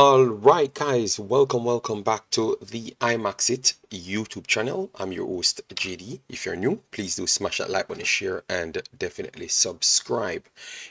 All right, guys, welcome, welcome back to the iMaxit YouTube channel. I'm your host, JD. If you're new, please do smash that like button, share, and definitely subscribe.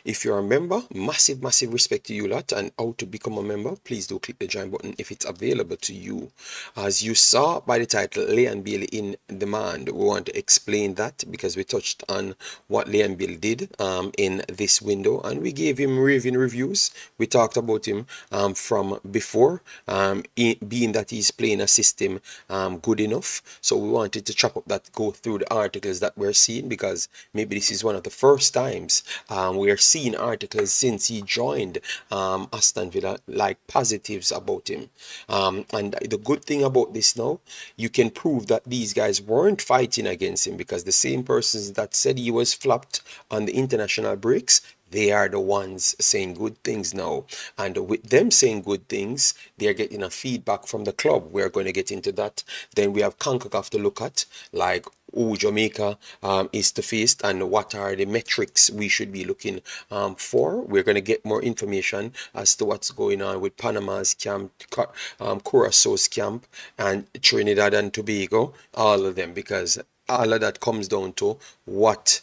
If you're a member, massive, massive respect to you lot. And how to become a member, please do click the join button if it's available to you. As you saw by the title, Leon Bailey in demand, we want to explain that because we touched on what Leon Bailey did um, in this window and we gave him raving reviews. We talked about him um, from before, um, being that he's playing a system um, good enough. So we wanted to chop up that, go through the articles that we're seeing because maybe this is one of the first times um, we are seeing articles since he joined um, Aston Villa, like positives about him. Um, and the good thing about this now, you can prove that these guys weren't fighting against him because the same persons that said he was flopped on the international breaks they are the ones saying good things now. And with them saying good things, they're getting a feedback from the club. We're going to get into that. Then we have CONCACAF to look at, like who Jamaica um, is to face and what are the metrics we should be looking um, for. We're going to get more information as to what's going on with Panama's camp, um, Curaçao's camp, and Trinidad and Tobago, all of them, because all of that comes down to what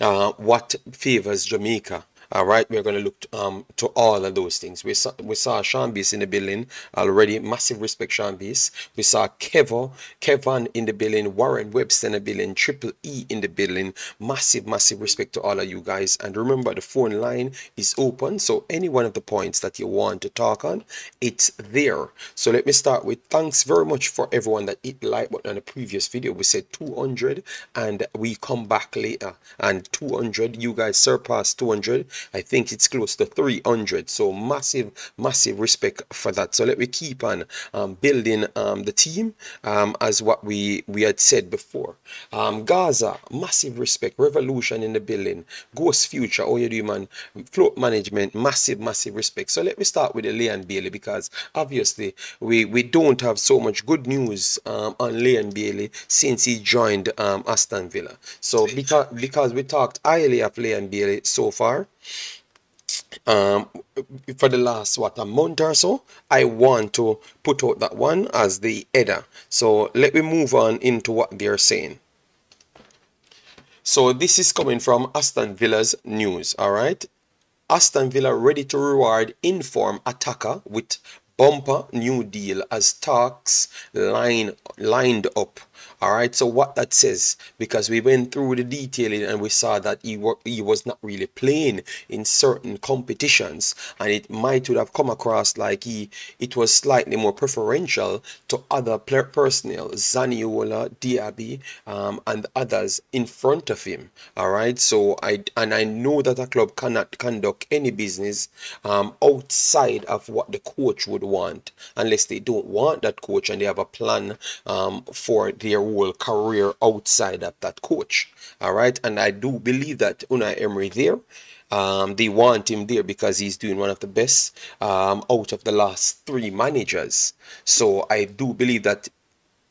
Uh, what favors Jamaica all right, we're going to look um, to all of those things. We saw, we saw Sean Beast in the building already. Massive respect, Sean Beast. We saw Kevo, Kevin in the building, Warren Webster in the building, Triple E in the building. Massive, massive respect to all of you guys. And remember, the phone line is open. So any one of the points that you want to talk on, it's there. So let me start with thanks very much for everyone that hit like button on the previous video. We said 200 and we come back later and 200. You guys surpassed 200 I think it's close to 300. So massive, massive respect for that. So let me keep on um, building um, the team um, as what we, we had said before. Um, Gaza, massive respect. Revolution in the building. Ghost Future, oh you do man. Float management, massive, massive respect. So let me start with the Leon Bailey because obviously we, we don't have so much good news um, on Leon Bailey since he joined um, Aston Villa. So because, because we talked highly of Leon Bailey so far, um, for the last what a month or so I want to put out that one as the header. So let me move on into what they're saying. So this is coming from Aston Villa's news all right? Aston Villa ready to reward inform attacker with bumper new deal as talks line lined up all right so what that says because we went through the detailing and we saw that he, he was not really playing in certain competitions and it might would have come across like he it was slightly more preferential to other personnel Zaniolo Diaby um, and others in front of him. All right so I and I know that a club cannot conduct any business um, outside of what the coach would want unless they don't want that coach and they have a plan um, for their whole career outside of that coach. All right. And I do believe that Unai Emery there, um, they want him there because he's doing one of the best um, out of the last three managers. So I do believe that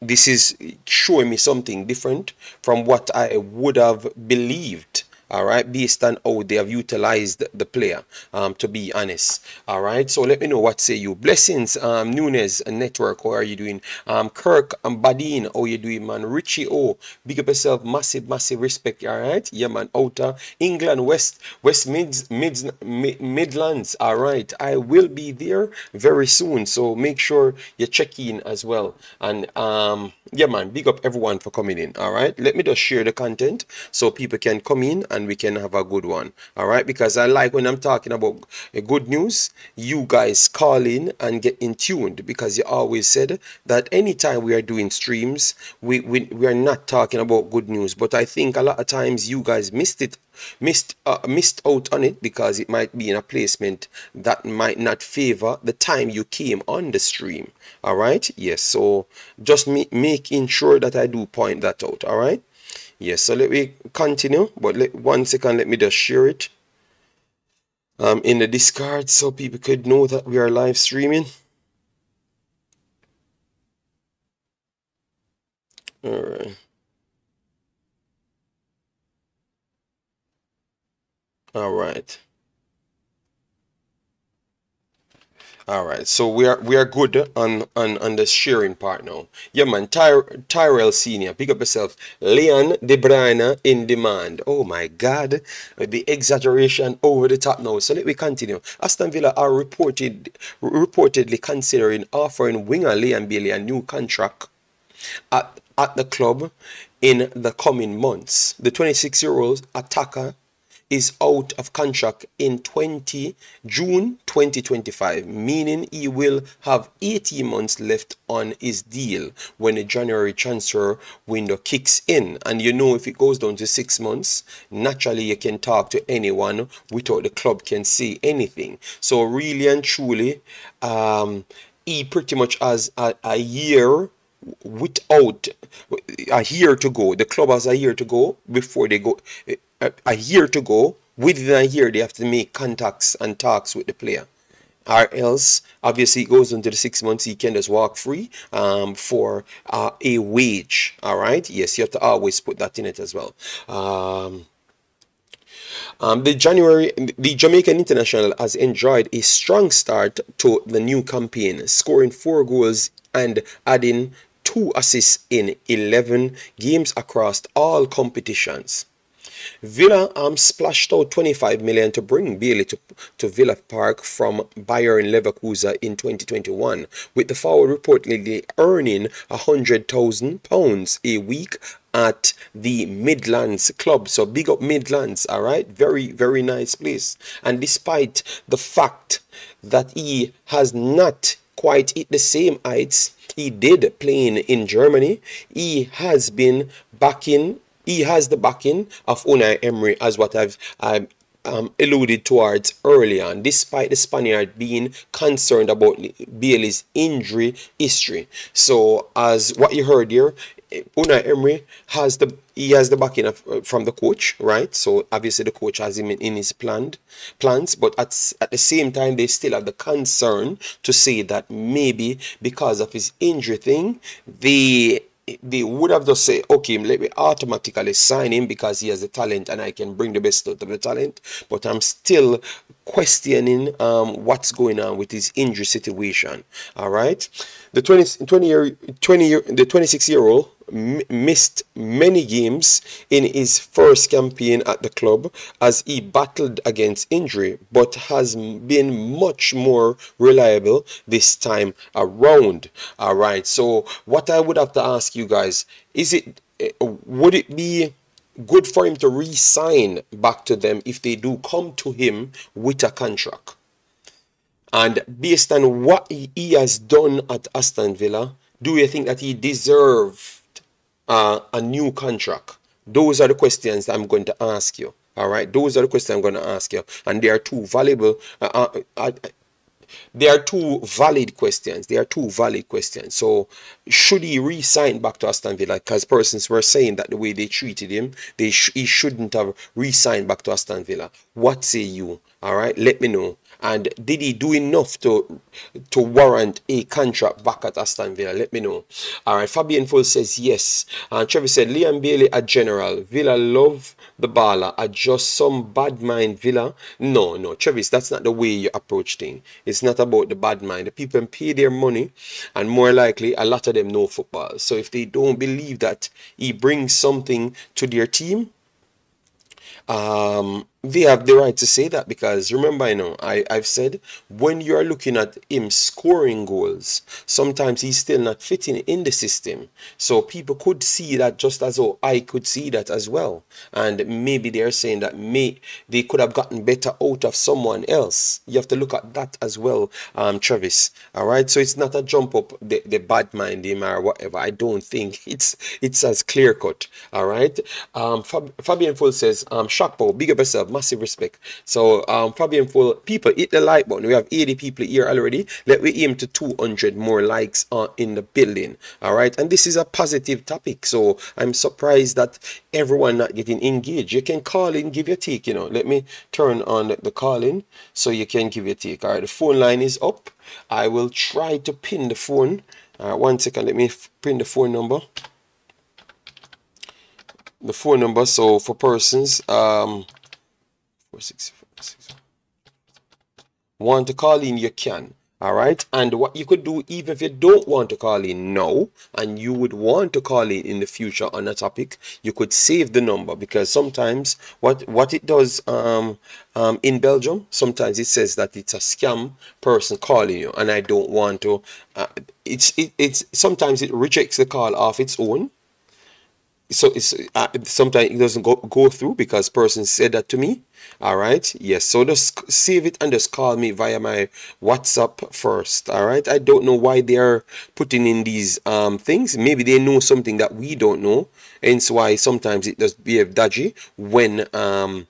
this is showing me something different from what I would have believed all right based on how they have utilized the player um to be honest. All right so let me know what say you. Blessings um Nunes network how are you doing? Um Kirk and Badine how you doing man? Richie O big up yourself. Massive massive respect all right? Yeah man outer England West West Mids Mids Midlands. All right I will be there very soon so make sure you check in as well. And um yeah man big up everyone for coming in. All right let me just share the content so people can come in and we can have a good one. All right? Because i like when i'm talking about a good news you guys call in and get in tuned because you always said that anytime we are doing streams we, we we are not talking about good news. But i think a lot of times you guys missed it missed uh, missed out on it because it might be in a placement that might not favor the time you came on the stream. All right? Yes. So just me making sure that i do point that out. All right yes so let me continue but let, one second let me just share it. Um in the Discord so people could know that we are live streaming. All right all right All right, so we are we are good on on on the sharing part now. Yeah, man. Ty Tyrell Senior, pick up yourself. Leon De Bruyne in demand. Oh my God, the exaggeration over the top now. So let me continue. Aston Villa are reported reportedly considering offering winger Leon Bailey a new contract at at the club in the coming months. The 26-year-old attacker is out of contract in 20 June 2025, meaning he will have 18 months left on his deal when the January transfer window kicks in. And you know, if it goes down to six months, naturally you can talk to anyone without the club can say anything. So really and truly, um, he pretty much has a, a year without a year to go. The club has a year to go before they go a, a year to go, within a year they have to make contacts and talks with the player. Or else obviously it goes into the six months he can just walk free um, for uh, a wage. All right? Yes you have to always put that in it as well. Um, um, the January, the Jamaican international has enjoyed a strong start to the new campaign, scoring four goals and adding two assists in 11 games across all competitions. Villa um, splashed out 25 million to bring Bailey to, to Villa Park from Bayer Leverkusen in 2021, with the forward reportedly earning £100,000 a week at the Midlands Club. So big up Midlands, all right? Very, very nice place. And despite the fact that he has not quite the same heights he did playing in Germany, he has been backing he has the backing of Unai Emery as what I've um, alluded towards earlier on, despite the Spaniard being concerned about Bailey's injury history. So, as what you heard here, Unai Emery has the he has the backing of, uh, from the coach, right? So obviously the coach has him in, in his planned plans, but at at the same time they still have the concern to say that maybe because of his injury thing, the they would have just said, okay, let me automatically sign him because he has the talent and I can bring the best out of the talent. But I'm still questioning um, what's going on with his injury situation. All right. The 20, 20 year, 20 year, the 26 year old missed many games in his first campaign at the club as he battled against injury, but has been much more reliable this time around. All right. So what I would have to ask you guys is it eh, would it be good for him to re-sign back to them if they do come to him with a contract? And based on what he has done at Aston Villa, do you think that he deserves uh, a new contract? Those are the questions I'm going to ask you. All right, those are the questions I'm going to ask you, and they are two valuable. Uh, uh, uh, they are two valid questions. They are two valid questions. So, should he re-sign back to Aston Villa? Because persons were saying that the way they treated him, they sh he shouldn't have re-signed back to Aston Villa. What say you? All right, let me know. And did he do enough to to warrant a contract back at Aston Villa? Let me know. All right, Fabian Full says yes. And Trevor said Liam Bailey a general. Villa love the baller. Are just some bad mind Villa? No, no, Travis, that's not the way you approach things. It's not about the bad mind. The people pay their money, and more likely, a lot of them know football. So if they don't believe that he brings something to their team, um, they have the right to say that because remember, you know, I, I've said when you are looking at him scoring goals, sometimes he's still not fitting in the system. So people could see that just as oh I could see that as well. And maybe they're saying that may they could have gotten better out of someone else. You have to look at that as well, um, Travis. All right. So it's not a jump up the, the bad mind him or whatever. I don't think it's it's as clear cut. All right. Um Fab, Fabian Full says, um Shakpo, big up yourself massive respect. So um, Fabian Full, people hit the like button. We have 80 people here already. Let me aim to 200 more likes uh, in the building. All right, and this is a positive topic. So I'm surprised that everyone not getting engaged. You can call in, give your take. You know, let me turn on the calling so you can give your take. All right, the phone line is up. I will try to pin the phone. Uh, one second, let me pin the phone number the phone number so for persons um four six four six want to call in you can all right? And what you could do even if you don't want to call in now and you would want to call in in the future on a topic you could save the number because sometimes what what it does um, um, in belgium sometimes it says that it's a scam person calling you and i don't want to uh, it's it, it's sometimes it rejects the call off its own. So it's uh, sometimes it doesn't go, go through because person said that to me all right? Yes so just save it and just call me via my whatsapp first all right? I don't know why they're putting in these um things. Maybe they know something that we don't know. Hence why sometimes it does behave dodgy when um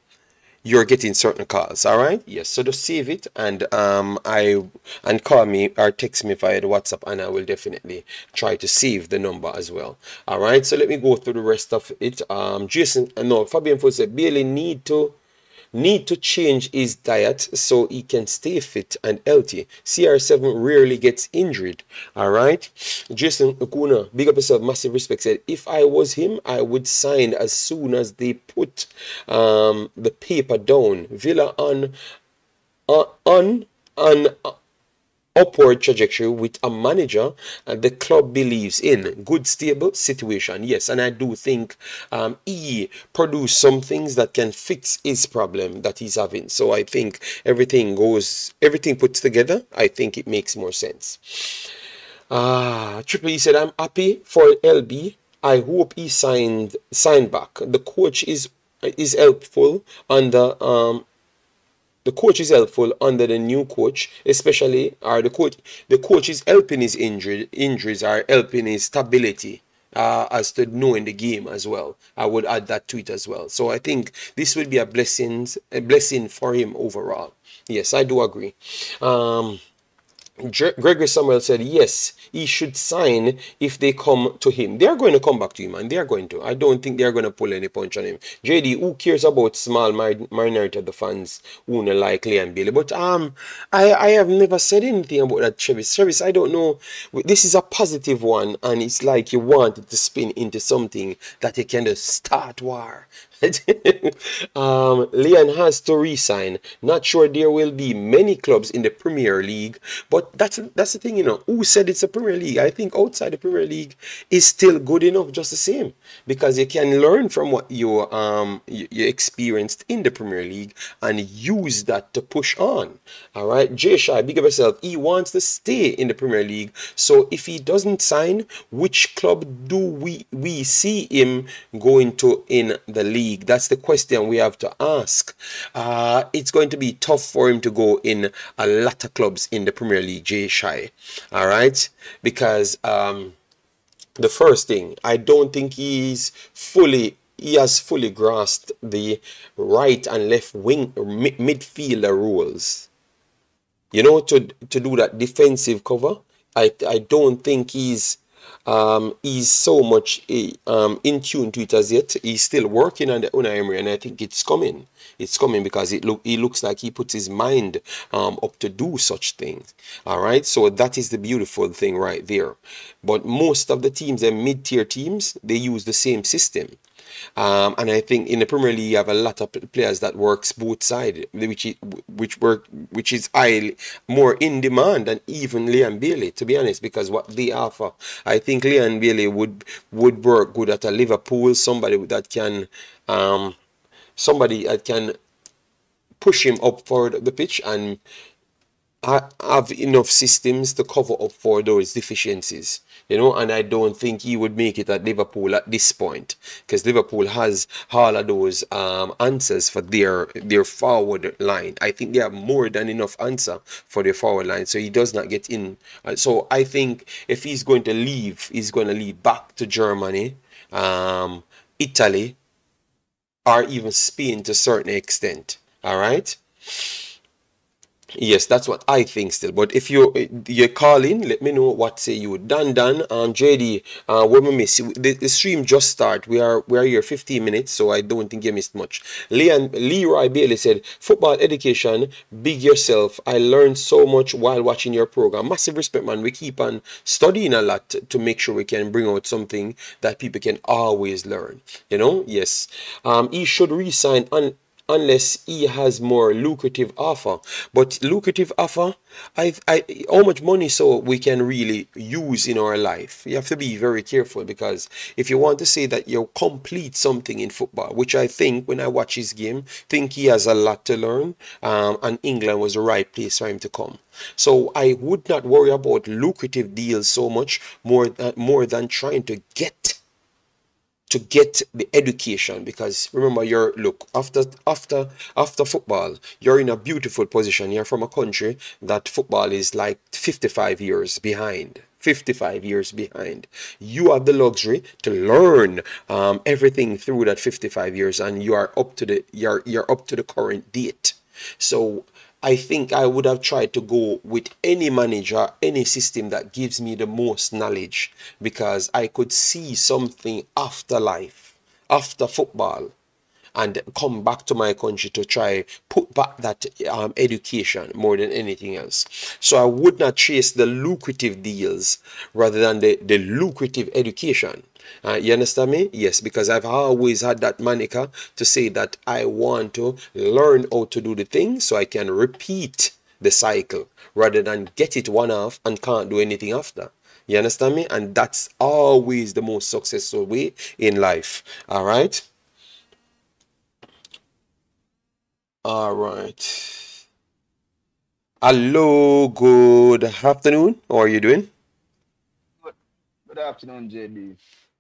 you're getting certain calls all right? Yes so just save it and um i and call me or text me via the whatsapp and i will definitely try to save the number as well all right? So let me go through the rest of it. Um jason uh, no fabian Foot said barely need to need to change his diet so he can stay fit and healthy. CR7 rarely gets injured. All right. Jason Okuna, big up yourself, massive respect. Said, if I was him, I would sign as soon as they put um, the paper down. Villa on, uh, on, on, upward trajectory with a manager uh, the club believes in. Good stable situation yes. And i do think um, he produced some things that can fix his problem that he's having. So i think everything goes everything puts together i think it makes more sense. Ah triple e said i'm happy for lb i hope he signed signed back. The coach is is helpful under um the coach is helpful under the new coach, especially or the coach the coach is helping his injury injuries are helping his stability. Uh, as to knowing the game as well. I would add that to it as well. So I think this will be a blessing, a blessing for him overall. Yes, I do agree. Um, Gregory Samuel said, yes, he should sign if they come to him. They are going to come back to him, and they are going to. I don't think they are going to pull any punch on him. JD, who cares about small minority of the fans who don't like Leon Bailey? But um, I, I have never said anything about that, Travis. Travis, I don't know. This is a positive one, and it's like you want it to spin into something that you can just start war. um, Leon has to resign. Not sure there will be many clubs in the Premier League, but that's that's the thing, you know. Who said it's a Premier League? I think outside the Premier League is still good enough, just the same, because you can learn from what you um you, you experienced in the Premier League and use that to push on. All right, Jay Shy, big of yourself. He wants to stay in the Premier League, so if he doesn't sign, which club do we we see him going to in the league? League? That's the question we have to ask. Uh, it's going to be tough for him to go in a lot of clubs in the Premier League, Jay Shy. All right? Because um, the first thing, I don't think he's fully he has fully grasped the right and left wing midfielder rules. You know, to to do that defensive cover, I I don't think he's um, he's so much um, in tune to it as yet. He's still working on the Unai Emery, and I think it's coming. It's coming because it look he looks like he puts his mind um, up to do such things. All right, so that is the beautiful thing right there. But most of the teams, the mid-tier teams, they use the same system. Um, and I think in the Premier League you have a lot of players that works both sides, which is, which work which is highly more in demand than even Leon Bailey, to be honest, because what they offer, I think Leon Bailey would would work good at a Liverpool, somebody that can um, somebody that can push him up for the pitch and have enough systems to cover up for those deficiencies you know, and I don't think he would make it at Liverpool at this point because Liverpool has all of those um, answers for their their forward line. I think they have more than enough answer for their forward line, so he does not get in. Uh, so I think if he's going to leave, he's going to leave back to Germany, um, Italy, or even Spain to a certain extent. All right. Yes, that's what I think still. But if you you call in, let me know what say you. Dan Dan and JD, uh, what we miss? The, the stream just start. We are we are here 15 minutes, so I don't think you missed much. Leon Leroy Bailey said, "Football education, big yourself. I learned so much while watching your program. Massive respect, man. We keep on studying a lot to make sure we can bring out something that people can always learn. You know, yes. Um, he should resign on unless he has more lucrative offer. But lucrative offer, I, I, how much money so we can really use in our life? You have to be very careful because if you want to say that you complete something in football, which I think when I watch his game, think he has a lot to learn, um, and England was the right place for him to come. So I would not worry about lucrative deals so much more than, more than trying to get to get the education because remember you're look after after after football you're in a beautiful position. You're from a country that football is like 55 years behind 55 years behind. You have the luxury to learn um, everything through that 55 years and you are up to the you're you're up to the current date. So I think I would have tried to go with any manager, any system that gives me the most knowledge because I could see something after life, after football, and come back to my country to try put back that um, education more than anything else. So I would not chase the lucrative deals rather than the, the lucrative education. Uh, you understand me? Yes, because I've always had that moniker to say that I want to learn how to do the thing so I can repeat the cycle rather than get it one off and can't do anything after. You understand me? And that's always the most successful way in life. All right. All right. Hello, good afternoon. How are you doing? Good, good afternoon, JD.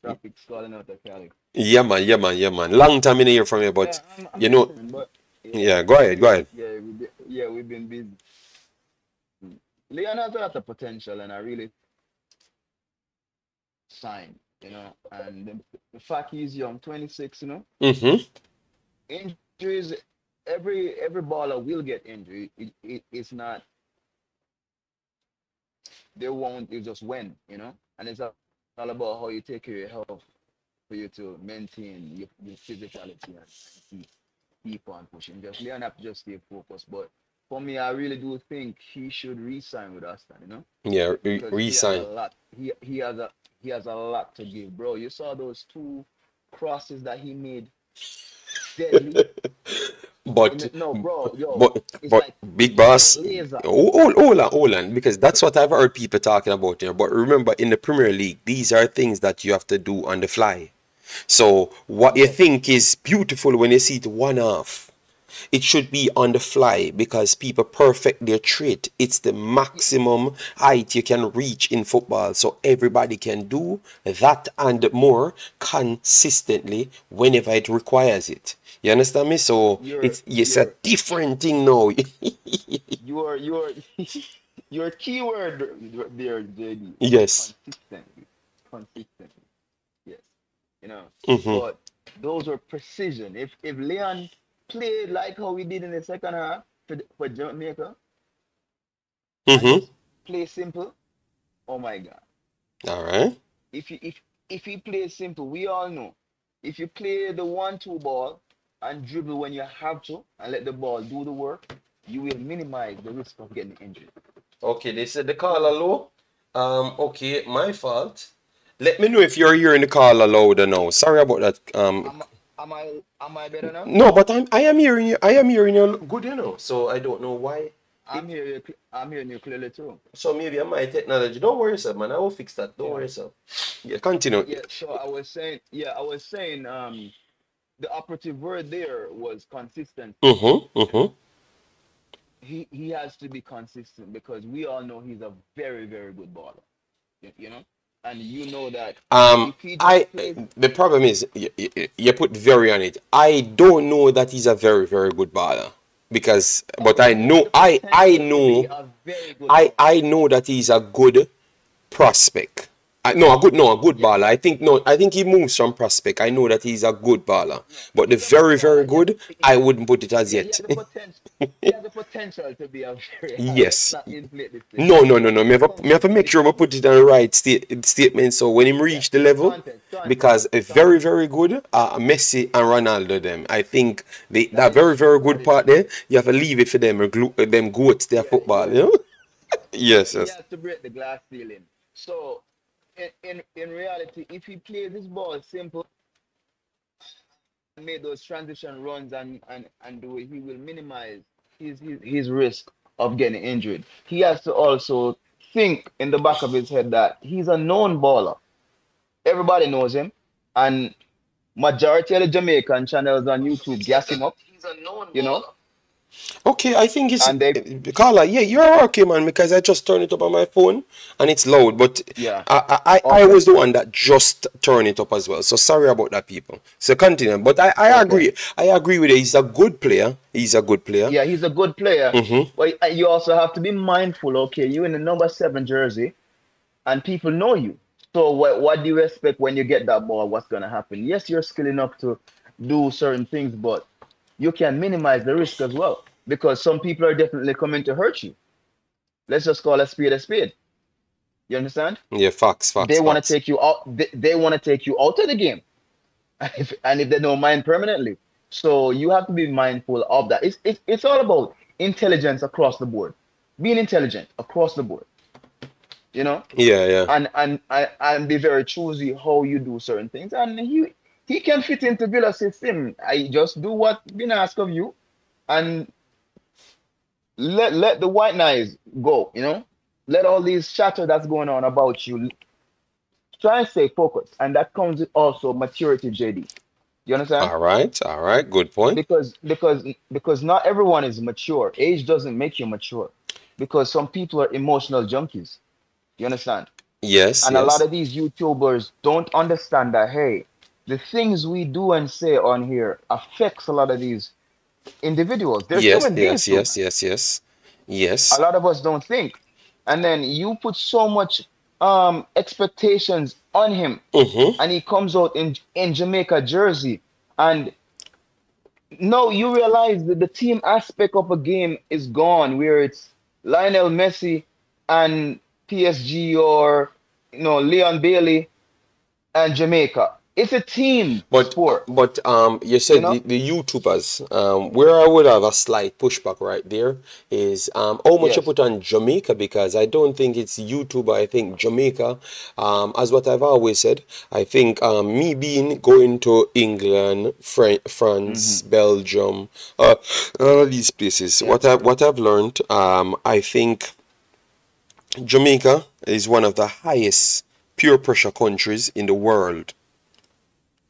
Traffic's calling out the Cali. Yeah, man. Yeah, man. Yeah, man. Long time in hear from you, but Yeah, I'm, I'm you know, but yeah. Go ahead. Go ahead. yeah, we be, yeah, we've been busy. Mm. Leon has a lot of potential, and I really sign, you know. And the, the fact he's young, 26, you know, Mm-hmm. injuries. Every every baller will get injured. It, it, it's not they won't. It's just when, you know. And it's all all about how you take care of your health for you to maintain your, your physicality and, keep keep on pushing. Just Leon have to just stay focused. But for me, I really do think he should re-sign with Aston, you know, Yeah. Re- because he has a resign. lot. He he has a he has a lot to give, bro. You saw those two crosses that he made deadly. But no, bro, yo, but but like big boss. Oh, hold, hold on, hold on, because that's what I've heard people talking about here. But remember, in the Premier League, these are things that you have to do on the fly. So what you think is beautiful when you see it one off, it should be on the fly because people perfect their trait. It's the maximum height you can reach in football. So everybody can do that and more consistently whenever it requires it. You understand me? So you're it's it's a different thing now. your your your keyword there, JD, yes. consistently, consistently. Yes, you know. Mm-hmm. But those are precision. If if Leon played like how we did in the second half for, for Jamaica Mm-hmm. play simple, oh my God. All right. If you if if he plays simple, we all know. If you play the one-two ball and dribble when you have to and let the ball do the work, you will minimize the risk of getting injured. Okay, they said the caller low. Um, okay, my fault. Let me know if you're hearing the caller louder now. Sorry about that. Um, Am, am I am I better now? no, but I'm I am hearing you. I am hearing you good, you know. So I don't know why. I'm hearing you. I'm hearing you clearly too. So maybe I'm my technology. Don't worry, yourself, man. I will fix that. Don't Yeah. worry, yourself. Yeah, continue. Yeah. So I was saying. Yeah, I was saying. Um, the operative word there was consistent. Mm-hmm. You Mm-hmm. he he has to be consistent because we all know he's a very very good baller. You, you know, and you know that Um, I plays, the problem is you, you, put very on it. I don't know that he's a very very good baller because, but I know I I potential to be know a very good I. I know that he's a good prospect. I, no, a good no, a good Yeah. baller. I think no, I think he moves from prospect. I know that he's a good baller, No, but the a very very baller. He has, good, I wouldn't put it as yeah, he yet. has the. He has the potential to be a very. Yes. No, no, no, no. Me have, to, me have to make sure we put it on the right state, statement. So when him yeah, reach the level, because a very, very good uh, Messi and Ronaldo them. I think they That very, very good part there. You have to leave it for them, or glue, them goats their yeah, football. yeah. You know? He, Yes, he yes. has to break the glass ceiling. So in, in in reality, if he plays this ball simple make those transition runs and and and do it, he will minimize his, his his risk of getting injured. He has to also think in the back of his head that he's a known baller. Everybody knows him, and majority of the Jamaican channels on YouTube gas him up. He's a known you know. Okay, I think it's And they- Carla. Yeah, you're okay, man. Because I just turned it up on my phone and it's loud. But Yeah. I, I, I, I Okay. was the one that just turned it up as well. So sorry about that, people. So continue. But I, I agree. I agree with it. He's a good player. He's a good player. Yeah, he's a good player. Mhm. But uh, you also have to be mindful. Okay, you in the number seven jersey, and people know you. So what what do you expect when you get that ball? What's gonna happen? Yes, you're skilled enough to do certain things, but you can minimize the risk as well because some people are definitely coming to hurt you. Let's just call a spade a spade. You understand? Yeah, facts, facts. they want to take you out. They, they want to take you out of the game, and if, and if they don't mind permanently. So you have to be mindful of that. It's it's, it's all about intelligence across the board, being intelligent across the board. You know, Yeah, yeah. and and and, and be very choosy how you do certain things. And he he can fit into Villa system. I just do what been asked of you, and let let the white knives go. You know, let all these chatter that's going on about you. Try and stay focused, and that comes with also maturity, JD. You understand? All right, all right. Good point. because because because not everyone is mature. Age doesn't make you mature, because some people are emotional junkies. You understand? Yes, And a lot of these YouTubers don't understand that hey, the things we do and say on here affects a lot of these individuals. They're yes, human yes, yes, yes, yes. Yes. A lot of us don't think, and then you put so much um expectations on him, Mm-hmm. and he comes out in in Jamaica jersey, and no, you realize that the team aspect of a game is gone, where it's Lionel Messi and PSG or you know Leon Bailey and Jamaica. It's a team But sport. but um, you said You know? the, the YouTubers. Um, where I would have a slight pushback right there is um, how much you put on Jamaica because I don't think it's YouTube. I think Jamaica. Um, as what I've always said, I think um, me being going to England, Fran- France, Belgium, uh, all these places. Yeah. What I what I've learned, um, I think Jamaica is one of the highest pure pressure countries in the world.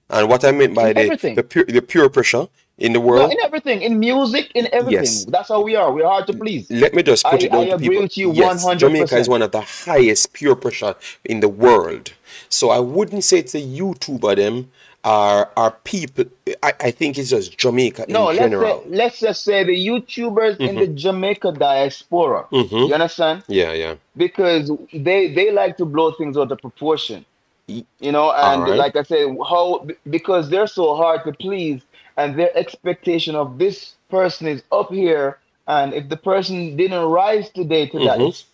And what I meant by the, the pure the pure pressure in the No, world, in everything, in music, in everything. Yes. That's how we are. We're hard to please. let me just put I- it down I to agree people. with you yes, 100%. Jamaica is one of the highest pure pressure in the world. So I wouldn't say it's a YouTuber them are are people. I, I think it's just Jamaica No, in let's general. say, let's just say the YouTubers in the Jamaica diaspora. Mhm. You understand? Yeah, yeah. because they they like to blow things out of proportion you know and Alright. like i said how because they're so hard to please and their expectation of this person is up here and if the person didn't rise today to that Mhm.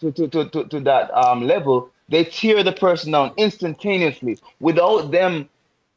to, to, to, to, to that um level they tear the person down instantaneously without them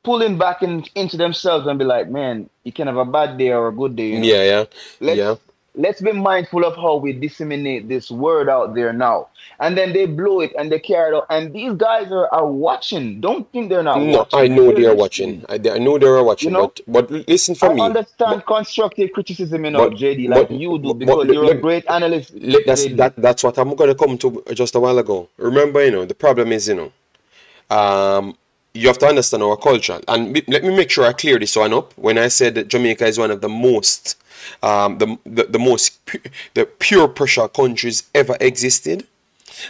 pulling back in, into themselves and be like man you can have a bad day or a good day you know? Yeah, yeah. let's yeah. Let's be mindful of how we disseminate this word out there now. And then they blow it and they carry it out. And these guys are, are watching. Don't think they're not No, watching. I know they are listening. watching. I, I know they are watching. You know, but but listen for I me. understand constructive criticism, you know, but- JD, like but- you do, because but you're let- a great analyst. Let- that's JD. that that's what I'm gonna come to just a while ago. Remember, you know, the problem is, you know, um, you have to understand our culture. And let me make sure I clear this one up. When I said that Jamaica is one of the most, um, the the, the most pu- the pure pressure countries ever existed.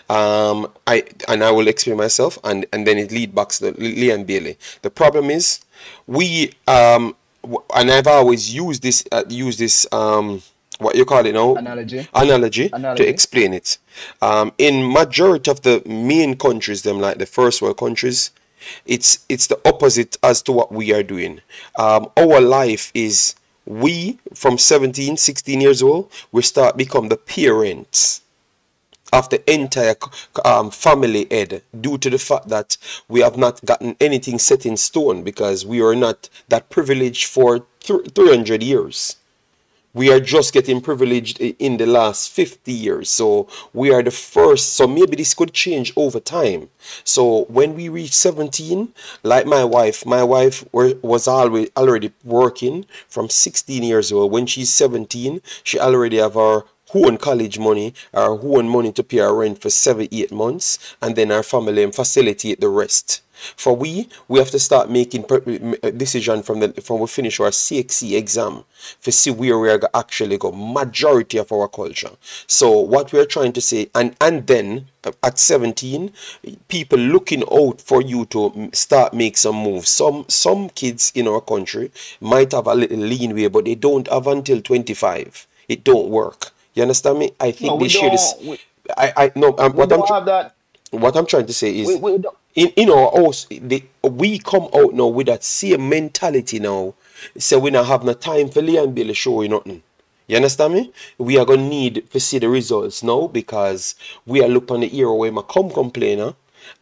Um, I and I will explain myself, and and then it lead back to Leon Bailey. The problem is, we um, w- and I've always used this uh, used this um, what you call it now Analogy. analogy, Analogy. to explain it. Um, in majority of the main countries, them like the first world countries, it's it's the opposite as to what we are doing. Um, our life is we from 17, 16 years old, we start become the parents of the entire um, family head due to the fact that we have not gotten anything set in stone because we are not that privileged for th- 300 years we are just getting privileged in the last 50 years. So we are the first so maybe this could change over time. So when we reach 17 like my wife my wife were, was always already working from 16 years old. When she's 17 she already have her own college money our own money to pay our rent for seven eight months and then our family and facilitate the rest for we, we have to start making decision from the from we finish our CXC exam to see where we are actually go. Majority of our culture. So what we are trying to say, and and then uh, at 17, people looking out for you to start make some moves. Some some kids in our country might have a little lean way, but they don't have until 25. It don't work. You understand me? I think no, they. We, I I no. Um, what I'm what I'm trying to say is. We, in in our house, the, we come out now with that same mentality now. So we not have no time for Leon Bailey show you nothing. You understand me? We are gonna need to see the results now because we are looking on the era where I come complainer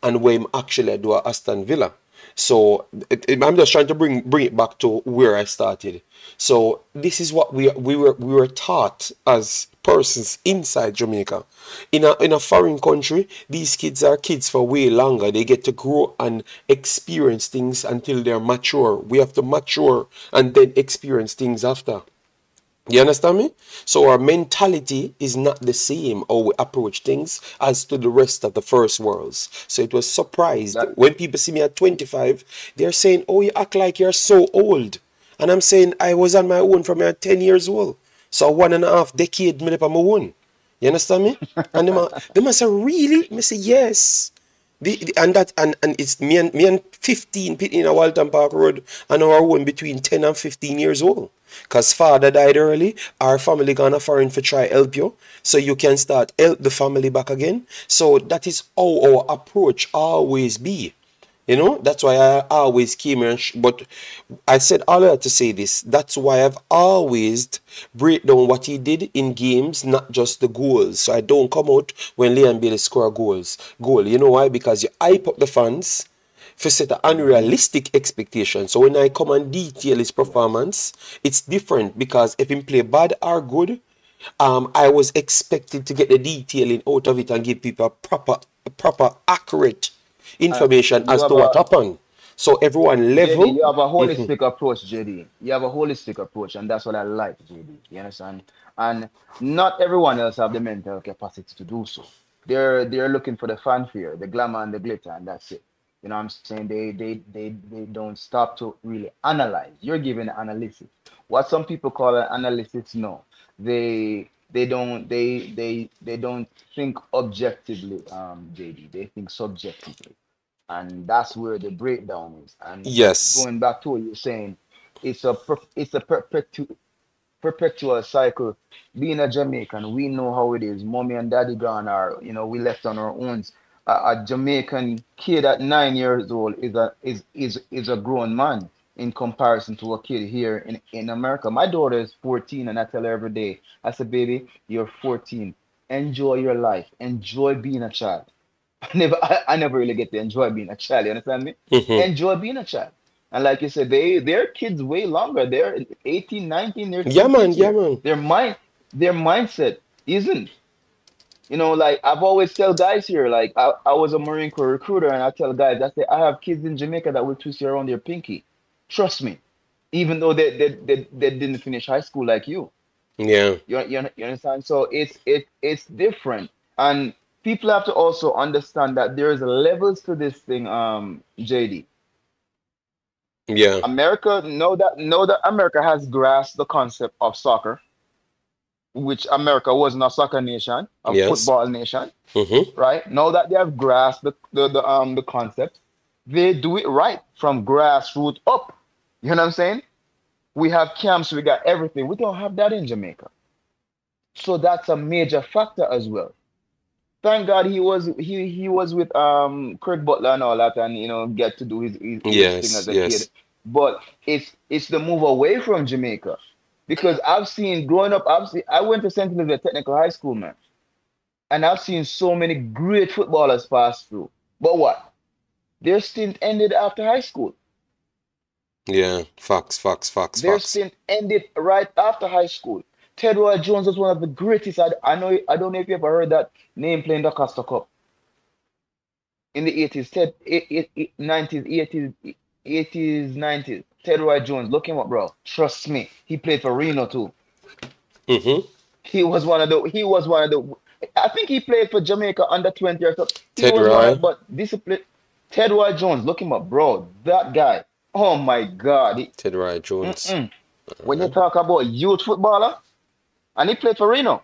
and where I'm actually do a Aston Villa. So I'm just trying to bring bring it back to where I started. So this is what we we were we were taught as persons inside Jamaica. In a in a foreign country, these kids are kids for way longer. They get to grow and experience things until they're mature. We have to mature and then experience things after. You understand me? So our mentality is not the same how we approach things as to the rest of the first worlds. So it was surprised that, when people see me at 25, they're saying, Oh, you act like you're so old. And I'm saying I was on my own from at 10 years old. So one and a half decade me up on my own. You understand me? and them, them say, really? Me say, yes. The, the, and that and, and it's me and me and 15 people in a Walton Park Road and our own between 10 and 15 years old. Cause father died early, our family gonna foreign for try help you. So you can start help the family back again. So that is how our approach always be. You know, that's why I always came here. but I said earlier to say this. That's why I've always break down what he did in games, not just the goals. So I don't come out when Leon Bailey score goals. Goal. You know why? Because you hype up the fans for set an unrealistic expectation. So when I come and detail his performance, it's different because if he play bad or good, um, I was expected to get the detailing out of it and give people a proper, a proper, accurate information uh, as to what happened. So everyone level. JD, you have a holistic mm-hmm. approach, JD. You have a holistic approach, and that's what I like, JD. You understand? And not everyone else have the mental capacity to do so. They're they're looking for the fanfare, the glamour, and the glitter, and that's it. You know what I'm saying? They they they they don't stop to really analyze. You're giving analysis. What some people call an analysis, no. They they don't they they they don't think objectively, um, JD. They think subjectively and that's where the breakdown is. And yes, going back to what you're saying, it's a it's a perpetual perpetual cycle. Being a Jamaican, we know how it is. Mommy and daddy gone, are you know we left on our own. A, a Jamaican kid at nine years old is a is is is a grown man in comparison to a kid here in, in America. My daughter is 14 and I tell her every day, I said, baby, you're 14. Enjoy your life. Enjoy being a child. I never I, I, never really get to enjoy being a child. You understand me? Mm-hmm. Enjoy being a child. And like you said, they their kids way longer. They're 18, 19, they're yeah man, yeah man. Their mind their mindset isn't. You know, like I've always tell guys here, like I, I was a Marine Corps recruiter, and I tell guys, I say I have kids in Jamaica that will twist you around their pinky. Trust me. Even though they they, they, they didn't finish high school like you. Yeah. You, you, you understand? So it's it it's different. And people have to also understand that there is levels to this thing, um, JD. Yeah. America know that know that America has grasped the concept of soccer, which America was not a soccer nation, a yes. football nation. Mm-hmm. Right? Now that they have grasped the, the, the um the concept, they do it right from grassroots up. You know what I'm saying? We have camps, we got everything. We don't have that in Jamaica. So that's a major factor as well thank God he was he he was with um Craig Butler and all that, and you know get to do his, his, yes, thing as a yes. kid. But it's it's the move away from Jamaica because I've seen growing up. I've seen, I went to St. Elizabeth Technical High School, man, and I've seen so many great footballers pass through. But what? Their stint ended after high school. Yeah, facts, facts, facts. Their facts. stint ended right after high school. Ted Roy Jones was one of the greatest. I, I know. I don't know if you ever heard that name playing the Costa Cup in the eighties. Ted, eh, eh, eh, nineties, eighties, eighties, nineties. Ted Roy Jones, look him up, bro. Trust me, he played for Reno too. Mm-hmm. He was one of the. He was one of the. I think he played for Jamaica under twenty or something. Ted Roy. one, but discipline. Ted Roy Jones, look him up, bro. That guy. Oh my God. Ted Roy Jones. Mm-mm. When you uh-huh. talk about youth footballer, and he played for Reno.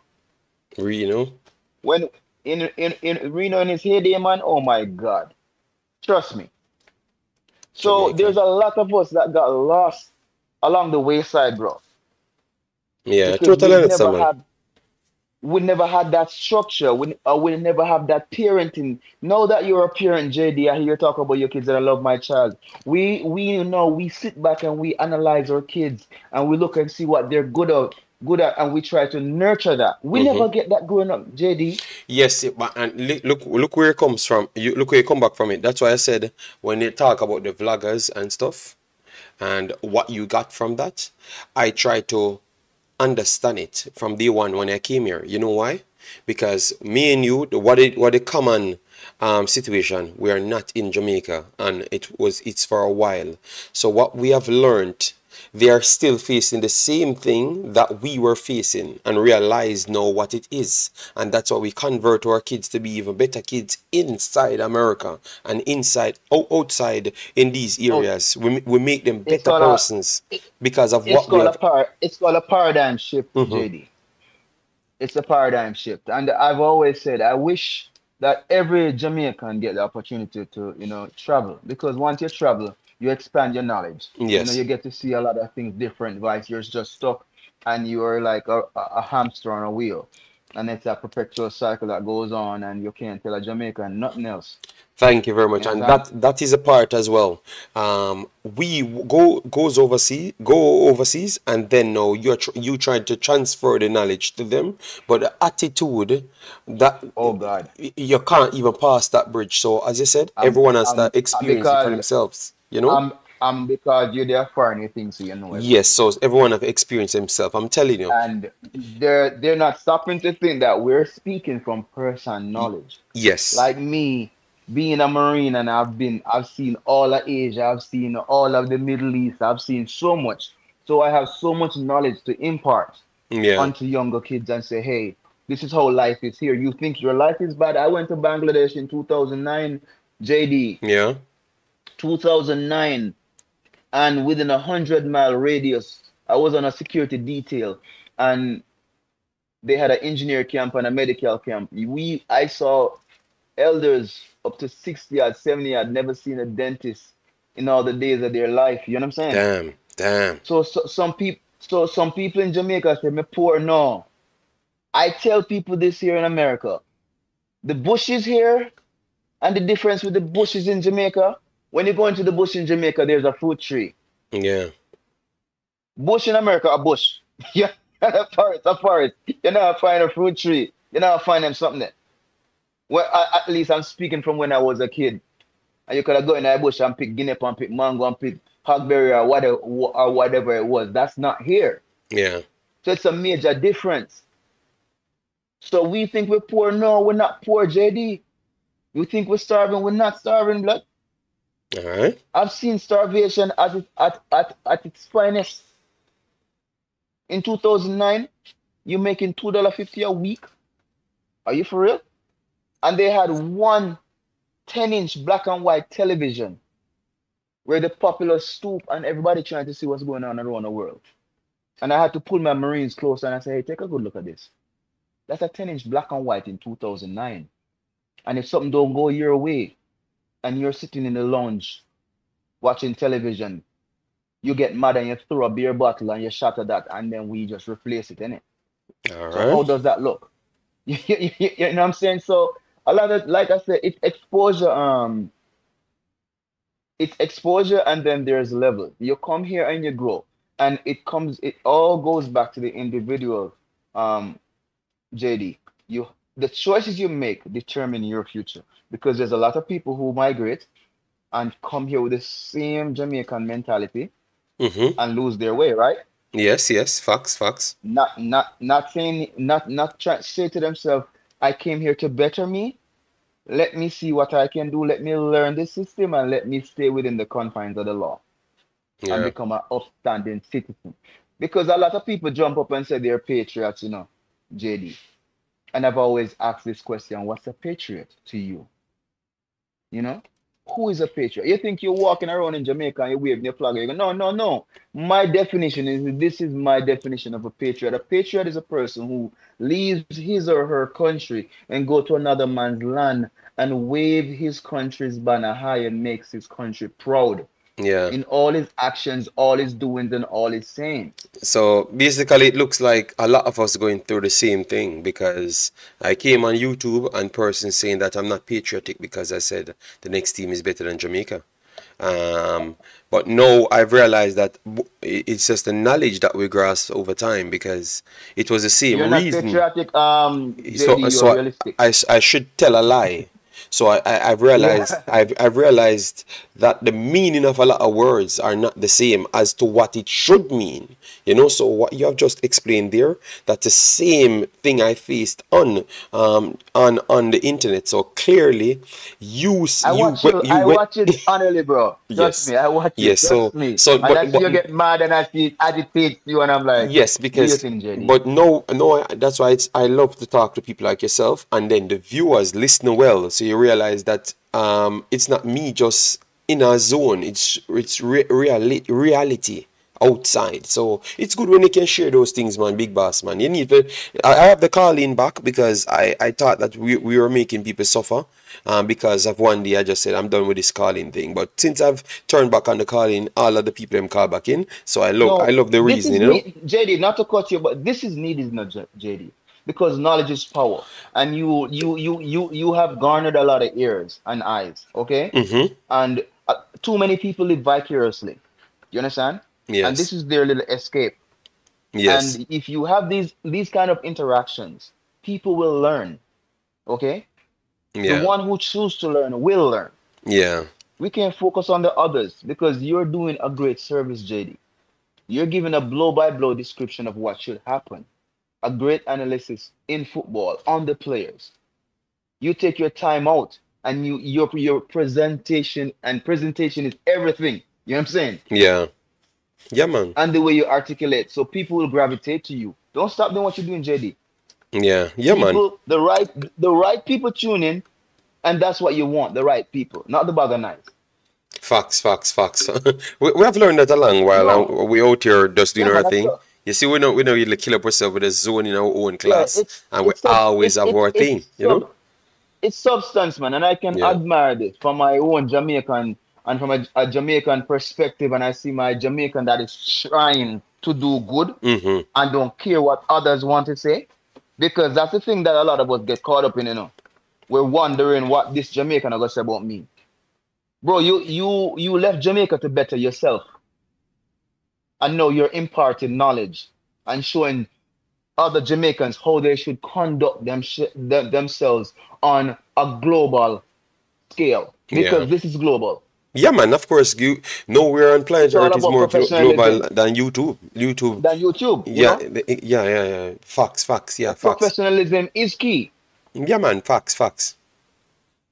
Reno. When in in, in Reno in his heyday, man, oh my God. Trust me. So Jamaica. there's a lot of us that got lost along the wayside, bro. Yeah, totally we understand. never had we never had that structure. We uh, we never have that parenting. Now that you're a parent, JD, I hear you talk about your kids and I love my child. We we you know we sit back and we analyze our kids and we look and see what they're good at, good at, and we try to nurture that. We Mhm. never get that growing up, JD. Yes, but and look look where it comes from. You look where you come back from it. That's why I said when they talk about the vloggers and stuff and what you got from that, I try to understand it from day one when I came here. You know why? Because me and you, the, what it what a common um, situation. We are not in Jamaica, and it was it's for a while. So what we have learned, they are still facing the same thing that we were facing, and realize now what it is, and that's why we convert our kids to be even better kids inside America and inside outside in these areas. We we make them better persons because of what we have. par. It's called a paradigm shift, Mhm. JD. It's a paradigm shift, and I've always said I wish that every Jamaican get the opportunity to you know travel because once you travel, you expand your knowledge. You Yes. know, you get to see a lot of things different. Vice you're just stuck, and you're like a, a, hamster on a wheel, and it's a perpetual cycle that goes on, and you can't tell a Jamaican nothing else. Thank you very much, and that that is a part as well. Um, we go goes overseas, go overseas, and then now you're tr- you trying to transfer the knowledge to them, but the attitude that Oh God. you can't even pass that bridge. So as you said, Um, everyone has um, that experience for themselves. You know. I'm I'm because you're there for anything, so you know. Yes, so everyone have experienced themselves. I'm telling you. and they're they're not stopping to think that we're speaking from personal knowledge. Yes. Like me, being a marine, and I've been I've seen all of Asia, I've seen all of the Middle East, I've seen so much. So I have so much knowledge to impart yeah. onto younger kids and say, hey, this is how life is here. You think your life is bad? I went to Bangladesh in 2009, JD, Yeah. 2009 and within a hundred mile radius i was on a security detail and they had an engineer camp and a medical camp we i saw elders up to 60 or 70 had never seen a dentist in all the days of their life you know what i'm saying Damn. Damn. so, so some people so some people in jamaica say me poor no i tell people this here in america the bushes here and the difference with the bushes in jamaica when you go into the bush in jamaica there's a fruit tree Yeah. bush in america a bush yeah a forest a forest you're not find a fruit tree you're not find them something there well I, at least i'm speaking from when i was a kid and you could have gone in that bush and pick guinep and pick mango and pick hogberry or whatever or whatever it was that's not here Yeah. so it's a major difference. So we think we're poor. No, we're not poor, JD. You think we're starving? We're not starving, blood. All right. I've seen starvation at it, at, at, at its finest. In 2009, you're making $2.50 a week. Are you for real? And they had one 10 inch black and white television where the popular stoop and everybody trying to see what's going on around the world. And I had to pull my Marines close and I said, hey, take a good look at this. That's a 10 inch black and white in 2009. And if something don't go your way and you're sitting in the lounge watching television, you get mad and you throw a beer bottle and you shatter that and then we just replace it in it. All So how does that look? you know what I'm saying? So a lot of like I said, it's exposure. Um, it's exposure, and then there's level. You come here and you grow, and it comes. It all goes back to the individual. Um, JD, you the choices you make determine your future because there's a lot of people who migrate and come here with the same Jamaican mentality Mm-hmm. and lose their way, right? Yes, yes, facts, facts. Not not not saying not not try say to themselves, I came here to better me. Let me see what I can do. Let me learn the system and let me stay within the confines of the law and become an upstanding citizen. Because a lot of people jump up and say they're patriots, you know, JD. And I've always asked this question, what's a patriot to you? You know? Who is a patriot? You think you're walking around in Jamaica and you're waving your flag. You go, no, no, no. My definition is this is my definition of a patriot. A patriot is a person who leaves his or her country and go to another man's land and wave his country's banner high and makes his country proud yeah. in all his actions, all his doings, and all his saying. So basically, it looks like a lot of us going through the same thing because I came on YouTube and person saying that I'm not patriotic because I said the next team is better than Jamaica. Um, but no, I've realized that it's just the knowledge that we grasp over time because it was the same You're not reason. patriotic, um, So, JD, so I, realistic. I, I should tell a lie. So I, I, I've realized Yeah. I've, I've realized that the meaning of a lot of words are not the same as to what it should mean. You know, so what you have just explained there, that's the same thing I faced on um on on the internet. So clearly, you I you watch you. you I went watch it honestly, bro. Trust yes me, I watch it. yes. So me. so And I but see you get mad, and I see it agitates you, and I'm like, Yes, because but no, no, that's why it's I love to talk to people like yourself, and then the viewers listen well, so you realize that um, it's not me just in a zone. It's it's re reali reality outside. So it's good when you can share those things, man. Big boss, man. You need to. I I have the call in back because I I thought that we we were making people suffer. Um, because of one day I just said I'm done with this calling thing. But since I've turned back on the calling, all of the people them call back in. So I love I No, love the reason, you know. JD. Not to cut you, but this is needed, not JD, because knowledge is power, and you you you you you have garnered a lot of ears and eyes. Okay, Mm-hmm. and uh, too many people live vicariously. You understand? yes And this is their little escape. Yes. And if you have these these kind of interactions, people will learn. Okay, yeah. the one who choose to learn will learn. Yeah. We can focus on the others because you're doing a great service, JD. You're giving a blow by blow description of what should happen, a great analysis in football on the players. You take your time out and you your your presentation and presentation is everything. You know what I'm saying? Yeah. Yeah, man. And the way you articulate, so people will gravitate to you. Don't stop doing what you're doing, JD. Yeah. Yeah, man. The right the right people tune in, and that's what you want, the right people, not the bag of nice. Facts, facts, facts. we, we have learned that a long while No. we out here just doing Yeah, our thing. You see, we know we know you kill up ourselves with a zone in our own yeah, class it's and we it's sub always it's have our thing, you know? it's substance, man, and I can Yeah. admire this from my own Jamaican and from a, a Jamaican perspective, and I see my Jamaican that is trying to do good Mm-hmm. and don't care what others want to say, because that's the thing that a lot of us get caught up in, you know. We're wondering what this Jamaican are gonna say about me, bro. You you you left Jamaica to better yourself, and now you're imparting knowledge and showing other Jamaicans how they should conduct them, them themselves on a global scale Yeah. because this is global. Yeah, man, of course. You know, we're on Planet Earth is more glo- global than YouTube. YouTube. than YouTube. You Yeah, know, yeah, yeah, yeah. Facts, facts, yeah, facts. professionalism is key. Yeah, man, facts, facts.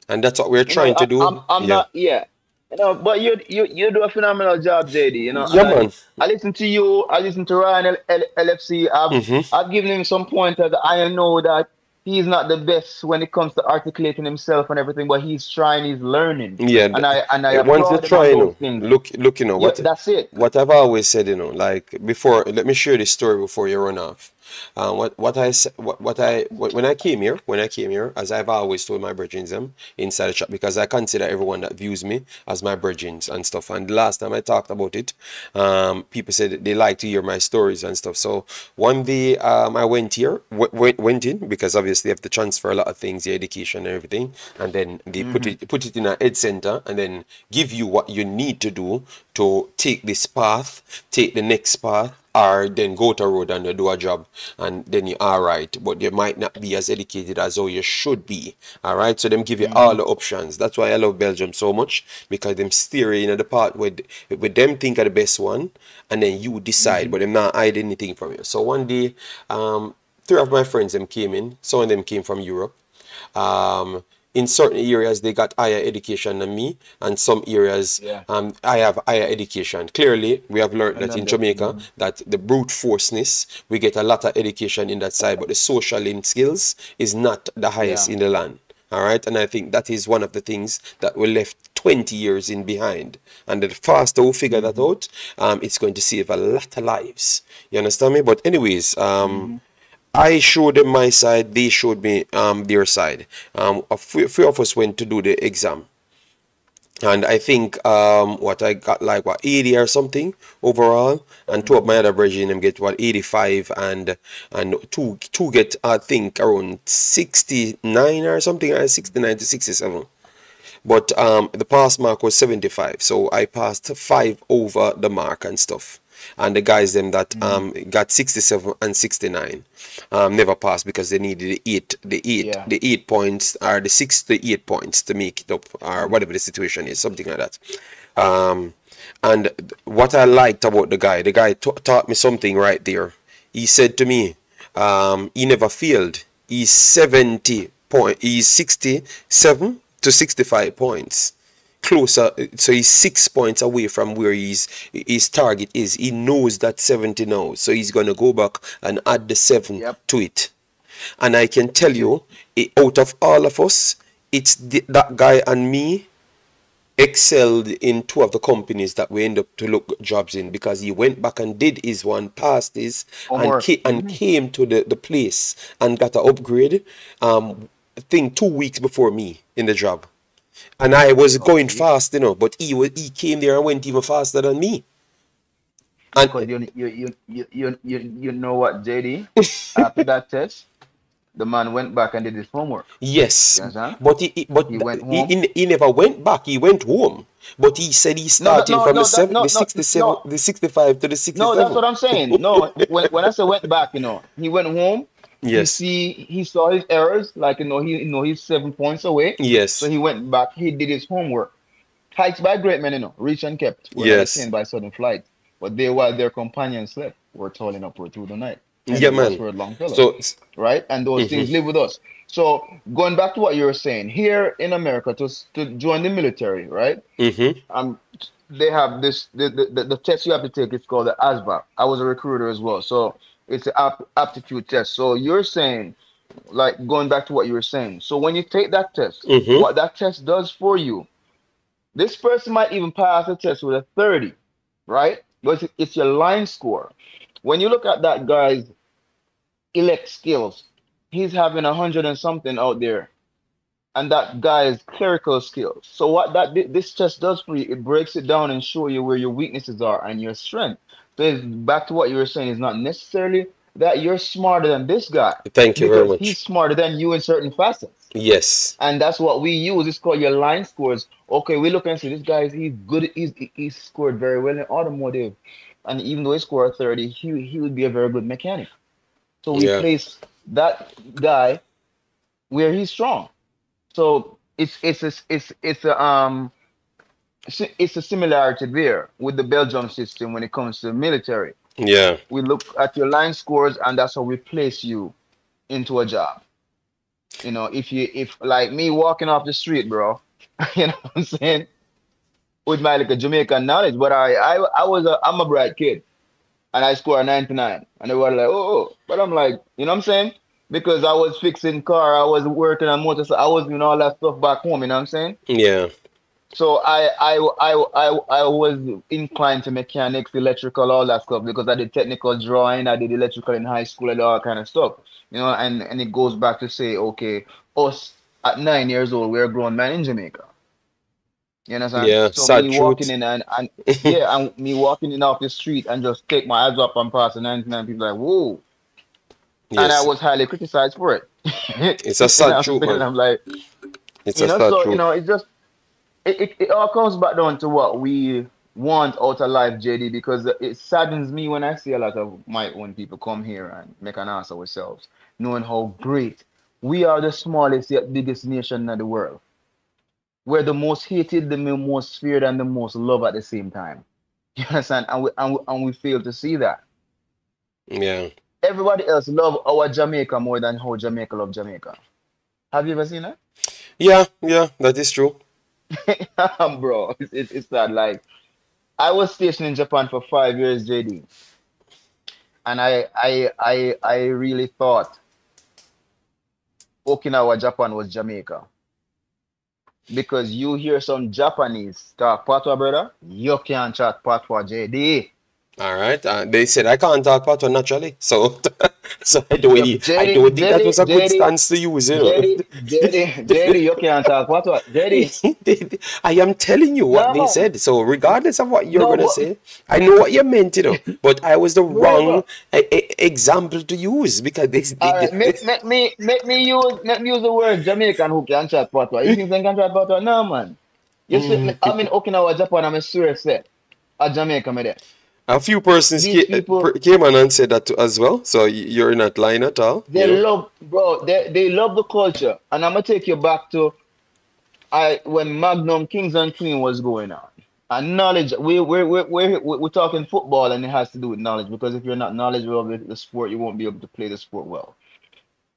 And that's what we're You know, trying to do. I'm I'm Yeah. not yeah. You know, but you you you do a phenomenal job, JD. You know, Yeah, and I. I listen to you. I listen to Ryan L- L- LFC. I've Mm-hmm. I've given him some pointers. I know that he's not the best when it comes to articulating himself and everything, but he's trying. He's learning, Yeah. and I and I th- Once you applaud him on try, you know, look, look, you know, Yeah, what that's it. what I've always said, you know, like before, let me share this story before you run off. Uh, what what I what, what I wh- when I came here, when I came here, as I've always told my brethren them inside the shop, because I consider everyone that views me as my brethren and stuff. And the last time I talked about it, um, people said they like to hear my stories and stuff. So one day, um, I went here, went went in because obviously I have to transfer a lot of things, the education and everything, and then they put it put it in a ed center and then give you what you need to do to take this path, take the next path or then go to road and do a job and then you're all right but you might not be as educated as how you should be all right? So them give you all the options. That's why i love belgium so much because them steer you in the part with with them think are the best one and then you decide but them not hide anything from you. So one day um three of my friends them came in. Some of them came from europe. Um in certain areas they got higher education than me and some areas Yeah. um, I have higher education. Clearly, we have learned that in Jamaica that the brute forceness, we get a lot of education in that side, but the social in skills is not the highest Yeah. in the land. All right, and I think that is one of the things that we left 20 years in behind. And the faster we figure that out, um, it's going to save a lot of lives. You understand me? But anyways, um, I showed them my side, they showed me um, their side. Um, a few, of us went to do the exam. And I think um, what I got like what 80 or something overall, and two of my other brethren them get what 85 and and two two get I think around 69 or something, or 69 to 67 but um, the pass mark was 75 so i passed five over the mark and stuff and the guys them that um, got 67 and 69 um, never passed because they needed the eight the eight Yeah. the eight points or the six to eight points to make it up or whatever the situation is something like that. Um, and what i liked about the guy the guy ta- taught me something right there. He said to me um, he never failed. He's 70 point he's 67 to 65 points closer so he's six points away from where his his target is he knows that 70 now so he's going to go back and add the seven Yep. to it and i can tell you out of all of us it's the, that guy and me excelled in two of the companies that we end up to look jobs in because he went back and did his one, past his, and, ca- and came to the, the place and got an upgrade. Um, I think two weeks before me in the job, and I was going fast, you know, but he was he came there and went even faster than me. And Because you, you, you, you, you, you, know what, JD? After that test, the man went back and did his homework. Yes, but he, he- but He went he, he, never went back. He went home, but he said he started no, from no, the seven, no, the sixty-seven, no. the sixty-five to the sixty-seven. No, that's what I'm saying. No, when, when I say went back, you know, he went home. Yes, see, he saw his errors, like you know, he you know he's seven points away. yes, So he went back. He did his homework. Hikes by great men, you know, reach and kept. Were Yes. by sudden flight, but they while their companions slept were toiling upward through the night. And Yeah, man. westward long so right? And those Mhm. things live with us. So going back to what you were saying, here in America, to to join the military, right? mhm, Um, they have this the, the, the, the test you have to take. It's called the ASVAB. I was a recruiter as well, so it's an ap- aptitude test. So you're saying, like going back to what you were saying. So when you take that test, Mhm. what that test does for you, this person might even pass the test with a 30, right? But it's- it's your line score. When you look at that guy's elect skills, he's having a hundred and something out there, and that guy's clerical skills. So what that this test does for you, it breaks it down and show you where your weaknesses are and your strength. So back to what you were saying. It's not necessarily that you're smarter than this guy. thank you very much. He's smarter than you in certain facets. Yes, And that's what we use. It's called your line scores. Okay, we look and see this guy. He's good. He's he's scored very well in automotive, and even though he scored thirty, he he would be a very good mechanic. So we Yeah. place that guy where he's strong. So it's it's a, it's it's a um it's a similarity there with the Belgium system when it comes to military. yeah, We look at your line scores, and that's how we place you into a job. You know, if you if like me walking off the street, bro, you know what I'm saying? With my like a Jamaican knowledge, but I I I was a I'm a bright kid. And I scored a 99. And they were like, oh, oh. but I'm like, you know what I'm saying? Because I was fixing car, I was working on motorcycle, I was doing all that stuff back home, you know what I'm saying? yeah, So I I I I I was inclined to mechanics, electrical, all that stuff because I did technical drawing, I did electrical in high school and all that kind of stuff. You know, and, and it goes back to say, okay, us at nine years old, we're a grown man in Jamaica. You understand? Yeah, so sad me truth. walking in and, and yeah, and me walking in off the street and just take my eyes up and pass the 99 people like, whoa. Yes. And I was highly criticized for it. It's a sad know what I'm truth, man. I'm like, It's a know, sad so truth. you know, it's just it, it, it all comes back down to what we want out of life, JD, because it saddens me when I see a lot of my own people come here and make an ass of ourselves, knowing how great we are the smallest yet biggest nation in the world. We're the most hated, the most feared, and the most loved at the same time. You understand? And we, and we, and we fail to see that. Yeah. Everybody else love our Jamaica more than how Jamaica love Jamaica. Have you ever seen that? Yeah, yeah, that is true. Bro, it's, it's, it's like I was stationed in Japan for five years, JD, and I I I I really thought Okinawa, Japan was Jamaica. Because you hear some Japanese talk patois, brother, you can't chat patois, JD. All right. Uh, they said I can't talk patois naturally, so so I don't, Jerry, I don't think Jerry, that was a good Jerry, stance to use, you know. JD, JD, you can't talk patois, JD. They- I am telling you what they said. So regardless of what you're No, gonna say, I know what you meant, you know. But I was the No, wrong e- e- example to use because they, they, right, they- make, make me make me use make me use the word Jamaican who can't chat patois. You think they can chat patois? No, man. You see, Mm. I'm in Okinawa, Japan. I'm a serious set. A Jamaica, me there. A few persons ca- people- came on and said that to, as well. So you're not lying at all. They you know. love, bro. They they love the culture, and I'm gonna take you back to I when Magnum Kings and Queen was going on. And knowledge, we we we we're, we're, talking football, and it has to do with knowledge because if you're not knowledgeable of the, sport, you won't be able to play the sport well,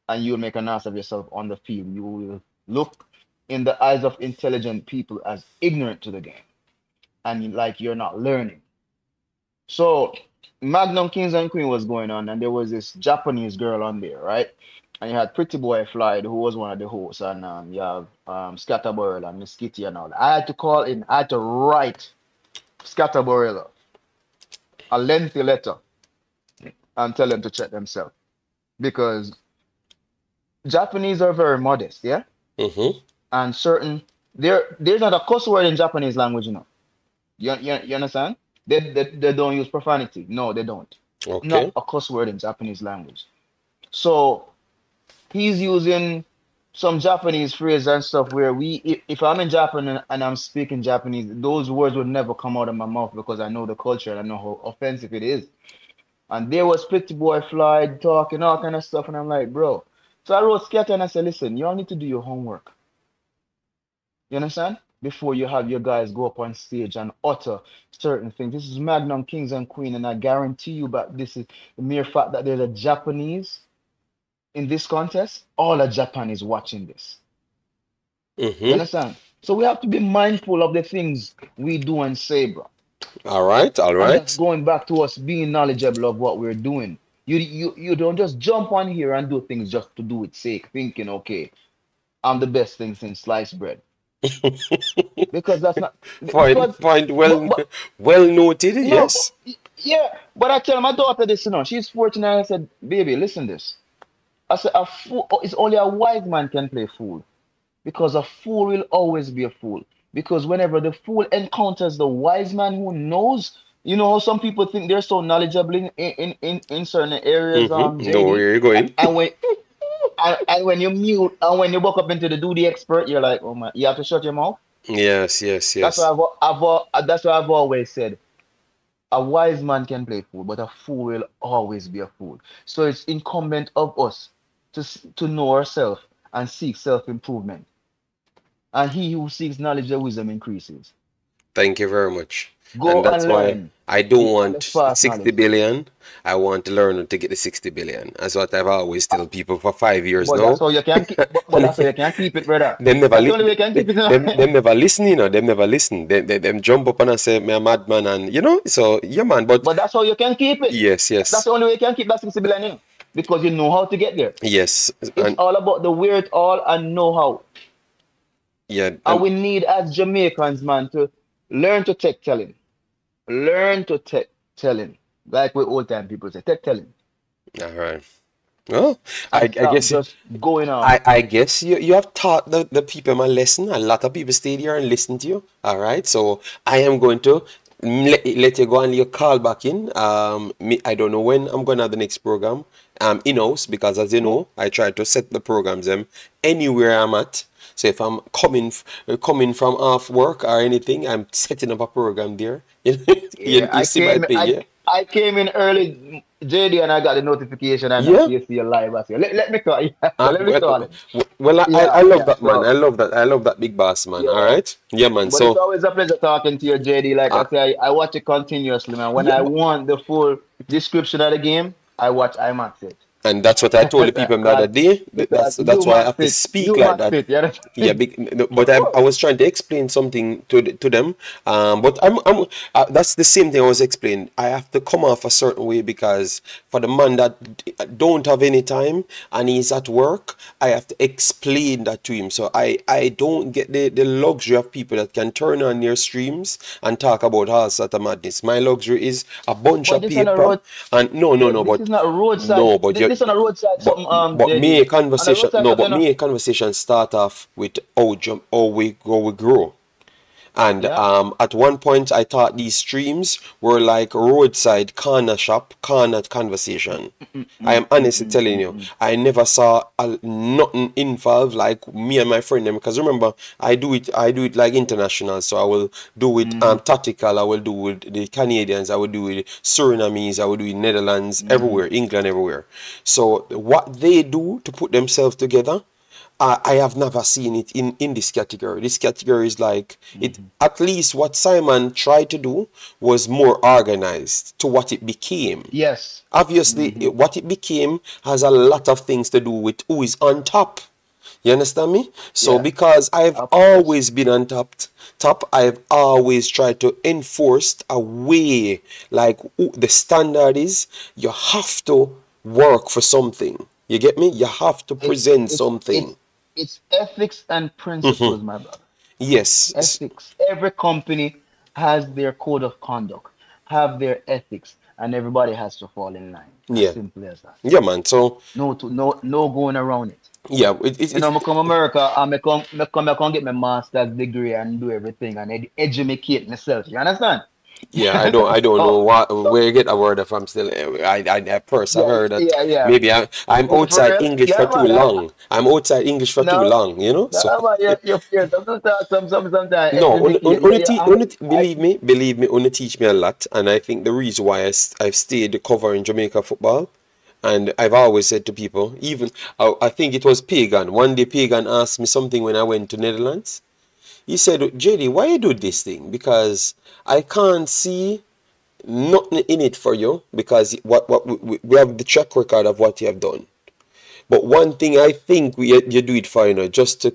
and you will make an ass of yourself on the field. You will look in the eyes of intelligent people as ignorant to the game, and like you're not learning. So Magnum Kings and Queen was going on, and there was this Japanese girl on there, right? And you had Pretty Boy Fly, who was one of the hosts, and um, you have um, Scatta Burrell and Miss Kitty and all that. I had to call in, I had to write Scatta Burrell a lengthy letter and tell them to check themselves because Japanese are very modest, yeah, Mm-hmm. and certain there there's not a cuss word in Japanese language, you know. You, you, you understand? They, they they don't use profanity. No, they don't Okay. not a cuss word in Japanese language. So he's using some Japanese phrase and stuff where we, if, if I'm in Japan and, and I'm speaking Japanese, those words would never come out of my mouth because I know the culture and I know how offensive it is. And there was Pretty Boy Fly talking all kind of stuff, and I'm like, bro. So I wrote Scatta and I said, listen, you all need to do your homework. You understand? Before you have your guys go up on stage and utter certain things. This is Magnum Kings and Queen, and I guarantee you, but this is the mere fact that there's a Japanese in this contest, all the Japanese watching this. You Mm-hmm. understand? So we have to be mindful of the things we do and say, bro. All right. All And going back to us being knowledgeable of what we're doing. You you you don't just jump on here and do things just to do it sake, thinking, okay, I'm the best thing since sliced bread. because that's not Point, because point well, but- but- well noted. No, yes. but- yeah, but I tell my daughter this, you know, she's 14 and I said, baby, listen this. I said, a fool, oh, it's only a wise man can play fool. Because a fool will always be a fool. Because whenever the fool encounters the wise man who knows, you know, some people think they're so knowledgeable in in, in, in certain areas. Um, Mhm. Know where you're going. and when and, and when you mute and when you walk up into the do the expert, you're like, oh my, you have to shut your mouth. Yes. Yes. That's Yes. what I've, I've uh, that's what I've always said. A wise man can play fool, but a fool will always be a fool. So it's incumbent of us to to know ourselves and seek self improvement. And he who seeks knowledge and wisdom increases. Thank you very much. Go and and, that's why. I don't want the fast 60 knowledge. billion. I want to learn to get the 60 billion. That's what I've always tell people for five years But now. that's how you can keep. But, but that's how you can keep it, brother. Them never That's the only way you can keep it. Them, them never listen, you know. Them never listen. Them, them, them jump up and I say, me a madman, and you know. So yeah, man. But But that's how you can keep it. yes, yes. That's the only way you can keep that 60 billion in. Because you know how to get there. yes, It's and all about the it all and know how. yeah. And And, we need as Jamaicans, man, to learn to take telling. Learn to take telling. Like we old time people say, take telling. all right. Well, I, I guess just going on. I, I guess you, you have taught the, the people my lesson. A lot of people stayed here and listened to you. All right. So I am going to let, let you go and you call back in. Um, me, I don't know when I'm going to have the next program. um, in-house because as you know, I try to set the programs them anywhere I'm at. So if I'm coming uh, coming from off work or anything, I'm setting up a program there. you, Yeah, you I see my came thing, I, yeah? I came in early, JD, and I got the notification and Yeah. I see you live. I said, let, let me call you. Uh, let me call well, it. w- well, I, I Yeah, I love yeah. that man. So, I love that. I love that big boss man. All right, yeah, man. But it's always a pleasure talking to you, JD. Like uh, I say, I, I watch it continuously, man. When I want the full description of the game, I watch Imaxit. And that's what I told the people that, other because, day. That's that's why I have to speak You like that. Yeah, understand? big, no, but I, I was trying to explain something to the, to them. Um, but I'm, I'm uh, that's the same thing I was explaining. I have to come off a certain way because for the man that don't have any time and he's at work, I have to explain that to him. So I I don't get the the luxury of people that can turn on their streams and talk about all sort of madness. My luxury is a bunch But of this on a paper road, and no no no but is not a roadside. no but you this on a roadside something, um, but me a conversation no but me a conversation start off with how jump how we go we grow and Yeah. um, at one point I thought these streams were like roadside corner shop corner conversation. Mm-hmm. I am honestly mm-hmm. telling you mm-hmm. I never saw a, nothing involved like me and my friend them. Because remember I do it I do it like international. So I will do it um tactical I will do with the Canadians I will do with Surinamese I will do in Netherlands everywhere England everywhere. So what they do to put themselves together I, I have never seen it in, in this category. This category is like it mm-hmm. at least what Simon tried to do was more organized to what it became. Yes. Obviously, mm-hmm. it- what it became has a lot of things to do with who is on top. You understand me? So Yeah. because I've always been on top, top, I've always tried to enforce a way like the standard is. You have to work for something. You get me? You have to present it's something. it's it's ethics and principles, mm-hmm. my brother. Yes. Ethics. Every company has their code of conduct, have their ethics, and everybody has to fall in line. As Yeah. simple as that. Yeah, man. So No to no no going around it. yeah, it, it, You know, I come America I come, I come, I come get my master's degree and do everything and ed- educate myself. You understand? Yeah. I don't. I don't know oh, what so where you get a word if I'm Still, I, I at first I heard that yeah, yeah. maybe I, I'm outside? English for too man. Long. I'm outside English for too long. You know. no, So man, you're, you're, some, some, sometimes no, on, on, Yeah, te- yeah. on I, I, believe me, believe me, on teach me a lot, and I think the reason why I, I've stayed covering Jamaica football. And I've always said to people, even I, I think it was Pagan. One day, Pagan asked me something when I went to Netherlands. He said, JD, why you do this thing? Because I can't see nothing in it for you because what what we, we have the track record of what you have done. But one thing I think we, you do it for, you know, just to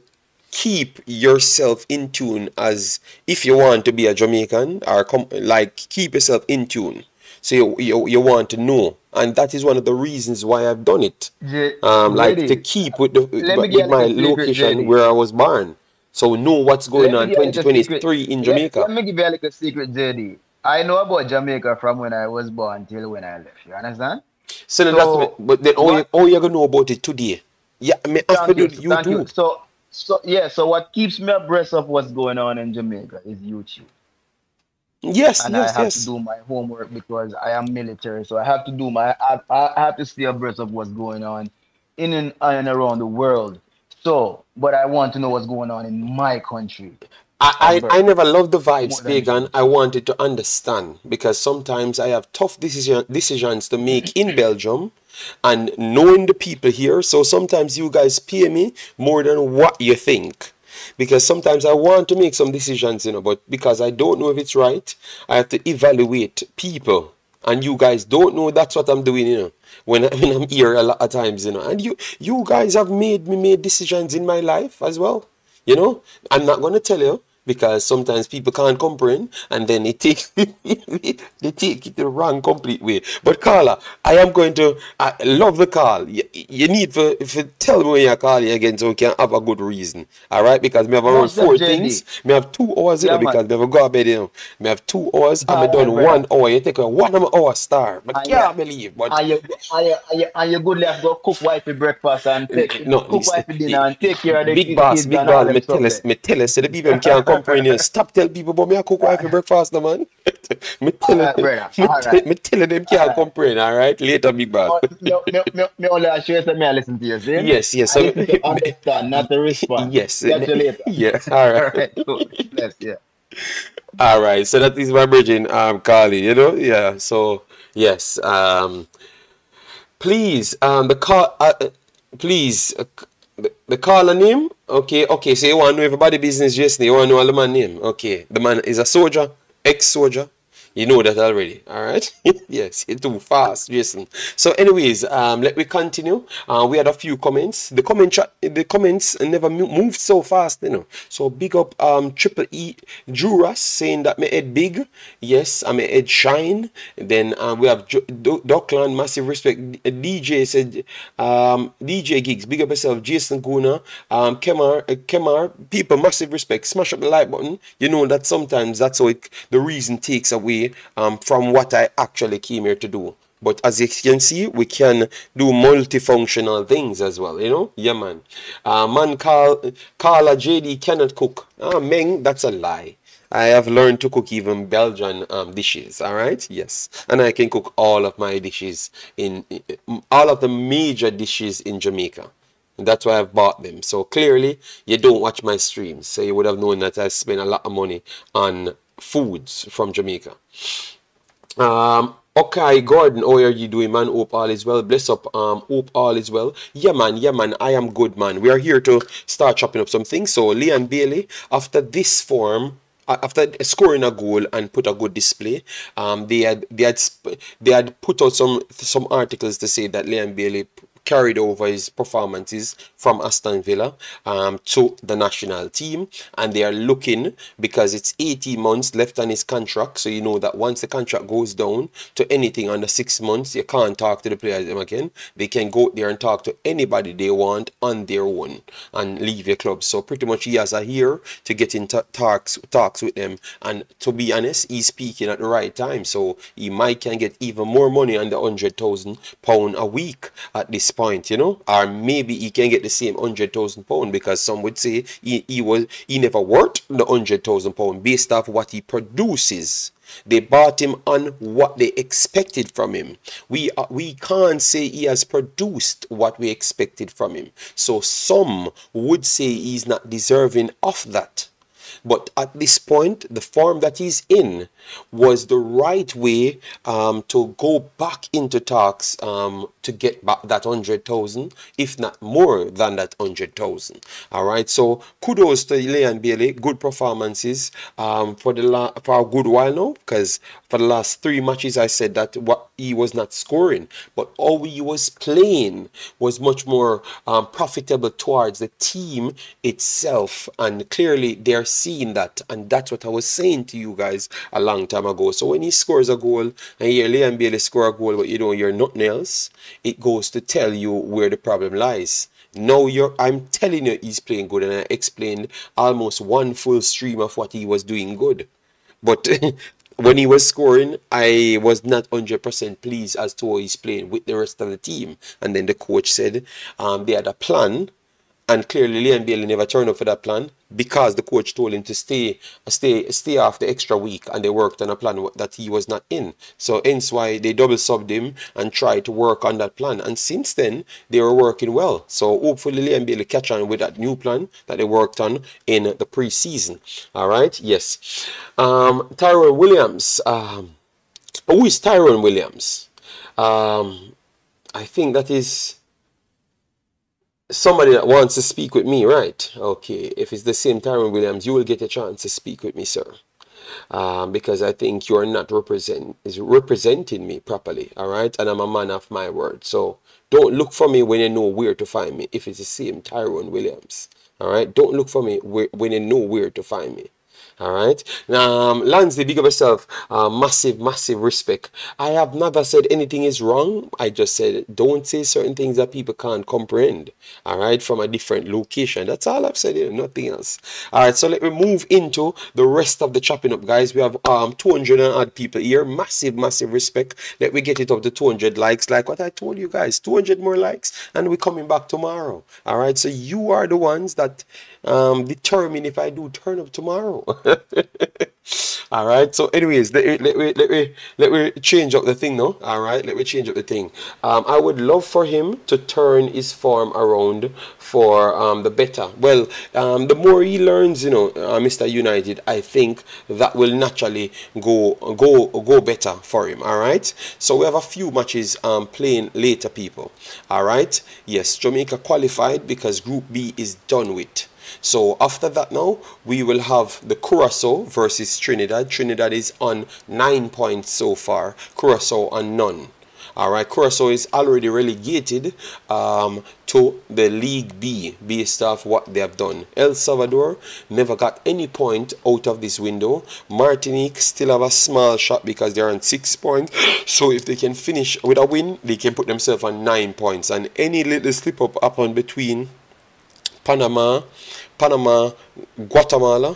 keep yourself in tune as if you want to be a Jamaican or come, like keep yourself in tune. So you, you, you want to know. And that is one of the reasons why I've done it. J, Um, like to keep with the with my location where I was born. So we know what's going Let on get a little secret. 2023 in Let, Jamaica. let me give you a little secret, JD. I know about Jamaica from when I was born till when I left. You understand? So. So But then all you all you gonna know about it today. Yeah, I mean after you, do thank you. So, so yeah. So what keeps me abreast of what's going on in Jamaica is YouTube, Yes, and I yes, have to yes. do my homework because I am military. So I have to do my. I, I I have to stay abreast of what's going on in and, and around the world. So, but I want to know what's going on in my country I, I, I never loved the vibes, Pagan. I wanted to understand because sometimes I have tough decision, decisions to make in Belgium and knowing the people here. So sometimes you guys pay me more than what you think. Because sometimes I want to make some decisions, you know, but because I don't know if it's right, I have to evaluate people. And you guys don't know that's what I'm doing, you know. When, when I'm here a lot of times, you know. And you you guys have made me made decisions in my life as well. You know, I'm not gonna tell you because sometimes people can't comprehend and then they take they take it the wrong complete way. But Carla, I am going to I love the call. You, you need to, tell me when you call you again so we can have a good reason. Alright, because me have around four JD. things. Me have two hours you Yeah, because have to go bed you. Me have two hours and me done brother. one hour. You take a one hour star. But And you, can't believe. But and you, and you, and you, and you good left go cook wifey breakfast and take no, cook listen, wifey dinner and take care of the big kids boss, big boss, eh? me tell us, me tell us, so the people can't here. Stop telling people about me I cook wife for breakfast, no, man. me telling Alright, them, me, tell- me telling them can't complain, all right? Later, big bad. No, no, no, me only assure you me I listen to you, see? Yes, yes. So, to understand, not to respond. yes. Catch you later. Yeah. All right. Alright, cool. Bless you. All right. So that is my virgin um Carly, you know? Yeah. So yes. Um please um the call uh, uh, please uh, the, the caller name? Okay okay so you want to know everybody business just you want to know all the man name? Okay. The man is a soldier ex-soldier you know that already. All right? Yes too fast. Jason so anyways um let me continue. Uh we had a few comments. The comment chat the comments never mo- moved so fast you know. So big up um triple e juras saying that my head big. Yes i'm a head shine. Then um, we have Dockland, massive respect. DJ said, um, DJ gigs, big up yourself. Jason Guna, um, Kemar, uh, Kemar, people, massive respect. Smash up the like button. You know that sometimes that's how it, the reason takes away um, from what I actually came here to do. But as you can see, we can do multifunctional things as well, you know? Yeah, man. Uh, man, Carl, Carla JD cannot cook. Ah, Meng, that's a lie. I have learned to cook even Belgian um, dishes. All right, yes, and I can cook all of my dishes in, all of the major dishes in Jamaica. That's why I've bought them. So clearly, you don't watch my streams, so you would have known that I spend a lot of money on foods from Jamaica. Um, okay, Gordon, how are you doing, man? Hope all is well. Bless up. Um, hope all is well. Yeah, man. Yeah, man. I am good, man. We are here to start chopping up some things. So, Leon Bailey, after this form, after scoring a goal and put a good display, um, they had they had they had put out some some articles to say that Leon Bailey carried over his performances from Aston Villa um, to the national team, and they are looking because it's 18 months left on his contract. So you know that once the contract goes down to anything under six months, you can't talk to the players again. They can go there and talk to anybody they want on their own and leave your club. So pretty much he has a year to get in talks talks with them. And to be honest, he's speaking at the right time, so he might can get even more money on the hundred thousand pound a week at this point, you know, or maybe he can get the same hundred thousand pound because some would say he, he was he never worked the hundred thousand pound based off what he produces. They bought him on what they expected from him. We uh, we can't say he has produced what we expected from him. So some would say he's not deserving of that. But at this point, the form that he's in was the right way um, to go back into talks um, to get back that 100,000, if not more than that 100,000. All right, so kudos to Leon Bailey. Good performances um, for the for a good while now, because for the last three matches, I said that what he was not scoring, but all he was playing was much more um, profitable towards the team itself, and clearly they're seeing that, and that's what I was saying to you guys a long time ago. So when he scores a goal and you hear Leon Bailey score a goal, but you don't hear nothing else, it goes to tell you where the problem lies. Now you're I'm telling you he's playing good, and I explained almost one full stream of what he was doing good. But when he was scoring, I was not 100% pleased as to how he's playing with the rest of the team. And then the coach said um, they had a plan, and clearly Leon Bailey never turned up for that plan because the coach told him to stay, stay, stay off the extra week, and they worked on a plan that he was not in. So hence why they double subbed him and tried to work on that plan. And since then, they were working well. So hopefully Leon Bailey catch on with that new plan that they worked on in the preseason. All right, yes. Um, Tyrone Williams. Um, who is Tyrone Williams? Um, I think that is somebody that wants to speak with me, right? Okay, if it's the same Tyrone Williams, you will get a chance to speak with me, sir. Um, because I think you're not represent is representing me properly, all right? And I'm a man of my word, so don't look for me when you know where to find me. If it's the same Tyrone Williams, all right? Don't look for me when you know where to find me. All right. Um, Lansley, big of yourself. Uh, massive, massive respect. I have never said anything is wrong. I just said don't say certain things that people can't comprehend. All right, from a different location. That's all I've said. Here, nothing else. All right. So let me move into the rest of the chopping up, guys. We have um 200 and odd people here. Massive, massive respect. Let me get it up to 200 likes, like what I told you guys. 200 more likes, and we're coming back tomorrow. All right. So you are the ones that um, determine if I do turn up tomorrow. all right. So, anyways, let me, let me let me let me change up the thing now. All right. Let me change up the thing. Um, I would love for him to turn his form around for um, the better. Well, um, the more he learns, you know, uh, Mr. United, I think that will naturally go go go better for him. All right. So we have a few matches um, playing later, people. All right. Yes, Jamaica qualified because Group B is done with. So after that now, we will have the Curacao versus Trinidad. Trinidad is on 9 points so far. Curacao on none. All right, Curacao is already relegated um, to the League B based off what they have done. El Salvador never got any point out of this window. Martinique still have a small shot because they're on six points. So if they can finish with a win, they can put themselves on nine points. And any little slip up upon between Panama Panama, Guatemala,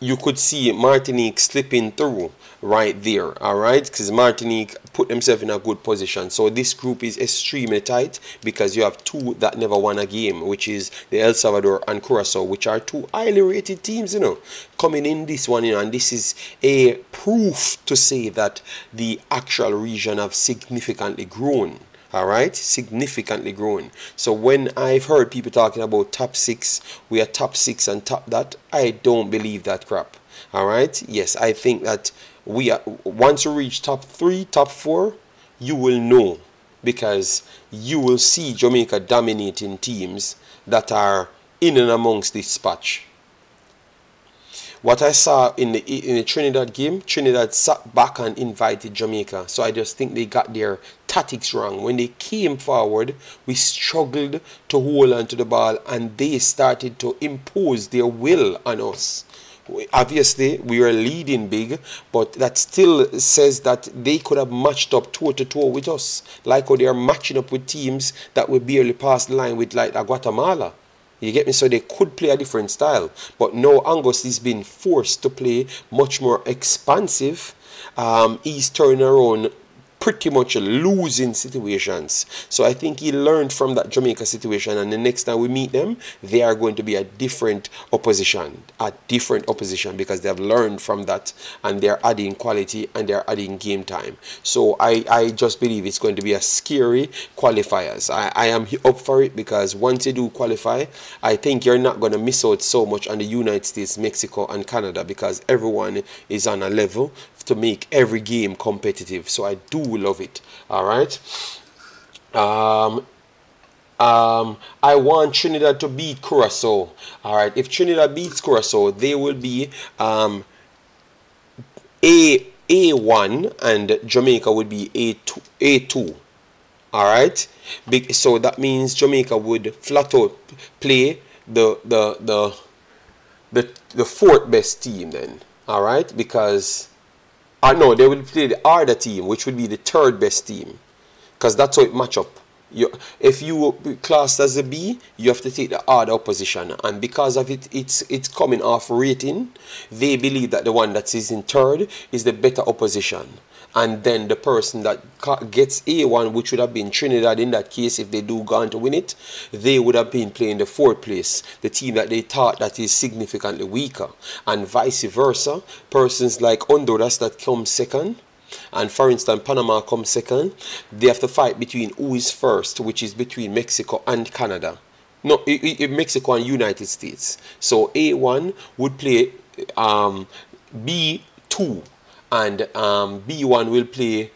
you could see Martinique slipping through right there, all right? Because Martinique put themselves in a good position. So this group is extremely tight because you have two that never won a game, which is the El Salvador and Curacao, which are two highly rated teams, you know, coming in this one, you know, and this is a proof to say that the actual region have significantly grown all right? Significantly growing. So when i've heard people talking about top six we are top six and top that i don't believe that crap. All right? Yes i think that we are once you reach top three top four you will know because you will see jamaica dominating teams that are in and amongst this patch what I saw in the in the Trinidad game, Trinidad sat back and invited Jamaica. So I just think they got their tactics wrong. When they came forward, we struggled to hold on to the ball and they started to impose their will on us. Obviously, we were leading big, but that still says that they could have matched up toe to toe with us, like how they are matching up with teams that will barely pass the line with, like Guatemala. You get me? So they could play a different style. But no, Angus is being forced to play much more expansive. Um, he's turning around pretty much losing situations. So I think he learned from that Jamaica situation, and the next time we meet them, they are going to be a different opposition, a different opposition because they have learned from that and they're adding quality and they're adding game time. So I, I just believe it's going to be a scary qualifiers. I, I am up for it because once you do qualify, I think you're not going to miss out so much on the United States, Mexico, and Canada because everyone is on a level to make every game competitive. So I do love it. All right. Um, um, I want Trinidad to beat Curacao. All right. If Trinidad beats Curacao, they will be um, a A1 and Jamaica would be A2. A2. All right. So that means Jamaica would flat out play the the the the the fourth best team then. All right, because uh, no, they will play the harder team, which would be the third best team. Because that's how it match up. You, if you classed as a B, you have to take the harder opposition. And because of it, it's it's coming off rating, they believe that the one that is in third is the better opposition and then the person that gets A1, which would have been Trinidad in that case, if they do go on to win it, they would have been playing the fourth place, the team that they thought that is significantly weaker, and vice versa. Persons like Honduras that come second, and for instance, Panama comes second, they have to fight between who is first, which is between Mexico and Canada. No, Mexico and United States. So A1 would play um, B2 and um, B1 will play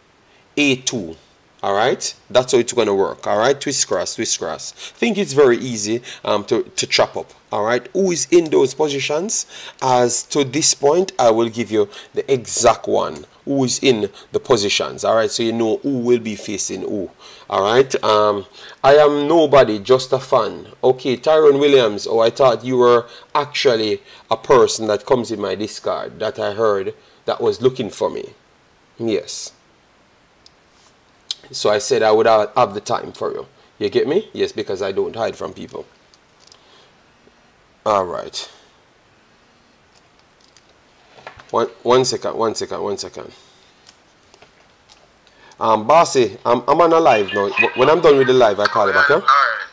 A2 all right that's how it's going to work all right twist cross twist cross think it's very easy um, to, to up all right who is in those positions as to this point I will give you the exact one who's in the positions. All right, so you know who will be facing who. All right. Um, I am nobody, just a fan. Okay, Tyrone Williams. Oh, I thought you were actually a person that comes in my Discord that I heard that was looking for me. Yes. So I said I would have the time for you. You get me? Yes, because I don't hide from people. All right. One, one second, one second, one second. Um, Bossy, I'm, I'm on a live now. When I'm done with the live, I call you back, yeah?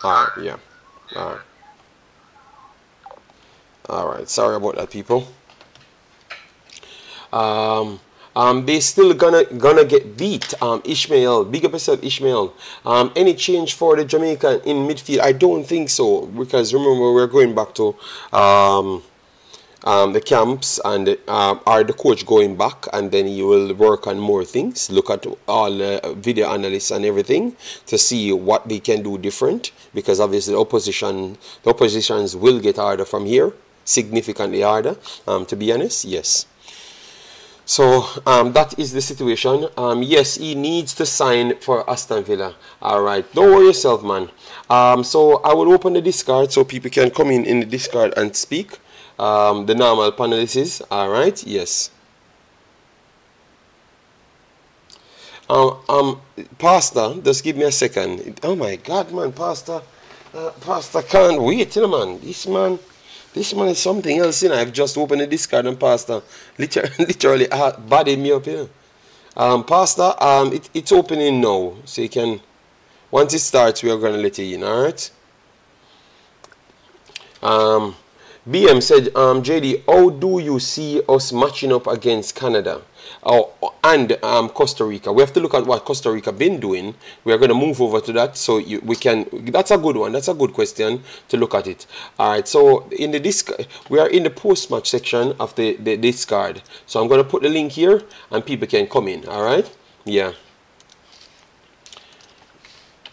All right, yeah. All right. All right, sorry about that, people. Um, um, they still gonna gonna get beat. Um, Ishmael, big up yourself, Ishmael. Um, any change for the Jamaican in midfield? I don't think so because remember we're going back to um, um, the camps and uh, are the coach going back and then he will work on more things look at all uh, video analysts and everything to see what they can do different because obviously the opposition the oppositions will get harder from here significantly harder um, to be honest yes so um, that is the situation. Um, yes, he needs to sign for Aston Villa. All right, don't worry yourself, man. Um, so I will open the Discord so people can come in in the Discord and speak. Um, the normal panelists. All right, yes. Um, um, Pastor, just give me a second. Oh my God, man, Pastor, uh, Pastor can't wait, you know, man. This man. This man is something else, you know. I've just opened the Discord and Pastor literally, literally uh, body me up here. Um, Pastor, um, it, it's opening now. So you can, once it starts, we are going to let you in, all right? Um, BM said, um, JD, how do you see us matching up against Canada? Oh, and um, Costa Rica. We have to look at what Costa Rica been doing. We are going to move over to that, so you, we can. That's a good one. That's a good question to look at it. All right. So in the disc, we are in the post match section of the the Discord. So I'm going to put the link here, and people can come in. All right. Yeah.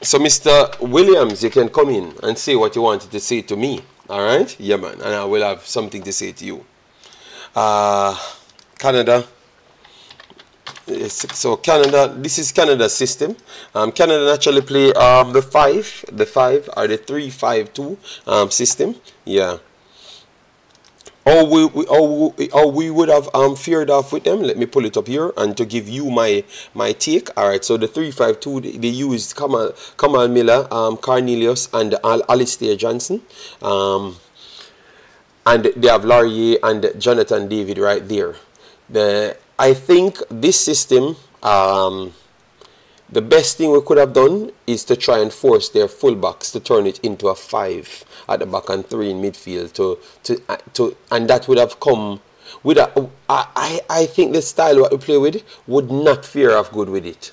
So Mr. Williams, you can come in and say what you wanted to say to me. All right. Yeah, man. And I will have something to say to you. Uh, Canada so Canada, this is Canada's system. Um, Canada naturally play um, the five, the five or the three five two um, system. Yeah. Or we, we, or we, or we would have um, feared off with them. Let me pull it up here and to give you my my take. All right. So the three five two they, they used Kamal Kamal Miller, um, Cornelius, and Al Alistair Johnston. Um, and they have Larin and Jonathan David right there. The I think this system, um, the best thing we could have done is to try and force their fullbacks to turn it into a five at the back and three in midfield. To to uh, to and that would have come with a. I I think the style what we play with would not fear of good with it.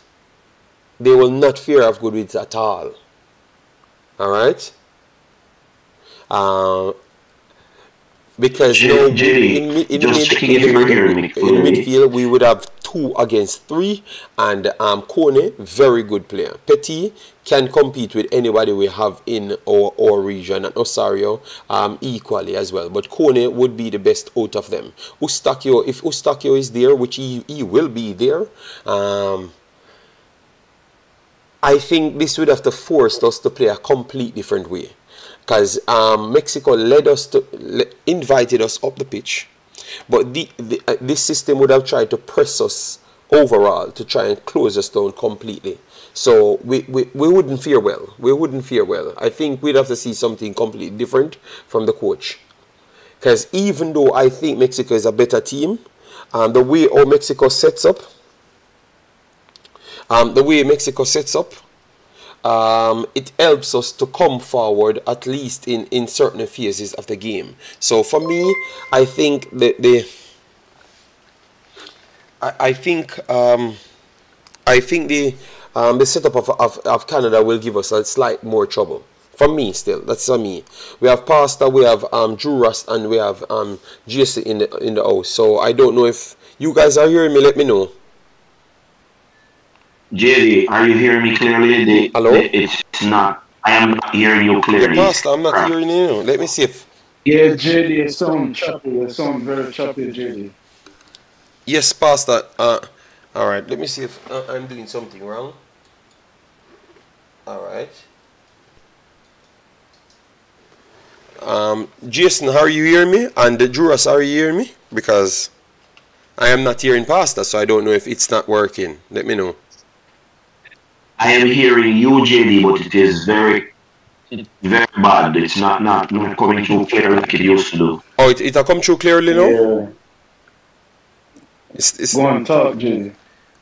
They will not fear of good with it at all. All right. Uh, because you know in, in, mid, in, midfield we would have two against three. And um, Kone very good player. Petit can compete with anybody we have in our, our region and Osorio um, equally as well. But Kone would be the best out of them. Eustáquio if Eustáquio is there which he, he will be there um, I think this would have to force us to play a complete different way because um, Mexico led us to le invited us up the pitch, but the, the uh, this system would have tried to press us overall to try and close us down completely. So we, we, we wouldn't fare well. We wouldn't fare well. I think we'd have to see something completely different from the coach. Because even though I think Mexico is a better team, um, the way all Mexico sets up, um, the way Mexico sets up, um, it helps us to come forward at least in, in certain phases of the game. So for me, I think the, the I, I think um, I think the um, the setup of, of, of Canada will give us a slight more trouble. For me, still, that's for me. We have Pastor, we have um, Drew Rust, and we have um, JC in the in the house. So I don't know if you guys are hearing me. Let me know. JD, are you hearing me clearly? The, Hello? The, it's not. I am not hearing you clearly. Yeah, Pastor, I'm not uh, hearing you. Let me see if. Yeah, JD, it sounds choppy. It sounds very choppy, JD. Yes, Pastor. Uh, All right, let me see if uh, I'm doing something wrong. All right. Um, Jason, how are you hearing me? And uh, Juras, are you hearing me? Because I am not hearing Pastor, so I don't know if it's not working. Let me know. I am hearing you, JD, but it is very, very bad. It's not not, not coming through clear like it used to do. Oh, it, it'll come through clearly now? Yeah. It's, it's, Go on, talk, Jay.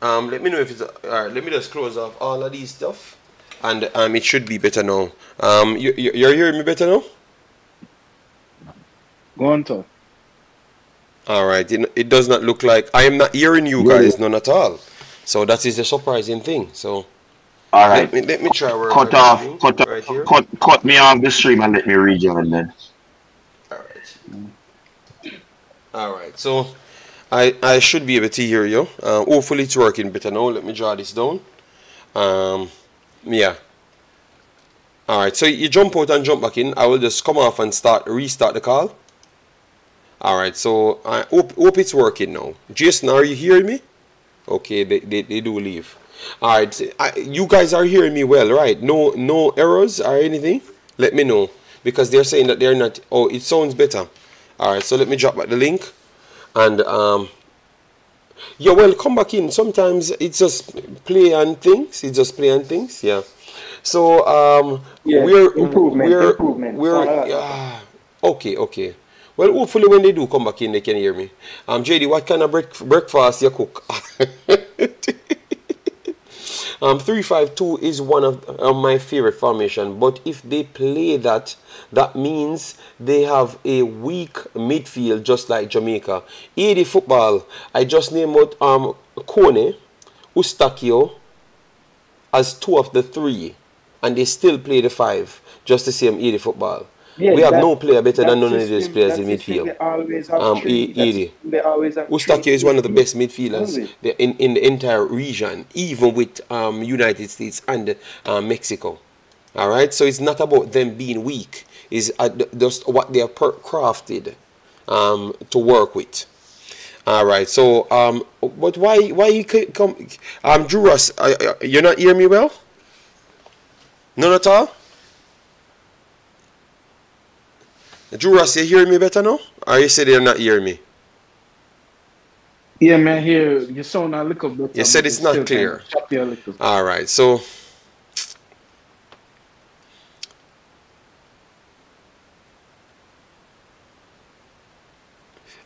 Um, let me know if it's alright. Let me just close off all of these stuff, and um, it should be better now. Um, you, you you're hearing me better now? Go on, talk. All right. It, it does not look like I am not hearing you guys none at all. So that is the surprising thing. So All let me let me try work Cut off, cut off, right here. cut, cut me off the stream and let me rejoin then. All right. All right. So I I should be able to hear you. Uh, hopefully it's working better now. Let me draw this down. Um, yeah. All right. So you jump out and jump back in. I will just come off and start restart the call. All right. So I hope hope it's working now. Jason, are you hearing me? Okay. They they, they do leave. All right. I, you guys are hearing me well, right? No no errors or anything. Let me know because they're saying that they're not. Oh, it sounds better. All right. So let me drop back the link and um yeah well come back in sometimes it's just play and things it's just play and things yeah so um Yeah, we're improvement, we're improvement. we're yeah okay okay well hopefully when they do come back in they can hear me um jd what kind of break, breakfast you cook Um, 352 is one of uh, my favorite formation, but if they play that, that means they have a weak midfield just like Jamaica. 80 football, I just named out um, Kone, Eustáquio as two of the three, and they still play the five, just the same 80 football. Yeah, we have that- no player better than none of these players in midfield. They Um, three. E- That's- Edie. They always have Eustáquio is one of the best midfielders in, in the entire region, even with um, United States and uh, Mexico. All right, so it's not about them being weak; it's uh, just what they are per- crafted um, to work with. All right, so um, but why why you come? Um, Drew Ross, uh, you're not hearing me well? None at all. Ross, you hearing me better now? Or you said you're not hearing me? Yeah, man. Here, you sound a little better. You said it's not clear. kinda choppy a little. All right, so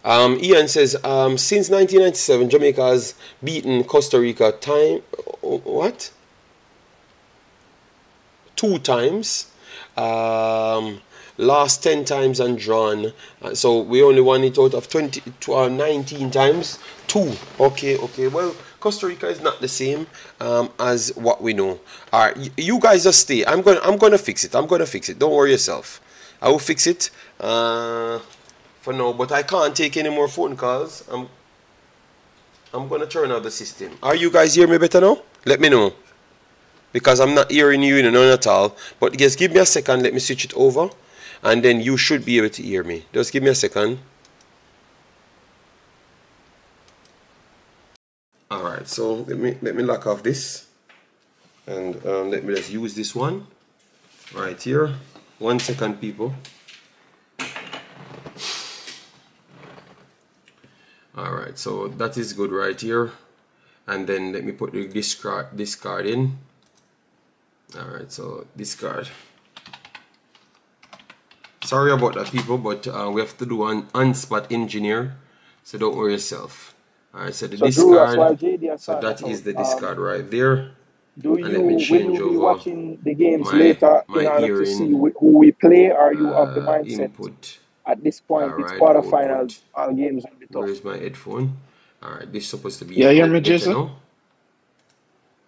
um, Ian says um, since 1997, Jamaica has beaten Costa Rica time what two times. Um, lost 10 times and drawn. Uh, so we only won it out of 20 tw- uh, 19 times. Two. Okay okay. Well costa rica is not the same um, as what we know. All right you guys just stay. I'm gonna i'm gonna fix it. I'm gonna fix it. Don't worry yourself. I will fix it uh, for now. But i can't take any more phone calls. I'm i'm gonna turn off the system. Are you guys hear me better now? Let me know. Because I'm not hearing you in none at all. But just give me a second, let me switch it over, and then you should be able to hear me. Just give me a second. All right, so let me let me lock off this, and um, let me just use this one right here. One second, people. All right, so that is good right here, and then let me put the Discord Discord in. All right, so Discord. Sorry about that, people, but uh, we have to do an on-spot engineer, so don't worry yourself. All right, so the So, Drew, that's why Discord. JD So that is the out. Um, Discord right there. Do And you, let me will change you be watching the games my- later my in order to see who we play? Are you of the Uh, mindset input. at this point? it's Alright, quarterfinals. output. All games will be tough. Where's my headphone? All right, this is supposed to be. Yeah, hear me, Jason? now.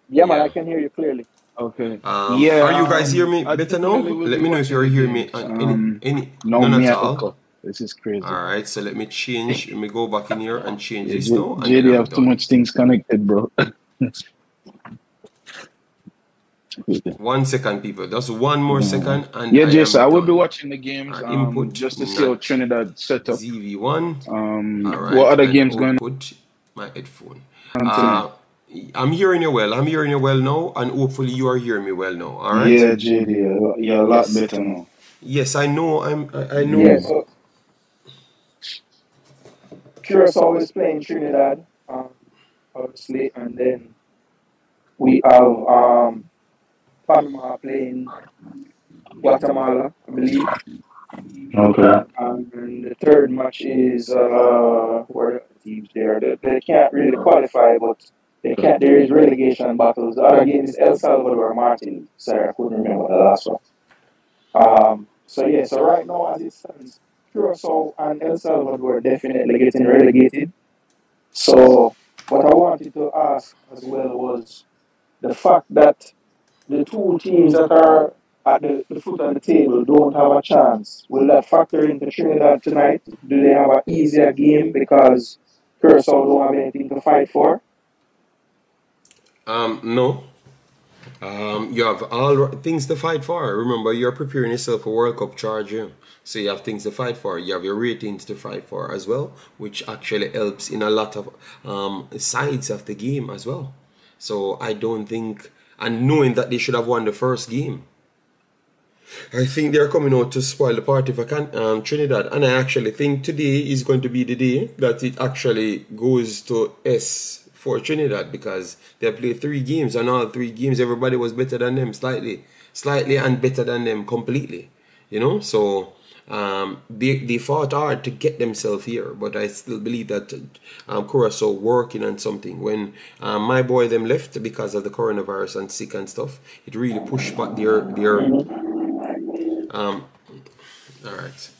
Yeah, man, Yeah. I can hear you clearly. Okay. Um, yeah. are you guys um, hear me better now? Let me know if you're hearing me. Any, Um, any, no, none at all. This is crazy. All right, so let me change. Let me go back in here and change Yeah, this J- now. JD I'm have too much things connected, bro. One second, people. Just one more second, and yeah, I Jason, I am will be watching the games Uh, um, input, just to see how Trinidad set up. ZV1. Um, All right, what other games going output my headphone. Uh? I'm hearing you well. I'm hearing you well now, and hopefully you are hearing me well now. All right. Yeah, JD, you're a lot Yes. better now. Yes, I know. I'm. I, I know. Yeah, so Curacao is playing Trinidad, um, obviously, and then we have um, Panama playing Guatemala, I believe. Okay. Um, and the third match is uh, where the teams there. They, they can't really qualify, but There is relegation battles. The other game is El Salvador Martin. Sorry, I couldn't remember the last one. Um, so yeah, so right now as it stands, Curacao and El Salvador definitely getting relegated. So what I wanted to ask as well was the fact that the two teams that are at the, the foot of the table don't have a chance. Will that factor into Trinidad tonight? Do they have an easier game because Curacao don't have anything to fight for? Um, no. Um, you have all things to fight for. Remember, you're preparing yourself for World Cup charge, yeah. So you have things to fight for. You have your ratings to fight for as well, which actually helps in a lot of um, sides of the game as well. So I don't think, and knowing that they should have won the first game, I think they're coming out to spoil the party for Can- um, Trinidad, and I actually think today is going to be the day that it actually goes to S for Trinidad because they played three games, and all three games everybody was better than them slightly, slightly, and better than them completely. You know, so um, they they fought hard to get themselves here, but I still believe that um, Curacao working on something. When um, my boy them left because of the coronavirus and sick and stuff, it really pushed back their their um, all right.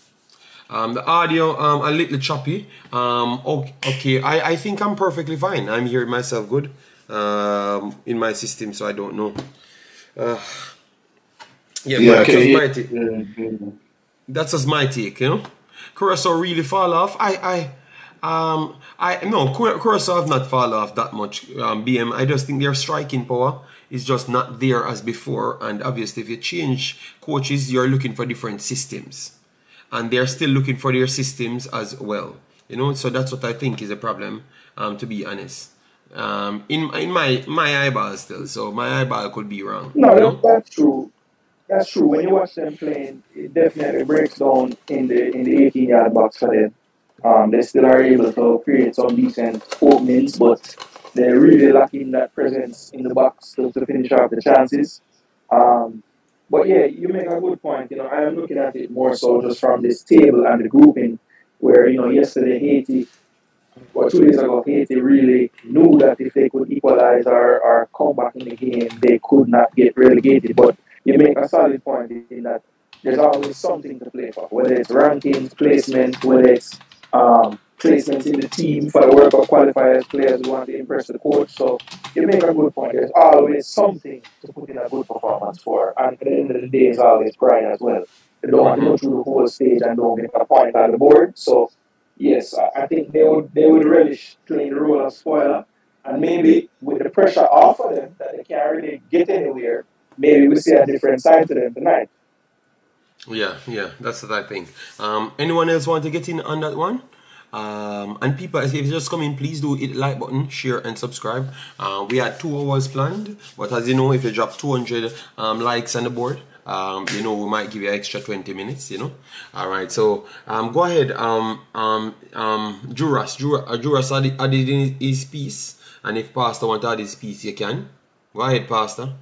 Um, the audio um, a little choppy. Um, okay. I, I think I'm perfectly fine. I'm hearing myself good um, in my system, so I don't know. Uh, yeah, Yeah, but that's okay. just my Yeah, take. yeah. That's just my take, you know. Curacao really fall off. I, I, um, I no Cura- Curacao have not fall off that much. Um, BM. I just think their striking power is just not there as before. And obviously, if you change coaches, you're looking for different systems, and they're still looking for their systems as well. You know, so that's what I think is a problem. Um, to be honest, um, in in my my eyeball still. So my eyeball could be wrong. No, You know. that's true. That's true. When you watch them playing, it definitely breaks down in the in the 18 yard box for them. Um, they still are able to create some decent openings, but they're really lacking that presence in the box to, to finish off the chances. Um, but yeah, you make a good point. You know, I am looking at it more so just from this table and the grouping, where you know yesterday Haiti or two days ago, Haiti really knew that if they could equalize or, or come back in the game, they could not get relegated. But you make a solid point in that there's always something to play for, whether it's rankings, placement, whether it's um, placements in the team for the World Cup qualifiers, players who want to impress the coach. So you make a good point. There's always something to put in a good performance for. And at the end of the day, it's always pride as well. They don't want to go through the whole stage and don't get a point on the board. So yes, I think they would they would relish playing the role of spoiler, and maybe with the pressure off of them that they can't really get anywhere, maybe we see a different side to them tonight. Yeah, yeah, that's what I think. Um, anyone else want to get in on that one? Um, and people, if you just come in, please do hit like button, share, and subscribe. Uh, we had two hours planned, but as you know, if you drop 200 um, likes on the board, um, you know, we might give you extra 20 minutes, you know. All right, so um, go ahead. Um, um, um, Juras, Juras, uh, Juras added, added in his piece, and if Pastor want to add his piece, you can. Go ahead, Pastor.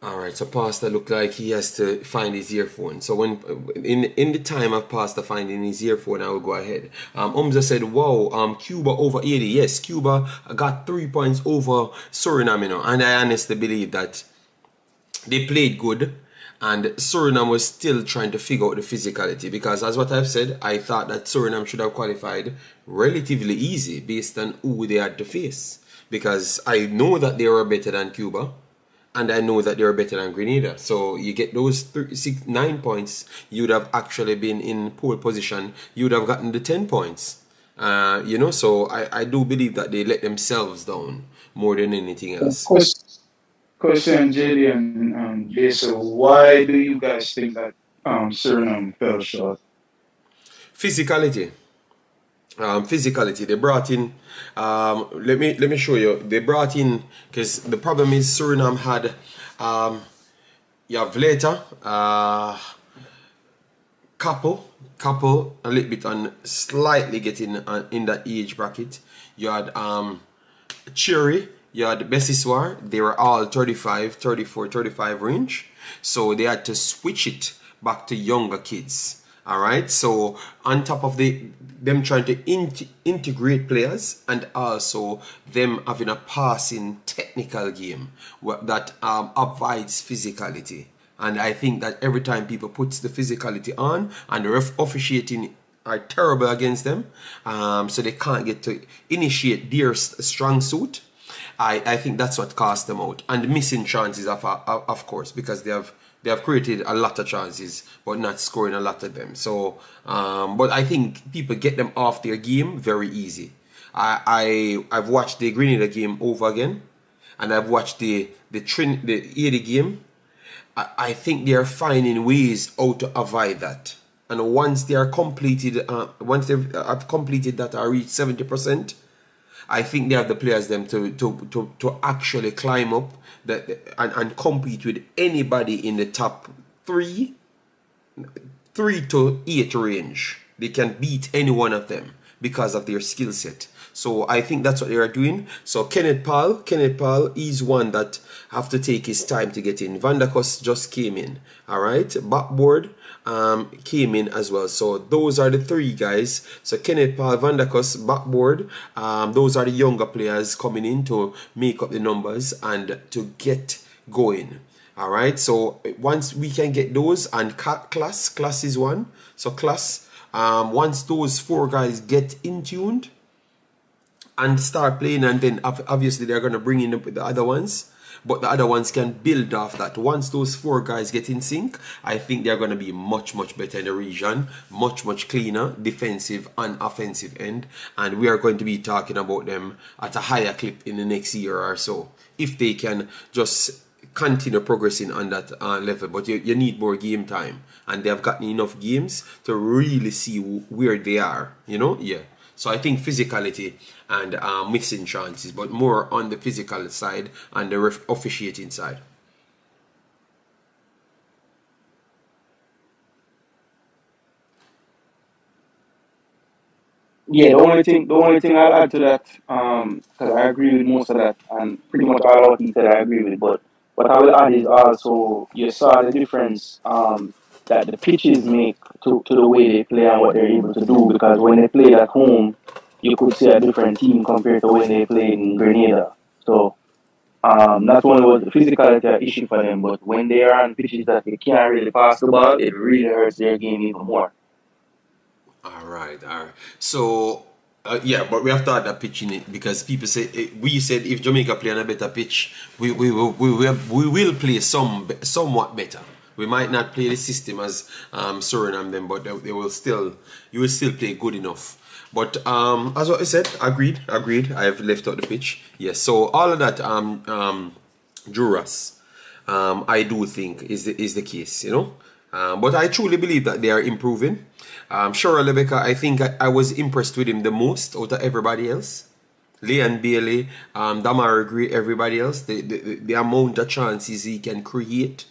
All right, so Pastor looked like he has to find his earphone. So when in in the time of Pastor finding his earphone, I will go ahead. Um, Umza said, "Wow, um, Cuba over 80. Yes, Cuba got three points over Suriname, you know, and I honestly believe that they played good." And Suriname was still trying to figure out the physicality because, as what I've said, I thought that Suriname should have qualified relatively easy based on who they had to face. Because I know that they were better than Cuba, and I know that they're better than Grenada. So you get those three, six, nine points, you would have actually been in pole position. You would have gotten the ten points. Uh, you know, so I, I do believe that they let themselves down more than anything else. Question, question, JD and um, Jason, why do you guys think that um, Suriname fell short? Physicality. Um, physicality. They brought in. Um, let me let me show you. They brought in because the problem is Suriname had. Um, you have later uh, couple couple a little bit on slightly getting uh, in that age bracket. You had um, Chery. You had Biseswar. They were all 35, 34, 35 range. So they had to switch it back to younger kids all right so on top of the them trying to in integrate players and also them having a passing technical game that um, avoids physicality. And I think that every time people puts the physicality on and the ref officiating are terrible against them um, so they can't get to initiate their strong suit I, I think that's what cost them out. And missing chances of, of course because they have they have created a lot of chances, but not scoring a lot of them. So, um, but I think people get them off their game very easy. I, I I've watched the Grenada game over again, and I've watched the the Trin the Haiti game. I, I think they are finding ways how to avoid that. And once they are completed, uh, once they have completed that, I reach seventy percent. I think they have the players them to to to, to actually climb up that and, and compete with anybody in the top three, three to eight range. They can beat any one of them because of their skill set. So I think that's what they are doing. So Kenneth Paal, Kenneth Paal is one that have to take his time to get in. Vandakos just came in. All right, backboard um, came in as well. So those are the three guys. So Kenneth Paal, Vandakos, backboard. Um, those are the younger players coming in to make up the numbers and to get going. All right. So once we can get those and class, class is one. So class, um, once those four guys get in tuned and start playing and then obviously they're going to bring in the, other ones but the other ones can build off that. Once those four guys get in sync i think they're going to be much much better in the region much much cleaner defensive and offensive end. And we are going to be talking about them at a higher clip in the next year or so if they can just continue progressing on that uh, level. But you, you need more game time. And they have gotten enough games to really see where they are you know? Yeah so I think physicality and uh, missing chances, but more on the physical side and the officiating side. Yeah, the only thing the only thing I'll add to that, um, because I agree with most of that, and pretty much all what he said I agree with. But what I will add is also you saw the difference um, that the pitches make to, to the way they play and what they're able to do. Because when they play at home, you could see a different team compared to when they play in Grenada. So um, not only was the physicality an issue for them, but when they are on pitches that they can't really pass the ball, it really hurts their game even more. All right, all right. So uh, yeah, but we have to add that pitch in it because people say eh, we said if Jamaica play on a better pitch, we we we, we, we will play some somewhat better. We might not play the system as um, Suriname them, but they, they, will still you will still play good enough. But um, as what I said, agreed, agreed. I have left out the pitch. Yes, so all of that um um Juras, um, I do think is the is the case, you know. Um, but I truly believe that they are improving. Um, Sure, Lebeka, I think I, I, was impressed with him the most out of everybody else. Leon Bailey, um, Damar agree, everybody else. The, the, the amount of chances he can create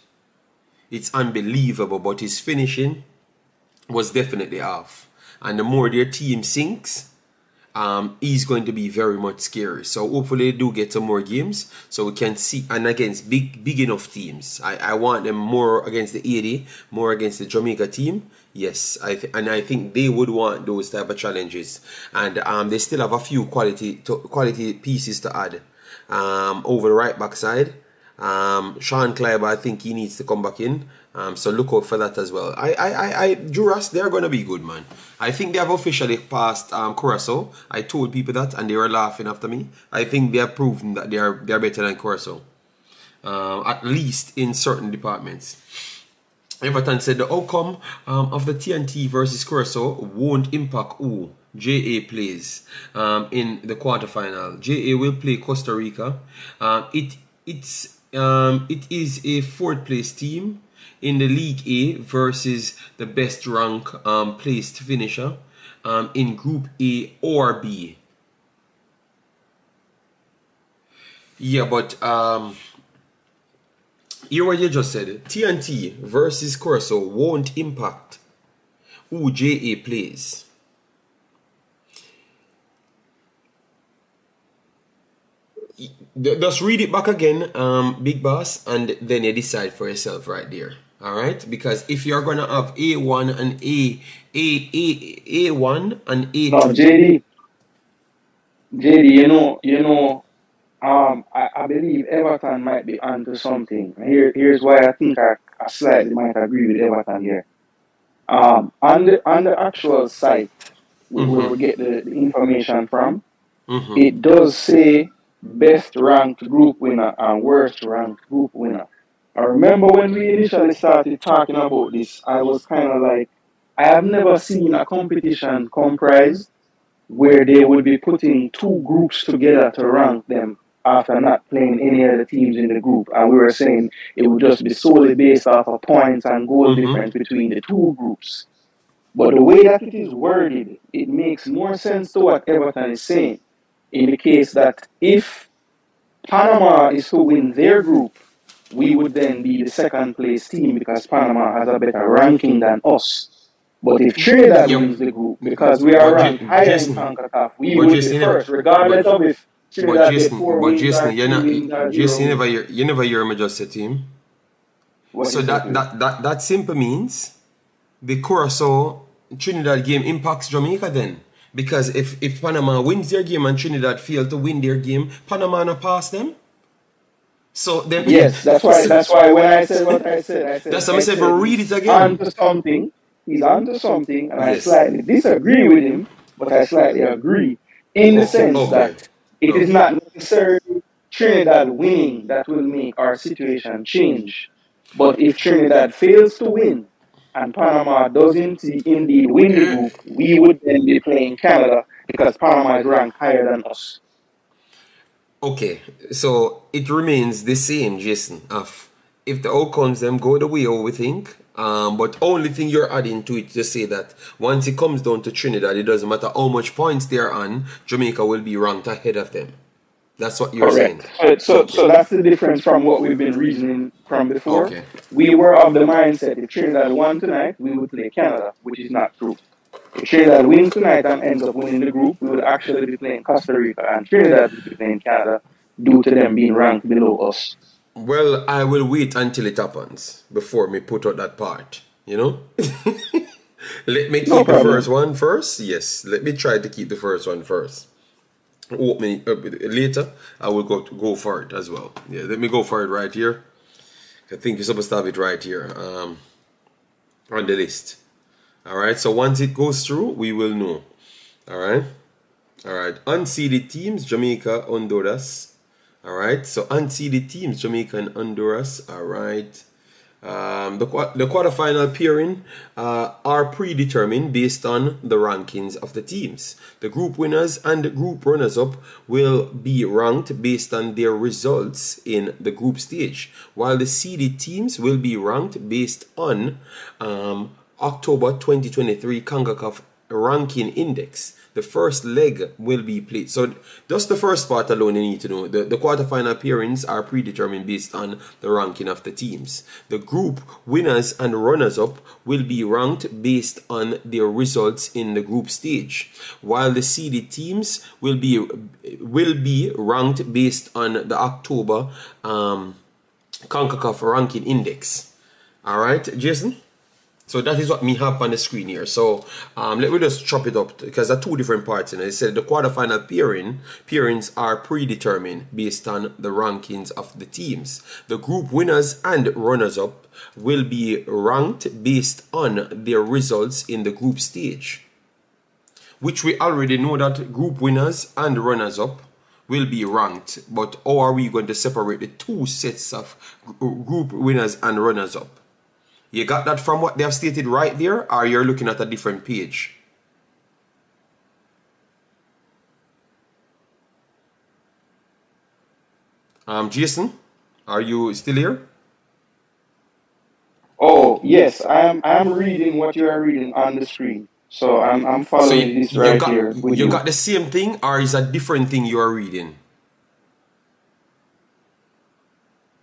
it's unbelievable, but his finishing was definitely off. And the more their team sinks, um, he's going to be very much scary. So hopefully they do get some more games so we can see and against big big enough teams. I, I want them more against the 80, more against the Jamaica team. Yes, I and I think they would want those type of challenges. And um, they still have a few quality to, quality pieces to add um, over the right back side. Um, Sean Kleiber, I think he needs to come back in. Um, so look out for that as well. I, I, I, I they're gonna be good, man. I think they have officially passed um, Curacao. I told people that, and they were laughing after me. I think they have proven that they are they are better than Curacao, uh, at least in certain departments. Everton said the outcome um, of the TNT versus Curacao won't impact who JA plays um, in the quarterfinal. JA will play Costa Rica. Um, it it's um, it is a fourth place team in the League A versus the best rank um, placed finisher. um, in Group A or B. Yeah, but um, hear what you just said. TNT versus Corso won't impact who JA plays. Just read it back again, um, Big Boss, and then you decide for yourself right there. All right, because if you're gonna have A1 and A A A A1 and A2. No, JD. JD, you know, you know, um, I, I believe Everton might be onto something. Here, here's why I think I, I slightly might agree with Everton here. Um, on the on the actual site where Mhm. we get the, the information from, Mhm. it does say best ranked group winner and worst ranked group winner. I remember when we initially started talking about this, I was kind of like, I have never seen a competition comprised where they would be putting two groups together to rank them after not playing any other teams in the group. And we were saying it would just be solely based off of points and goal Mhm. difference between the two groups. But the way that it is worded, it makes more sense to what Everton is saying. In the case that if Panama is to win their group, we would then be the second place team because Panama has a better ranking than us. But if Trinidad Yeah. wins the group, because we are But ranked higher Jason- in CONCACAF, we but would be first, regardless of if Trinidad gets Jason, but Jason, you're not. Jason, you never hear, you never hear me just say team. What So that that that that simply means the Curacao Trinidad game impacts Jamaica then. Because if, if Panama wins their game and Trinidad fail to win their game, Panama not pass them. So then Yes, that's why. That's why when I said what I said, I said That's what I said, but read it again. onto something. He's onto something, and I slightly disagree with him, but I slightly agree in the sense okay. that it is Okay. not necessarily Trinidad winning that will make our situation change. But if Trinidad fails to win and Panama doesn't indeed win the group, we would then be playing Canada because Panama is ranked higher than us. Okay, so it remains the same, Jason. Of if the outcomes them go the way we think, um, but only thing you're adding to it to say that once it comes down to Trinidad, it doesn't matter how much points they're on, Jamaica will be ranked ahead of them. That's what you're saying. Correct. So, so, so that's the difference from what we've been reasoning from before. Okay. We were of the mindset if Trinidad won tonight, we would play Canada, which is not true. If Trinidad wins tonight and ends up winning the group, we would actually be playing Costa Rica, and Trinidad would be playing Canada due to them being ranked below us. Well, I will wait until it happens before me put out that part. You know. let me keep No the first one first. Yes, let me try to keep the first one first. Open uh, later. I will go go for it as well. Yeah, let me go for it right here. I think you're supposed to have it right here um, on the list. All right. So once it goes through, we will know. All right. All right. Unseeded teams: Jamaica, Honduras. All right. So unseeded teams: Jamaica and Honduras. All right. Um, the the quarterfinal pairing uh, are predetermined based on the rankings of the teams. The group winners and group runners-up will be ranked based on their results in the group stage, while the seeded teams will be ranked based on um, October 2023 CONCACAF ranking index. The first leg will be played. So just the first part alone you need to know. The, the quarterfinal appearance are predetermined based on the ranking of the teams. The group winners and runners-up will be ranked based on their results in the group stage, while the seeded teams will be will be ranked based on the October um, CONCACAF ranking index. All right, Jason. So that is what me have on the screen here. So um, let me just chop it up because there are two different parts. And I said the quarterfinal pairing pairings are predetermined based on the rankings of the teams. The group winners and runners-up will be ranked based on their results in the group stage, which we already know that group winners and runners-up will be ranked. But how are we going to separate the two sets of group winners and runners-up? You got that from what they have stated right there, or you're looking at a different page? Um, Jason, are you still here? Oh yes, I am. I am reading what you are reading on the screen. So I'm I'm So following you, this you right got here you you. got the same thing, or is a different thing you are reading?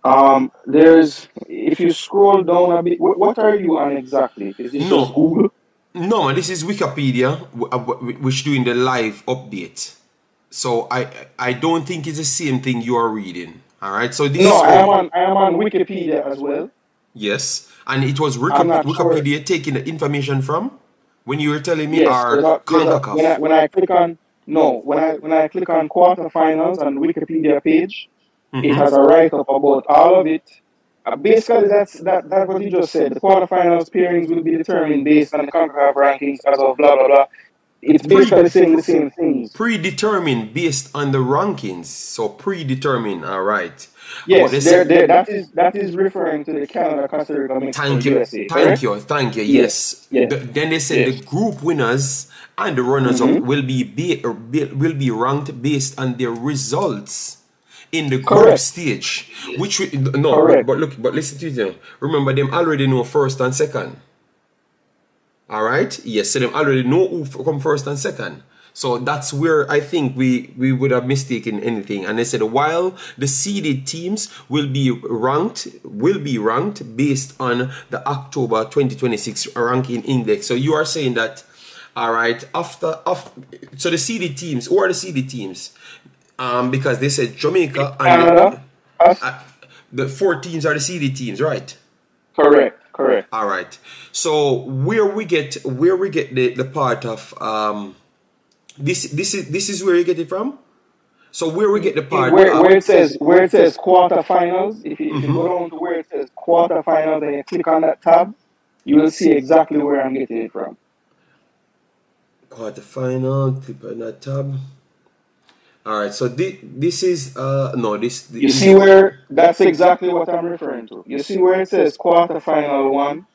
Um, there's if you scroll down a bit, what, what are you on exactly? Is this just No, Google? no. This is Wikipedia, uh, wh- which doing the live update. So I I don't think it's the same thing you are reading. All right. So this No, is I am on I am on Wikipedia as well. yes, and it was I'm Wiki- not sure. Wikipedia taking the information from when you were telling me Yes, our a, a, when I when I click on no when I when I click on quarterfinals on Wikipedia page, it Mm-hmm. has a write up about all of it. Uh, basically, that's that that's what you just said. The quarterfinals pairings will be determined based on the CONCACAF rankings as of blah blah blah. It's Pre basically saying the same things. predetermined based on the rankings. So predetermined. All right. Yes, they there said there that is that is referring to the Canada, Costa Rica, Mexico, Thank you, USA, thank you, thank you. Yes, Yes. yes, The- then they said the group winners and the runners up Mm-hmm. will be, be be- will be ranked based on their results in the group Correct. stage. Which we, no, but, Correct. but look, but listen to it now. Remember, them already know first and second. All right. Yes, so them already know who come first and second. So that's where I think we we would have mistaken anything. And they said while the seeded teams will be ranked will be ranked based on the October 2026 ranking index. So you are saying that all right after after so the seeded teams who are the seeded teams? Um, because they said Jamaica and us, uh, the four teams are the seeded teams, right? correct, correct. All right. So where we get where we get the, the part of um this this is this is where you get it from. So where we get the part where of where it says where it says quarterfinals, if you if you Mhm. go down to where it says quarterfinals and you click on that tab, you will see exactly where I'm getting it from. quarterfinal. Click on that tab. All right. So this this is uh no this You see where that's exactly what I'm referring to. You see where it says quarterfinal one,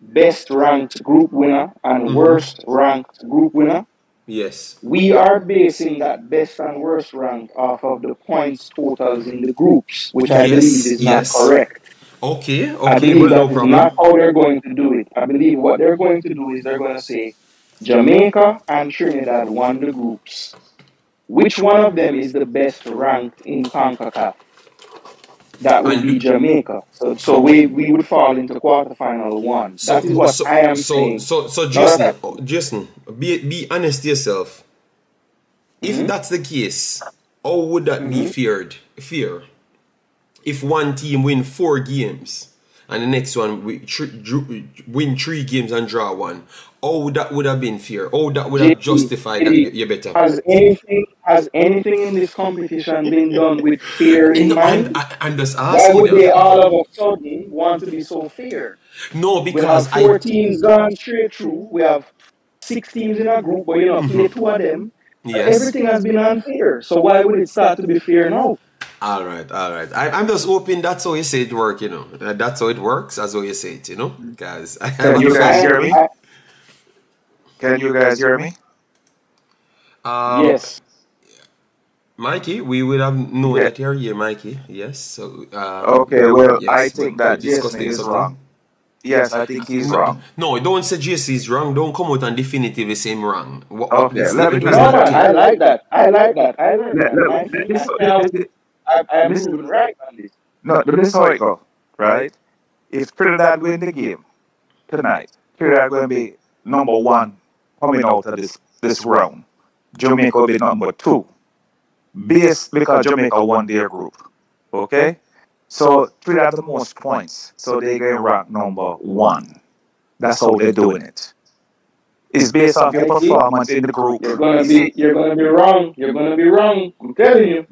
best ranked group winner and Mhm. worst ranked group winner. yes We are basing that best and worst rank off of the points totals in the groups, which I believe yes is not correct. okay I okay believe well no is not how they're going to do it. I believe what they're going to do is they're going to say Jamaica and Trinidad won the groups. Which one of them is the best ranked in CONCACAF? That would be Jamaica. So, so we, we would fall into quarterfinal one. That is so what so I am so saying. so so Jason oh, Jason be be honest to yourself. If hmm that's the case, how would that be hmm feared? Fear if one team win four games and the next one we thr- drew, win three games and draw one, how that would have been fair? oh that would have justified that you better? has anything has anything in this competition been done with fear in And, and, mind? and just Why asking would they them. all of a sudden want to be so fair? No, We because have I. four teams gone straight through. We have six teams in a group, but you know, play Mhm. two of them. Yes. everything has been unfair. So why would it start to be fair now? All right, all right. I, I'm just hoping that's how you say it work, you know. That's how it works. That's how you say it, you know. Because I'm you guys I hear me? I, Can you guys hear me? Um, yes. Mikey, we would have known Yeah. that you're here, Mikey. Yes. So, um, Okay, well, I think but that we're Jason is something. wrong. Yes, I think he's No, wrong. no, don't say JC is wrong. Don't come out and definitively say him wrong. What, what Okay, let me let No, me not man, I like that. I like that. I like that. let, Mikey, let, I think I, I, I am this, moving right on this. no, this is how it go, right? If Trinidad win the game tonight, Trinidad going to be number one coming out of this this round. Jamaica will be number two, based because Jamaica won their group. Okay, so Trinidad the most points, so they get ranked number one. That's how they're doing it. It's based off your performance in the group. you're gonna be you're gonna be wrong. You're gonna be wrong. I'm telling you.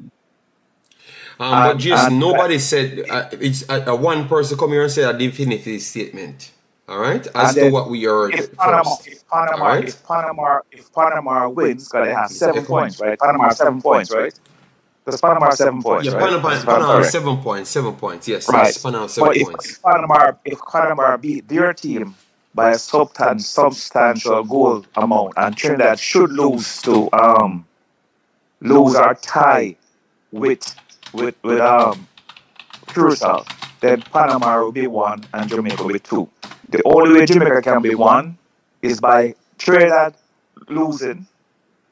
Um, but just nobody said uh, it's uh, uh, one person come here and said a definitive statement. All right, as to what we heard if Panama, first. if Panama, right. if Panama, if Panama wins, because they have seven on. points, right? Panama has seven points, right? Does Panama seven points, Yeah, right? Panama, If Panama have seven points. Seven points. Yes, Right. yes. Panama seven But if, points. if Panama if Panama beat their team by a substan- substantial goal amount and Trinidad should lose to um lose or tie with with with um Curacao, then Panama will be one and Jamaica will be two. The only way Jamaica can be one is by Trinidad losing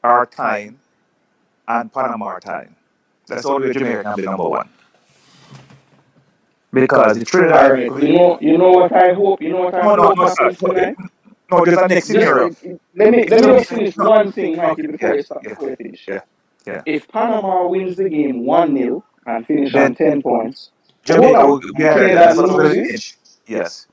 our time and Panama time. That's the only way Jamaica can be number one. Because the Trinidad. Alright, you know, you know what I hope. You know what I No, no, hope no, sir. tonight. Eh? No, there's a next scenario. Let me let me finish one thing, Mikey, before Yeah, you start yeah, before you finish. yeah, yeah. If Panama wins the game one 0 and finish Then on ten points, Jamaica hold will on, be ahead. Trinidad That's loses. Yes.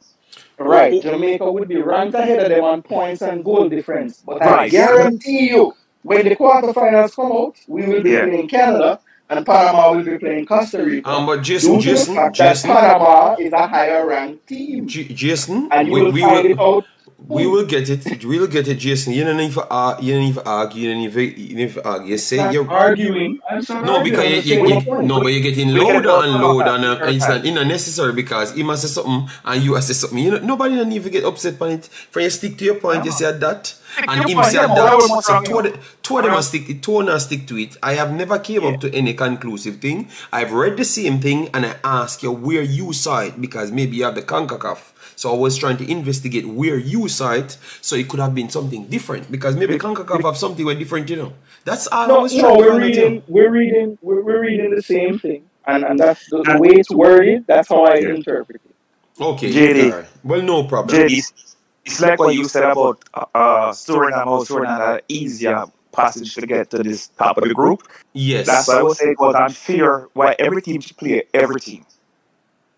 Right, Jamaica would be ranked ahead of them on points and goal difference. But I guarantee you, when the quarterfinals come out, we will be Yeah. playing Canada and Panama will be playing Costa Rica. Um, but Jason, Jason, Jason, Panama is a higher ranked team. J- Jason, And you we, will we find it out we will get it. We will get it, Jason. You don't even argue. You don't even argue. You don't need to, you don't need to argue. You say not you're arguing. I'm not No, because arguing. I'm you, just you, saying you, my point. no, but you're getting We can loader go and for and uh, third it's not unnecessary because he must say something and you say something. You know, nobody don't even get upset by it. For you stick to your point, you say that, and your him say yeah, that. whatever was So wrong, two you of know. the- two of them must stick. Two of them stick to it. I have never came Yeah. up to any conclusive thing. I've read the same thing and I ask you where you saw it because maybe you have the CONCACAF. So I was trying to investigate where you saw it, so it could have been something different because maybe CONCACAF have something were different, you know. That's all I No, was no, trying to we're find out. you reading, we're reading, we're, we're reading the same thing, and and that's the, the way it's worded. That's how I Yeah. interpret it. Okay, JD. alright. Well, no problem. JD, it's, it's like what you said about uh, Suriname, how Suriname had an easier passage to get to this top of the group. Yes. That's why I would say it was unfair why every team should play every team.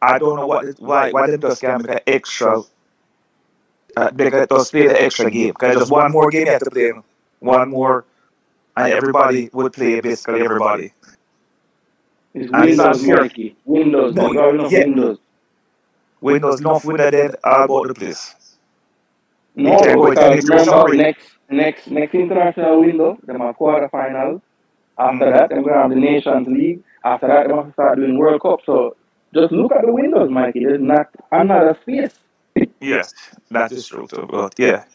I don't know what why why them just can't make an extra uh, they can just play the extra game. Because just one more game you have to play. One more and everybody would play basically everybody. It's it's Windows, unfair. Mikey. Windows. No, got yeah. Windows. Windows enough winner dead all about the place. No, You can go into because remember sorry. next next next international window, them are quarterfinals. After Mhm. that, then we have the Nations League. After that, they want to start doing World Cup. So just look at the windows, Mikey. There's not another space. Yes, that is true too. But yeah.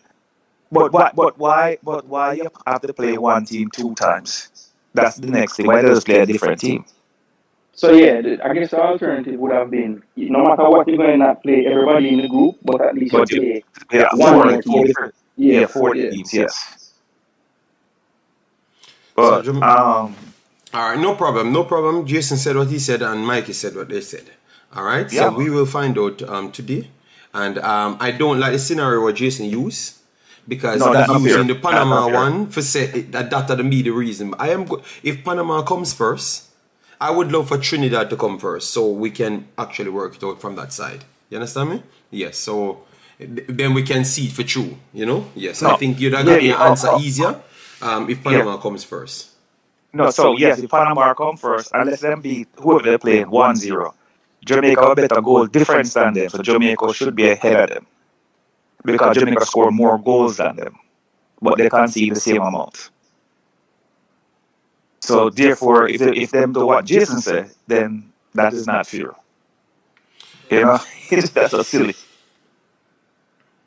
But why but why but why you have to play one team two times? That's the next thing. Why does play a different team? So yeah, the, I guess the alternative would have been no matter what you're going to not play everybody in the group, but at least you But you- play Yeah, one four, more four team. different Yeah, yeah, four teams, yes. So, But Jam- um All right, no problem, no problem. Jason said what he said, and Mikey said what they said. All right, Yeah. so we will find out um, today. And um, I don't like the scenario what Jason used because No, that's he's using the Panama one for say that that would be the reason. I am go- if Panama comes first, I would love for Trinidad to come first so we can actually work it out from that side. You understand me? Yes. So then we can see it for true. You know? Yes. I think you'd have Yeah, got your yeah, oh, answer oh, easier um, if Panama comes first. No, so yes, if Panama come first, unless them beat whoever they're playing 1-0, Jamaica a better goal difference than them, so Jamaica should be ahead of them. Because Jamaica score more goals than them. But they concede the same amount. So therefore, if they, if them do what Jason said, then that is not fair. You know, it's that's so silly.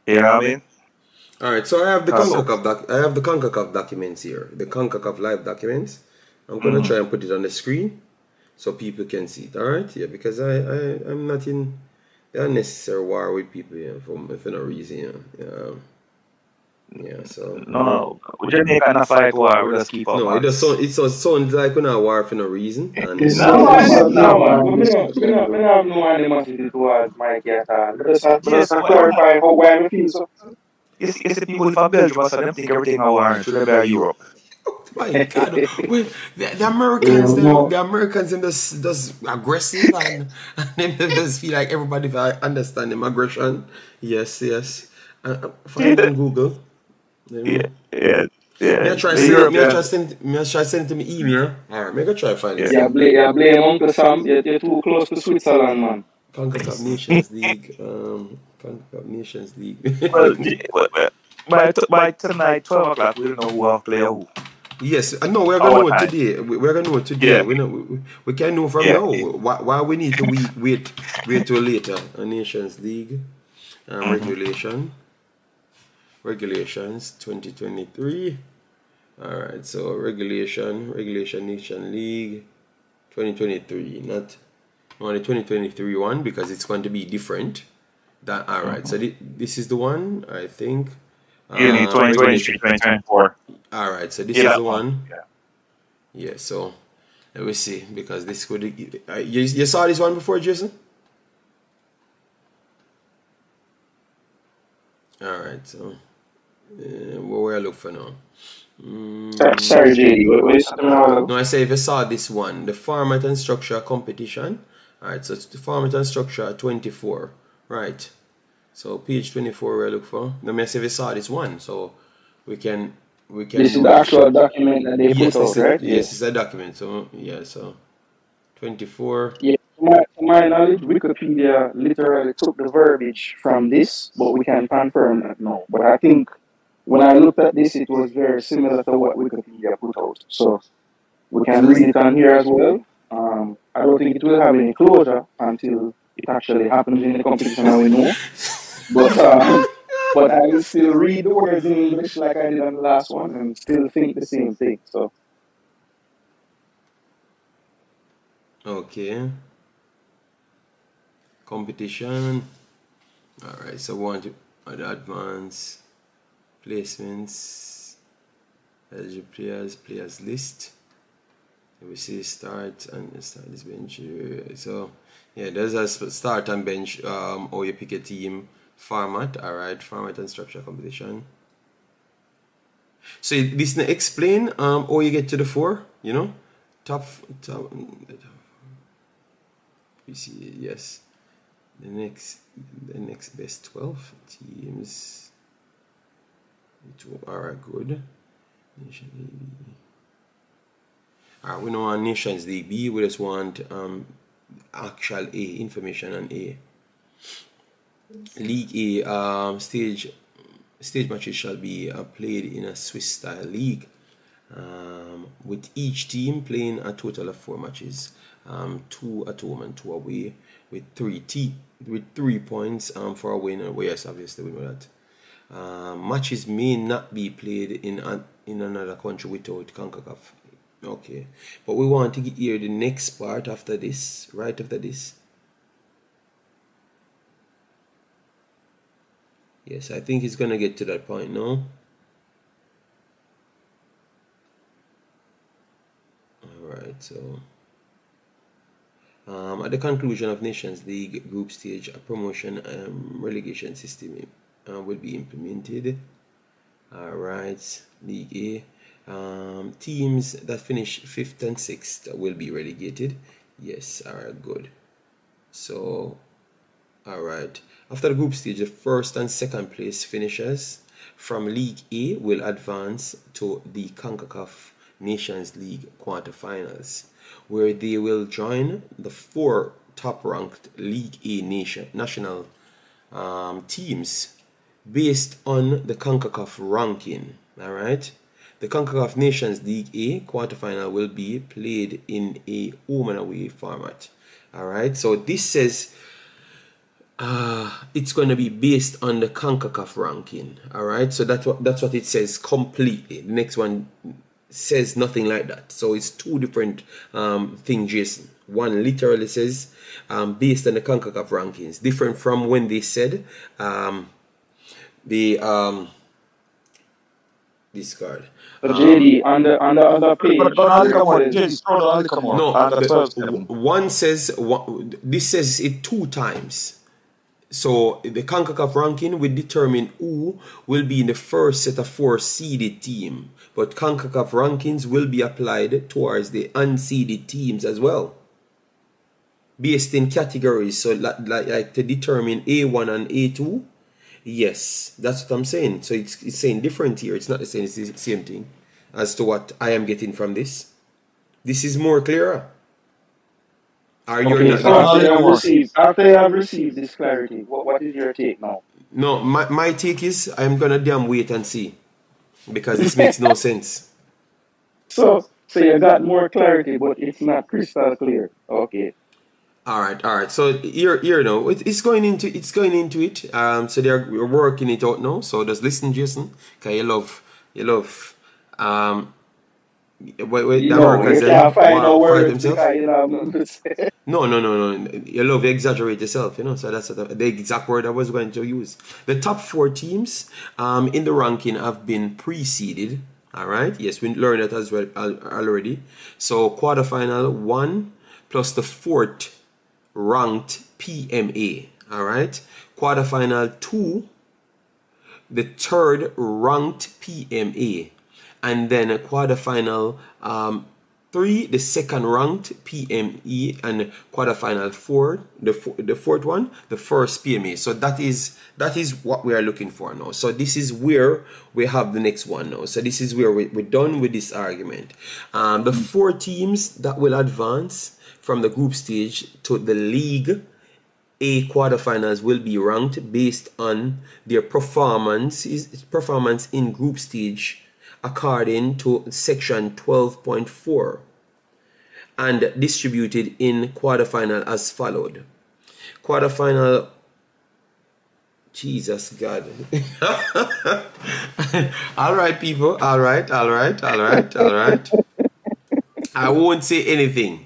You know what I mean? All right, so I have the CONCACAF doc- I have the CONCACAF documents here, the CONCACAF live documents. I'm gonna Mm-hmm. try and put it on the screen so people can see it. All right, yeah, because I I I'm not in the unnecessary war with people yeah, for for no reason. Yeah, yeah, yeah. So No, no. Jamaica and a fight war, we just keep up. no, it man. does sound it does sound like we're not war for no reason. And It's No, not- man, it's no, not- man. We don't, we don't, we don't have no animosity towards Mikey at all. Let us, let Yes, us well- clarify how why we feel so. It's, it's the people from Belgium, so them think everything are war, should they be Europe. My God, we, the, the Americans, Yeah, no. the Americans, them just, just aggressive and, and them just feel like everybody will understand them aggression. Yes, yes. Uh, uh, find it on Google. You? Yeah, yeah, yeah. Me I try send, me I try send, me I try send it to me email. Alright, me I go try find it. Yeah, blame, yeah, blame Uncle Sam. You're, you're too close to Switzerland, man. CONCACAF Nations League. Um, CONCACAF Nations League. well, well, well, by, t- by tonight, 12 o'clock, we don't know who will play who. Yes, uh, no, we're gonna Our know time. today. We- We're gonna know today. Yeah. We know we, we can know from Yeah. now. Why, why we need to wait wait wait till later? A Nations League um, Mm-hmm. regulation regulations 2023. All right, so regulation regulation Nation League 2023, not only 2023 one because it's going to be different. That all right, so thi- this is the one I think. Uni Uh, 2023, 2024. All right, so this Yeah, is the one. one. Yeah, so let me see because this could uh, you, you saw this one before, Jason. All right, so uh, what will I look for now? Mm, Sorry, sorry JD, what, what is something wrong? no, I say if you saw this one, the format and structure competition. All right, so it's the format and structure 24. Right. So page 24 we look for. Let me see if you saw this one. So we can we can This is the actual document that they yes, put out, right? yes, it's a document. So yeah, so 24. Yeah. To my, to my knowledge, Wikipedia literally took the verbiage from this, but we can confirm that no. But I think when I looked at this, it was very similar to what Wikipedia put out. So we can read it on here as well. Um, I don't think it will have any closure until it actually happens in the competition, and we know. But um, but I will still read the words in English like I did on the last one, and still think the same thing. So Okay. Competition. All right. So want to advance placements, As eligible players, players list. We see start and start this bench. So yeah, there's a start and bench. Um, or you pick a team format. All right, format and structure competition. So this explain um how you get to the four. You know, top top. We see yes. The next the next best twelve teams. It are good. Nation League. Alright, we know on Nations League B, we just want um actual A information on A. League A um stage stage matches shall be uh, played in a Swiss style league. Um, with each team playing a total of four matches, um, two at home and two away, with three t with three points um, for a win and. Yes, obviously we know that. Um, matches may not be played in an, in another country without CONCACAF. Okay, but we want to hear the next part after this, right after this. Yes, I think he's gonna get to that point no? Alright, so um, at the conclusion of Nations League group stage, a promotion um, relegation system uh, will be implemented. Alright, League A. Um, teams that finish fifth and sixth will be relegated. Yes, alright, good. So, alright. After the group stage, the first and second place finishers from League A will advance to the CONCACAF Nations League quarterfinals, where they will join the four top-ranked League A nation national um, teams based on the CONCACAF ranking. All right. The CONCACAF Nations League A quarterfinal will be played in a home and away format. All right. So this says uh, it's going to be based on the CONCACAF ranking. All right. So that's what that's what it says completely. The next one says nothing like that. So it's two different um, things, Jason. One literally says um, based on the CONCACAF rankings, different from when they said um, the um, this card. But JD, on the on the other page, But go on, come on, it says- James, scroll come on. No, And the the- first w- seven. one says one, this says it two times. So the CONCACAF ranking will determine who will be in the first set of four seeded team, but CONCACAF rankings will be applied towards the unseeded teams as well, based in categories. So like, like, to determine A1 and A2. Yes, that's what I'm saying. So it's, it's saying different here. It's not the same, it's the same thing as to what I am getting from this. This is more clearer. Are you Okay, not? so after you have received after you have received this clarity, what, what is your take now? No, my, my take is I'm gonna damn wait and see. Because this makes no sense. So so you got more clarity, but it's not crystal clear. Okay. Alright, alright. So here here now, it, it's going into it's going into it. Um so they're we're working it out now. So just listen, Jason. Cause you love you love um Wait, wait, that know, workers you can't find no want to fight words because you know have nothing to say. No, no, no, no. You love to exaggerate yourself, you know. So that's the, the exact word I was going to use. The top four teams um, in the ranking have been preceded. All right. Yes, we learned that as well already. So quarterfinal one plus the fourth ranked PMA. All right. Quarterfinal two the third ranked PMA, and then a quarterfinal um, three, the second ranked PME, and quarterfinal four, the fo- the fourth one, the first PME. So that is that is what we are looking for now. So this is where we have the next one now. So this is where we, we're done with this argument. Um, the four teams that will advance from the group stage to the league a quarterfinals will be ranked based on their performance performance in group stage according to section 12.4 and distributed in quarterfinal as followed quarterfinal jesus god all right people all right all right all right all right i won't say anything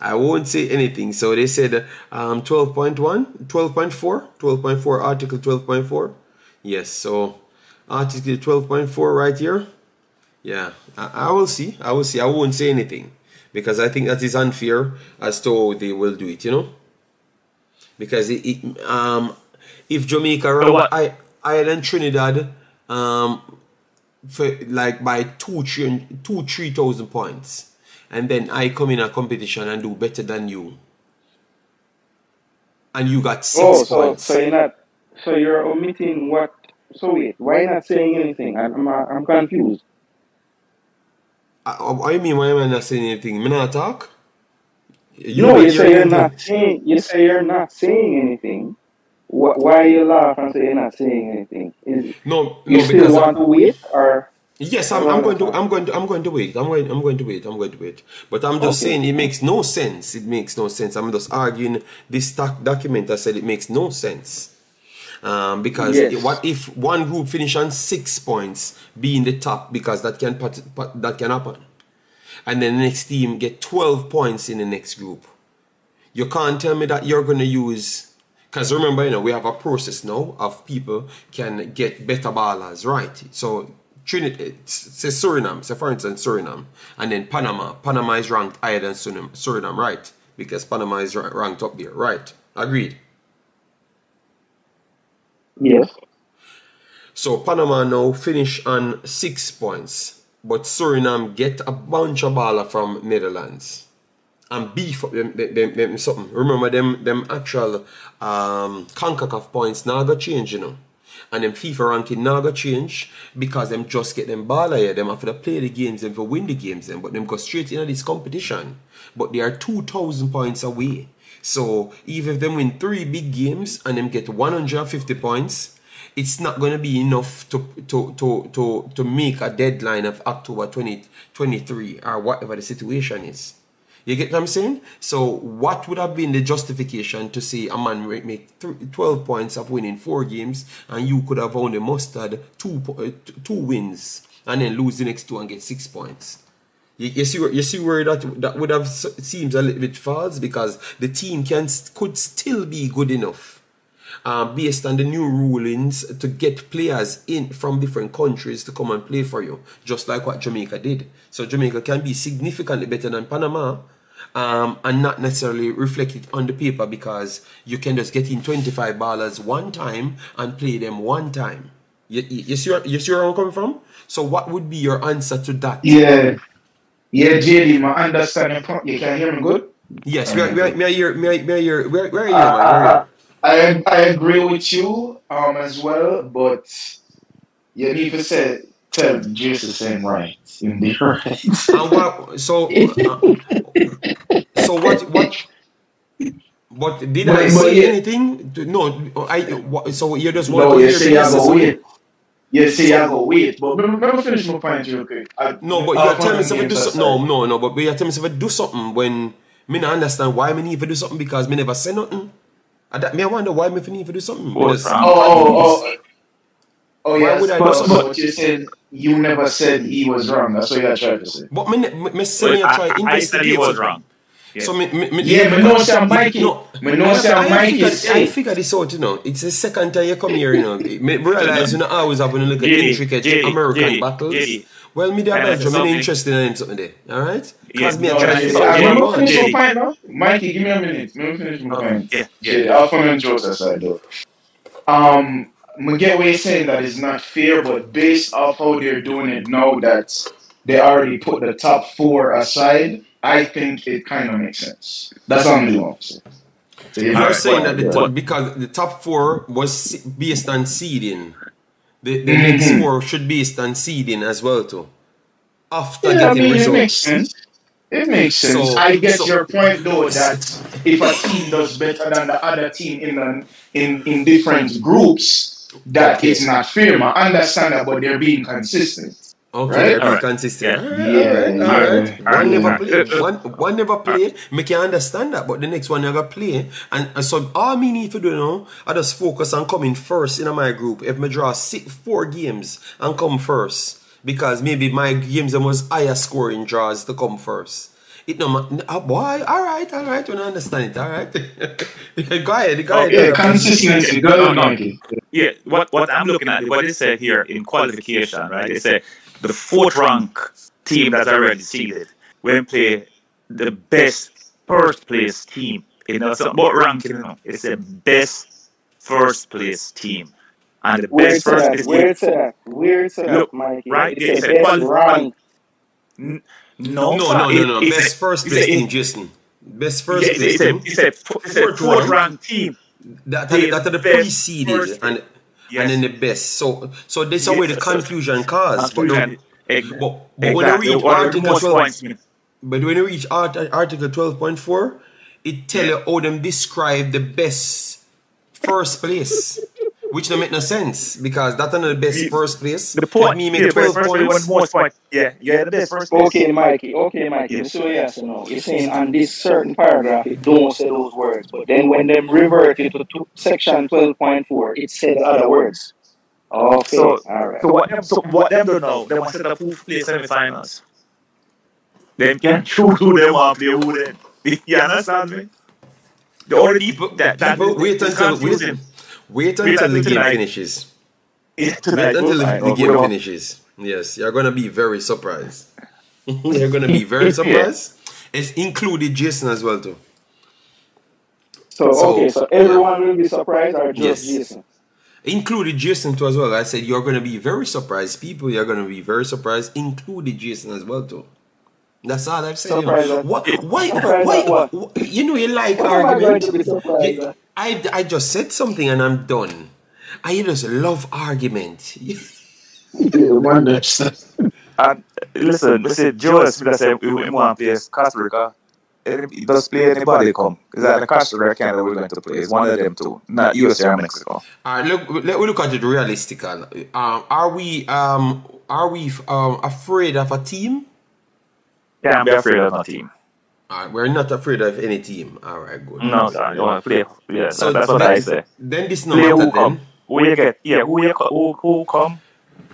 I won't say anything. So they said um, 12.1, 12.4, 12.4, Article 12.4. Yes, so Article 12.4 right here. Yeah, I, I will see. I will see. I won't say anything because I think that is unfair as to how they will do it, you know? Because it, it um, if Jamaica, So what- I, Ireland, Trinidad, um, for like by two, three, two, three thousand points and then I come in a competition and do better than you, and you got six Oh, so points. so you're not so you're omitting what? So wait, why not saying anything? I'm I'm, I'm confused. I, mean, why am I not saying anything? Me not talk. You No, you say you're not saying. You say you're not saying anything. Wh- Why you laugh and say you're not saying anything? Is No, you no, still want to wait or? yes, I'm, I'm going to. I'm going to, I'm going to wait. I'm going, I'm going to wait. I'm going to wait. But I'm just Okay. saying it makes no sense. It makes no sense. I'm just arguing this doc- document. I said it makes no sense. Um, because Yes. what if one group finish on six points, be in the top because that can that can happen, and then the next team get twelve points in the next group. You can't tell me that you're going to use because remember, you know, we have a process now of people can get better ballers, right? So Trinity, say Suriname, say for instance Suriname, and then Panama. Panama is ranked higher than Suriname, Suriname, right? Because Panama is ranked up there, right? Agreed. Yes. So Panama now finish on six points, but Suriname get a bunch of baller from Netherlands and beef up them, them, them, them something. Remember them them actual um CONCACAF points now got change, you know. And them FIFA ranking now got change because them just get them baller here. Them to play the games and for win the games then, but them go straight into this competition. But they are two thousand points away. So even if them win three big games and them get 150 points, it's not going to be enough to to to to to make a deadline of October 2023 or whatever the situation is. You get what I'm saying? So what would have been the justification to say a man make make th- 12 points of winning four games and you could have only mustered two two wins and then lose the next two and get six points? You, you see where you see where that that would have seems a little bit false because the team can could still be good enough uh, based on the new rulings to get players in from different countries to come and play for you, just like what Jamaica did. So Jamaica can be significantly better than Panama. Um, and not necessarily reflect it on the paper because you can just get in 25 ballers one time and play them one time. You, you, you see, where, you see where I'm coming from? So, what would be your answer to that? Yeah, yeah, JD, my understanding. You can hear me good. Yes, may, I- may, I- may I hear, may may I hear, where, where are you, Uh. Where are you? I I agree with you um as well, but you need to say tell Jesus same right in the right. What, so, uh, so what, what, what, did But- I say yeah. anything? No, I, so you just want No, to hear say me I go necessarily? wait. I go wait, but let me, let me finish my point real quick. I, No, but you're telling me comment something do games something. No, no, no, but you're telling me something do something when me not understand why me need to do something because me never say nothing. And that me I wonder why me need to do something. Me Well, just- Oh, oh, oh, oh, Why yes. would I but, do something? but you said you never said he was wrong. That's what you tried to say. But me, ne- me, me say me I, try I, I said investigate. he was something. wrong. Yeah. So me, me, me Yeah, me know say Mikey. No, Me know I- say I, I Mikey figured, I say. figured this out, you know. It's the second time you come here, you know. Me realize you know always have to look at JD, intricate JD, American JD, battles. JD. Well, me there Can I Belgium, say I'm something? interested in something there. Alright? Yeah, Because me I No, try I- to Yeah, figure out I'm yeah, what gonna I finish yeah. my point now. Mikey, give me a minute. Let me finish my point. Yeah, yeah. Yeah, I'll come and jokes aside though. Um, I get what you're saying that it's not fair, but based off how they're doing it now, that they already put the top four aside, I think it kind of makes sense. That's all I'm going to. So you You're might- saying that the top, because the top four was based on seeding. The, the Mhm. next four should be based on seeding as well too. After Yeah, I getting mean, it makes sense. It makes sense. So- I get so- your point though that if a team does better than the other team in an, in in different groups, that Okay. it's not fair. I understand that, but they're being consistent. Okay, Right? they're consistent. Yeah. All right, all right. yeah, One never play. One, one never play. Me can understand that, but the next one you gotta play. And, and so all me need to do now, I just focus on coming first in my group. If me draw six, four games and come first, because maybe my games them was higher scoring draws to come first. It no, ma- oh boy, all right, all right, when I understand it, all right. go ahead, go ahead. Yeah, consistency. Go on, Yeah, what, what I'm looking at, what it said here in qualification, right? It said the fourth rank team that's already seeded when play the best first place team. You know, so about ranking, you know, it's the best first place team. And the Where best first at? place Where team. it's at? Where it's Look, Mikey? right there, It's it a said best quali- rank. No, No, no, no, no. it Best first place said- team, Jason. Best first yeah, place it said, team. it said, it said Fourth fourth rank. rank team. That, that, that are the best preceded first- and Yes. and then the best. So so this is where the confusion caused. But, Confusion. Ex- but, but when you reach Article 12, points? but when you reach art, Article twelve point four, it tell you how them describe the best first place, which don't make no sense because that's not the best The- first place. The point, me yeah, make but twelve first place, points. one most point. Yeah, yeah, the best first place. Okay, Mikey. Okay, Mikey. Yes. So yes, no. You're saying on this certain paragraph it don't say those words, but then when them revert it to, to section twelve point four, it said other words. Okay, So- all right. So what them, so what them do now? They want to set up who play semi-finals. Them can choose who they want to play who then. You understand me? The only people that that People, wait is until wait, confusing. Wait Wait until the game tonight. finishes. Yeah, Wait until the, the game finishes. Yes, you're gonna be very surprised. you're gonna be very surprised. It's included Jason as well too. So, So, okay, so everyone will be surprised or just Yes. Jason? Included Jason too as well. I said you're gonna be very surprised. People, you're gonna be very surprised. Included Jason as well too. That's all I've said. You know. What, why, why, what? You know, you like What am I going argument. To be surprised You- at? I, I just said something and I'm done. I just love argument. And listen, listen, Joe Smith said we we want to play Costa Rica. Any- Does play anybody come? Is that the Costa Rica Canada we're going to play? It's one of them two, not USA or Mexico. All right, look, let we look at it realistically. Um, are we um, are we um, afraid of a team? Can't be afraid of no team. All right, we're not afraid of any team. All right, good. No, sir, you want to play. Yeah, So that's what I say. Then this no Play matter who come. Who you get? Yeah, who you who, who come?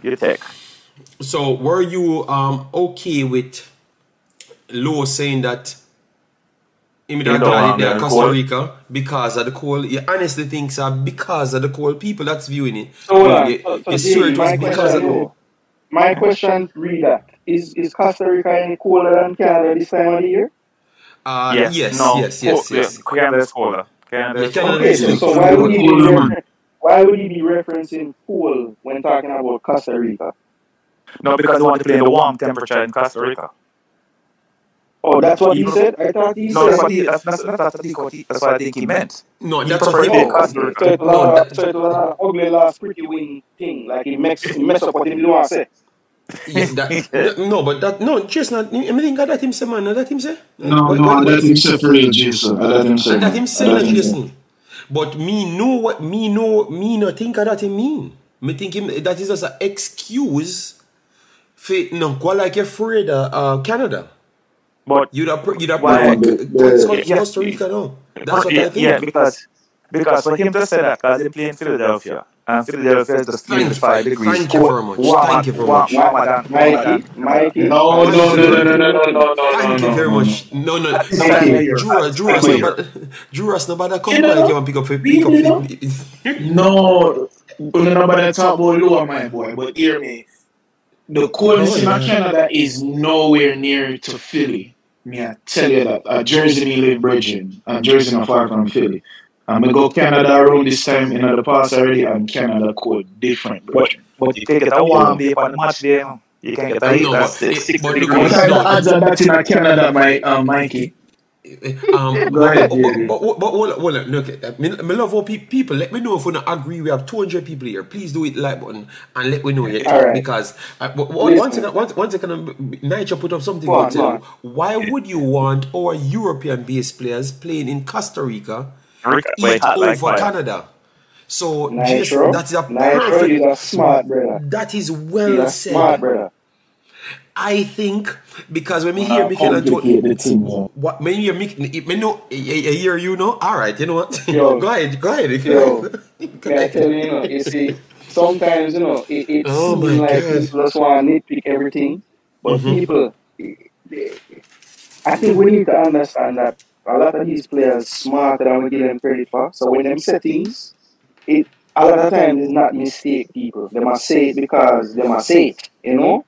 You take. So were you um okay with Lowe saying that You immediately don't they are Costa call? Rica because of the coal? You honestly think so because of the coal people that's viewing it. So, hold you, on. so, so you Jamie, it was my because question, of is- my question read that. Is, is Costa Rica any cooler than Canada this time of the year? Uh, yes, yes, no. yes, yes, Oh, yes. Yeah, Canada's colder. Canada's Yeah, Canada colder. Okay, so, so why would he be Cooler, why would he be referencing cool when talking about Costa Rica? No, because they want to play in the warm temperature in Costa Rica. Oh, that's what he Even- said. I thought he No, said. what he. That's, that's, that's, that's, what he, what he- that's what I think he meant. No, He that's preferred what the he Oh, Costa. Rica. So it was, No, a, that- so it was an ugly last pretty wing thing. Like he mess, he mess up what he didn't want. Yeah, that, no, but that no, just not. I mean, that him say, man. That him say. No, What- no, what- I let him say for real, Jason. I let him say. And that him I say let him say. Jason. But me know what me know me no think of that him mean. Me think him that is just an excuse for no go like you're afraid of uh, Canada. But You'd have you'd have Why? prefer Yeah. Yeah. Costa Rica no. That's what yeah, I think. yeah, because because for him to say that, because they play in Philadelphia, and Philadelphia is just Thank, 25 degrees. thank you very much. Thank you very much. warmer than, warmer than. Mikey, Mikey. No, no, no, no, no, no, no, no, no, Thank no, you very no, much. No, no, That's no. not fair. Juras, That's Juras, not no, fair. but Juras, no, but come You like know? you want pick up, pick You know? up. No, we're not about to talk about lower, my boy, but hear me. The coolness in Canada is nowhere near to Philly. Me, I tell you that. Uh, Jersey, me live Bridging, and Jersey not far from Philly. I'm gonna go Canada around this time in the past already, and Canada cold different. But, but you can get a warm day on the match day. You, you can get a heat No, that's but it- 60 but look degrees. What at kind No. of odds are that in Canada, my um, Mikey? Um, Go ahead, but, JD. but, but, but hold on, hold on. Look, uh, me, me love how pe- people let me know if we don't agree. We have 200 people here. Please do it like button and let me know your thought right. because uh, w- w- one Listen. second, one, one second, um, Nigel put up something. Go on, good, tell go you. Why would you want our European-based players playing in Costa Rica Rica, eat wait, hot like over fire. Canada? So just, Nitro. that's a Nitro, perfect. he's a smart brother. That is He's well a said. smart brother. I think because when we hear Mikel and Tony, the thing, yeah. what when you Mik- me know a, a a year you know. All right, you know what? Yo. go ahead, go ahead. Yo. Go May I tell you, you know, you see, sometimes, you know, it, it Oh seems my like God. people just want to nitpick everything, but Mhm. people, they, I think we need to understand that a lot of these players smarter than we give them credit for. So when them settings, it a lot of times is not mistake people. They must say it because they must say it, you know.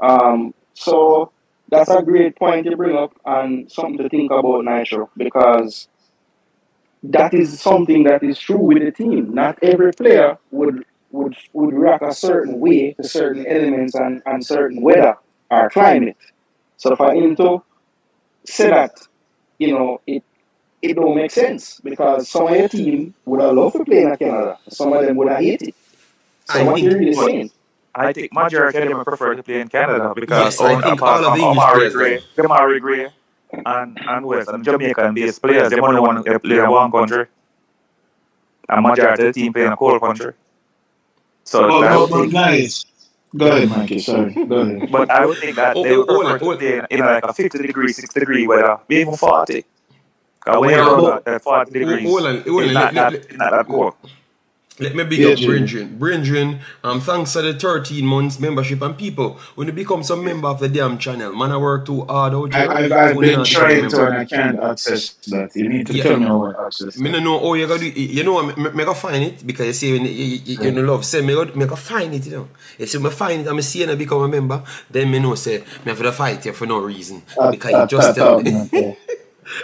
Um, so that's a great point you bring up and something to think about, Nitro, because that is something that is true with the team. Not every player would would would react a certain way to certain elements and, and certain weather or climate. So for him to say that, you know, it it don't make sense because some of your team would have loved to play in Canada. Some of them would have hated it. So I what think- you're really saying? I think majority of them prefer to play in Canada because Yes, I all, think apart all of from the English Omari players Gray, then. Omari Gray, and and West and Jamaican based players, they only want to play in one country. And majority of the team play in a cold country. So Oh, I no, but guys, go ahead, Mikey. Sorry, go ahead. but I would think that Oh, they would oh, hold prefer on, to hold play in, in like a 50 degree, 60 degree weather, maybe even 40. Because when you're on. around that, that 40 degrees, hold on, hold on, it's let- not, let- that, let- not that cold. Let me big Yeah, up Jimmy. Bridgin. Bridgin, um, thanks for the 13 months membership and people. When you become some member of the damn channel, man, I work too hard out here. I, I've, I've been trying to and I can't access that. You need to Yeah. tell me how to access Me that. no know how you gotta do You know what, me, me go find it because you say when you, you, you, you know love, say me go, me go find it, you know. You see me find it and me see and I become a member, then me know say me have to fight you for no reason. Because you just tell me.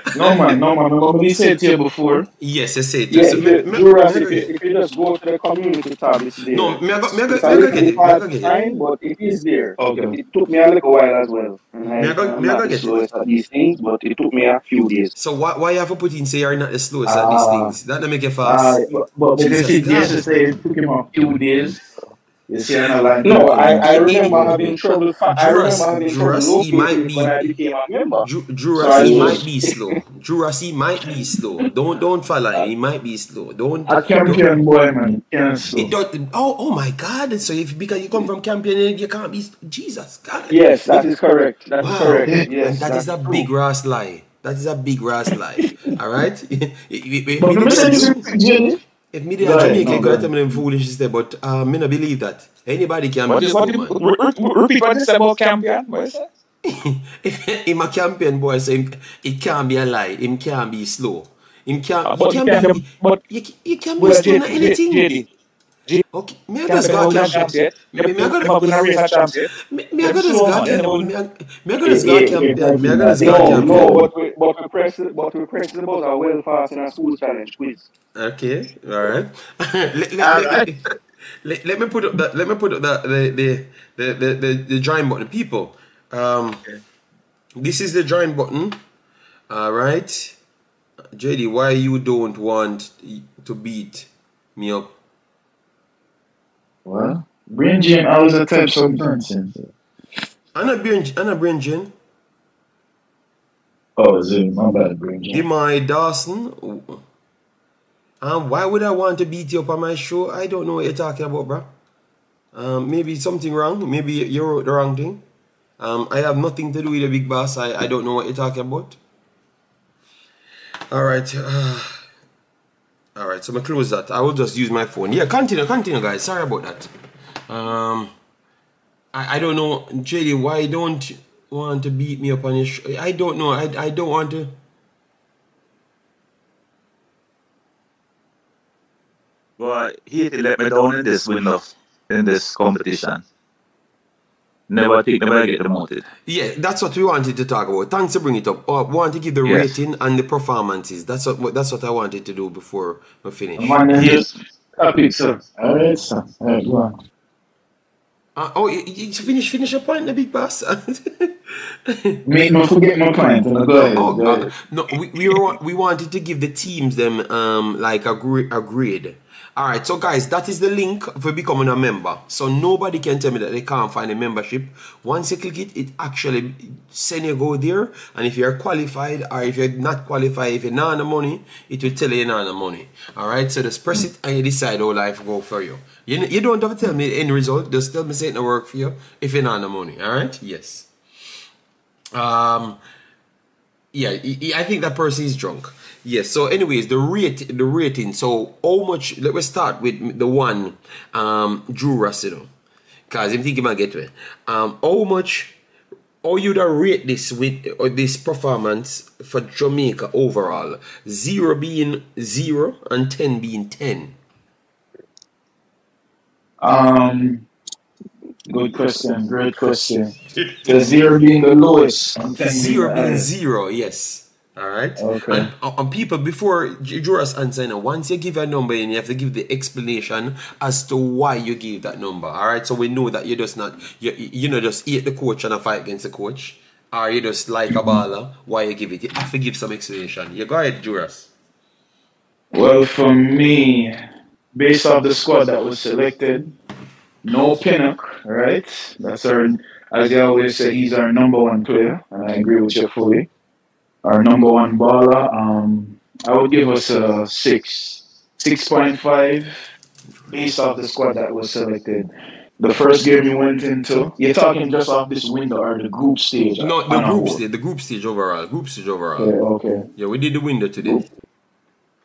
okay. No man, no man. Remember me said you before. Yes, I say it. Yeah, So me, me, Juras, me, if, you, if you just go to the community tab, it's there. no, me I go, me I go, It's me I go get it. Me I hard go to get it. find, but it is there. Okay. It took me a little while as well. And I, Me I go, I'm me I not go the get it. at these things, but it took me a few days. So why, why you have to put in say you're not the slowest at these Ah. things? That don't make you fast. Uh, but, but the Jesus thing God. yesterday it took him a few days. You see, I'm not lying. No, I, I It- it- remember it- having trouble. fi- I remember having trouble Juras, he might be. when I became a member. Ju- So I was- might be slow. Jurassic might be slow. Don't don't follow him. He might be slow. Don't. A don't champion boy, man. Yes. it don't, oh oh my God! So if because you come from champion, you can't be Jesus God. Yes, that is correct. That is Wow. correct. Yes, that is that's a true. big ras lie. That is a big ras lie. All right. if if- But if media go ahead, Jamaica no, got them foolish, but uh, me not believe that. Anybody can be a did, repeat what you said about champion, what is that? a champion boy, so it can't be a lie. It can't be slow. Him can't, uh, but he can't, can, be, but, you can't be anything. J- J- J- Okay. No, but but we press but we press and challenge. Okay. All right. let, let, All right. Let, let me put up that. Let me put up that the the the the, the, the join button, people. Um, okay. this is the join button. All right, JD, why you don't want to beat me up? Well, Brain Jane always a type some nonsense. Anna brain, Anna brain Jane. Oh, is it? My bad, Brain Jane. Demai Dawson. Um, why would I want to beat you up on my show? I don't know what you're talking about, bro. Um, maybe something wrong. Maybe you wrote the wrong thing. Um, I have nothing to do with the big boss. I, I don't know what you're talking about. All right. Uh, All right, so I'm close that. I will just use my phone. Yeah, continue, continue, guys. Sorry about that. Um, I, I don't know, JD. Why don't want to beat me up on your? I don't know. I I don't want to. But he let me down in this window, in this competition. Never think never get demoted. Yeah, that's what we wanted to talk about. Thanks for bringing it up. Uh, want to give the Yes. rating and the performances. That's what that's what I wanted to do before we finish. Man, then Yes. just topic, sir. All right, sir. All right, go on. Uh, oh, you, you finish finish your point, the big boss. Make me forget my point. And go ahead. Oh, go uh, no, we, we were we wanted to give the teams them um like a grade a grade. All right, so guys, that is the link for becoming a member. So nobody can tell me that they can't find a membership. Once you click it, it actually send you go there. And if you're qualified or if you're not qualified, if you're not on the money, it will tell you you're not on the money. All right, so just press it and you decide how life go for you. You, you don't have to tell me the end result. Just tell me say it work for you if you're not on the money. All right, yes. Um, yeah, I think that person is drunk. Yes. So, anyways, the rate, the rating. So, how much? Let me start with the one, um, Drew Russell, because I'm thinking about get to it. Um, how much? How you da rate this with or this performance for Jamaica overall? Zero being zero and ten being ten. Um, good question. Great question. The zero being the lowest and 10 being Zero being zero, yes. All right. Okay. And, uh, and people, before you draw us answer, once you give a number, and you have to give the explanation as to why you give that number. All right. So we know that you're just not you you know just hate the coach and a fight against the coach, or you just like a baller. Why you give it? You have to give some explanation. You go ahead, Juras. Well, for me, based off the squad that was selected, no Pinnock, right? That's our, as you always say, he's our number one player, and I agree with you fully. Our number one baller, um, I would give us a six, six point five, based off the squad that was selected. The first game we went into, you're talking just off this window or the group stage? No, the group stage, the group stage overall, group stage overall. Yeah, okay. Yeah, we did the window today.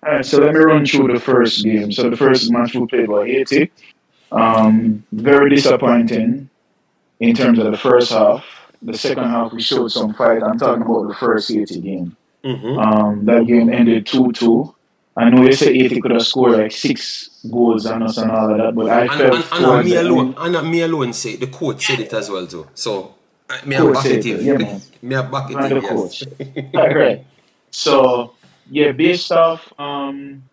All right, so let me run through the first game. So the first match we played was Haiti. Um, very disappointing in terms of the first half. The second half we showed some fight. I'm talking about the first Haiti game. Mm-hmm. Um, that game ended two two. I know you say Haiti could have scored like six goals on us and all of that, but I And, felt and, and towards me alone, and me alone say the coach said it as well too. So me Coach back it yeah, man. me back it in. the Yes. coach. right. So yeah, based off um,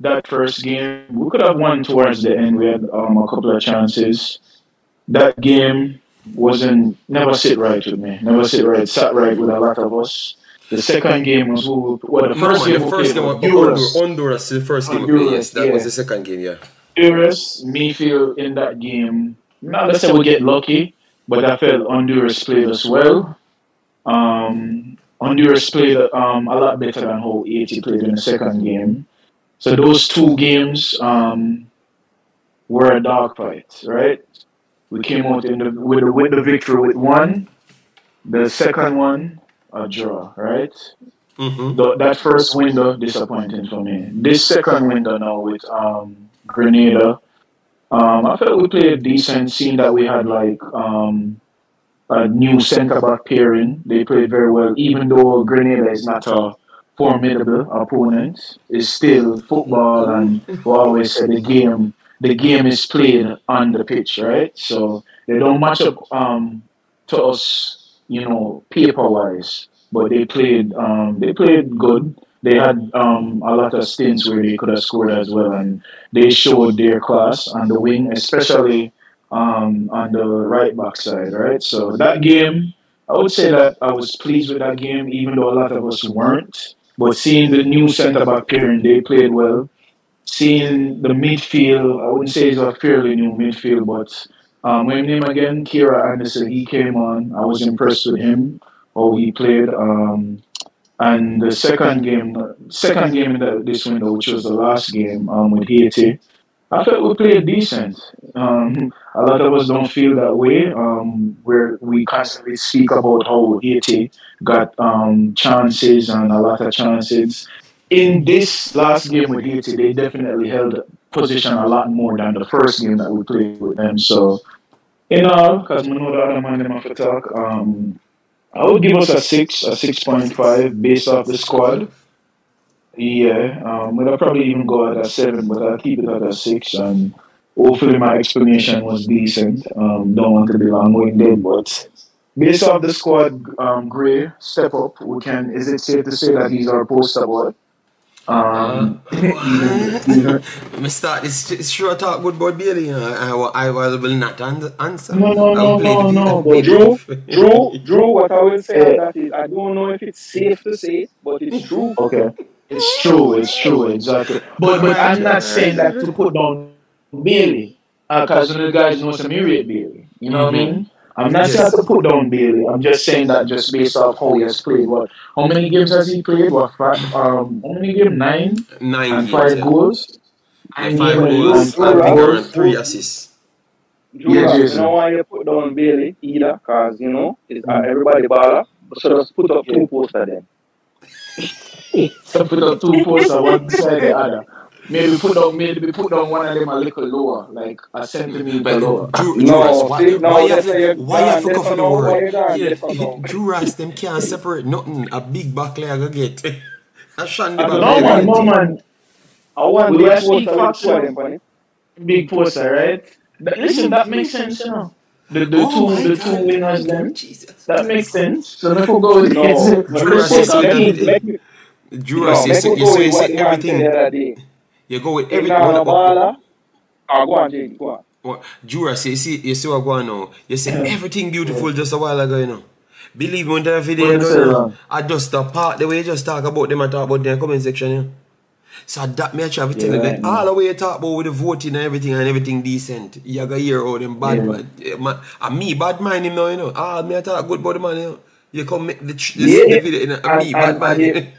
that first game, we could have won towards the end. We had um, a couple of chances. That game wasn't never sit right with me. Never sit right. Sat right with a lot of us. The second game was who? Well, the first man, game the first game was Honduras. Honduras. Honduras, the first game played. Yes, Honduras, that was the second game. Yeah. Honduras, me feel in that game. Not let's say we get lucky, but I felt Honduras played us well. Um, Honduras played um, a lot better than how Haiti played in the second game. So those two games um, were a dog fight, right? We came out in the, with, the, with the victory with one. The second one, a draw, right? Mm-hmm. The, that first window disappointing for me. This second window now with um, Grenada, um, I felt we played decent. Seeing that we had like um, a new centre back pairing, they played very well. Even though Grenada is not a formidable opponent, it's still football, and we always said the game. The game is played on the pitch, right? So they don't match up um, to us, you know, paper wise but they played um, they played good. They had um, a lot of stints where they could have scored as well, and they showed their class on the wing, especially um, on the right back side. Right, so that game, I would say that I was pleased with that game, even though a lot of us weren't. But seeing the new centre back pairing, they played well. Seeing the midfield, I wouldn't say it's a fairly new midfield, but um, my name again, Karoy Anderson, he came on. I was impressed with him how he played. Um, and the second game, second game in the, this window, which was the last game um, with Haiti, I felt we played decent. Um, a lot of us don't feel that way. Um, where we constantly speak about how Haiti got um, chances and a lot of chances. In this last game with Haiti, they definitely held position a lot more than the first game that we played with them. So, in all, because we know the other man them have talk, um, I would give us a six, a six point five based off the squad. Yeah, um, we'll probably even go at a seven, but I'll keep it at a six. And hopefully, my explanation was decent. Um, don't want to be long-winded, but based off the squad, um, Gray step up. We can. Is it safe to say that he's our poster boy? Um, uh, even, even, Me start it's sure talk good about Bailey. You uh, know, I, I, I will not an- answer. no, no, I no, no, no. But Drew, Drew, Drew, what I will say on that is, I don't know if it's safe to say, but it's true. Okay. It's true, it's true, exactly. But but I'm not saying that to put down Bailey. Because uh, you guys know some rate Bailey. You know what I mm-hmm. mean? I'm not saying Yes. to put down Bailey. I'm just saying that just based off how he has played. What how many games has he played? What five um how many games? Nine Nine and five yeah. goals? Yeah, And five yeah, goals, and Drew, I think around three assists. Drew, Yeah, Ross, you Jason. don't you put down Bailey either, because, you know, it's, uh, everybody baller. So just put up Yeah. two posters then. So put up two posts on one side the other. Maybe put down maybe put down one of them a little lower, like a centimeter But lower. Drew, Drew No, Ross, why, see, why no, you have say to, you're why you have to this go for one the now, why word? Yeah, this one now. Drew Ross, them can't separate nothing. A big back leg I go get. A shandy I back No leg I man, get. no man. I want We big were poster speak with facts, two you of know. them on it. Big poster, right? Th- Listen, that makes sense, you know. The the Oh two my the two winners then. Oh, Jesus. That makes sense. So if we go with No, this, no, Drew let's Ross, you say a make, that. team. make, make, no, Ross, you make say, me you go say, you with what the man said everything. Other day. You go with If everything. not What, a what, baller, I'll go on, JD, go on. what, Drew Ross, you see, you see what going on now. You say everything beautiful just a while ago, you know. Believe me, when the video you you done, say you know. I just the part the way you just talk about them and talk about them comment section, you know. So that me I try to tell you Yeah, that all the way you talk about with the voting and everything and everything decent. You gotta hear all them bad yeah. man, eh, man and me bad mind him now, you know. Ah, me I talk good about the man, you know. You come make the, tr- this, the video, you know, and And me bad and and mind.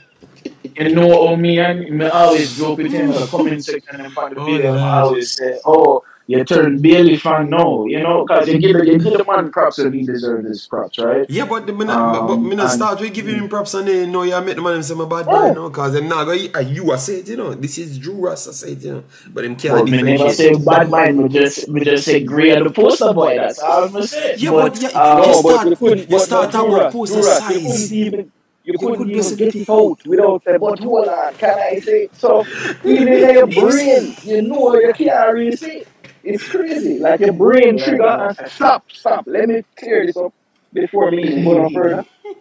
You, you know how me and me always joke with him in the comment section and on the oh video. I always say, "Oh, you turn Bailey fan now," you know, because you give the, you give the man props and he deserves his props, right? Yeah, but the, me not, but, but me Um, not and start with giving him props and then know you make the man him say my bad mind, oh, you know, cause them not go uh, you I say it, you know. This is Drew Ross I said, you know. But them can't but me never say bad mind. Me just me just say Gray and the poster boy. That's all me say. Yeah, but But yeah, um, you No, but start you couldn't, you but, but start talking Drew about Ross, poster Drew Ross, you couldn't size. even, you You couldn't even get it out without saying, but hold on, can I say? So even in your brain, you know you can't really say it. It's crazy. Like your brain like trigger and say, stop, stop, let me clear this up before me even go no further. Hmm.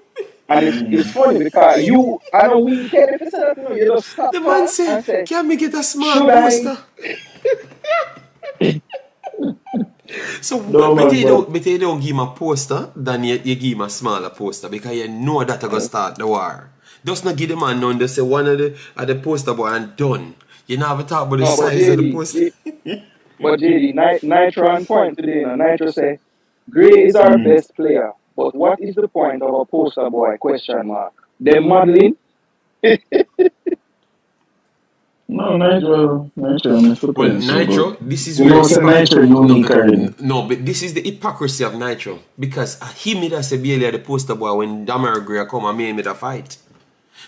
And it's, it's funny because you, I know we can't even say that, you know, you just stop The man talk say, and say, can me get a small should poster? So no you but don't but you don't give him a poster, then you, you give him a smaller poster because you know that I gonna start the war. Just not give the man none, just say one of the of the poster boy and done. You never talk about the No, size of the poster. J- but JD, Ni- Nitro on point today, you know, Nitro say, Gray is our mm, best player, but what is the point of a poster boy? Question mark. Them modeling. no Nitro, Nitro, I'm Well, playing so good. Nitro, this is You where know, the say hypocr- Nitro no, no, but this is the hypocrisy of Nitro because uh, he made us a Bailey the poster boy when Demarai Gray come and made me the fight.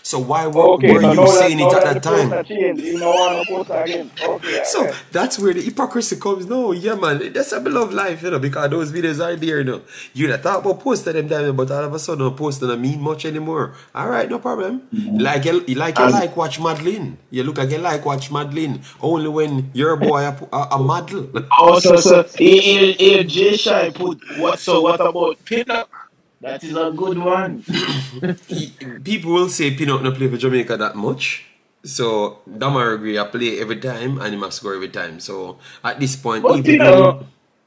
So why were, Okay, were so you now that saying it at that time? poster changed, you know want a poster again. Okay, So alright. that's where the hypocrisy comes. No, yeah, man, that's a beloved life, you know, because those videos are there, you know. You not talk about posting them time, but all of a sudden, poster don't mean much anymore. All right, no problem. Mm-hmm. Like you, you like you And like watch Madeline. You look like you like watch Madeline. Only when your boy a, a, a model. also, so here, here, Jay Shy put what? So what about Pinnock? That is a good one. People will say Pinnock not play for Jamaica that much. So Demarai Gray I play every time and he must score every time. So at this point, But even Pinnock when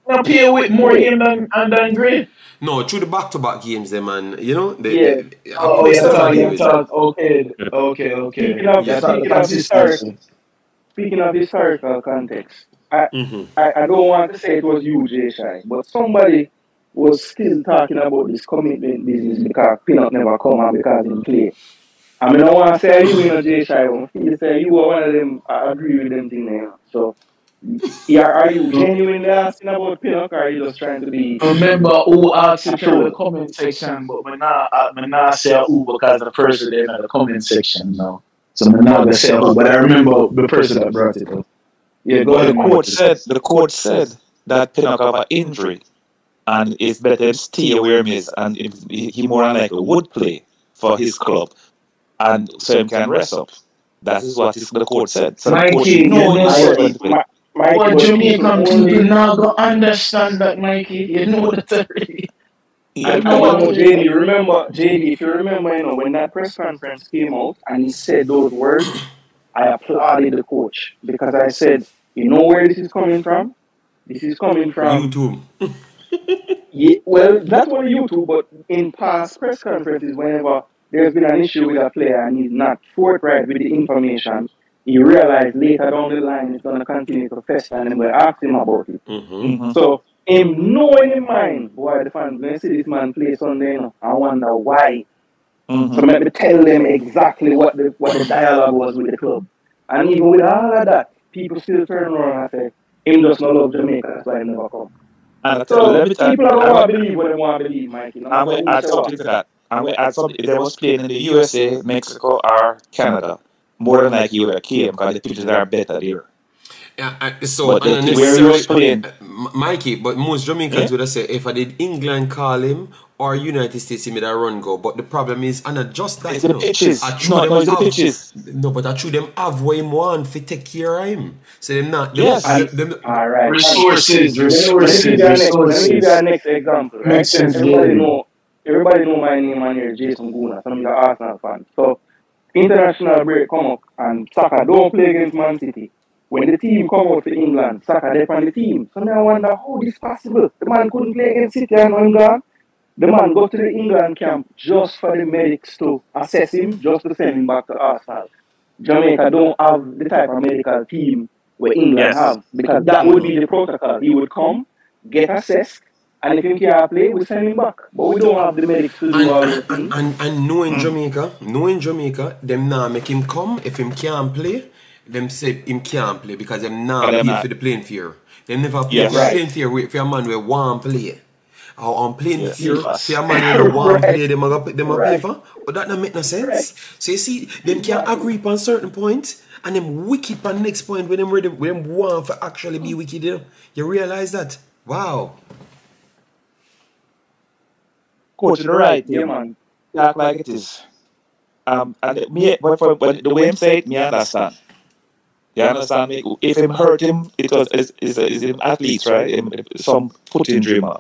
now play with more game than and than Gray. no through the back to back games, them man, you know, they, Yeah. they, a Oh, yeah, poster talk, value yeah, is. Okay, okay, okay. Speaking of Yeah, yeah. talk the speaking of historic consistency. speaking of historical context, I, hmm I I don't want to say it was you, Jay Shine, but somebody was still talking about this commitment business because Pinnock never come and because he play. I mean, I want to say you, you know, Jay Shine, I feel say you are one of them, I agree with them thing there. So, yeah, are you genuinely asking about Pinnock or are you just trying to be Remember who asked a it in the comment section, but me not, me not say who because the person there in the comment section now. So I'm not gonna say who, but I remember the person that brought it up. Yeah, go But ahead. the Mike. coach said the coach said that Pinnock have an injury, and it's better to stay where he is, and if he he more than likely would play for his club, and so he can rest up. That is what his, the coach said. So the coach Mikey, you knows know he's what? going to Mikey, But but Jamaican people people only now go understand that, Mikey. You know that already. Yeah, I And, know and you what know, to JD, remember, JD, if you remember, you know, when that press conference came out and he said those words, I applauded the coach because I said, you know where this is coming from? This is coming from, YouTube. yeah, well, that's on YouTube, but in past press conferences, whenever there's been an issue with a player and he's not forthright with the information, you realize later down the line it's going to continue to fester and we'll ask him about it. Mm-hmm. hmm So, him knowing in mind, boy, the fans, when they see this man play Sunday, you know, I wonder why. So hmm maybe tell them exactly what the what the dialogue was with the club. And even with all of that, people still turn around and say, him just not love Jamaica, that's why he never come. And I tell you, So let me tell people you, are I'm gonna believe what they want to believe, Mikey. No I'm matter going to add something to that. I'm going to add something. If they was playing in the USA, Mexico, or Canada, more than likely you would have came because the pitches are better there. Yeah, I, so But the, where he unnecessarily, playing, uh, Mikey, but most Jamaicans yeah, would have said if I did England call him or United States, he made a run go. But the problem is, and not just that, it's you the know, pitches. I true No, them no, it's the have pitches. no, but I true them have what him want to take care of him. So them not them, Yes. them, And them all right, Resources. Resources, let me, let me give resources, you next let me give you next example, right? Makes sense, Everybody Jerry. know everybody know my name on here, Jason Guna, so I'm an Arsenal fan. So international break come up and Saka don't play against Man City. When the team come out for England, Saka they on the team. So now I wonder how this possible. The man couldn't play against City and now him gone. The man go to the England camp just for the medics to assess him, just to send him back to Arsenal. Jamaica don't have the type of medical team where England Yes. have because that would be the protocol. He would come, get assessed, and if he can't play, we send him back. But we don't have the medics to do and, all and, those and, things. and, and knowing Mm. Jamaica, knowing Jamaica, them now make him come. If him can't play, them say him can't play because them now But they're pay for the playing fear. Them never pay Yes. for the Right. playing fear with- for a man with one play. Or on playing Yes. fear, Yes. for a man with one right, play, them a, go- them a pay right, for. But that don't make no right. sense. So you see, them can Exactly. agree upon certain points and them wicked on next point when them ready, when them want to actually be wicked. You, know? you realize that? Wow. Coach, you're right. Yeah, man. talk like it is. Um, and me, but, for, but the way him say it, me understand. You understand me? If him hurt him, it was is is is him athletes, right? Him, some foot injury, man.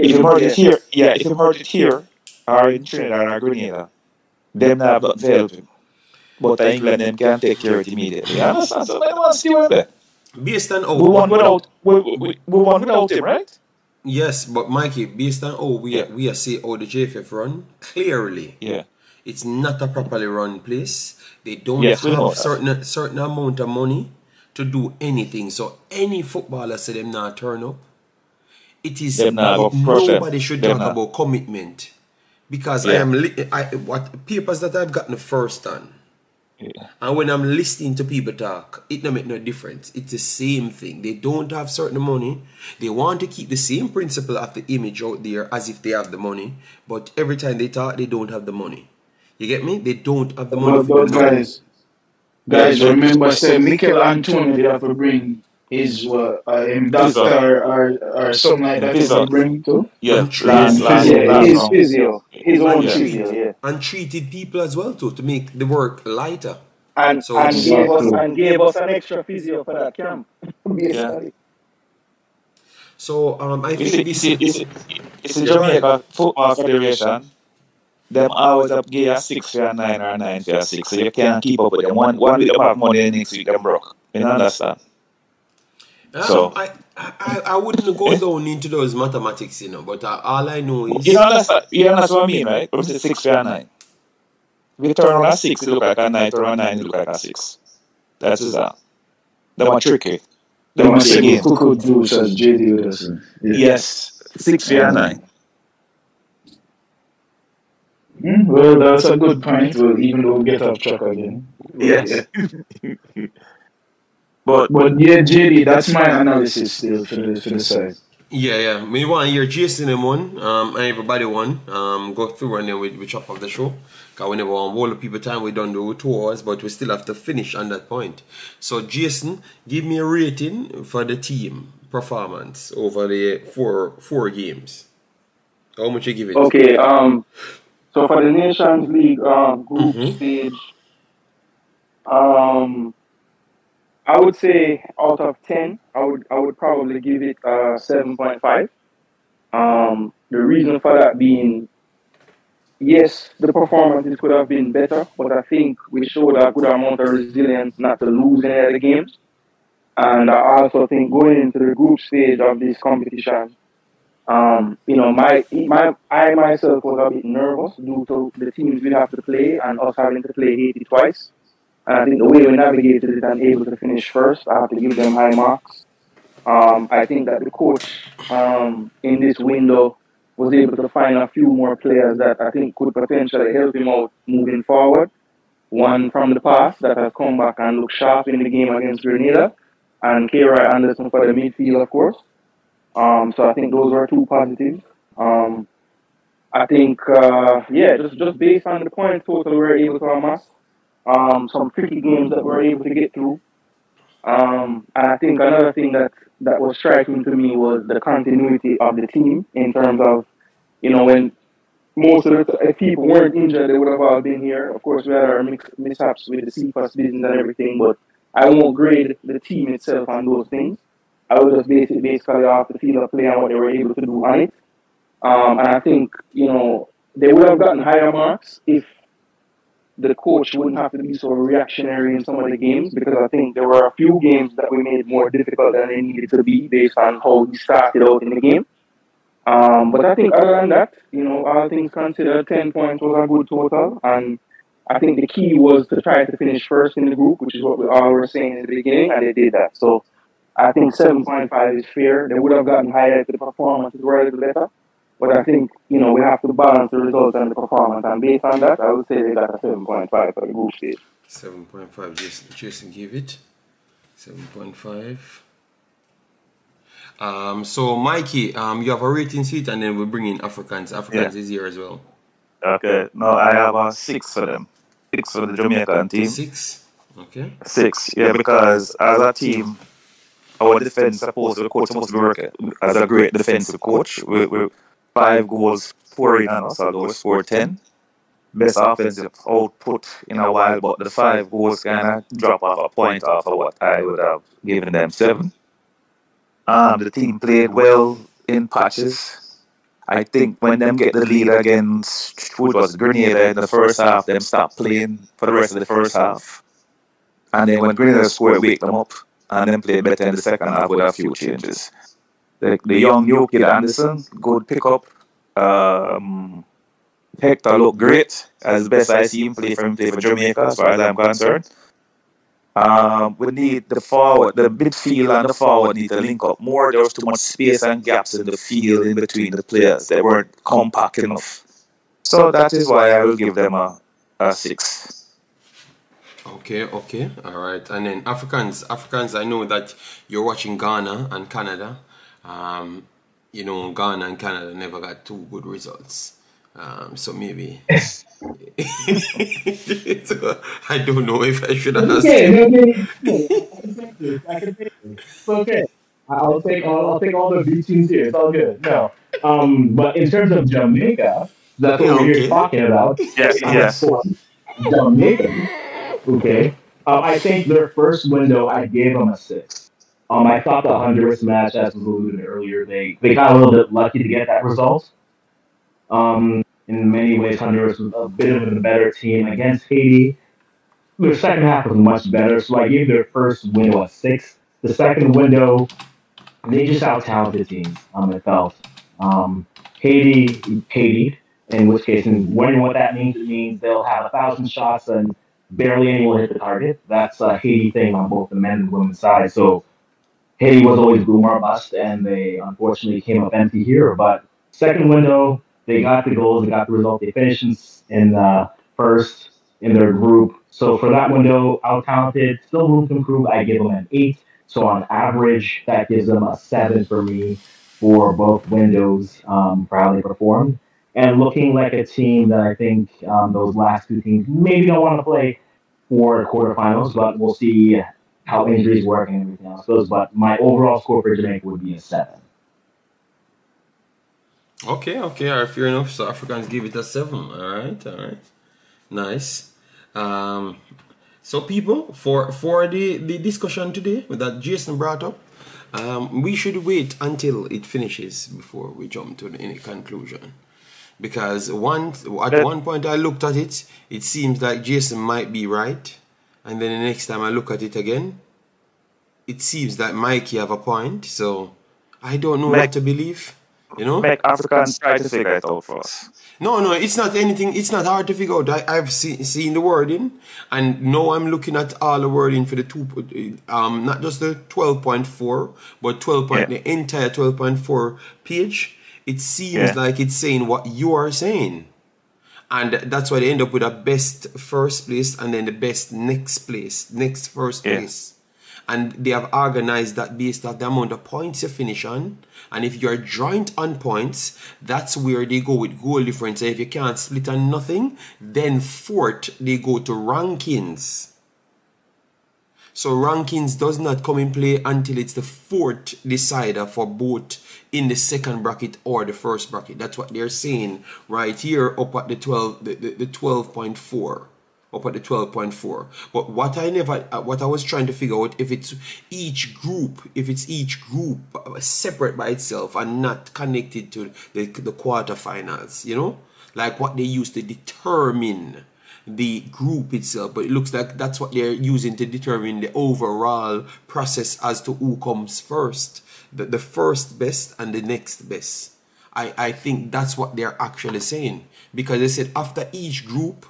If him Achilles, hurt it here, yeah. If him hurt it here, or in Trinidad or Grenada, them not but help him. But England them can take care of it immediately. You understand? So I want to see there. Based on We how won without we, we, we won without him, right? Yes, but Mikey, based on how we Yeah. we are see how the JFF run, clearly Yeah. it's not a properly run place. They don't Yes, have certain certain amount of money to do anything. So any footballer say them not turn up. It is it- go crush them. nobody should Them talk not. about commitment because I am li- I what papers that I've gotten first on. Yeah. And when I'm listening to people talk, it don't make no difference. It's the same thing. They don't have certain money. They want to keep the same principle of the image out there as if they have the money. But every time they talk, they don't have the money. You get me? They don't have the money But, for but the guys, guys, Yeah. remember, say Michail Antonio did have to bring his what, uh, him Pizza. doctor or, or something like that is Did Pizza. he bring too? Yeah. And His Last treated, physio. Yeah, last his physio, his own and Yeah. physio, yeah. and treated people as well too to make the work lighter. And So and gave us Exactly. and gave us an extra physio for that camp. Yeah. So um I think see, this you see, you see, you see Jamaica Football Federation, them always up give a six for a nine or a nine for a six. So you can't keep up with them. One one week them have money and next week them broke. You understand? Um, So I, I I wouldn't go down into those mathematics, you know, but uh, all I know is you is understand you understand what I mean, right? When we say six for a nine. If you turn on a six, it look like a nine, turn on a nine, it look like a six. That's just that. Them are tricky. They Them are must say cuckoo juice as JD would have Yes. Six for a nine. Hmm, well, that's a good point. Well, even though we get off track again. Yes. But But yeah, JD, that's my analysis still for the, for the side. Yeah, yeah. We want to hear Jason in one, um, and everybody one. Um, go through and then we, we chop off the show. Cause we never want all the people time we don't do two hours, but we still have to finish on that point. So Jason, give me a rating for the team performance over the four four games. How much you give it? Okay. Um. So for the Nations League um, group Mhm. stage, um, I would say out of ten, I would I would probably give it uh seven point five. Um, the reason for that being, yes, the performances could have been better, but I think we showed a good amount of resilience not to lose any of the games. And I also think going into the group stage of this competition, um, you know, my my I myself was a bit nervous due to the teams we have to play and us having to play Haiti twice. And I think the way we navigated it and able to finish first, I have to give them high marks. Um, I think that the coach um, in this window was able to find a few more players that I think could potentially help him out moving forward. One from the past that has come back and looked sharp in the game against Grenada, and Karoy Anderson for the midfield, of course. Um, so I think those were two positives. Um, I think, uh, yeah, just just based on the point total we were able to amass, um, some tricky games that we were able to get through. Um, and I think another thing that, that was striking to me was the continuity of the team in terms of, you know, when most of the if people weren't injured, they would have all been here. Of course, we had our mix, mishaps with the CFAS business and everything, but I won't grade the team itself on those things. I would just basically off the field of play and what they were able to do on it. Um, and I think, you know, they would have gotten higher marks if the coach wouldn't have to be so reactionary in some of the games because I think there were a few games that we made more difficult than they needed to be based on how we started out in the game. Um, but I think other than that, you know, all things considered, 10 points was a good total. And I think the key was to try to finish first in the group, which is what we all were saying in the beginning, and they did that. So I think 7.5 is fair. They would have gotten higher if the performances were a little better. But I think, you know, we have to balance the results and the performance. And based on that, I would say they got a 7.5 for the group stage. 7.5 Jason, Jason gave it 7.5 um so Mikey um you have a rating sheet and then we bring in Africans Africans is here as well Okay. No, I have a six for them. Six for the Jamaican team. six okay Six. Yeah, because as a team, our defense supposed to the coach supposed to work as a great defensive coach. We, we five goals us, although we scored ten. Best offensive output in a while, but the five goals kind of drop off a point off of what I would have given them seven. Um, the team played well in patches. I think when them get the lead against who it was Grenada in the first half, them stop playing for the rest of the first half. And then when Grenada scored, wake them up and then play better in the second half with a few changes. The, the young kid Anderson, good pickup. Um, Hector looked great, as best I see him play for him play for Jamaica, as far as I'm concerned. Um, we need the forward, the midfield and the forward need to link up more. There was too much space and gaps in the field in between the players. They weren't compact enough. So that is why I will give them a, a six. okay okay all right and then Africans Africans I know that you're watching Ghana and Canada um you know Ghana and Canada never got two good results um so maybe so, I don't know if I should It's ask okay. you No, no, no, no. I can take this. I can take this. It's okay. I'll take all. I'll take all the B teams here. It's all good. No. Um, but in terms of Jamaica, that's what we're okay talking about. Yes, yes. for Jamaica, okay. Um, I think their first window, I gave them a six. Um, I thought the Honduras match, as was alluded earlier, they they got a little bit lucky to get that result. Um, in many ways, Honduras was a bit of a better team against Haiti. Their second half was much better, so I gave their first window a six. The second window, they just out talented teams. Um, it felt. Um, Haiti, Haiti, in which case, and wondering what that means, it means they'll have a thousand shots and barely anyone hit the target. That's a Haiti thing on both the men and women's side. So Haiti was always boom or bust, and they unfortunately came up empty here. But second window, they got the goals, they got the result. They finished in, uh, first in their group. So for that window, out talented, still room to improve. I give them an eight. So on average, that gives them a seven for me. for both windows um, for how they performed, and looking like a team that I think um, those last two teams maybe don't want to play for the quarterfinals, but we'll see how injuries work and everything else goes. But my overall score for Jamaica would be a seven. Okay, okay, all right, fair enough. So Africans give it a seven. All right, all right, nice. Um, so people, for for the the discussion today that Jason brought up, um, we should wait until it finishes before we jump to any conclusion. Because one at one point I looked at it, it seems like Jason might be right, and then the next time I look at it again, it seems that Mikey have a point. So I don't know what to believe. You know, Make Africans try to figure it out for us. no, no, it's not anything. It's not hard to figure out. I, I've seen seen the wording, and now I'm looking at all the wording for the two, um, not just the twelve point four, but twelve point Yeah. the entire twelve point four page. It seems Yeah. like it's saying what you are saying, and that's why they end up with a best first place and then the best next place, next first Yeah. place and they have organized that based off the amount of points you finish on. And if you're joint on points, that's where they go with goal difference. And if you can't split on nothing, then fourth they go to rankings. So rankings does not come in play until it's the fourth decider for both in the second bracket or the first bracket. That's what they're saying right here up at the 12 the, the, the 12.4 up at the 12.4 but what i never uh, what i was trying to figure out if it's each group if it's each group separate by itself and not connected to the, the quarterfinals you know? Like what they use to determine the group itself but it looks like that's what they're using to determine the overall process as to who comes first the, the first best and the next best I, I think that's what they're actually saying because they said after each group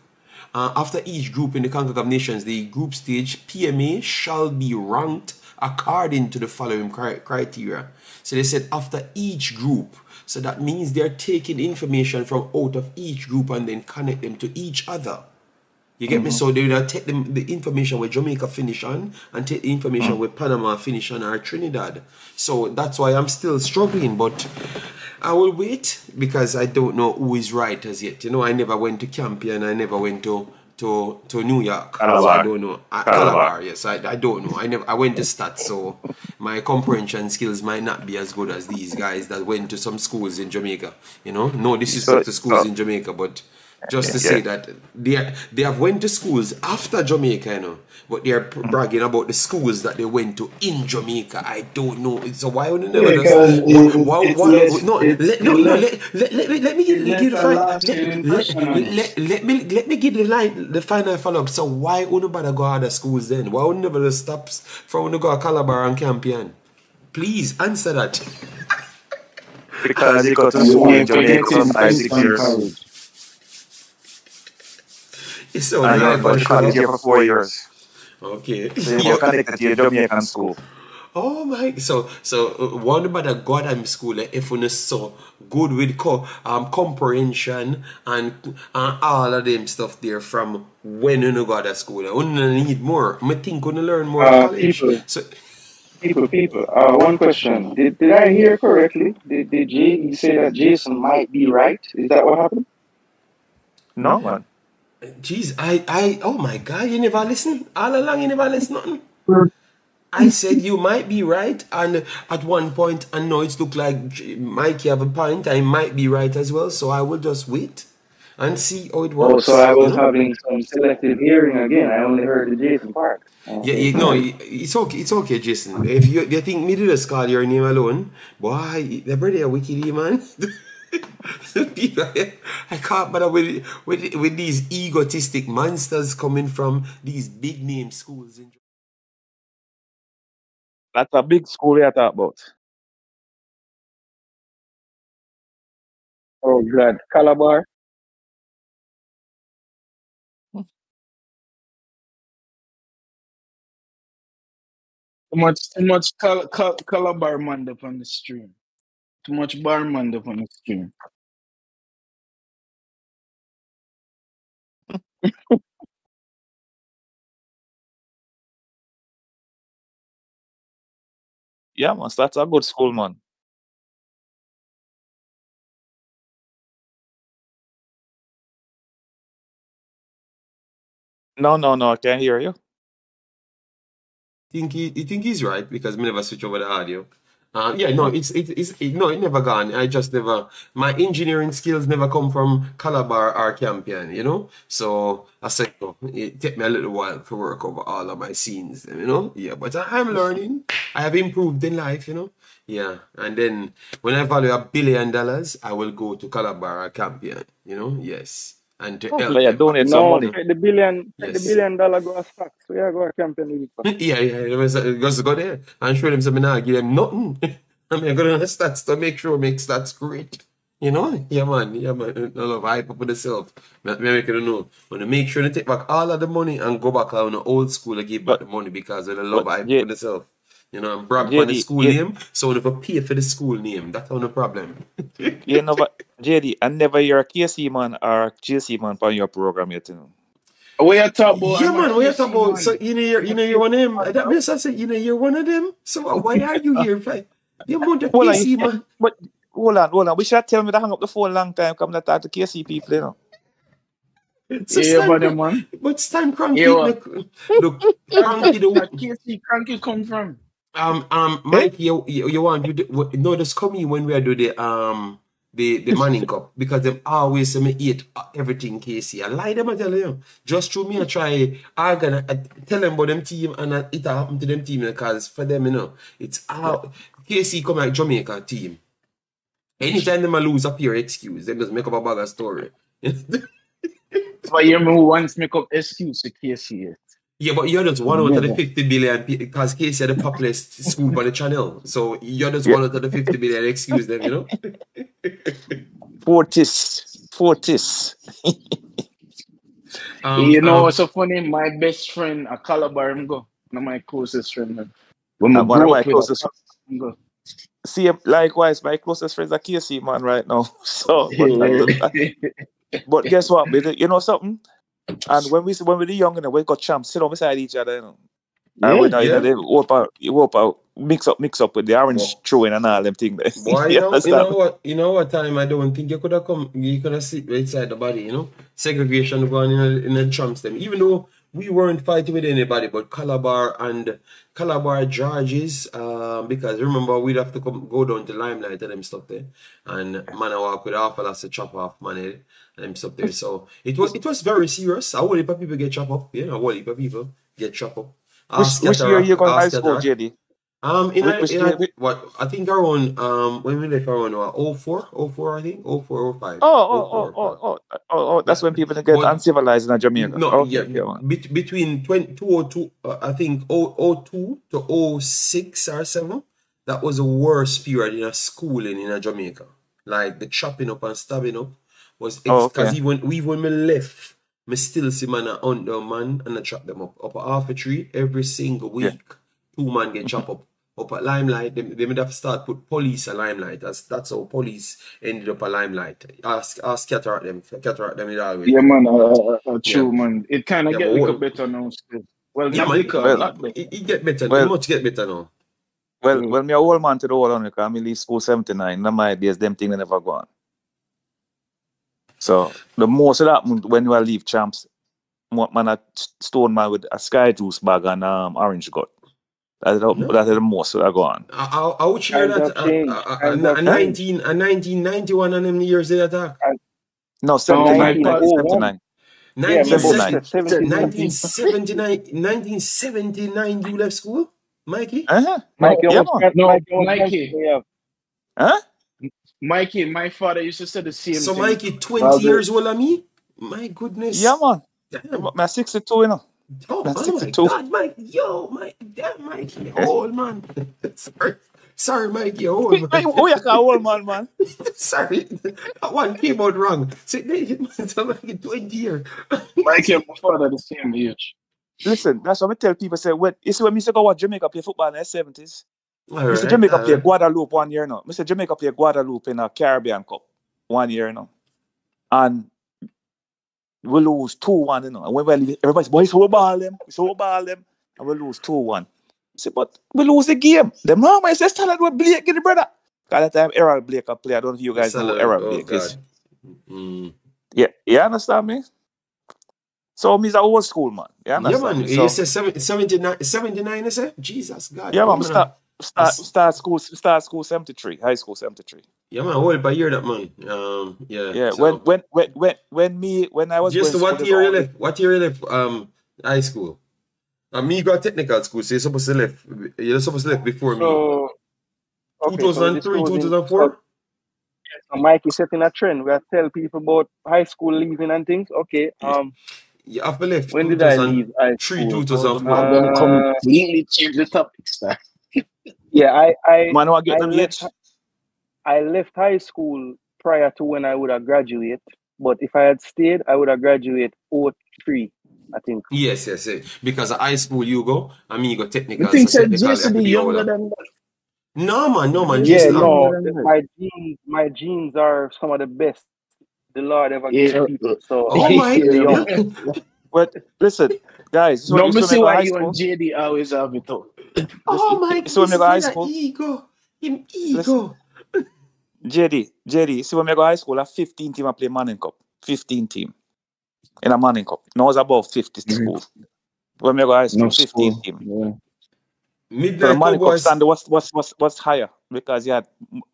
uh, after each group in the CONCACAF Nations, the group stage PMA shall be ranked according to the following criteria. So they said after each group, so that means they're taking information from out of each group and then connect them to each other. You get me? Mm-hmm. So they will take them, the information where Jamaica finish on and take the information mm. where Panama finish on or Trinidad. So that's why I'm still struggling, but I will wait because I don't know who is right as yet. You know, I never went to Campion, I never went to to, to New York. So I don't know. I, Calabar. Calabar, yes, I, I don't know. I never I went to stats, so my comprehension skills might not be as good as these guys that went to some schools in Jamaica. You know, no disrespect to schools so- in Jamaica, but just to Yeah. say that they they have went to schools after Jamaica, you know, but they're Mm. pr- bragging about the schools that they went to in Jamaica. I don't know. So why would they never Because just, it- why, it's why, less- no, it's let, no, no, less- let, let, let, me- let me give, give the less fi- a let, lasting let, impression on us. let, let me let me give the line the final follow up. So why would nobody go other schools then? Why would never just stop from to go to Calabar and Campion? Please answer that. Because you got to You school in want to Jamaica get for in five, six Princeton years. College. It's so And you like got college here for four years. Okay. So you're connected to your Jamaican school. Oh my! So so uh, one about the God I'm school eh, if you so good with co- um comprehension and and all of them stuff there from when you got to school. You need more. I think you learn more in Uh, college. people. So People, people. Uh, one question. Did, did I hear correctly? Did, did J say that Jason might be right? Is that what happened? No, man. Jeez, I, I, oh my God, you never listen? All along, you never listen nothing? I said you might be right, and at one point, I know it looked like J- Mikey have a point. I might be right as well, so I will just wait and see how it Oh, works. so I was having some selective hearing again. I only heard the Jason part. Yeah, Okay. yeah, no, it's okay, it's okay, Jason. If you, you think me to just call your name alone, boy, the brother a wicked, man. People, I, I can't bother with, with with these egotistic monsters coming from these big name schools. In, That's a big school you're talking about. Oh, God. Calabar? Too much, too much col- col- Calabar man up on the stream too much barman up on the screen. yeah, man, that's a good school, man. No, no, no, I can't hear you. Think he, you think he's right because we never switch over the audio. Uh, yeah, no, it's it, it's it, no, it never gone. I just never my engineering skills never come from Calabar or Campion, you know. So I said, oh, it take me a little while to work over all of my scenes, you know. Yeah, but I, I'm learning. I have improved in life, you know. Yeah, and then when I value a billion dollars, I will go to Calabar or Campion, you know. Yes, and to help Hopefully, you them. donate some No, money. take the billion, take the billion dollar go a stocks. We are going to campaign with it. Yeah, yeah, it was, it was go there and show them something. I give them nothing. I mean, I got on the stats to make sure make stats great. You know? Yeah, man. Yeah, man. No love hype up with yourself. Me me make you know. When to make sure to take back all of the money and go back on the old school and give back But the money because of the love but hype J, with yourself. You know, I'm brag on the school you, name. So when you pay for the school name, that's not the problem. you know what, JD, I never hear a KC man or a JC man on your program yet. You know. We are talk about Yeah, a man, what you talking KC about? So you know you're you know you're one of them. That means I say you know you're one of them. So why are you here? For the amount of Hold on, KC you, man. but hold on, hold on. We should tell me to hang up the phone a long time. Come to talk to KC people, you know. So Yeah, stand but cranky, man. but stand cranky. Yeah, what? Look, look, Where cranky. where The KC Cranky come from? Um um Eh? Mike, you you, you want you do, no just come in when we are do the um the the Manning Cup because them always say me eat everything KC. I lie them I tell you. Just through me I try organ I tell them about them team and I, it happen to them team because for them you know it's all KC come like Jamaica team. Anytime them a lose up here excuse them just make up a bag of story. So you hear me once make up excuse to KC yet. Yeah, but you're just one out of the Never. 50 billion because KC had the populist school on the channel. So you're just one out of the 50 billion, excuse them, you know? Fortis. Fortis. Um, You know um, what's so funny? My best friend, a Calabar, him go. One of my closest friends. man. When one of my up with a closest Calabar, him go. see likewise my closest friends are KC man right now. So but but guess what? You know something? And when we when we were young, you know, we got champs sit on beside each other, you know. And yeah. when I, you know, yeah. they hope out, you hope out, mix up, mix up with the orange throwing and all them things. Boy, you know, you know what, you know what time I don't think you could have come, you could have sit right inside the body, you know? Segregation going in in the trumps them. Even though we weren't fighting with anybody, but Calabar and Calabar Georges, um, because remember we'd have to come go down to Limelight and them stuff there, and man I walk with half a lot to chop off man head and them stuff there. So it was it was very serious. Whole heap people get chopped up, yeah, a whole heap people get chopped up. Which which year you going high school. JD? Um, in Which, a, in a, what I think around um when we left around what 04, 04 I think 04, 05, Oh, oh, 04, oh, oh, 05. oh, oh, oh, that's when people get but uncivilized in Jamaica. no, Okay, yeah, bet between 20, 202, uh, I think 002 to 06 or 7, that was the worst period in a schooling in a Jamaica. Like the chopping up and stabbing up was Oh, because okay. even even when me left, me still see man a under man and I chop them up up a half a tree every single Yeah. week. Two man get chopped up. Up at Limelight, they, they would have start put police a Limelight. That's that's how police ended up at Limelight. Ask ask Cataract them. Cataract them it always. Yeah, man, uh, uh, uh, Yeah. true, man. It kind of Yeah, get but little what, better now still. Well, yeah, not man, liquor, a Well, it, it get better. It well, much get better now. well, Yeah. well, me a old man to the old one because I leave school 79. Now my days, them things never gone. So the most of that when you leave champs, mo- man a stone man with a sky juice bag and um orange gut. That is the, No. that is the most that I go on. I, I, I would share that have a, a, a, a, a 19 a 1991 and them years they attack. No, No, 79, my father, 1979. 1901. Yeah, me about 79. 19, 79. 1979 you left school, Mikey? Uh-huh. Mike, no, how Yeah, much man. no, Mike, how much friends Mikey, do? Huh? Mikey, my father used to say the same So thing. Mikey, 20 Well, years older than me? My goodness. Yeah, goodness. man. Damn. I'm 62, you know. Oh, I'm oh my 62. God, Mike. Yo, Mike. Damn, Mikey. You're old, man. Sorry. Sorry, Mikey. You're old, man. who you call old man, man? Sorry. That one came out wrong. So, so Mikey, 20 years. Mikey and my father the same age. Listen, that's what I tell people. Say, when, you see when Mr. go watch Jamaica play football in the 70s? Mr. right. Jamaica All play right. Guadeloupe one year now. Mr. Jamaica play Guadeloupe in a Caribbean Cup one year now. And we lose 2 1, you know. And when we leave, everybody's, boy, so we ball them, so we ball them. And we lose 2 1. say, but we lose the game. Them no, man, say, Stallard with Blake, get the brother. Because that time, Errol Blake a play. I don't know if you guys know. Errol Oh, Blake is. Mm. Yeah, you understand me? So me's a old school man. You Yeah, man. me? You So say 79, 79, you say? Jesus, God. yeah, man, start start start school start school seventy three, high school seventy three. Yeah, man. Hold by year that, man. Um, yeah. Yeah, so- when when when when when me when I was Just what school, year you only- left? What year you left? Um, high school. Uh, me got technical school, so you're supposed to left. You're supposed to left before me. Okay, 2003, this goes in- 2004. So Mike is setting a trend. We have to tell people about high school leaving and things. Okay. Um, Yeah, after left. when did I 2003, leave high school? 2004. Uh, Them completely change the topic, sir. Yeah, I I man, I get I them left, age. I left high school prior to when I would have graduated. But if I had stayed, I would have graduated 03, I think. Yes, yes, yes. Because high school you go, I mean you go technical. You think so said technical, you to be be younger older. than that? No man, no man. Yeah, Jason, no, I'm- I'm- my genes, my genes are some of the best the Lord ever Yeah. gave people. So Oh my they're young. God. But listen, guys, so No, you me see see when I why you and JD always have it up. Oh my So when we high God, school- ego. Him ego. Jerry, JD, see when I go high school, I 15 team I play Manning Cup. 15 team. In a Manning Cup. No, it's about 50 Mhm. school. When I go high school, No 15 school. team. Yeah. So the Midnight Manning Cup Cowboys. standard was, was, was, was higher because you had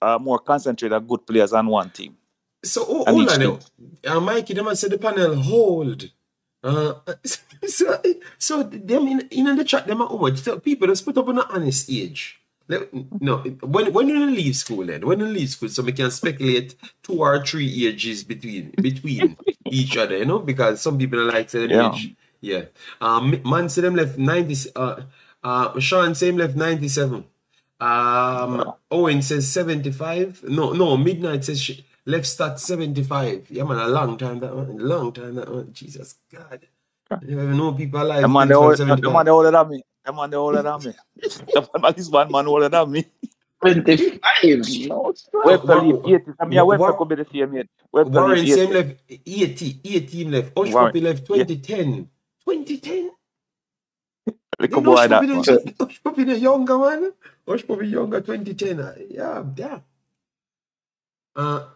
uh, more concentrated good players on one team. So oh, And hold each on now. Uh, Mikey, them man said the panel hold. Uh, so so them in, in the chat them are how much? So people just put up on an honest age. No, when when you leave school then, when you leave school, so we can speculate two or three ages between between each other, you know, because some people don't like them Yeah. age. Yeah. Um, man said them left ninety. Uh, uh, Sean him left ninety seven. Um, Owen says 75. No, no, Midnight says she left start 75. Yeah, man, a long time that one. Long time that one. Jesus God. I never even know people alive. The man, they older, the 75. man they older than me. The man they older than me. the man, at least one man older than me. 25. No, Webster Wa- 80. I mean, Wa- Webster Wa- could be the same age. Webster Warren same 80. left 80. 18 left. Osh Warren, Puppy left 2010. 2010? Little Then boy Osh that Puppy man. the, Osh Puppy the younger man. Osh Puppy younger 2010. uh, Yeah, yeah. Uh,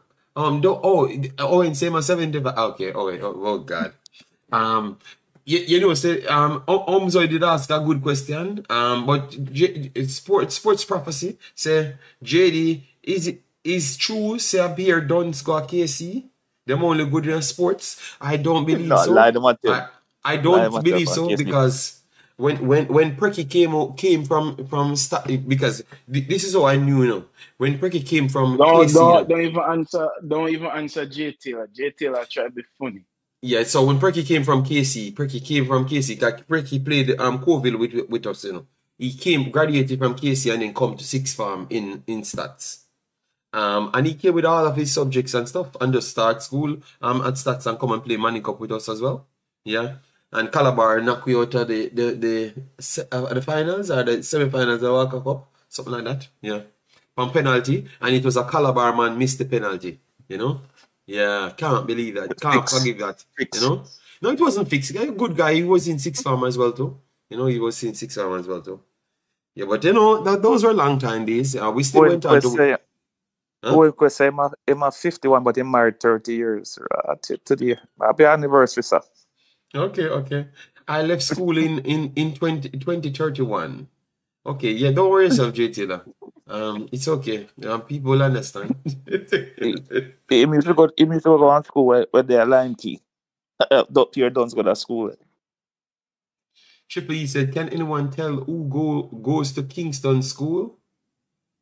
um, do, oh, Owen same as 75. Okay, oh, wait, oh, oh God. Um, you, you know, say, um, Omzo did ask a good question. Um, but J, sports sports prophecy say JD is it is true? Say a beer done go a KC. Them only good in sports. I don't believe No, so. lie. I, I don't Matthew believe so because when when when Perky came out, came from from because this is how I knew. You know, when Perky came from don't, KC, don't, don't even answer. Don't even answer J Taylor. J Taylor try to be funny. Yeah, so when Perky came from KC, Perky came from KC. like, Perky played um Coville with with us, you know. He came graduated from KC and then come to sixth farm in in stats. Um, and he came with all of his subjects and stuff and just start school um at stats and come and play Manning Cup with us as well. Yeah, and Calabar knock we out of the the the uh, the finals or the semi-finals of Walker Cup, something like that. Yeah, from penalty, and it was a Calabar man missed the penalty. You know. Yeah, can't believe that. Can't Fix. forgive that. Fix. You know? No, it wasn't fixed. A good guy. He was in six farm as well too. You know, he was in six farm as well too. Yeah, but you know, th- those were long time days. Uh, we still went on to. say, Huh? Quest say, I'm I'm a 51, but he married 30 years. Uh, t- today. Happy anniversary, sir. Okay, okay. I left school in in in 20, 2031. Okay, yeah, don't worry yourself, J Taylor. Um, it's okay. Um, people understand. He used to go, he used to go on school where, where they're line key. Uh, Pierre Dunn's go to school. Triple E said, "Can anyone tell who go goes to Kingston School?"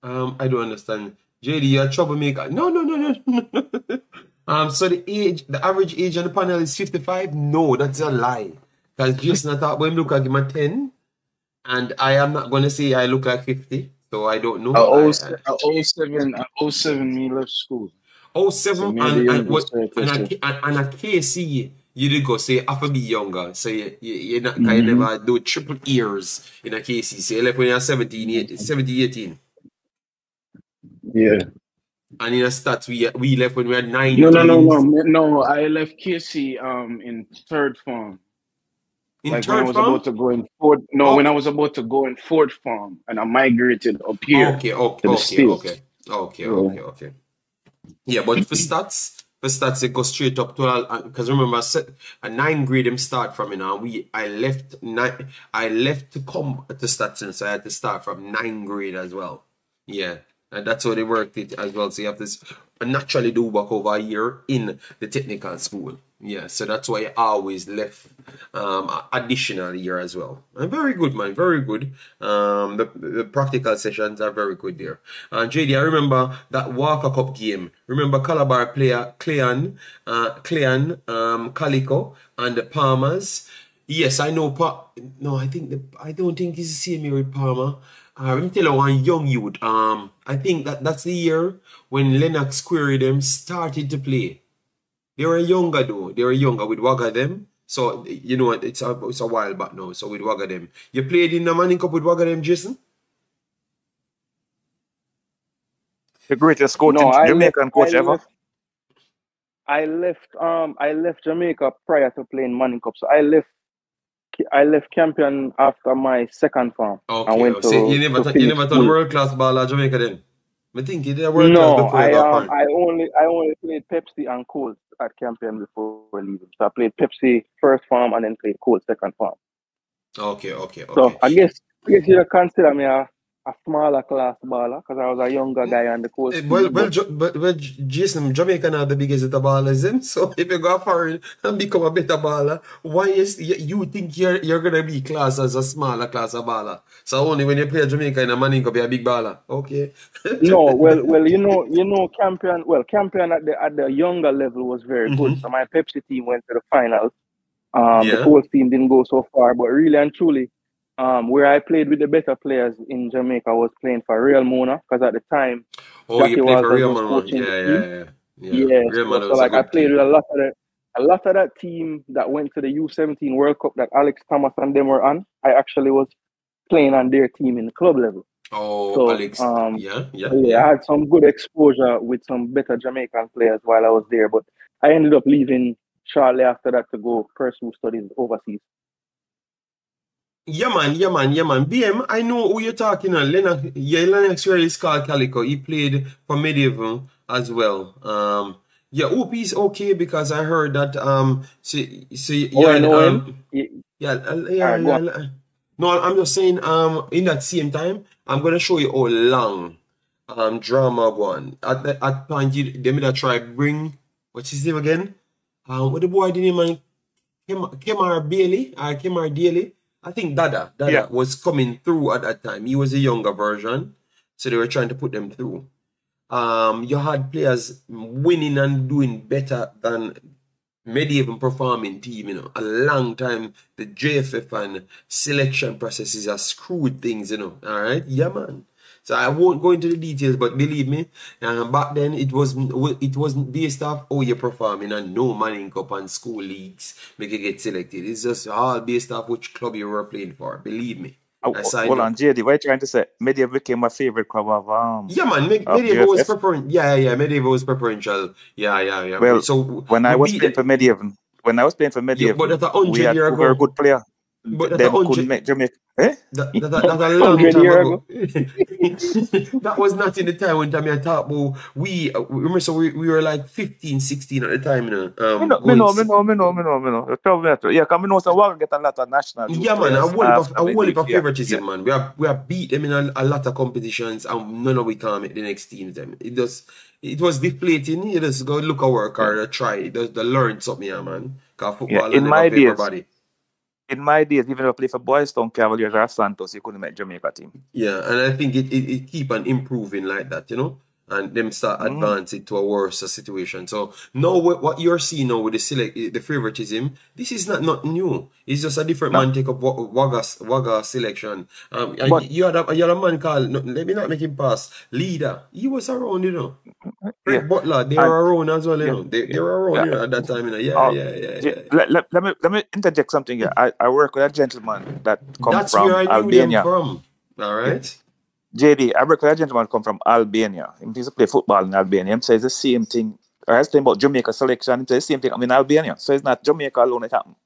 Um, I don't understand. JD, you're a troublemaker. No, no, no, no, no. Um, so the age, the average age on the panel is 55. No, that's a lie. Because Jason, I thought when look like him at 10, and I am not gonna say I look like 50, so I don't know. A I- 07, a 07, a 07 me left school. Oh, So seven maybe and, you and, what, and, a, and, and a KC, you did go say have to be younger. So you, you, you're not Mhm. of uh, do triple ears in a KC. So left when you're 17, 18, 17, 18. Yeah. And in a stats, we we left when we were 19. No, no, no, no, no. I left KC um in third form. In like when I was form? about to go in fourth. No, Oh. when I was about to go in fourth form, and I migrated up here. Okay, okay, okay, States. okay, okay, Yeah. okay, okay. Yeah, but for stats, for stats it go straight up to because remember set a nine grade him start from you know we I left nine I left to come to stats so I had to start from nine grade as well. Yeah. And that's how they worked it as well. So you have this naturally do work over a year in the technical school. Yeah, so that's why I always left um, additional year as well. And very good, man. Very good. Um, the, the practical sessions are very good there. And JD, I remember that Walker Cup game. Remember Calabar player Clean, uh, um, Calico, and the Palmers. Yes, I know. Pa- no, I think the, I don't think he's the same year with Palmer. Uh, let me tell you one young youth. Um, I think that that's the year when Lennox Quarry them started to play. They were younger though. They were younger with Wagga them. So you know it's a it's a while back now. So with Wagga them, you played in the Manning Cup with Wagga them, Jason. The greatest coach No, in I Jamaican left, coach I ever. left, I left, um, I left Jamaica prior to playing Manning Cup. So I left, I left Campion after my second farm. I Okay, went so you never to you never done world class ball at Jamaica then. I think you did a world class before I um. I only, I only played Pepsi and Colt at Campion before leaving. So I played Pepsi first farm and then played Colt second farm. Okay, okay, So. I guess, I guess you consider me a, a smaller class baller because I was a younger guy on the Eh. Well, well, But Jo- but, well, Jason, Jamaica not the biggest ballers, him. So if you go foreign and become a better baller, why is you, you think you're you're gonna be class as a smaller class of baller? So only when you play Jamaica in a Manning Cup, you're a big baller. Okay. No, well, well, you know, you know, Campion. Well, Campion at the at the younger level was very good. hmm So my Pepsi team went to the finals. Um, the whole team didn't go so far, but really and truly, um, where I played with the better players in Jamaica was playing for Real Mona because at the time Oh, you Jackie for Real coaching yeah, yeah, yeah, yeah. Real so, so like I played team. with a lot of the a lot of that team that went to the U17 World Cup that Alex Thomas and them were on. I actually was playing on their team in the club level. Oh, So Alex, um, yeah, yeah, yeah, yeah. I had some good exposure with some better Jamaican players while I was there, but I ended up leaving shortly after that to go pursue studies overseas. Yeah, man, yeah, man, yeah, man. BM, I know who you're talking on. Lennox, yeah, Lennox really is called Calico. He played for Medieval as well. Um, yeah, OP is okay because I heard that. Um, so, so Oh, yeah, I know him. um, Ye- yeah, uh, yeah, right, yeah. uh, No, I'm just saying. Um, in that same time, I'm gonna show you how long um drama one at the at point you they made a try bring what's his name again? Um, what the boy the name Kemar Bailey or Kemar Daly. I think Dada Dada Yeah. was coming through at that time. He was a younger version, so they were trying to put them through. Um, you had players winning and doing better than medieval performing team, you know, a long time the JFF and selection processes have screwed things, you know. All right, yeah, man. So I won't go into the details, but believe me, um, back then it was it wasn't based off how you're performing and no Manning Cup and school leagues make you get selected. It's just all based off which club you were playing for. Believe me. Oh, hold on, JD. What are you trying to say? Medieval became my favorite club of um Yeah, man. Me- medieval was preferential. Yeah, yeah, yeah. Medieval was preferential. Yeah, yeah, yeah. Well, So when I was playing them. for Medieval, when I was playing for Yeah, but Medieval, that's a we hundred year two very ago. good players. But that's a Them couldn't hundred. make Jamaica. Eh? That, that, that, that's a long time ago. ago. that was not in the time when time I talk about we uh, remember so we, we were like 15, 16 at the time, you know. Me Um know, me going know, s- me know, me know, me know, me know. Tell me that. Yeah, because me know so we get a lot of national yeah, man, a players whole heap of, after a whole of yeah, yeah. man. We have we have beat them in a, a lot of competitions, and none of we can make the next team. Them it just it was deflating. You just go look a work or try. It does the learn something, yeah, man. Cause Yeah, football in never my days, body. In my days, even if I play for Boys Town Cavaliers or Santos, you couldn't make Jamaica team. Yeah, and I think it, it, it keep on improving like that, you know, and them start Mm. advance it to a worse situation. So now what, you're seeing now with the select the favoritism, this is not not new. It's just a different No, man take up Wa- Wagga Wagga selection. Um, and but you had a you had a man called let me not make him pass leader. He was around, you know. yeah, Butler, they and were around as well, you yeah, know. They they were around, yeah. you know, at that time, you know. Yeah, Uh, yeah, yeah, yeah. let, let, let me let me interject something here. I, I work with a gentleman that come That's where from I knew them Albania. from. All. Yeah. right. JD, I with a gentleman come from Albania. He used to play football in Albania. He says the same thing. I was saying about Jamaica selection. He says the same thing. I'm in Albania. So it's not Jamaica alone it happened.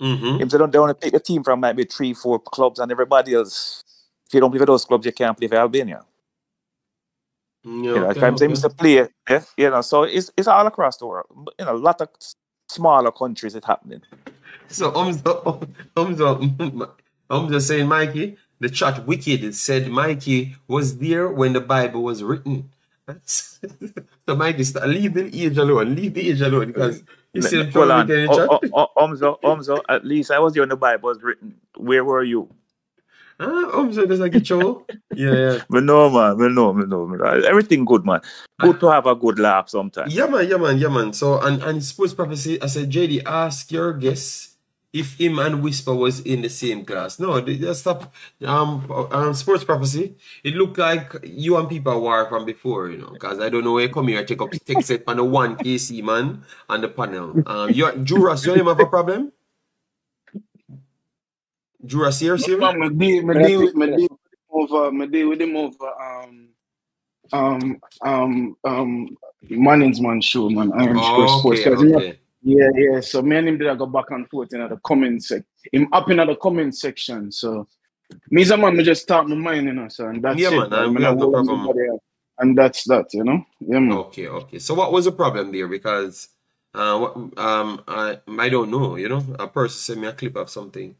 Mm-hmm. Say don't they want to pick a team from maybe three, four clubs and everybody else. If you don't play for those clubs, you can't play for Albania. Mm, You know, okay, times they okay. play, yeah, you know, so it's it's all across the world. Know, a lot of smaller countries it's happening. So I'm I'm I'm just saying, Mikey. The chat wicked said Mikey was there when the Bible was written. so Mikey, st- leave the age alone. Leave the age alone because you still Hold on. Oh, oh, oh, Umzo, Umzo, at least I was there when the Bible was written. Where were you? Ah, I'm so does like a show. Yeah, yeah. Me know, man. Me know, me know, me know. Everything good, man. Good to have a good laugh sometimes. Yeah, man, yeah, man, yeah, man. So, and, and sports prophecy, I said, JD, ask your guest if him and Whisper was in the same class. No, they just stop. Um, um, sports prophecy, it looked like you and people were from before, you know, because I don't know where you come here, take up, take set on the one KC man on the panel. Um, you, Juras, you don't have a problem? Juras here, see me? Man, me deal, me deal with, me deal with him over, me deal with him over, um, um, um, um, Manning's man show, man. Iron Sports Sports. Okay, 'Cause him- okay. Yeah, yeah. So me and him did I go back and forth in the comment section. Him up in the comment section. So me a man, me just start my mind, you know. So and that's Yeah, it. man, we not no problem. And that's that, you know. Yeah, man. Okay, okay. So what was the problem there? Because uh, what, um, I I don't know. You know, a person sent me a clip of something.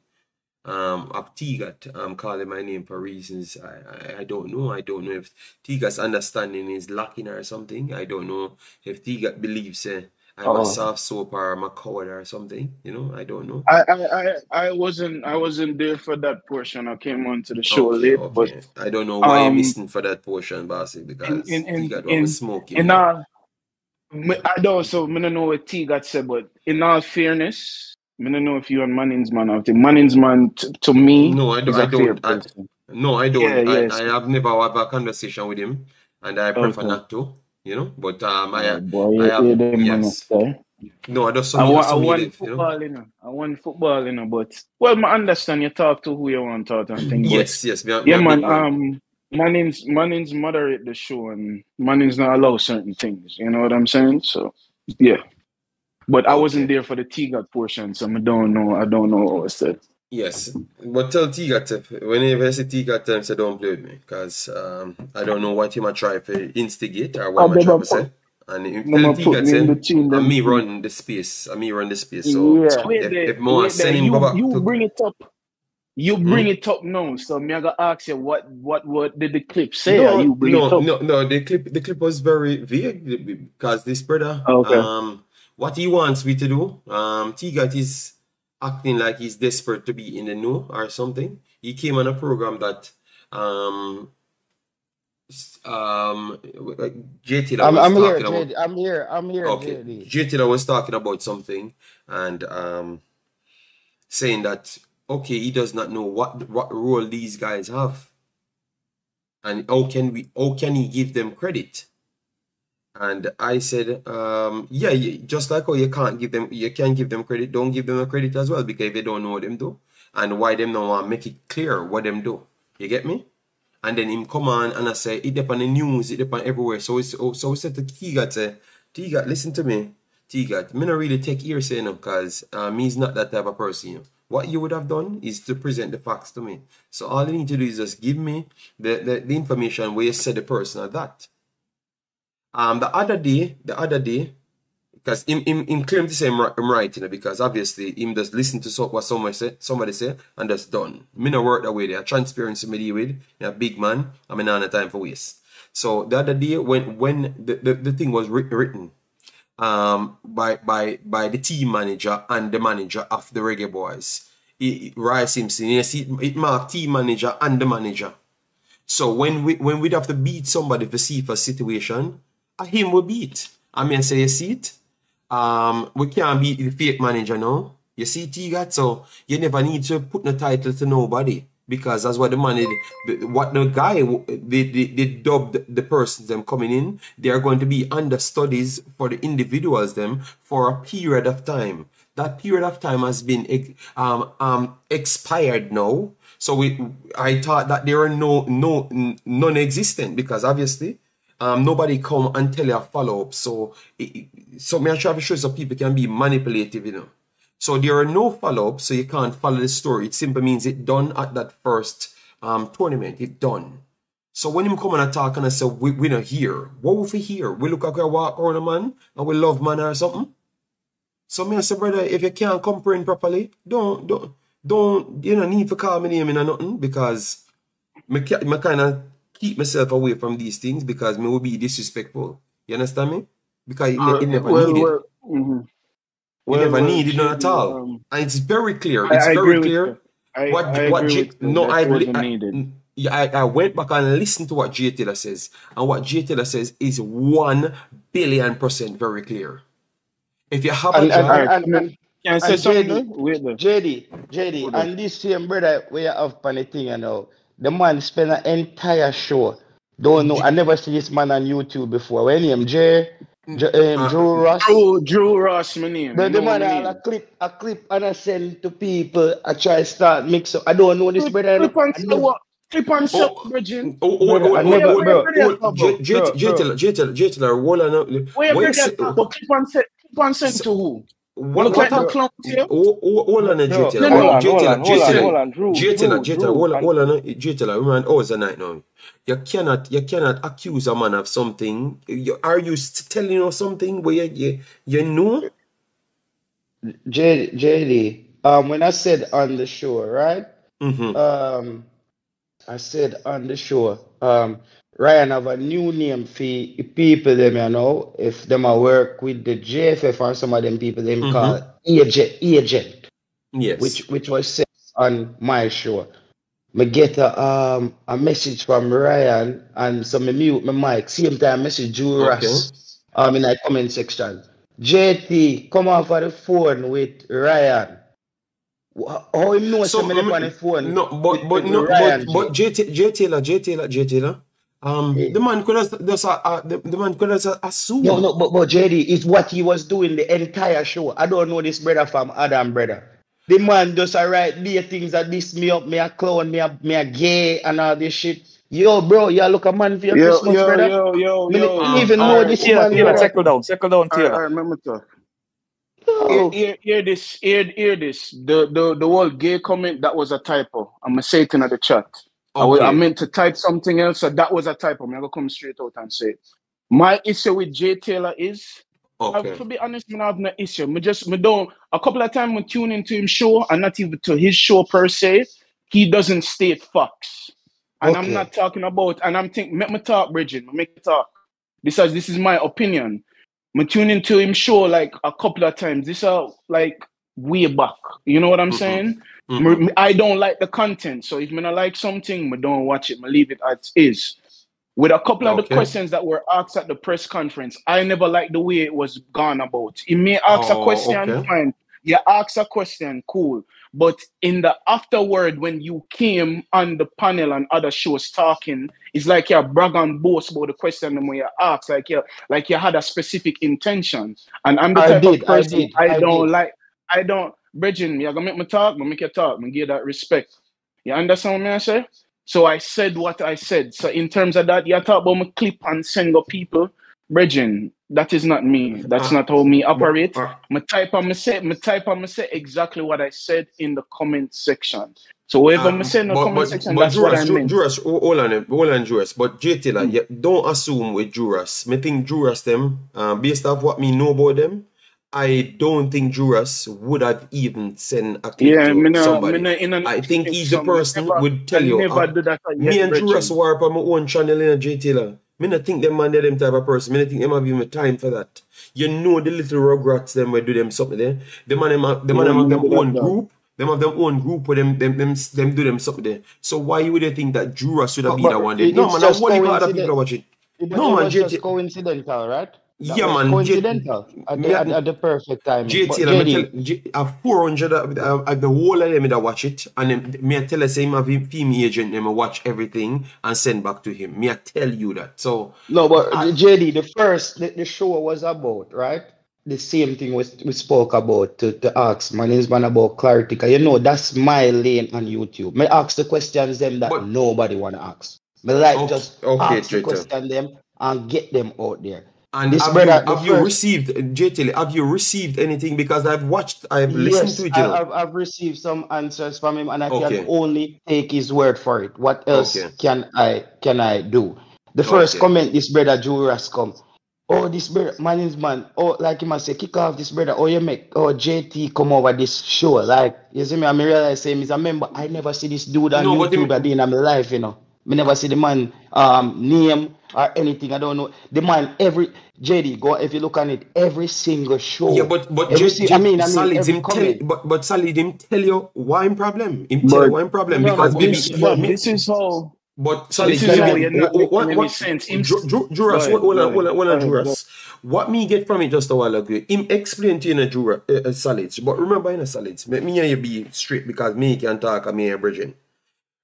Um, of Tigat. Um, calling my name for reasons I, I I don't know. I don't know if Tigat's understanding is lacking or something. I don't know if Tigat believes uh, I'm Oh. a soft soap or I'm a coward or something. You know, I don't know. I, I, I, I wasn't I wasn't there for that portion. I came on to the show Okay, late, but. I don't know why you're um, missing for that portion, bossy, because in in in was smoking. in all I don't so me don't know what T got said, but in all fairness, I don't know if you and Manning's man there. Manning's man t- to me No, I don't. I don't. I, no, I don't. Yeah, I, yes. I have never had a conversation with him, and I prefer Okay. not to. You know, but um, I, Oh, boy, I you have hear them man yes. No, I just I saw me, want, just I saw me want. You know. football, you know. I want football, you know. But well, I understand you talk to who you want to talk to and thing. But Yes, yes. Me, a- me yeah, man. big man. Um, Manning's Manning's moderate the show, and Manning's not allow certain things. You know what I'm saying? So yeah. But I wasn't there for the T-God portion, so I don't know. I don't know what was said. Yes, but tell Tiga if whenever I see Tiga tell him say don't play with me, cause um I don't know what he might try to instigate or what I he might try to say. And if tell Tiga me in say and them me run the space, and me run the space. So Yeah. Wait if there, if more wait there. send him go You back you to bring it up. You bring Hmm? it up now. So me I gotta ask you what what what did the clip say? No, you bring it no, up? no, no. The clip, the clip was very vague because this brother, Okay. um, what he wants me to do, um, Tigat is acting like he's desperate to be in the know or something. He came on a program that, um, um, J Taylor I'm was I'm here, about. JD. I'm here. I'm here, Okay, JD. J was talking about something and um, saying that okay, he does not know what what role these guys have and how can we how can he give them credit and i said um yeah just like how you can't give them you can't give them credit don't give them a credit as well because they don't know what them do and why them don't want make it clear what them do you get me and then him come on and I say it depend on the news, it depend everywhere. So it's so we said to Tigat Tigat, listen to me. Tigat, me not really take ear saying no, because um, he's not that type of person. You. What you would have done is to present the facts to me. So all you need to do is just give me the, the, the information where you said the person of that. Um the other day, the other day, because him, him, him claim to say him right, you know, because obviously him just listen to so, what somebody say, somebody say and that's done. Me no work that way there. Transparency me deal with. Me a big man. I mean, not time for waste. So the other day when when the, the, the thing was writ- written um by by by the team manager and the manager of the Reggae Boyz, it, it, Rice Simpson, you see, it, it marked team manager and the manager. So when we when we'd have to beat somebody for see for situation, him we beat. I mean say you see it. Um we can't beat the fake manager now. You see T got so you never need to put no title to nobody. Because that's what the money what the guy they, they, they dubbed the persons them coming in, they are going to be understudies for the individuals them for a period of time. That period of time has been um um expired now. So we, I thought that there are no, no, non-existent because obviously, um, nobody come and tell you a follow up. So, it, so me I try to show so people can be manipulative, you know. So there are no follow up, so you can't follow the story. It simply means it done at that first um tournament. It done. So when him come and attack and I say we we not here, what if we here? We look like we walk around a man and we love man or something. So me I say, brother, if you can't comprehend properly, don't don't don't you know need to call me name or nothing because me, me kind of keep myself away from these things because me will be disrespectful. You understand me? Because it, Uh, it never well, needed. well, mhm. It well, never well, needed none at all. um, And it's very clear. It's I very clear. I, What I what J, no I, I I, I went back and listened to what Jay Taylor says, and what Jay Taylor says is one billion percent very clear. If you have a And and job, All right, and, and, I, can I say and something? JD, Though? JD, JD, and this same brother we have on the thing, you know, the man spent an entire show. Don't know, J- I never see this man on YouTube before. When him Jay, J, um, uh, Drew Ross, Drew, Drew Ross, my name. the, the man my had a clip, a clip, and I send to people. I try start mix up. I don't know this Clip, brother. clip I on say never, what? Clip on say oh, what, Bridging? oh, oh, brother, oh, I oh, Where, never, oh, where bro, you get oh, that, J, bro? J, bro, J bro. Taylor, J Taylor, J Taylor, hold on. now. Where you Wait, get say, that, bro? Clip on say, clip on sent so, to who? What Look what like the clown tail? Oh, oh, hold on, bro, J bro, Taylor. No, Hold Hold, no. on, J hold Taylor, on, J hold on, Taylor, hold on. Drew, J Taylor, Drew, J Taylor. Drew. Hold on, And hold on. uh, remember, oh, it's a night now. You cannot, you cannot accuse a man of something. You, are you telling us something where you, you, you know? J, JD, um, when I said on the show, right? Mm-hmm. Um, I said on the show, um, Ryan have a new name for people them, you know, if them a work with the JFF or some of them people them Mm-hmm. call agent agent, Yes. which which was said on my show. Me get a um a message from Ryan and so me mute my mic. Same time message Drew Okay. Ross um in the comment section. JT come off of the phone with Ryan. How him know So me dey on the phone no, but but no, but Ryan but J? J, T, J Taylor, J Taylor, J Taylor. Um, Eh, the man could have just uh, uh, the, the man could have just No, assumed. no, but, but JD is what he was doing the entire show. I don't know this brother from Adam, brother. The man just a write the things that this me up, me a clown, me a me a gay and all this shit. Yo, bro, you look a man for your Yo, Christmas, yo, brother. yo, yo, Me yo. Um, even um, know Alright, this Taylor, man, Taylor, brother. settle down, settle down, alright, Taylor. alright, remember to. Hear, Yo, hear, hear this, hear, hear this. The, the, the whole gay comment, that was a typo. I'm gonna say it in the chat. I, wa- I meant to type something else, so that was a typo. I'm gonna come straight out and say it. My issue with Jay Taylor is, I, to be honest, me not have no issue. Me just, me don't, a couple of times we tune into him show, and not even to his show per se, he doesn't state facts. And I'm not talking about, and I'm thinking, make me talk, Bridget, make me talk. Because this is my opinion. Me tune into him show like a couple of times. This are like way back. You know what I'm Mm-hmm. saying? Mm-hmm. I don't like the content. So if me not like something, me don't watch it. Me leave it as is. With a couple of the questions that were asked at the press conference, I never liked the way it was gone about. He may ask a Oh, question, okay. fine. You ask a question, cool. But in the afterward, when you came on the panel and other shows talking, it's like you brag and boast about the question and when you ask, like you like you had a specific intention. And I'm the I type of did, I person did, I, I don't did. like. I don't. Bridging, me, I gonna make me talk, me make you talk, me give that respect. You understand what me I say? So I said what I said. So in terms of that, you talk about my clip and send people. Bridging, that is not me. That's Uh, not how me but, operate. uh, Me type and me say, me type and me say exactly what I said in the comment section. So whatever me um, say in the but comment but section, but that's what I Juras, meant. Juras, ho- hold on, eh, hold on, Juras. But J Taylor, Mm. you don't assume with Juras. Me think Juras them, uh, based off what me know about them, I don't think Juras would have even sent a clip Yeah, me to me somebody. no in an I think he's the me person never, would I tell you. never Uh, do that me and Juras were up on my own channel in J Taylor. Me not think them man they them type of person. Me not think them have even time for that. You know the little rugrats them will do them something there. The man them have, the man them have me them that own group. Them have their own group where them them them, them do them something there. So why would they think that Juras should have been the one there? No man, a whole heap of other people are watching. No man, just T coincidental, right? That yeah man, J coincidental at me, the, at, at the perfect time. J But Taylor, me tell J, a 400 uh, uh, the whole of them that watch it and then me I tell us him have him female agent them I watch everything and send back to him. Me I tell you that. So no, but I, the JD, the first the, the show was about, right? The same thing was we spoke about to, to ask my name's man about clarity. you know that's my lane on YouTube. Me ask the questions them that but nobody wanna ask. Me like okay, just okay, ask the question them and get them out there. And This have brother, you have you received JTL, have you received anything? Because I've watched, I've listened Yes, to it, I, you know. I've, I've received some answers from him, and I can only take his word for it. What else okay, can I can I do? The first okay. comment this brother Juras come. Oh, this brother, man is man. Oh, like him I say, kick off this brother. Oh, you make oh JT come over this show. Like you see me, I me realize him is a member. I never see this dude on No, YouTube at him, the end of my life, you know. Me never see the man um name or anything. I don't know. The man every JD go if you look on it, every single show. yeah, but but every J, si- I J, mean, I mean Solid every him tell, comment. but but Solid him tell you why him problem. Him tell you But why him problem No, no, because but maybe this, but but me, this is how But Solid, this is hear how What what what? sense. Him, Ju- s- Ju- go Juras, ahead, hold hold on, hold on, hold on. Juras. What me get from it just a while ago, him explain to you in a Jura, uh, uh, Solids. But remember in a Solids, me, me and you be straight because me can talk and me and Bridget.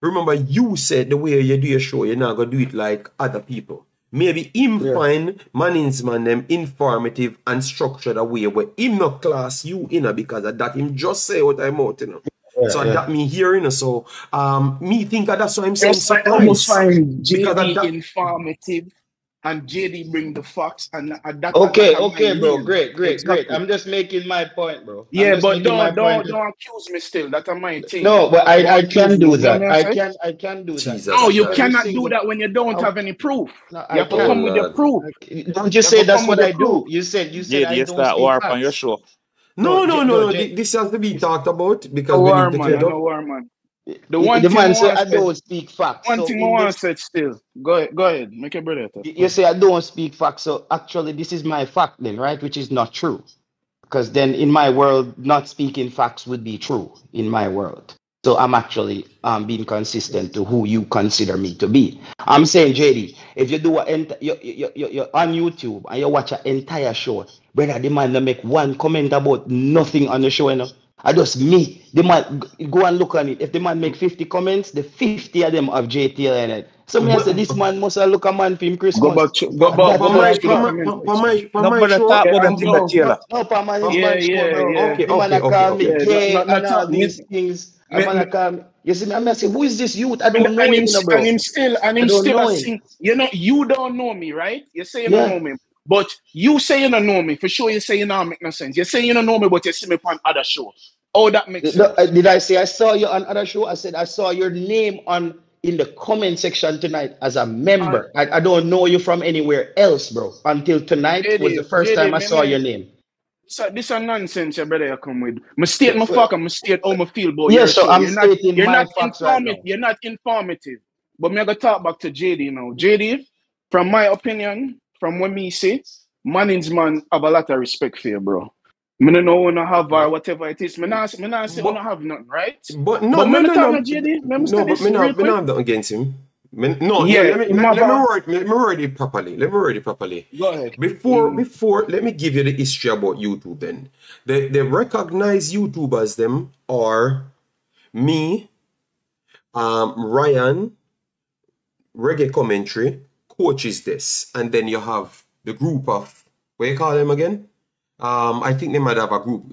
Remember, you said the way you do your show, you're not gonna do it like other people. Maybe him Yeah. find Manning's man them informative and structured a way where him not class you in a because of that him just say what I'm out, you know. Yeah, So yeah. that me hearing you know, so um me think that's why I'm saying Yes, I almost surprise. find Because of JD that informative and JD bring the facts and uh, that are Okay, that are my okay, bro. lane. Great, great, great. I'm just making my point, bro. Yeah, but don't don't point. don't accuse me still. That are my thing. No, but I I can me. do that. I I can I can do that Jesus No, you God. cannot do that when you don't have any proof. no, You have to come with your Lord. proof. Don't you You say that's what I your proof. do? You said you said JD, I you don't start speak war on your show. No, No, no, no, no, no. J, thi- This has to be talked about No because we war, need to man. Clear I it know up. war, man. The one the thing I man say want I don't speak facts. one So thing I want to say still. Go ahead, go ahead. Make your brother you you say I don't speak facts. So actually this is my fact then, right? Which is not true. Because then in my world, not speaking facts would be true in my world. So I'm actually um, being consistent to who you consider me to be. I'm saying, JD, if you do a ent- you, you, you, you're on YouTube and you watch an entire show, brother, the man don't make one comment about nothing on the show, you know. I just me. The man go and look on it. If the man make 50 comments, the 50 of them have JTL in it. So me I say this man must have look a man for him Go Christmas. back, to, go And back, that's go for back my, my to for the fact. my, comment for section. my, for my Nobody show. talk Yeah, about them and thing that no, Taylor. No, no, man is Oh, yeah, man yeah, yeah. okay, okay, okay, call me. Yeah, not, not, not and all talk. Me, these things. A me, man me, a call me. You see me, I'm say, who is this youth? I don't know and him, him you and him still and I him still know him. You know, you don't know me, right? You say you don't Yeah. know me, but you say you don't know me. For sure, you say you don't make no sense. You say you don't know me, but you see me on other show. Oh, that makes uh, sense. Did I say I saw you on other show? I said I saw your name on in the comment section tonight as a member. I, I don't know you from anywhere else, bro. Until tonight was the JD, first time JD, I saw your name. so this is nonsense, your brother. You come with. Me state my fuck and me state how me feel yeah, so show. I'm You're not, you're my not facts right informative. now. You're not informative. But me I gotta talk back to JD now. JD, from my opinion, from what me see, Manning's man have a lot of respect for you, bro. Me no know wanna have or whatever it is. Me not, me not say But, wanna have nothing, right? but no, But no, me no, no, to JD. Me no. But me not, me not have that against him. Me, no, no. Yeah, Let me, him let, let me word, let me word it properly. Let me word it properly. go ahead. Before, Mm. before, let me give you the history about YouTube. Then, the the recognized YouTubers them are me, um, Ryan, reggae commentary, coaches this, and then you have the group of what you call them again? Um, I think they might have a group.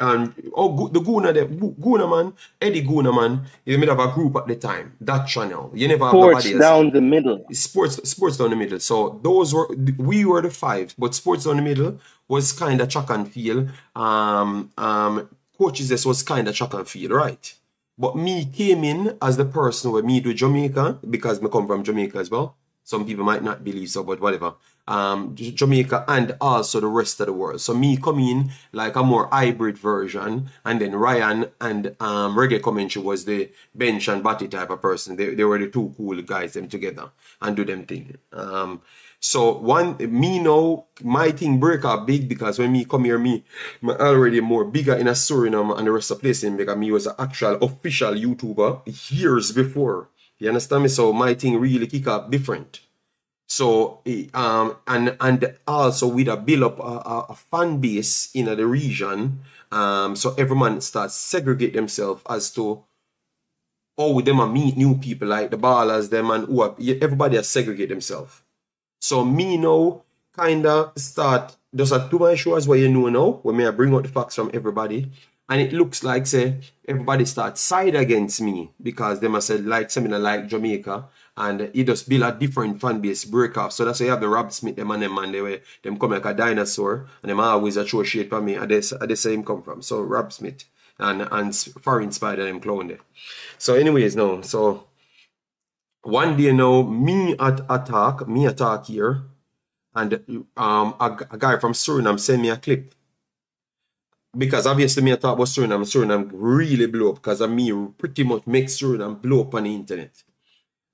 Um, oh, the Guna, the Guna man, Eddie Guna man. You might have a group at the time. That channel. You never have Sports nobody else. down the middle. Sports, sports down the middle. So those were we were the five, but sports down the middle was kind of track and field. Um, um, coaches this was kind of track and field, right? But me came in as the person where me do Jamaica because me come from Jamaica as well. Some people might not believe so, but whatever. Um, Jamaica and also the rest of the world. So me come in like a more hybrid version, and then Ryan and um, Reggae Commentary was the bench and batty type of person. They, they were the two cool guys them together and do them thing. Um, so one me know my thing break up big because when me come here me, me already more bigger in a Suriname and the rest of places because me was an actual official YouTuber years before. You understand me? So my thing really kick up different. So um and and also with a build up a, a, fan base in the region. Um so everyone starts segregate themselves as to how them a meet new people like the ballers them and who are, everybody has segregate themselves. So me now kinda start just a do my show as what you know now, where me I bring out the facts from everybody. And it looks like say everybody start side against me because them I said like similar like Jamaica And he just build a different fan base break off. So that's why you have the Rob Smith, them and them man, they were them come like a dinosaur and them always a throw shade for me. And that's the same come from. So Rob Smith and and foreign spider them clone there. So anyways, no, so one day now, me at attack, me attack here, and um a, a guy from Suriname sent me a clip because obviously me I talk about Suriname, Suriname really blew up because of me pretty much make Suriname blow up on the internet.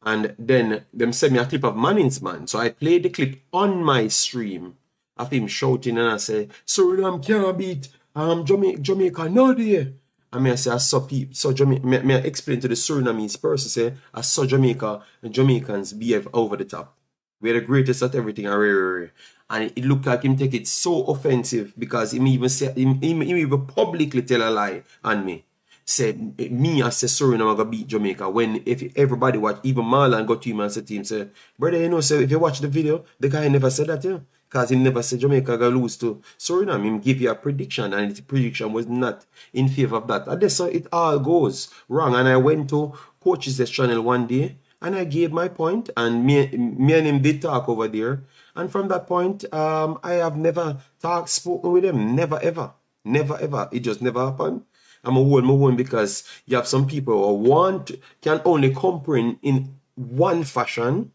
And then them send me a clip of Manning's man. So I played the clip on my stream of him shouting and I say, Suriname can't beat um Jamaica, Jamaica no day. And me I say I saw people so Jamaica me, me I explain to the Surinamese person say I saw Jamaica and Jamaicans behave over the top. We're the greatest at everything. And it looked like him take it so offensive because him even say him, him, him even publicly tell a lie on me. Said me as a sorry I'm gonna beat Jamaica when if everybody watch even Marlon got to him and said to him, say, brother, you know, so if you watch the video, the guy never said that, yeah. Because he never said Jamaica gonna lose to Suriname. Him give you a prediction and his prediction was not in favor of that. And that's how it all goes wrong. And I went to Coaches channel one day and I gave my point and me, me and him did talk over there. And from that point, um, I have never talked, spoken with him. Never, ever. Never, ever. It just never happened. I'm a one, my because you have some people who want, can only comprehend in one fashion.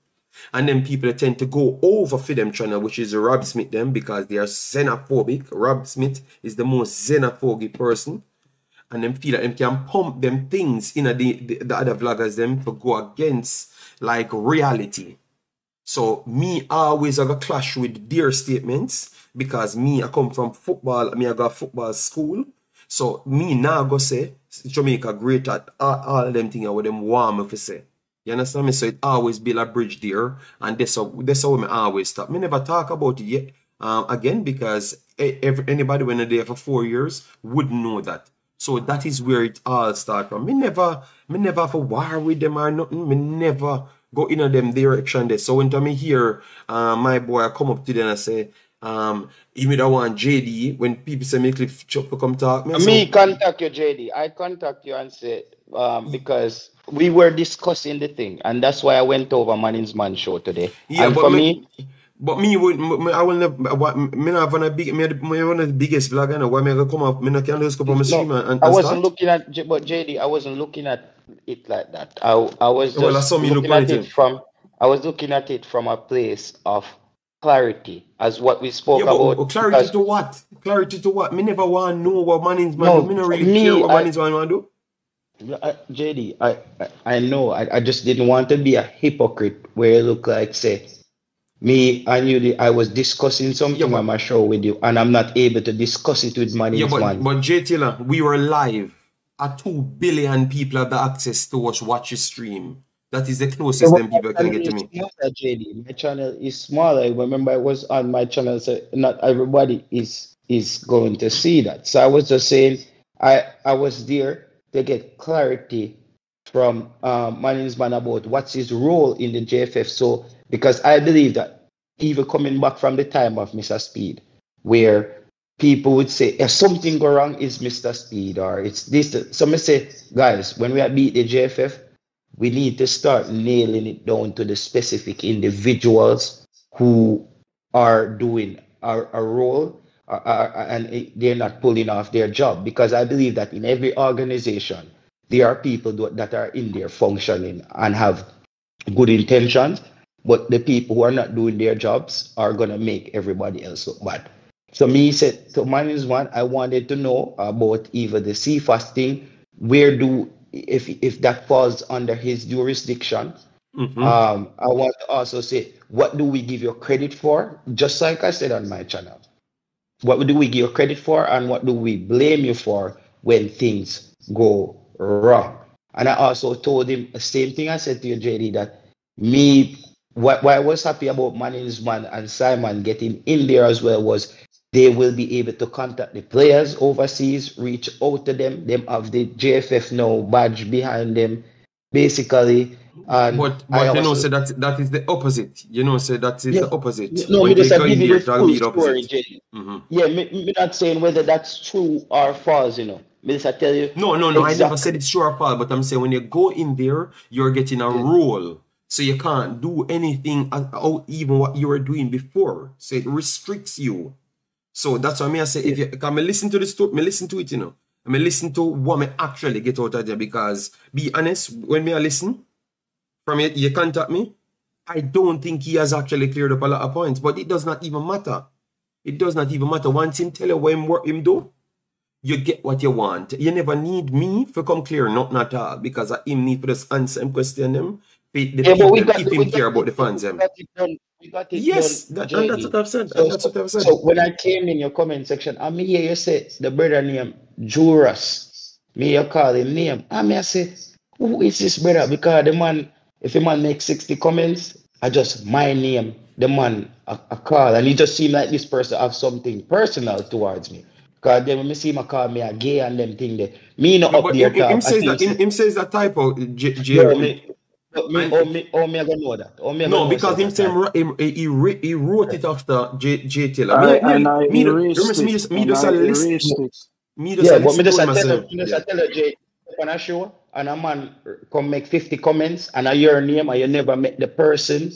And then people tend to go over for them channel, which is Rob Smith them because they are xenophobic. Rob Smith is the most xenophobic person and them feel that them can pump them things in the, the, the other vloggers them to go against like reality. So me always have a clash with their statements because me I come from football, me I got football school. So me now go say Jamaica great at all, all them things with them warm if say. You understand me? So it always build a bridge there. And that's how that's how me always stop. Me never talk about it yet. Um, again because every, anybody when they there for four years would know that. So that is where it all start from. Me never, me never have a war with them or nothing. Me never go in a them direction there. So when me hear uh, my boy I come up to them and I say, um, even that one JD, when people say me clip chop to come talk, me, me so, contact you, JD. I contact you and say, um, because we were discussing the thing, and that's why I went over Manning's Man show today. Yeah, and but for me, me, but me me, I will never what me not one of big me, me one of the biggest vlogger now. Why me gonna come up me not can just come my stream and, and I wasn't start? looking at but JD, I wasn't looking at it like that. I I was just Well, I saw me looking look at at it from I was looking at it from a place of clarity as what we spoke Yeah, but about uh, clarity to what? Clarity to what? Me never want to know what Manning's man no do. Me not really me care what I man want to do. I, JD, I, I know. I, I just didn't want to be a hypocrite where it look like say me I knew the- I was discussing Yeah, something on but my show with you and I'm not able to discuss it with yeah, Manning's but man. but Jay Taylor, we were live. At two billion people have the access to watch watch your stream. That is the closest them people can get to me. smaller, JD. My channel is smaller. Remember, I was on my channel, so not everybody is is going to see that. So I was just saying, I I was there to get clarity from um, Manning's man about what's his role in the JFF. So because I believe that even coming back from the time of Mr. Speed, where people would say if something go wrong, is Mr. Speed or it's this. So Some say, guys, when we are beat the JFF, we need to start nailing it down to the specific individuals who are doing a, a role uh, uh, and they're not pulling off their job. Because i believe that in every organization there are people that are in there functioning and have good intentions but the people who are not doing their jobs are going to make everybody else look bad. So me said so mine is one i wanted to know about even the CFAS thing where do if if that falls under his jurisdiction Mm-hmm. um i want to also say what do we give you credit for? Just like i said on my channel. What do we give you credit for and what do we blame you for when things go wrong? And i also told him the same thing i said to you jd that me what, what i was happy about Manning's man and simon getting in there as well was they will be able to contact the players overseas reach out to them them have the jff now badge behind them basically and But i but you know, say that that is the opposite. You know, say that is yeah, the opposite. no, When me just I give you the full story, opposite. Jay. hmm Yeah, me, me not saying whether that's true or false, you know. Me just I tell you No, no, no. I never said it's true or false, but I'm saying when you go in there, you're getting a role. So you can't do anything out even what you were doing before. So it restricts you. So that's why me I say if you can me listen to this, story, me listen to it, you know. I mean listen to what me actually get out of there because be honest, when me I listen from you, you contact me, I don't think he has actually cleared up a lot of points, but it does not even matter. It does not even matter. Once him tell you what him work him do, you get what you want. You never need me for come clear, not at all, because I him need for just answer him question them. The Yeah, but we people got we him care about it the fans We got it done. We got it Yes, done, that, and that's what I've said. So, that's what I've said. so when I came in your comment section, I mean, hear you say the brother name Juras. Me, you call him name. I mean, I say, who is this brother? Because the man, if a man makes 60 comments, I just my name, the man, I, I call. And he just seem like this person have something personal towards me. Because then when me see him, I call me a gay and them thing there. Me not No, up there him, him. I says that him, him says that typo, J, J, no, me, but me, and oh, me, oh, me, I gonna know that. Oh, me, no, because him that say him, he, he, re- he wrote it after J, J Taylor. I, Me, and me, I me, the- erased me it. just, me just I a list, me just Yeah, a but me just to him, tell her, me just I tell her, Jay, on a show, and a man come make 50 comments, and I hear your name, and you never met the person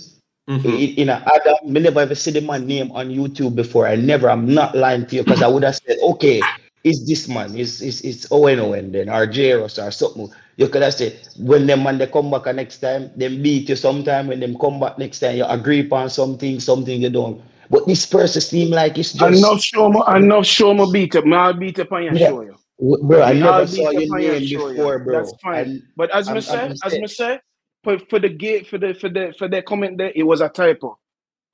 Mm-hmm. in, in a Adam. Me never ever see the man name on YouTube before. I never, I'm not lying to you, because I would have said, okay, is this man, is is it's Owen Owen then, or Jairus or something. You could have said, when them man they come back a next time, them beat you sometime, when them come back next time, you agree upon something, something you don't. But this person seem like it's Enough show me, enough show me beat up. I'll beat up on your yeah. show you. Bro, I never saw your your name show you. before, That's fine. And But as me say, as me say, for, for the gate for the for the for the comment there, it was a typo.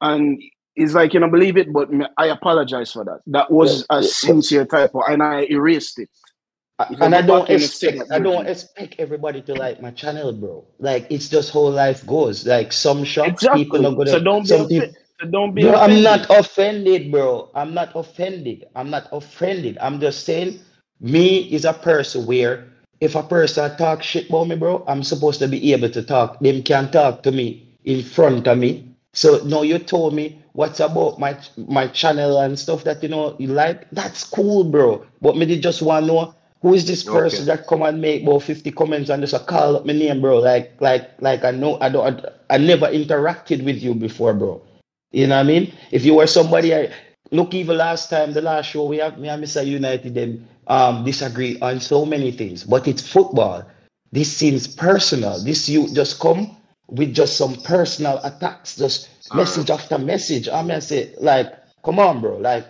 And it's like you don't believe it, but I apologize for that. That yeah, was a yeah, but sincere typo and I erased it. I- and I don't back and you see expect I don't expect everybody to like my channel, bro. Like it's just how life goes. Like some people not Exactly. So gonna So don't be people. So don't be Bro, I'm not offended. offended, bro. I'm not offended. I'm not offended. I'm just saying, me is a person where if a person talk shit about me, bro, I'm supposed to be able to talk. Them can't talk to me in front of me. So now you told me what's about my my channel and stuff that you know you like. That's cool, bro. But me did just want to know who is this person Okay. that come and make about 50 comments and just a call up my name, bro. Like like like I know I don't I, I never interacted with you before, bro. You know what I mean? If you were somebody, I look even last time, the last show we have me and Mr. United them um disagree on so many things, but it's football. This seems personal. This you just come with just some personal attacks, just message after message. I mean, I say, like, come on, bro. Like,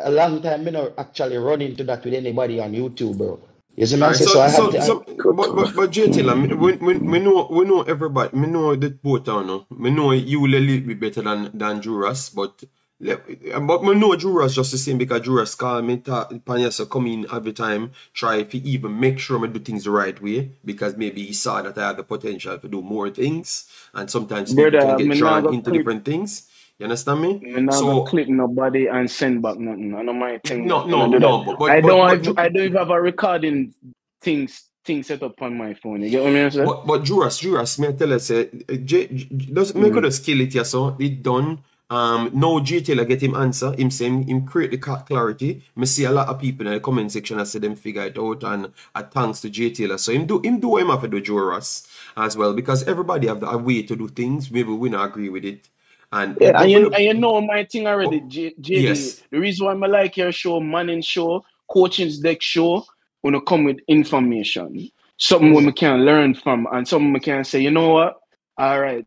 a long time, me not actually run into that with anybody on YouTube, bro. You see All me? I right, say, so so I have so. I, but but but J Taylor, me, we, we, we know we know everybody. Me know the both of you. Me know you will a little bit better than than Juras, but le- but me know Juras just the same because Juras call me talk Panyasa come in every time try to even make sure me do things the right way because maybe he saw that I have the potential to do more things and sometimes people can get me drawn into different things. You understand me? me not So clip nobody and send back nothing. I know my thing. no no don't do no, but I but but don't but have, Ju- I don't even have a recording things thing set up on my phone. You get what I mean? But but Juras, Juras, me tell you say, J, J, does me could Mm. have skill it so it done. Um, now J Taylor get him answer. Him saying him create the clarity. Me see a lot of people in the comment section. I say them figure it out, and uh, thanks to J Taylor. So him do him do what him have to do Juras as well because everybody have a way to do things. Maybe we not agree with it, and Yeah, and you, and you know my thing already, Oh, J, JD. yes. The reason why I like your show, Manning show, Coaching's Deck show, when you come with information, something Mm. we can learn from, and something we can say, you know what? All right,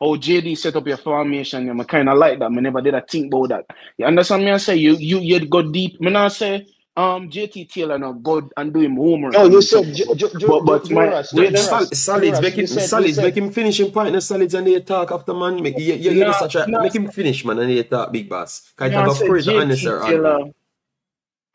oh JD set up your formation, I kind of like that. I never did a think about that. You understand me? I say you you you go deep. Me not say um JT Taylor no go and do him homework no, and you said something, Ju, but Ju, Ju, but, but my Juras, wait there. Sal, Juras, solids, make him solids, make him finish him point in the solids and they talk after man. Make, you, you, you No, such a no, make him finish man and they talk big boss. Cause it no, I have said create an JT unnecessary. Taylor.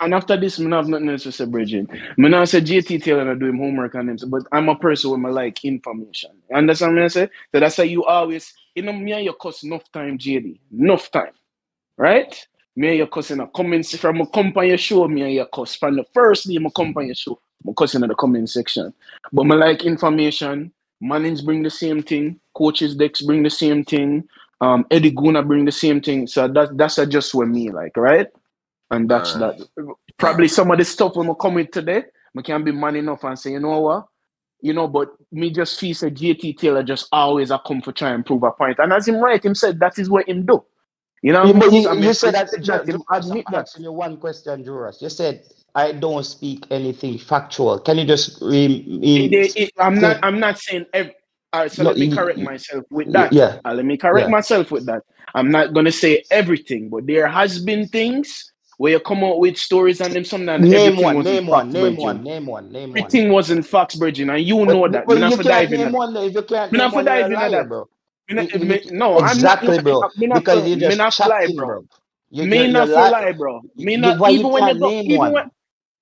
And after this, me not have nothing else to say, Bridget. Me not say JT Taylor not doing homework on him, but I'm a person with my like information. You understand me? I say? So that's why you always, you know, me and your cuss enough time, JD. Enough time. Right? Me and your cuss in a comments from a company show, me and your cuss. From the first day my company show, my cuss in the comment section. But me like information. Mannings bring the same thing. Coaches Dex bring the same thing. Um, Eddie Guna bring the same thing. So that that's just what me like, right? And that's Alright. that. Probably some of the stuff when we come with today, we can be man enough and say, you know what? you know, but me just feel say JT Taylor just always a come for try and prove a point. And as him right, him said that is what him do. You know, You, but you, I you said that, that Ju- him Ju- admit that in your one question, Juras. You said, I don't speak anything factual. Can you just re, It- re, it- it- I'm say- not. I'm not saying. Every, all right, so No, let me you- correct you- myself with that. yeah. Uh, let me correct Yeah. myself with that. I'm not gonna say everything, but there has been things where you come out with stories and them sometimes Name everything one, wasn't name one, facts, name one, name one, name one. Everything wasn't facts, bridging, and you But, know that. well, Me not you for can't dive name that. one. If you can't Me name not for one, you're a dive in liar, that. bro. Me not, You- you- no, I'm not. exactly, bro. Me not Because you me just not for lie, chatting, bro. bro. You, Me you're, not you're for lie, bro. Me you- not even when you go, even one? when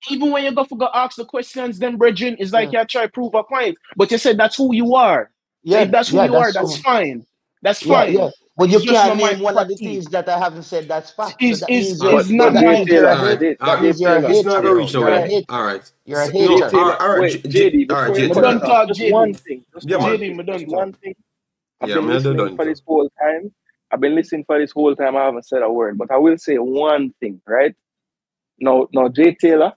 even when you go for go ask the questions, then brethren, it's like Yeah. you try to prove a point. But you said that's who you are. Yeah, if that's who yeah, you are, that's that's fine. That's Yeah, fine. yeah. But you It's can't name one of the things that I haven't said that's fact. So It's, that it's, means All you're, right, it's not my J you're a Taylor, all right, hate. J, all That right. means you're a Taylor, It's not hater. gonna reach a nowhere. All right. You're a No, J hater. Taylor. all right, Wait, J- J- JD, all right, before you J- Me cut done it off, talk, just JD. one thing, Yeah, man. JD, thing, me just done one thing. I've Yeah, been listening for this whole time. I've been listening for this whole time. I haven't said a word, but I will say one thing, right? Now, now, Jay Taylor,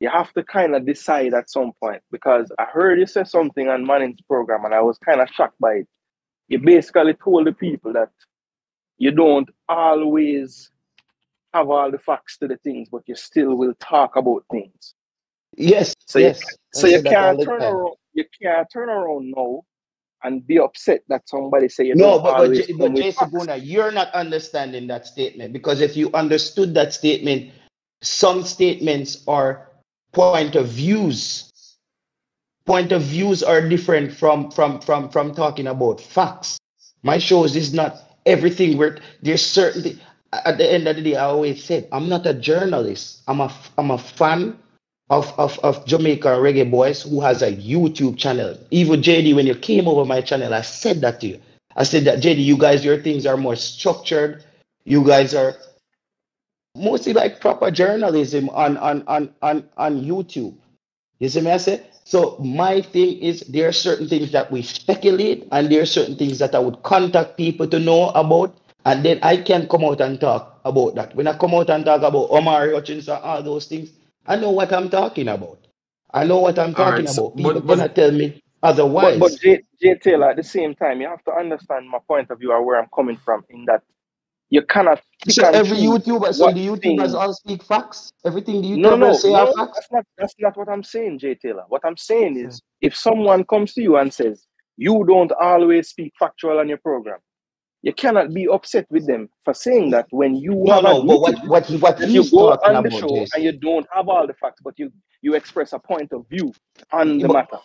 you have to kind of decide at some point because I heard you say something on Manning's program, and I was kind of shocked by it. You basically told the people that you don't always have all the facts to the things, but you still will talk about things. Yes, So you, yes. so you say that all can't turn around. You can't turn around now and be upset that somebody say you No, don't but but, always J- come but Jason facts. You're not understanding that statement because if you understood that statement, some statements are point of views. Point of views are different from from from from talking about facts. My shows is not everything. Where there's certainly at the end of the day, I always said I'm not a journalist. I'm a I'm a fan of, of, of Jamaica Reggae Boyz who has a YouTube channel. Even JD, when you came over my channel, I said that to you. I said that JD, you guys, your things are more structured. You guys are mostly like proper journalism on on on on, on YouTube. You see me? I say? So my thing is there are certain things that we speculate and there are certain things that I would contact people to know about. And then I can come out and talk about that. When I come out and talk about Omari Hutchinson, all those things, I know what I'm talking about. I know what I'm talking right. So, about. People but but cannot tell me But but otherwise. Jay, Jay Taylor, at the same time, you have to understand my point of view or where I'm coming from. In that you cannot pick So and every YouTuber, so the YouTubers things. all speak facts. Everything the No, no, YouTubers say no, are facts. That's not that's not what I'm saying, Jay Taylor. What I'm saying is, if someone comes to you and says you don't always speak factual on your program, you cannot be upset with them for saying that when you No, have no, but what what what you go on the show and you don't have all the facts, but you you express a point of view on the But matter.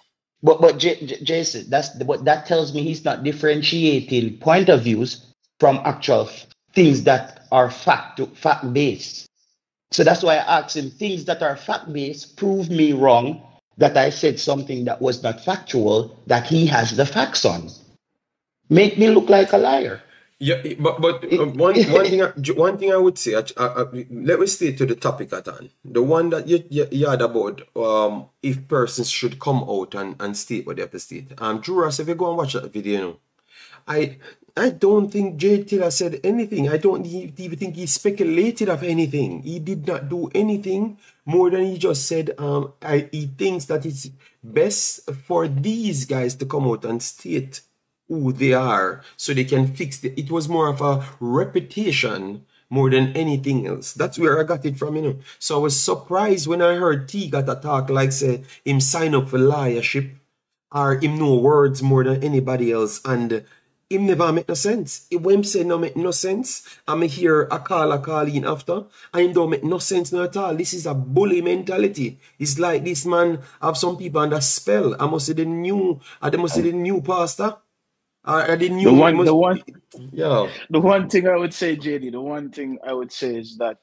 but but J, J, Jason, that's the, what that tells me. He's not differentiating point of views from actual things that are fact fact based. So that's why I asked him things that are fact based. Prove me wrong that I said something that was not factual that he has the facts on. Make me look like a liar. Yeah, but but uh, one one thing I, one thing I would say, I, I, let me stay to the topic at hand. The one that you you, you had about um if persons should come out and, and state what they have to state. Um, Drew Ross, if you go and watch that video, you know, I I don't think Jay Taylor said anything. I don't even think he speculated of anything. He did not do anything more than he just said. Um, I, he thinks that it's best for these guys to come out and state who they are so they can fix it. It was more of a reputation more than anything else. That's where I got it from, you know. So I was surprised when I heard T got a talk like say him sign up for liarship or him know words more than anybody else and him never make no sense. It when him say no make no sense, I'm hear a call a call in after, and him don't make no sense no at all. This is a bully mentality. It's like this man have some people under spell. I must say the new, I must say the new pastor. I, I the one, the one, yeah. the one thing I would say, JD, the one thing I would say is that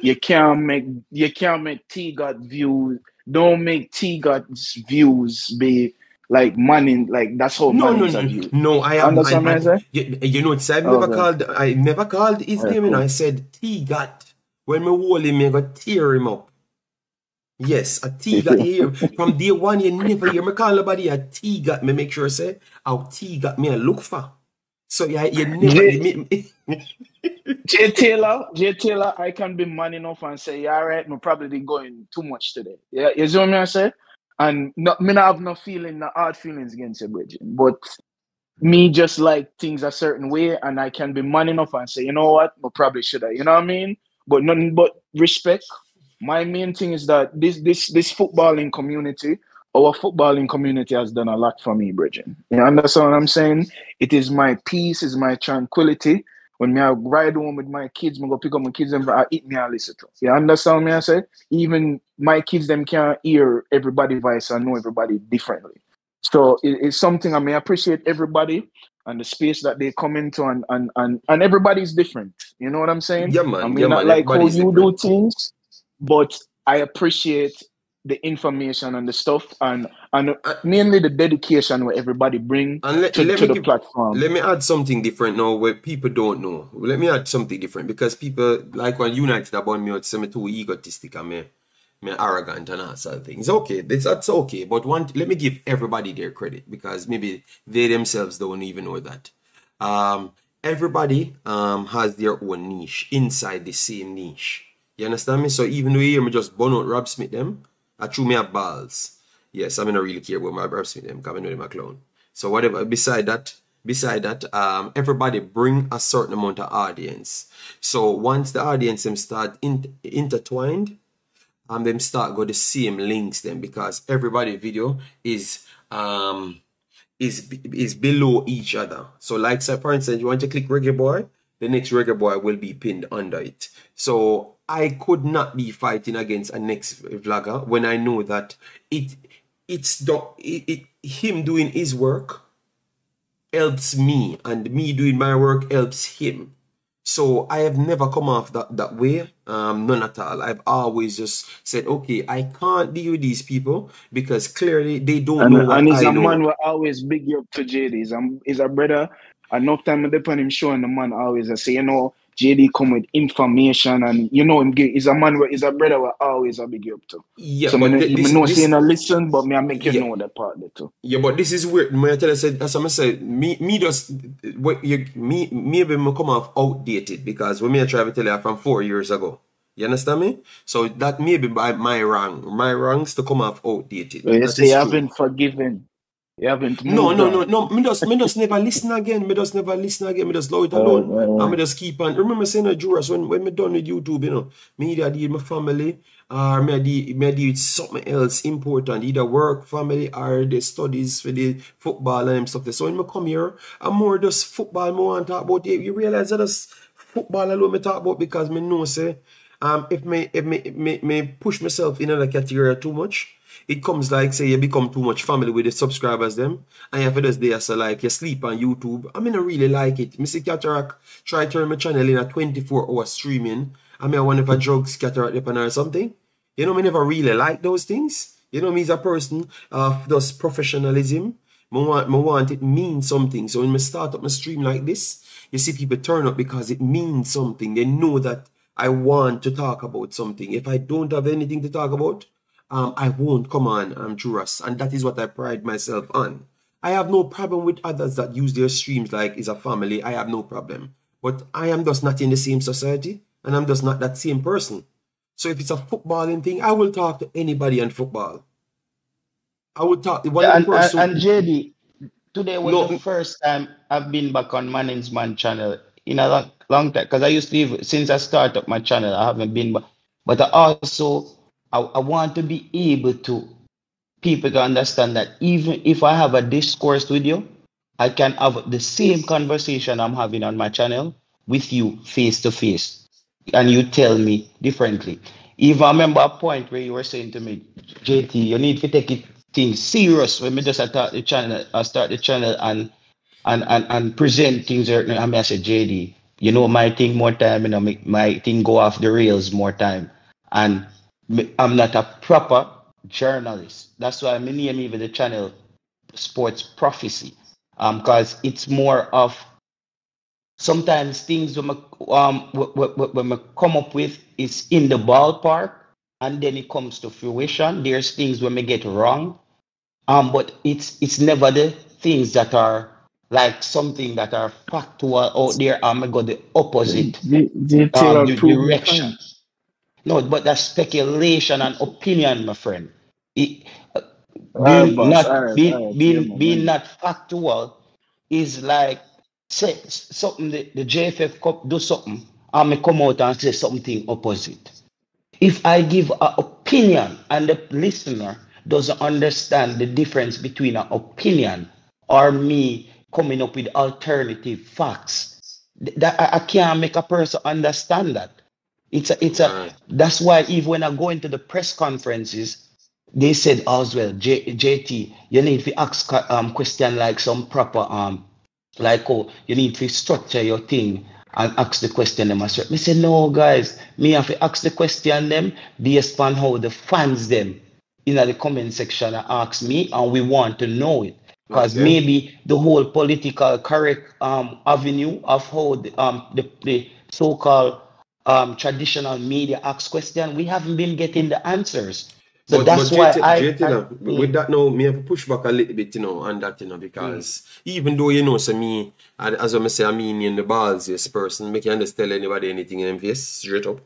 you can't make you can't make T got views. Don't make T Got's views be like money. Like that's how No, no, no, no. I am. I, Understand what I I, you, you know, it's, I've never Okay. called. I never called his name. And. I said T got. When me hold him, me got tear him up. Yes, a T got here from day one. You never hear me call nobody a T got. Me make sure I say how T got me a look for. So yeah, you never. J, me- J Taylor, J Taylor, I can be man enough and say, yeah, all right, I'm probably going too much today. Yeah, you see what I say? And no, me not have no feeling, no hard feelings against you, Bridget. But me just like things a certain way, and I can be man enough and say, you know what, I probably should have. You know what I mean? But nothing but respect. My main thing is that this this this footballing community, our footballing community has done a lot for me, Bridget. You understand what I'm saying? It is my peace, is my tranquility. When me I ride home with my kids, me go pick up my kids and I eat me and listen to. You understand me? I say even my kids them can't hear everybody voice and know everybody differently. So it, it's something I may appreciate everybody and the space that they come into and and and, and everybody's different. You know what I'm saying? Yeah, man. I mean yeah, not man. like how you different. do things, but I appreciate the information and the stuff and and Uh, mainly the dedication where everybody bring And let, to, let to me the give, platform. let me add something different now where people don't know. Let me add something different because people like when United about me out say me too egotistic and me, me arrogant and all sort of things. Okay, that's, that's okay. But one let me give everybody their credit because maybe they themselves don't even know that. Um everybody um has their own niche inside the same niche. You understand me? So even though you hear me just burn out Rob Smith them, I threw me have balls. Yes, I mean I really care about my Rob Smith them because I know them a clown. So whatever beside that, beside that, um everybody bring a certain amount of audience. So once the audience them start in, intertwined, and them start go the same links then because everybody video is um is is below each other. So like say for instance you want to click reggae boy, the next reggae boy will be pinned under it. So I could not be fighting against a next vlogger when I know that it it's the it, it him doing his work helps me and me doing my work helps him. So I have never come off that, that way. Um, none at all. I've always just said, okay, I can't deal with these people because clearly they don't And, know what and he's I a know. man will always big you up to JD. He's a, he's a brother. Enough time I depend him showing the man always I say, you know, JD come with information and you know him he's a man where he's a brother will always a big up to. Yeah, so but me, thi- me this, know this, saying a listen, but me I make you yeah, know that part there too. yeah, but this is weird. My tell you said, as I said, me, me just, what you, me, maybe me come off outdated because when me I try to tell you from four years ago. You understand me? So that may be by my wrong. My wrongs to come off outdated. So you That say is you true. haven't forgiven. You haven't No, no, no, no. Me just, me just never listen again. Me just never listen again. Me just low it Uh, alone. uh, And me just keep on. Remember saying to Juras when, when me done with YouTube, you know, me either deal with my family or me deal, me deal with something else important, either work, family, or the studies for the football and stuff. So when me come here, I'm more just football want to talk about. You, you realize that just football alone me talk about because me know say, um, if me, if me, me, me push myself in another category too much, it comes like say you become too much family with the subscribers them and you have to just there so like you sleep on YouTube. I mean I really like it. Mr. Cataract try turn my channel in a 24 hour streaming. I mean I wonder if a drugs cataract upon or something. You know me never really like those things. You know me as a person of just professionalism. Me want, me want it mean something. So when me start up my stream like this, you see people turn up because it means something. They know that I want to talk about something. If I don't have anything to talk about, um, I won't come on um, Juras, and that is what I pride myself on. I have no problem with others that use their streams like is a family. I have no problem, but I am just not in the same society, and I'm just not that same person. So if it's a footballing thing, I will talk to anybody on football. I would talk one Yeah, of and, and, person. and JD, today was the first time I've been back on Manning's Man channel in a long, long time because I used to live since I started up my channel. I haven't been, but but I also I, I want to be able to people to understand that even if I have a discourse with you, I can have the same conversation I'm having on my channel with you face to face, and you tell me differently. If I remember a point where you were saying to me, JT, you need to take it things serious when me just start the channel, I start the channel and and and, and present things. I mean, I said, JD, you know my thing more time, you know, my, my thing go off the rails more time, and me- I'm not a proper journalist. That's why I name even the channel Sports Prophecy, um, because it's more of sometimes things when I, um wh- wh- wh- when I come up with is in the ballpark, and then it comes to fruition. There's things when we get wrong, um, but it's it's never the things that are like something that are factual out there. I'm go the opposite J- JT um will di- prove me direction. No, but that's speculation and opinion, my friend. It, uh, Alright, being boss. not Alright, being. Yeah, being being not factual is like say something the, the JFF Cup do something and may come out and say something opposite. If I give an opinion and the listener doesn't understand the difference between an opinion or me coming up with alternative facts, that I, I can't make a person understand that. It's a, it's a Right. that's why even when I go into the press conferences, they said as well, J, JT, you need to ask um question like some proper um like oh you need to structure your thing and ask the question them as well. Me say no guys, me have to ask the question them based on how the fans them in the comment section and ask me and we want to know it. Because Okay. maybe the whole political correct um avenue of how the um the, the so-called um traditional media asks question, we haven't been getting the answers. So But but that's why JT, I, JT I with mm, that now, me have to push back a little bit, you know, on that, you know, mm, because even though you know, so me, as I say, I mean, in the balls, this person, make you understand anybody anything in MVS straight up.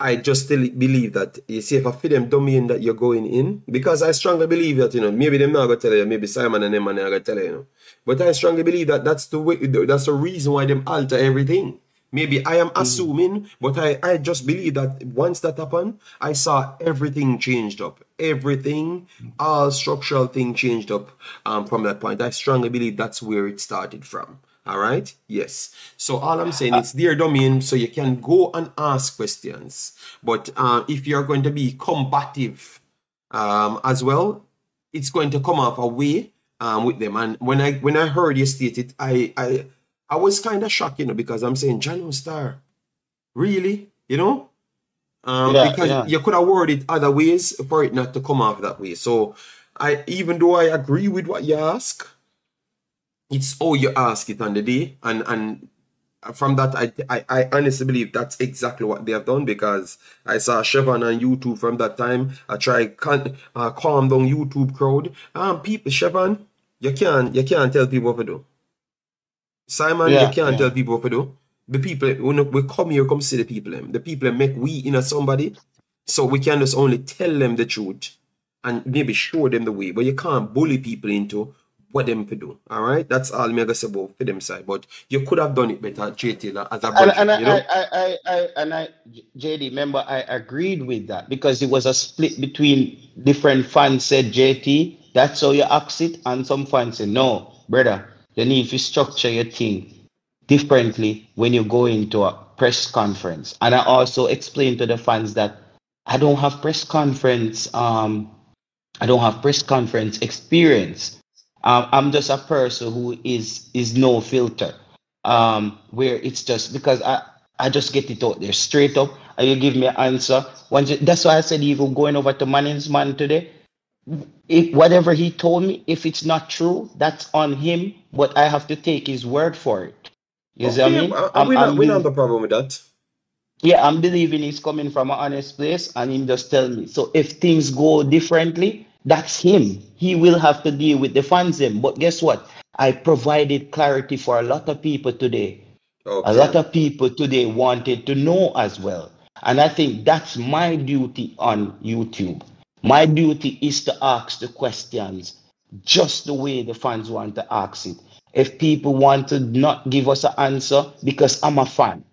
I just still believe that you see if I feel them domain that you're going in, because I strongly believe that you know maybe them not gonna tell you, maybe Simon and them and they gonna tell you, you know. But I strongly believe that that's the way, that's the reason why them alter everything. Maybe I am mm, assuming, but I, I just believe that once that happened, I saw everything changed up. Everything, all structural thing changed up um, from that point. I strongly believe that's where it started from. All right. Yes. So all I'm saying, it's their domain, so you can go and ask questions. But uh, if you're going to be combative um, as well, it's going to come off away um, with them. And when I when I heard you state it, I I I was kind of shocked, you know, because I'm saying John Star, really, you know, um, yeah, because yeah. you could have worded it other ways for it not to come off that way. So I even though I agree with what you ask it's how you ask it on the day. And and from that I, I i honestly believe that's exactly what they have done because i saw Chevron on youtube from that time. I tried can uh, calm down youtube crowd. Um people Chevron you can't you can't tell people what to do simon you can't yeah. tell people what to do the people when we come here come see the people the people make we in a somebody so we can just only tell them the truth and maybe show them the way but you can't bully people into what them to do. All right, that's all me gonna say about for them side. But you could have done it better, JT, like, as a And, and I, you know. I, I, I, I, and I, JD, remember, I agreed with that because it was a split between different fans said, JT, that's how you ask it. And some fans said, no, brother, you need to structure your thing differently when you go into a press conference. And I also explained to the fans that I don't have press conference, um, I don't have press conference experience. Um, I'm just a person who is is no filter um, where it's just because I, I just get it out there straight up and you give me an answer. Once you, that's why I said even going over to Manning's man today, if whatever he told me, if it's not true, that's on him, but I have to take his word for it. You see what I mean? uh, uh, I'm, we not I'm we not have a problem with that. yeah, I'm believing he's coming from an honest place and him just tell me. So if things go differently, that's him. He will have to deal with the fans him. But guess what? I provided clarity for a lot of people today. Okay. A lot of people today wanted to know as well. And I think that's my duty on YouTube. My duty is to ask the questions just the way the fans want to ask it. If people want to not give us an answer because I'm a fan,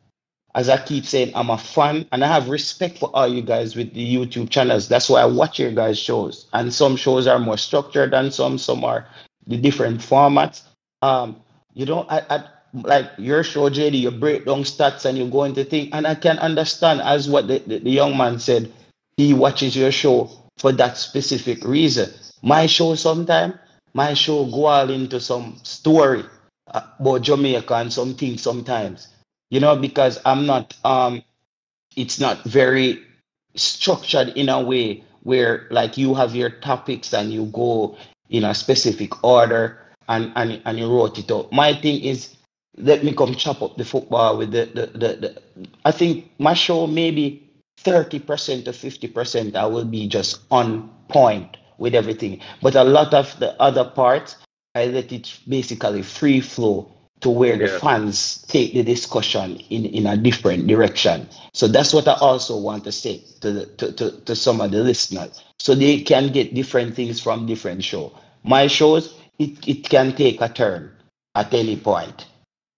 as I keep saying, I'm a fan and I have respect for all you guys with the YouTube channels. That's why I watch your guys' shows. And some shows are more structured than some, some are the different formats. Um, you know, I, I like your show, JD, you break down stats and you go into things, and I can understand as what the, the, the young man said, he watches your show for that specific reason. My show sometime, my show go all into some story about Jamaica and some things sometimes you know because i'm not um it's not very structured in a way where like you have your topics and you go in a specific order and and, and you wrote it out my thing is let me come chop up the football with the the, the, the i think my show maybe 30% to 50% i will be just on point with everything but a lot of the other parts i let it basically free flow to where the fans take the discussion in, in a different direction. So that's what I also want to say to, the, to, to, to some of the listeners. So they can get different things from different show. My shows, it, it can take a turn at any point.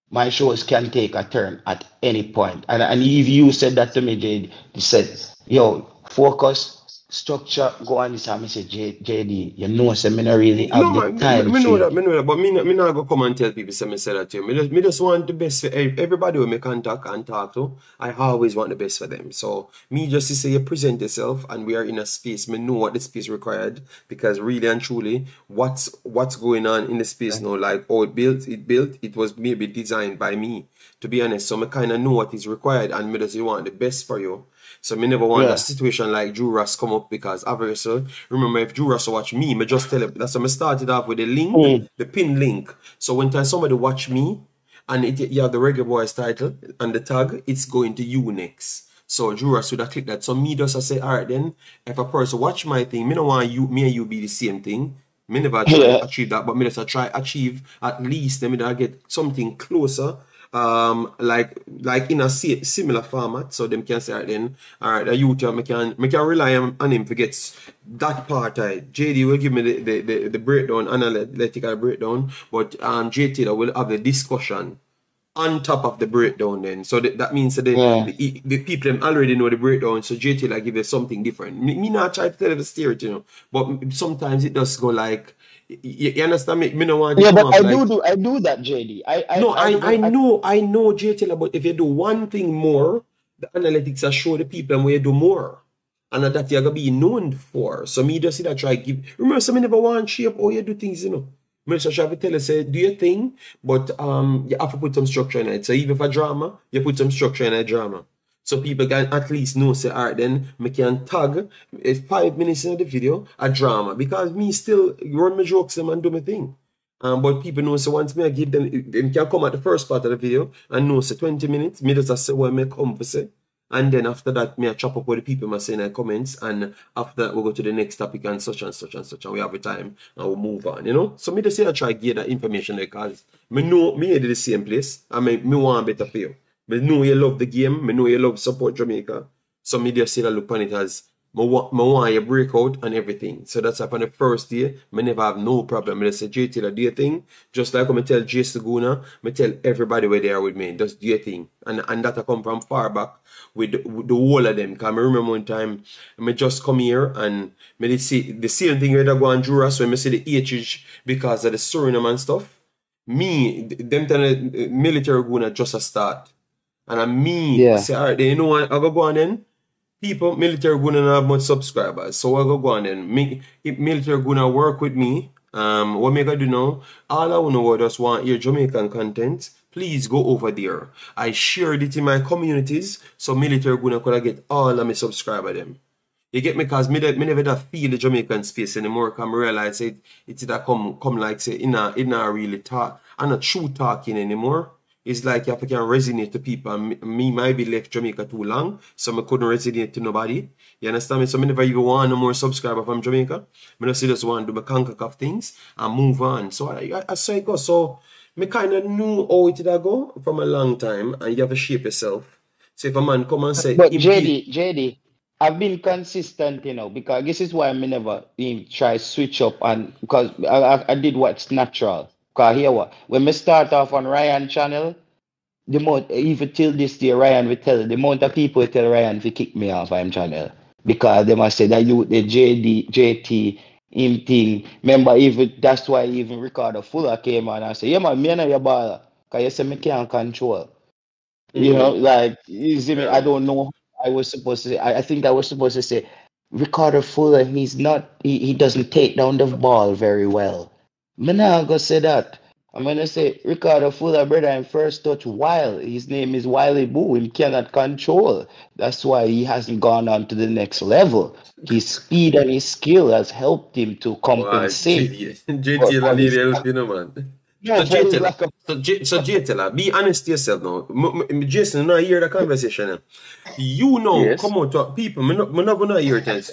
My shows can take a turn at any point. And, and if you said that to me, Jade, you said, yo, focus, structure, go on this. And I said, J, JD, you know, me not really have No, the man, me, time me know that, me know that, but me, me not go come and tell people say me say that to you. Me just, me just want the best for everybody who me contact and talk to. I always want the best for them. So me just to say you present yourself and we are in a space. Me know what the space required because really and truly, what's what's going on in the space now, like oh it built, it built, it was maybe designed by me. To be honest, so me kind of know what is required and me just want the best for you. So me never want Yeah. a situation like Drew Ross come up because obviously, remember if Drew Ross watch me, me just tell him that's how I started off with the link, Mm. the pin link. So when time somebody watch me and it you have the Reggae Boyz title and the tag, it's going to you next. So Drew Ross would have clicked that. So me just I say, all right then, if a person watch my thing, me don't want you, me and you be the same thing. Me never try Yeah. achieve that, but me just a try achieve at least let me that get something closer um like like in a similar format so them can say all right then all right a youth me can me can rely on, on him to get that part I JD will give me the the, the, the breakdown analytical breakdown but um JT will have the discussion on top of the breakdown then. So that, that means that the, Yeah. the, the people them already know the breakdown so JT like give you something different. Me, me not try to tell you the steer you know but sometimes it does go like you, you understand me me no want Yeah, but off I like do do I do that, JD. I I no, I, I I, know, I know, JTL, but if you do one thing more, the analytics are show the people and where you do more. And that you're gonna be known for. So me just see that try give remember some never want shape how you do things, you know. Me just try to tell you, say, do your thing, but um you have to put some structure in it. So even for drama, you put some structure in a drama. So people can at least know, say, all right, then me can tag if five minutes in the video a drama because me still run my jokes them and do my thing. Um, but people know so once me I give them them can come at the first part of the video and know say 20 minutes, me just say what me come for say. And then after that, me I chop up with the people my say in the comments, and after that we go to the next topic and such and such and such, and we have a time and we move on, you know. So me just say I try to get that information because me know me at the same place. I mean me want better for you. Me know you love the game, me know you love support Jamaica. So me just that look on it as me want, you break out and everything. So that's up on the first day, me never have no problem. Me just say, Taylor, do your thing. Just like I tell Jay Saguna, me tell everybody where they are with me, just do your thing. And and that I come from far back with, the- with the whole of them. Cause I remember one time, me just come here and did see the same thing where they go on Juras when me see the HH because of the Suriname and stuff. Me, them tell the uh, military gonna just a start. And I mean, Yeah. I say, all right, then you know what, I go go on then people military gonna have much subscribers so i go go on then me if military gonna work with me um what me gonna do now all i wanna know just want your jamaican content please go over there i shared it in my communities so military gonna could get all of my subscriber them you get me? Cause me, me never that feel the Jamaican space anymore. Come realize it, it's that come, come like say, in a, in a really talk, and not true talking anymore. It's like you have to can resonate to people. And me, me might be left Jamaica too long, so I couldn't resonate to nobody. You understand me? So me never even want no more subscriber from Jamaica. Me just just want to do my of things and move on. So I, I, I saw it go. So me kind of knew how it did go from a long time, and you have to shape yourself. So if a man come and say, but JD, JD, I've been consistent, you know, because this is why I never even try switch up and because I, I, I did what's natural. Cause here what when me start off on Ryan channel, the amount even till this day Ryan will tell the amount of people will tell Ryan to kick me off him channel because they must say that you the JD JT him thing. Remember even that's why even Ricardo Fuller came on and said, Yeah man, me and your baller. Cause you say me can't control. You know, mm-hmm. like you see me, I don't know. I was supposed to say, I, I think I was supposed to say, Ricardo Fuller, he's not, he, he doesn't take down the ball very well. I'm not gonna say that. I'm gonna say Ricardo Fuller, brother, in first touch wild. His name is Wiley Boo. He cannot control. That's why he hasn't gone on to the next level. His speed and his skill has helped him to compensate. JT, JT, I need help, you know, man. So Teller, so Jay, so Jay be honest to yourself now. M- m- Jason, now hear the conversation. You know, Yes. come on, to people. Me not, me not gonna hear it. else.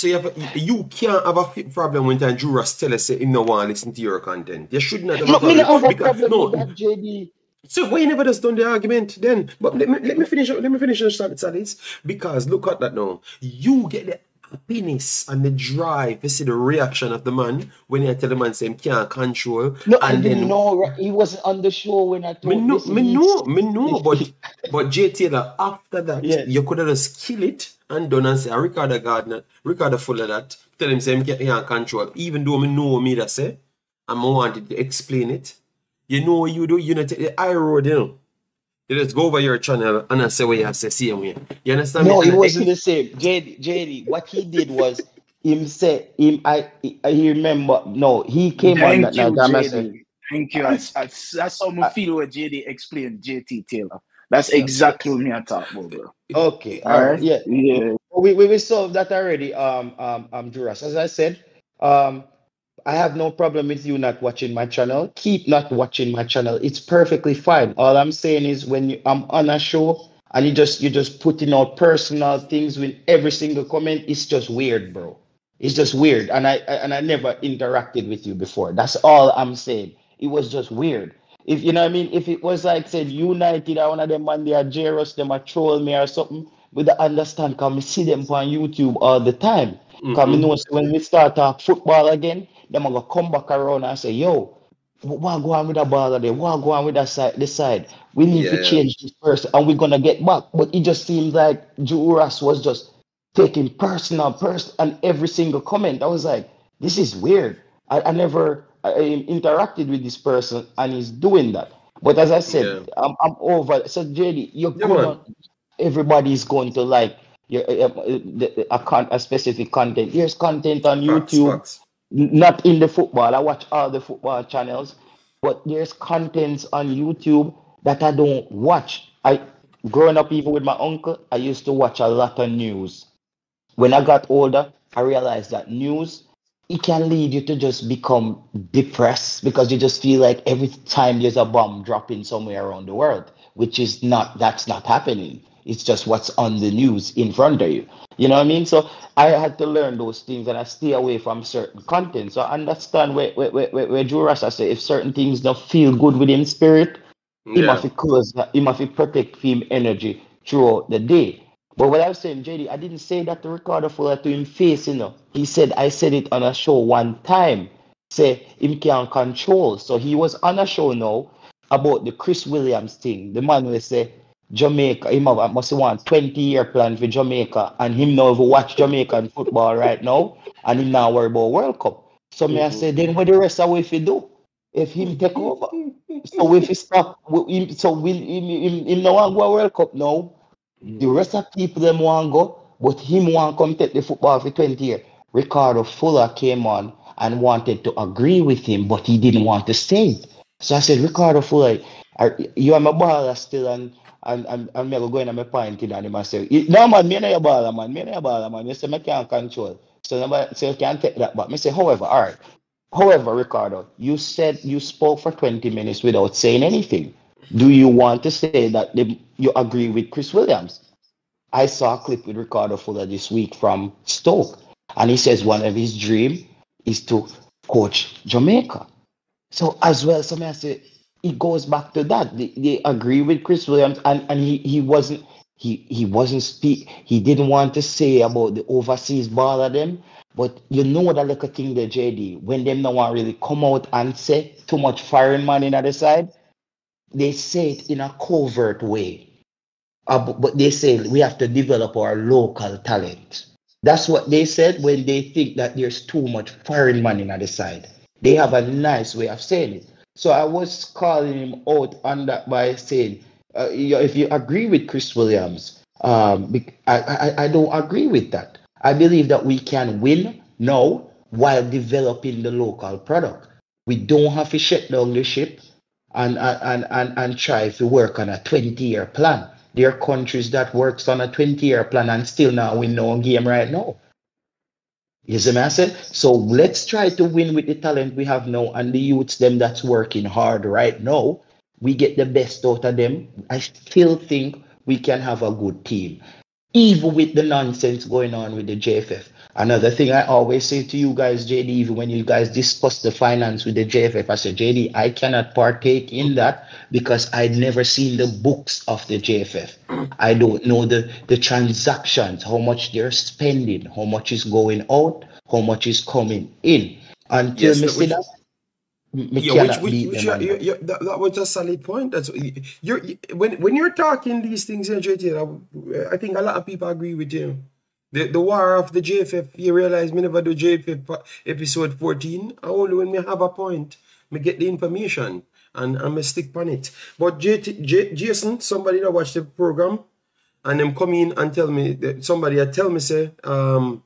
J-. So you, have, you can't have a problem when Andrew tell us him no to listen to your content. You should not have a no, me problem because problem no. that, JD. So why you never just done the argument then? But let me let me finish let me finish studies because look at that now. You get the happiness and the drive. You see the reaction of the man when you tell the man say him can't control No, I didn't then know he wasn't on the show when I me told know, listen, me know, me know, but but Jay Taylor after that, Yeah. you could have just kill it and done and say, ah, Ricardo Gardner, Ricardo full of that. Tell him say him can't, he can't control. Even though me know me that say, and I wanted to explain it. You know what you do, you know take the high road, you know. You just go over your channel and I say what you have to say same way. You understand No, me? it wasn't the same. JD, JD, what he did was him say him I I remember no, he came on that Thank you, now. Dama said, JD. Thank you. That's, that's, that's how I feel what JD explained JT Taylor. That's exactly what me I talk about, bro. Okay, all All right, right? yeah. Yeah. We, we we solved that already. Um um um Juras. As I said, um I have no problem with you not watching my channel. Keep not watching my channel. It's perfectly fine. All I'm saying is when you, I'm on a show and you just you're just putting out personal things with every single comment, it's just weird, bro. It's just weird. And I I- and I never interacted with you before. That's all I'm saying. It was just weird. If you know what I mean, if it was like said United or one of them man they are jealous, them a troll me or something, with the understand because me see them on YouTube all the time. Because me Mhm. know when we start talk football again, them are gonna come back around and say, yo, wh- what go on with the ball there? What go on with that side this side? We need Yeah, to yeah. change this person and we're gonna get back. But it just seems like Juras was just taking personal person and every single comment. I was like, this is weird. I, I never I, interacted with this person and he's doing that. But as I said, Yeah. I'm, I'm over. So JD, you're Yeah, gonna everybody's going to like your uh, uh, a, a specific content. There's content on Facts, YouTube, facts. not in the football. I watch all the football channels, but there's contents on YouTube that I don't watch. I growing up even with my uncle, I used to watch a lot of news. When I got older, I realized that news it can lead you to just become depressed because you just feel like every time there's a bomb dropping somewhere around the world, which is not that's not happening. It's just what's on the news in front of you. You know what I mean? So I had to learn those things and I stay away from certain content. So I understand where where where, where, Joe say if certain things don't feel good within spirit, he must be close, he must be protect him energy throughout the day. But what I was saying, JD, I didn't say that to Ricardo Fuller to him face, you know. He said I said it on a show one time. Say him can't control. So he was on a show now about the Chris Williams thing. The man will say Jamaica, him have, must want 20 year plan for Jamaica and him now ever watch Jamaican football right now and him now worry about World Cup. So me I mm-hmm. say then what the rest of if he do? If him take over. So if he stop, so will him, him, him no want go World Cup now. The rest of people them want go, but him want come take the football for 20 years. Ricardo Fuller came on and wanted to agree with him, but he didn't want to it. So I said, Ricardo Fuller, are, you are my baller still and and and, and me go going on my point in and him and say, No man, me not your baller man, me not your baller man. You say me can't control. So nobody say can't take that back. Me say, however, all right. However, Ricardo, you said you spoke for 20 minutes without saying anything. Do you want to say that the, you agree with Chris Williams? I saw a clip with Ricardo Fuller this week from Stoke, and he says one of his dream is to coach Jamaica. So as well, so I say it goes back to that. They, they agree with Chris Williams, and, and he, he wasn't he he wasn't speak. He didn't want to say about the overseas bother them. But you know that little thing the JD, when them no one really come out and say too much foreign money in the side, they say it in a covert way. Uh, but, they say we have to develop our local talent. That's what they said when they think that there's too much foreign money on the side. They have a nice way of saying it. So I was calling him out on that by saying, uh, you if you agree with Chris Williams, um, I, I, I don't agree with that. I believe that we can win now while developing the local product. We don't have to shut down the ship and and and, and try to work on a 20 year plan. There are countries that works on a 20 year plan and still now win no game right now. You see me I say? So let's try to win with the talent we have now and the youths them that's working hard right now. We get the best out of them. I still think we can have a good team. Even with the nonsense going on with the JFF. Another thing I always say to you guys, JD, even when you guys discuss the finance with the JFF, I said, JD, I cannot partake in that because I'd never seen the books of the JFF. I don't know the, the transactions, how much they're spending, how much is going out, how much is coming in. Until Yes, me that- which- that, me which, cannot which, beat which them. you on that. you that, that was a solid point. That's you're when when you're talking these things, eh, here, JT, I, I think a lot of people agree with you. The the war of the JFF, you realize me never do JFF episode 14. Only when me have a point, me get the information and and me stick on it. But JT, J, Jason, somebody that watch the program, and them come in and tell me that somebody had tell me say, um,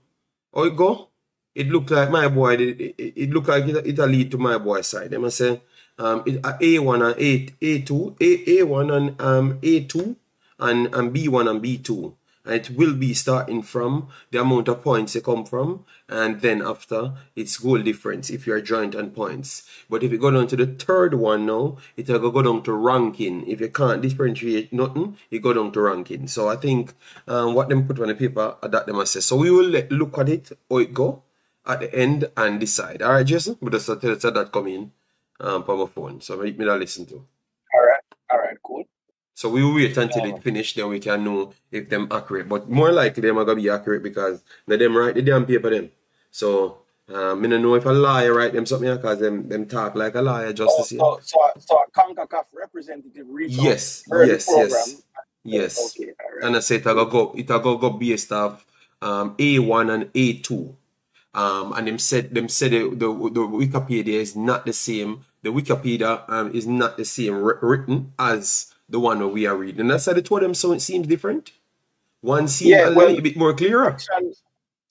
how it go? It looked like my boy. It, it, it looked like it, it a lead to my boy side. Them a say, um, it, a one and A A two, A A one and um A two, and and B one and B two. And it will be starting from the amount of points they come from, and then after it's goal difference if you're joint on points. But if you go down to the third one now, it will go down to ranking. If you can't differentiate nothing, you go down to ranking. So I think um, what them put on the paper uh, that them assess. So we will look at it how it go at the end and decide. All right, Jason. But tell us that come in um, my phone. So make me that listen to. All right, all right, cool. So we will wait until it finish, then we can know if them accurate. But more likely them are gonna be accurate because now them write the damn paper them. So um, I don't know if a liar write them something because them them talk like a liar just Oh, to see. so, so, so a CONCACAF representative reached out Yes, yes, program. yes, yes. Okay, right. And I say it will go it will go based off um A1 and A2. Um, and them said them said the, the the Wikipedia is not the same. The Wikipedia um is not the same written as the one that we are reading. That's how the two of them so it seems different. One seems Yeah, a well- little bit more clearer. Section,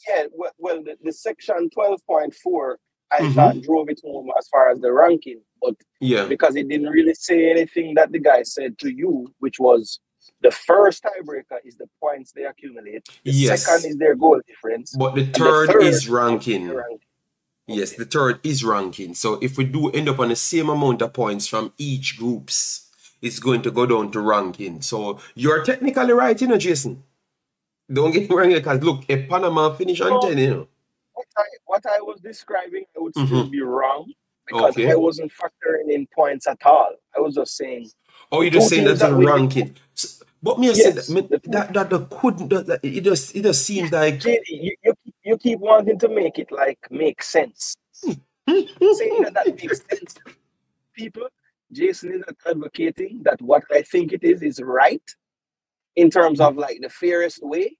yeah, well, well the, the section 12.4, I Mhm. thought drove it home as far as the ranking, but Yeah. because it didn't really say anything that the guy said to you, which was the first tiebreaker is the points they accumulate, the Yes. second is their goal difference, But the and the third third is ranking. ranking. Yes, the third is ranking. So if we do end up on the same amount of points from each groups, it's going to go down to ranking. So you're technically right, you know, Jason. Don't get me wrong, because look, if Panama finish on No. 10, you know. What I, what I was describing, I would still Mhm. be wrong because Okay. I wasn't factoring in points at all. I was just saying Oh, you're just saying that's a that ranking. So- but me, I said that, me- that, that, that couldn't, that, that- it just, it just seems like, you, you, keep- you keep wanting to make it like make sense. Saying that that makes sense. People, Jason is not advocating that what I think it is is right in terms of like the fairest way,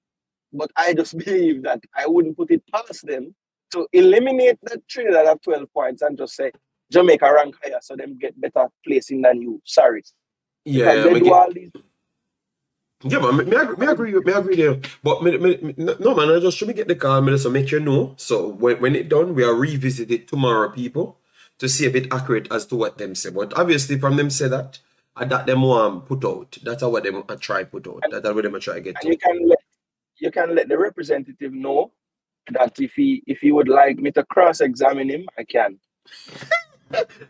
but I just believe that I wouldn't put it past them to eliminate that Trinidad have 12 points and just say Jamaica rank higher so them get better placing than you. Sorry. yeah, they do get- all these Yeah, man, me, me, agree, me agree, me agree there. But me, me, me- no, man, I just should we get the call, me just make you know. So when, when it done, we are revisit it tomorrow, people, to see a bit accurate as to what them say. But obviously, from them say that, and that them want put out. That's what them a try put out. That's what them a try get and you can let you can let the representative know that if he if he would like me to cross examine him, I can.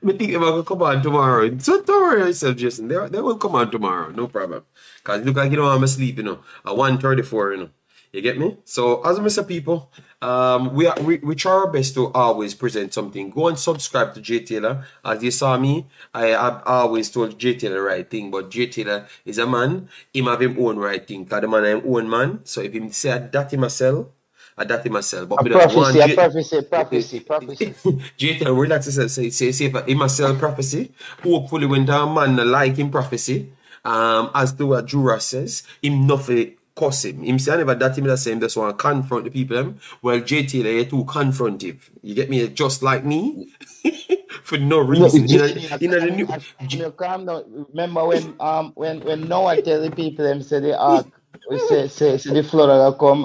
Me think if I could come on tomorrow. So don't worry yourself, Jason. They, they will come on tomorrow, no problem. Cause it look like you know I'm asleep, you know. At 134, you know. You get me? So as say, people, um, we are we, we try our best to always present something. Go and subscribe to J Taylor. As you saw me, I have always told J Taylor the right thing, but J Taylor is a man. Him have him own right thing. Cause the man him own man. So if him say that him myself, I that him myself. But A me just want prophecy, a J- prophecy, prophecy, prophecy. Jayton, relax yourself. Say, say, say, for him sell prophecy. Hopefully, when that man like him prophecy, um, as to what Jura says, him nothing cuss him. Him say, I never that him the same, just want to confront the people. Them. Well, JT, they too confrontive. You get me? Just like me, for no reason. You know, you know the new. calm- calm down. Remember when um when when Noah tell the people them say the ark we say say say the flood come.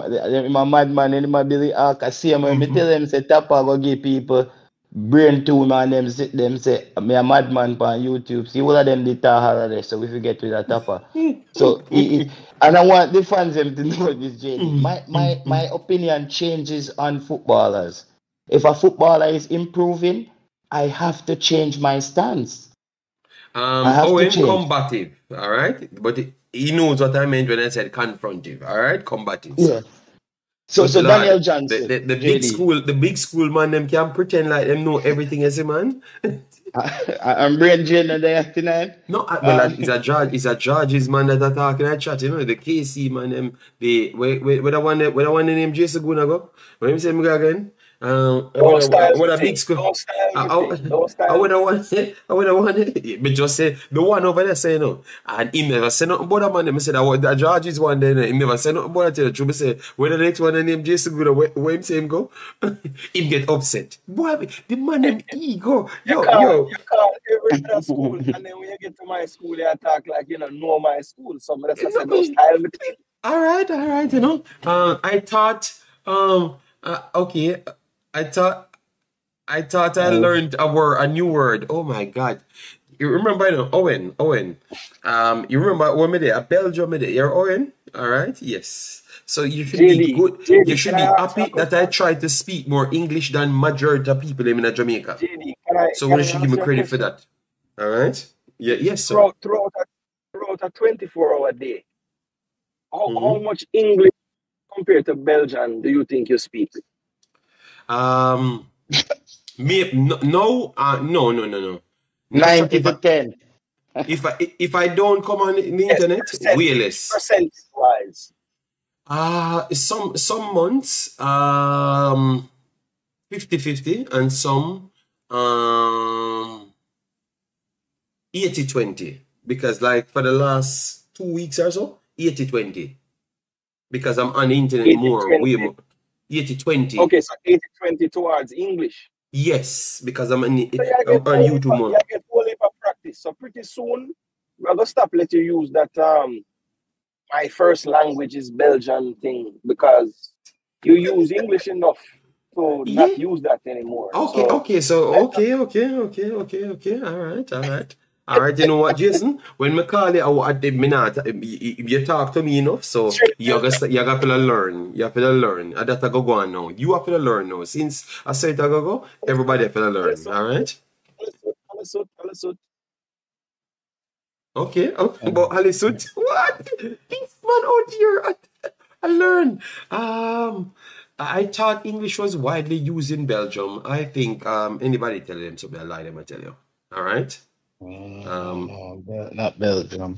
My madman in my Billy ark. I see him when me tell them say Tapa go give people Brain two man them sit them say me a madman on YouTube. See all of them did talk holiday, so we forget with that topper. So it, it, and I want the fans them to know this JD. My my my opinion changes on footballers. If a footballer is improving, I have to change my stance. Um, I have to Owen change. combative, all right, but he- he knows what I meant when I said confrontive, all right, combative. Yeah. So so Daniel the, Johnson, the, the big school, the big school man, them can pretend like them know everything as a man. I, I, I'm brain drain on there tonight. No, I, well, Um, it's a judge, it's a judges man that are talking and chat, you know, the KC man, them, the, where, where, where the one, that- where the one named Jason Guna go? When him say me again? Um, Don't what a, what me a thing. big school. I, I, I style would me have one, I would have one, but just say the one over there say no, and he never say nothing about that man. Him say that the judge is one there. He never say nothing about it. Tell the truth. Say when the next one named Jason Guna, where, where him say him go, him get upset. Boy, the man him ego, yo can't, yo. you can't every other school, and then when you get to my school, you talk like you know, know my school. So that's why I said, style. All right, all right, you know. Um, I thought, um, uh, okay, I thought, I thought I learned a word, a new word. Oh my God, you remember, you know, Owen, Owen. Um, you remember when me there, a Belgium me there. You're Owen, all right? Yes. So you should be good. JD, You should be I you happy that I try to speak more English than majority of people in Jamaica. Can I, So we should give me credit for that. All right. Yeah. Yes, sir. Throughout, throughout, a, throughout a 24 hour day, how, Mhm. how much English compared to Belgian do you think you speak? Um, me, no, uh, no, no, no, no. Ninety if to I, ten. if I if I don't come on the internet, yes, percent, Percent wise. Uh some some months um 50-50 and some um 80-20 because like for the last two weeks or so 80-20 because I'm on the internet more way more 80 20. Okay, so 80 20 towards English. Yes, because I'm, in, so I'm on YouTube more. I get whole heap practice. So pretty soon, we're going to stop letting you use that. Um, my first language is Belgian thing because you use English enough to yeah. not use that anymore. Okay, so, okay, so okay, okay, okay, okay, okay. All right, all right. All right, you know what, Jason? When me call you, I want me not you, you talk to me enough, so you gotta you gotta learn. You have to learn. And that go go on now. You have to learn now. Since I said I go go, everybody have to learn. All right. Okay, okay. But Alisut, what? This man out here, I, I learned. Um, I thought English was widely used in Belgium. I think um anybody tell them something, I lie them, I tell you. All right. Um, No, not Belgium.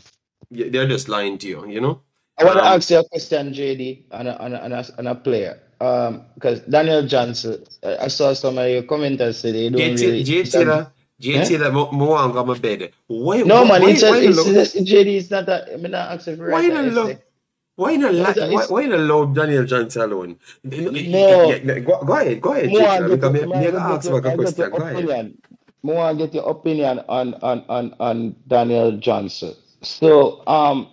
yeah, they're just lying to you, you know. I want to Um, ask you a question, JD, on a, on a, on a, on a player. Um, because Daniel Johnson, I saw some of your commenters say they don't J T really. J that- Taylor, J Yeah? Taylor, mo mo want go my bed. Why? No, why, man, why, it's, why, it's, it's JD. It's not that. I'm not asking for why right the now. love? It's, Why not it's, like? Why, it's, why not love Daniel Johnson alone? No, no. go, go ahead, go ahead, More get because your, me, more me I gonna ask back a question. Go ahead. More I get your opinion on on on on Daniel Johnson. So, um,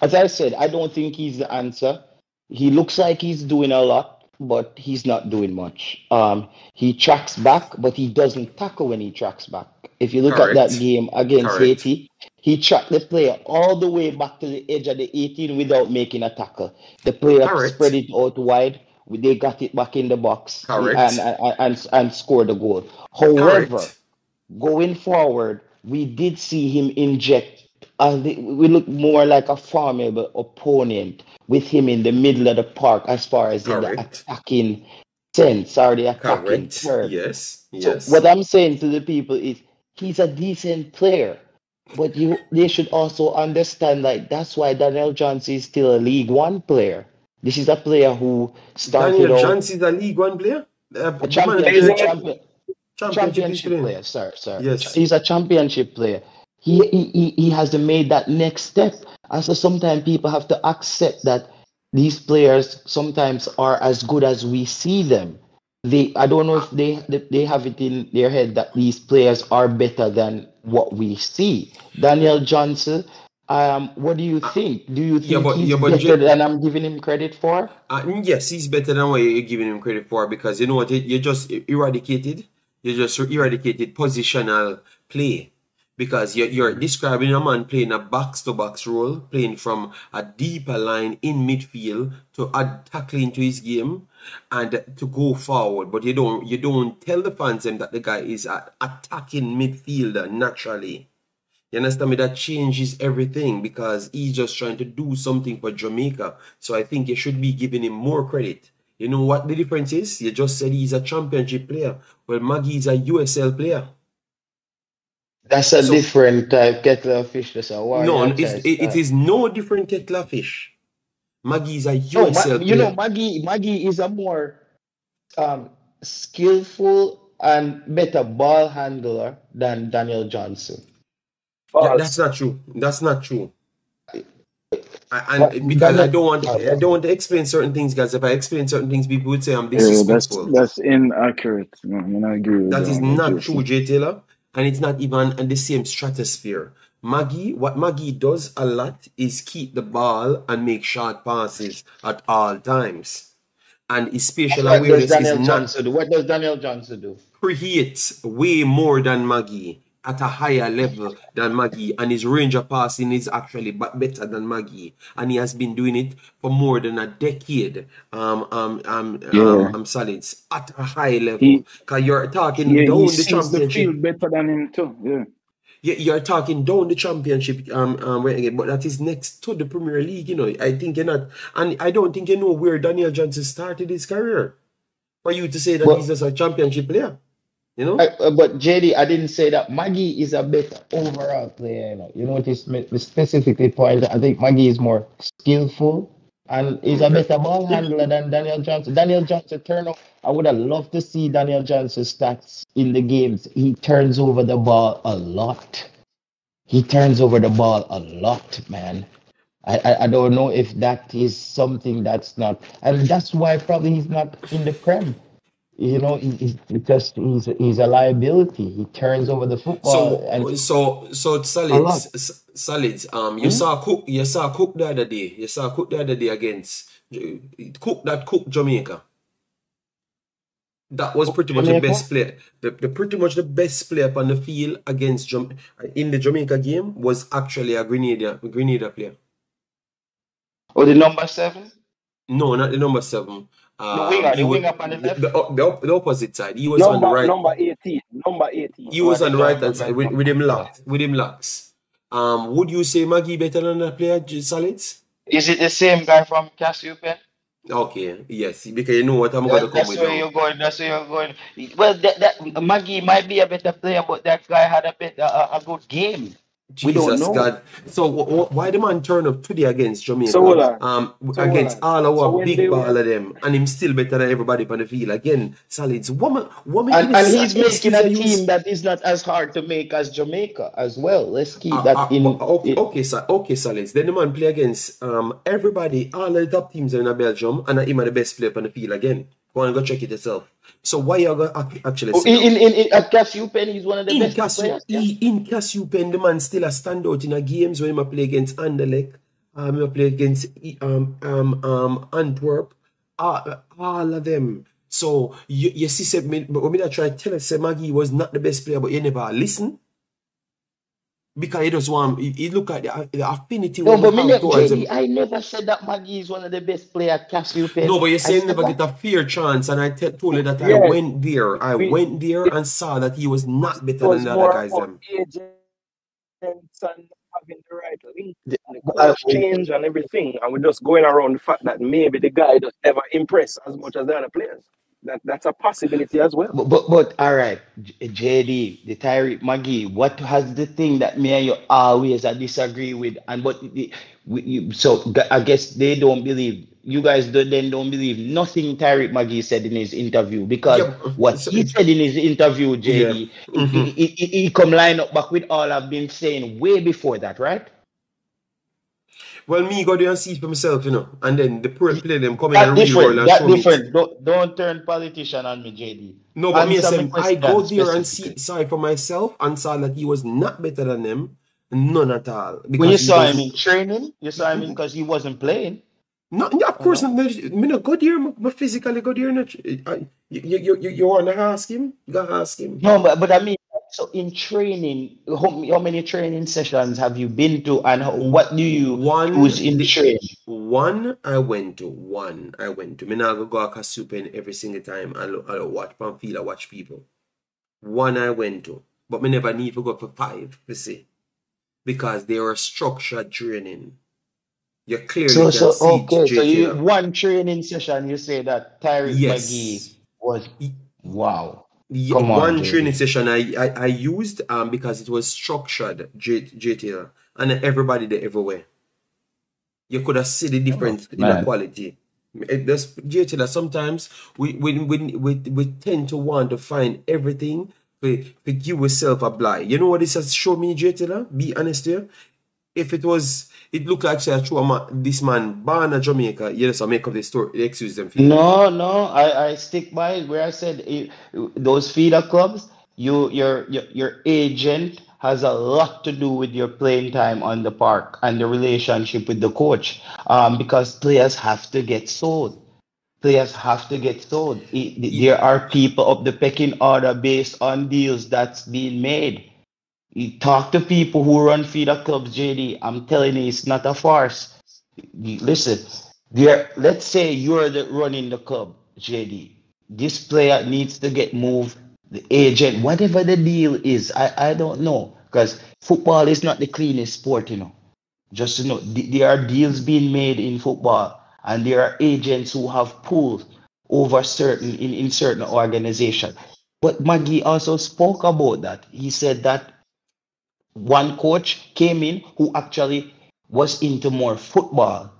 as I said, I don't think he's the answer. He looks like he's doing a lot, but he's not doing much. Um, he tracks back, but he doesn't tackle when he tracks back. If you look at that game against Correct. Haiti, he tracked the player all the way back to the edge of the 18 without making a tackle. The player Correct. spread it out wide. They got it back in the box and and and, and scored the goal. However. Going forward, we did see him inject. Uh, we look more like a formidable opponent with him in the middle of the park as far as in the attacking sense or the attacking Correct. third. Yes. So Yes. what I'm saying to the people is he's a decent player, but you they should also understand like that's why Daniel Johnson is still a League One player. This is a player who started Daniel Johnson is a League One player. Uh, a the man championship play champion championship championship player, sir, sir. Yes. He's a championship player. He, he he he has to make that next step. And so sometimes people have to accept that these players sometimes are as good as we see them. They I don't know if they they- have it in their head that these players are better than what we see. Daniel Johnson, um, what do you think? Do you Uh, Yeah, think but he's yeah, but better than I'm giving him credit for? Uh, yes, he's better than what you're giving him credit for because you know what? You you just eradicated. You just eradicated positional play because you're, you're describing a man playing a box to box role, playing from a deeper line in midfield to add tackling to his game and to go forward. But you don't you don't tell the fans them that the guy is an attacking midfielder naturally. You understand me? That changes everything because he's just trying to do something for Jamaica. So I think you should be giving him more credit. You know what the difference is? You just said he's a championship player. Well, Magee is a USL player. That's a So- different type kettle of fish. That's a warrior No, it's, it, it style. is no different kettle of fish. Magee is a No, USL Ma- you know. Magee Magee is a more um, skillful and better ball handler than Daniel Johnson. Yeah, False. that's not true. That's not true. I, But and because I don't want I don't want to explain certain things, guys. If I explain certain things, people would say I'm Yeah, that's disrespectful. that's inaccurate. No, I mean, I agree with That that is one, not Jason. true, J Taylor, and it's not even in the same stratosphere. Magee, what Magee does a lot is keep the ball and make short passes at all times, and his spatial what does awareness is Daniel not Johnson do? What does Daniel Johnson do? creates way more than Magee at a higher level than Magee, and his range of passing is actually better than Magee, and he has been doing it for more than a decade. Um, um, um, Yeah, um, um, solids at a high level. Cause you're talking yeah down he the the championship. field better than him too. Yeah. Yeah, you're talking down the championship, um, um, but that is next to the Premier League. You know, I think you're not, and I don't think you know where Daniel Johnson started his career for you to say that But he's just a championship player. You know. I, uh, but JD, I didn't say that Magee is a better overall player. You know, you notice me, me specifically point. I think Magee is more skillful and is a better ball handler than Daniel Johnson. Daniel Johnson turn up. I would have loved to see Daniel Johnson's stats in the games. He turns over the ball a lot. He turns over the ball a lot, man. I, I, I don't know if that is something that's not, and that's why probably he's not in the Prem. You know, he, because he's he's a liability. He turns over the football and So, so, so a lot. solids, solids. Um, you Hmm? saw Cook, you saw Cook the other day. You saw Cook the other day against Cook that Cook Jamaica. That was pretty much the best player. The, the pretty much the best player on the field against Jam- in the Jamaica game was actually a Grenada Grenada player. Or the number seven, No, not the number seven. The Um, winger, the was winger on the the, left. the, the, the opposite side. He was on the right. number 18. Number 18. He was on the the right hand side with, with him locks. With him locks. Um, would you say Magee better than that player, J- Solids? Is it the same guy from KAS Eupen? Okay, yes, because you know what I'm That, gonna come that's with where now. you're going. That's where you're going. Well, that, that Magee might be a better player, but that guy had a better a, a good game. We don't Jesus know. God. So wh- wh- why the man turn up today against Jamaica? So hold on. Um, So hold against on. all So our when big ball of them, and him still better than everybody on the field. Again, Solids. Woman, ma- what And and he's excuse making a I use? team that is not as hard to make as Jamaica as well. Let's keep Uh, that uh, in. okay, in okay, so, okay, Solids. Then the man play against um everybody, all the top teams in Belgium, and him are the best player on the field again. Go and go check it yourself. So why you gonna ac- actually Oh, in, in, in, at KAS Eupen, he's one of the In best Casio, players. Yeah. he, in KAS Eupen, the man still a standout in a games when he play against Anderlecht, um, he play against um um um Antwerp, uh, all of them. So you, you see, say, me, but when I try to tell us, say Magee was not the best player, but you never listen because he just want he, he look at the, the affinity No, what we but me, have ne- towards. JD, I never said that Magee is one of the best players at KAS Eupen. No, but you I say he said never that. get a fair chance, and I told you that I went there. I We, went there and saw that he was not better was than the other guys. about Them. and having the right link The- the change and everything. And we're just going around the fact that maybe the guy does never impress as much as the other players. That that's a possibility as well. But, but, but all right, JD, the Tyreek Magee, what has the thing that me and you always I disagree with? And but the, we, you, so I guess they don't believe you guys do, then don't believe nothing Tyreek Magee said in his interview because Yeah, what so, he said in his interview, yeah. JD, he, hmm he, he, he come line up back with all I've been saying way before that, right? Well, me go there and see for myself, you know, and then the poor play them come in and world and that show me. different. Don't don't turn politician on me, JD. No, but me Answer say me I go there and see saw for myself and saw that he was not better than them, none at all, When you saw him in training, you saw him because he wasn't playing. No, of course, Uh-huh. me, me not go there, me, me physically go there. Not, I, you, you, you, you want to ask him? You gotta ask him. No, but, but I mean, so in training, how, how many training sessions have you been to, and how, what do you One, use in the, training? one I went to, one I went to. Me not go go a KAS Eupen every single time and look, I watch Pamphila, watch people. One I went to, but me never need to go for five, you see, because they were structured training. You clearly So, so okay, so you one training session, you say that Tyreek Magee was wow. Yeah, Come one JD. training session I, I, I used um because it was structured J, JTL and everybody there everywhere. You could have see the difference in the quality. It does JTL sometimes we we, we, we we tend to want to find everything for, for give yourself a blind. You know what this has shown me, JTL? Be honest here. If it was it looked like ma- this man born in Jamaica, yes, I make up the story, excuse them. No, no, I, I stick by it where I said eh, those feeder clubs, you your, your your agent has a lot to do with your playing time on the park and the relationship with the coach. Um, because players have to get sold. Players have to get sold. I- Ye- There are people up the pecking order based on deals that's being made. You talk to people who run feeder clubs, JD. I'm telling you, it's not a farce. Listen, there. Let's say you're the running the club, JD. This player needs to get moved. The agent, whatever the deal is, I I don't know because football is not the cleanest sport, you know. Just to know, th- there are deals being made in football, and there are agents who have pulled over certain in, in certain organization. But Magee also spoke about that. He said that one coach came in who actually was into more football,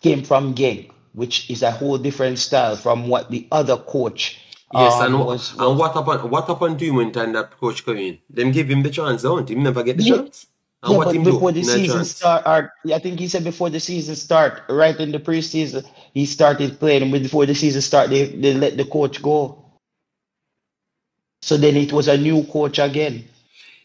came from Genk, which is a whole different style from what the other coach Yes, um, and, was, and was what happened? What happened to him when time that coach came in? Them give him the chance, don't him? Never get the Yeah, chance. And yeah, what but before do the in season start, or I think he said before the season start, right in the preseason, he started playing, and before the season start, they, they let the coach go. So then it was a new coach again.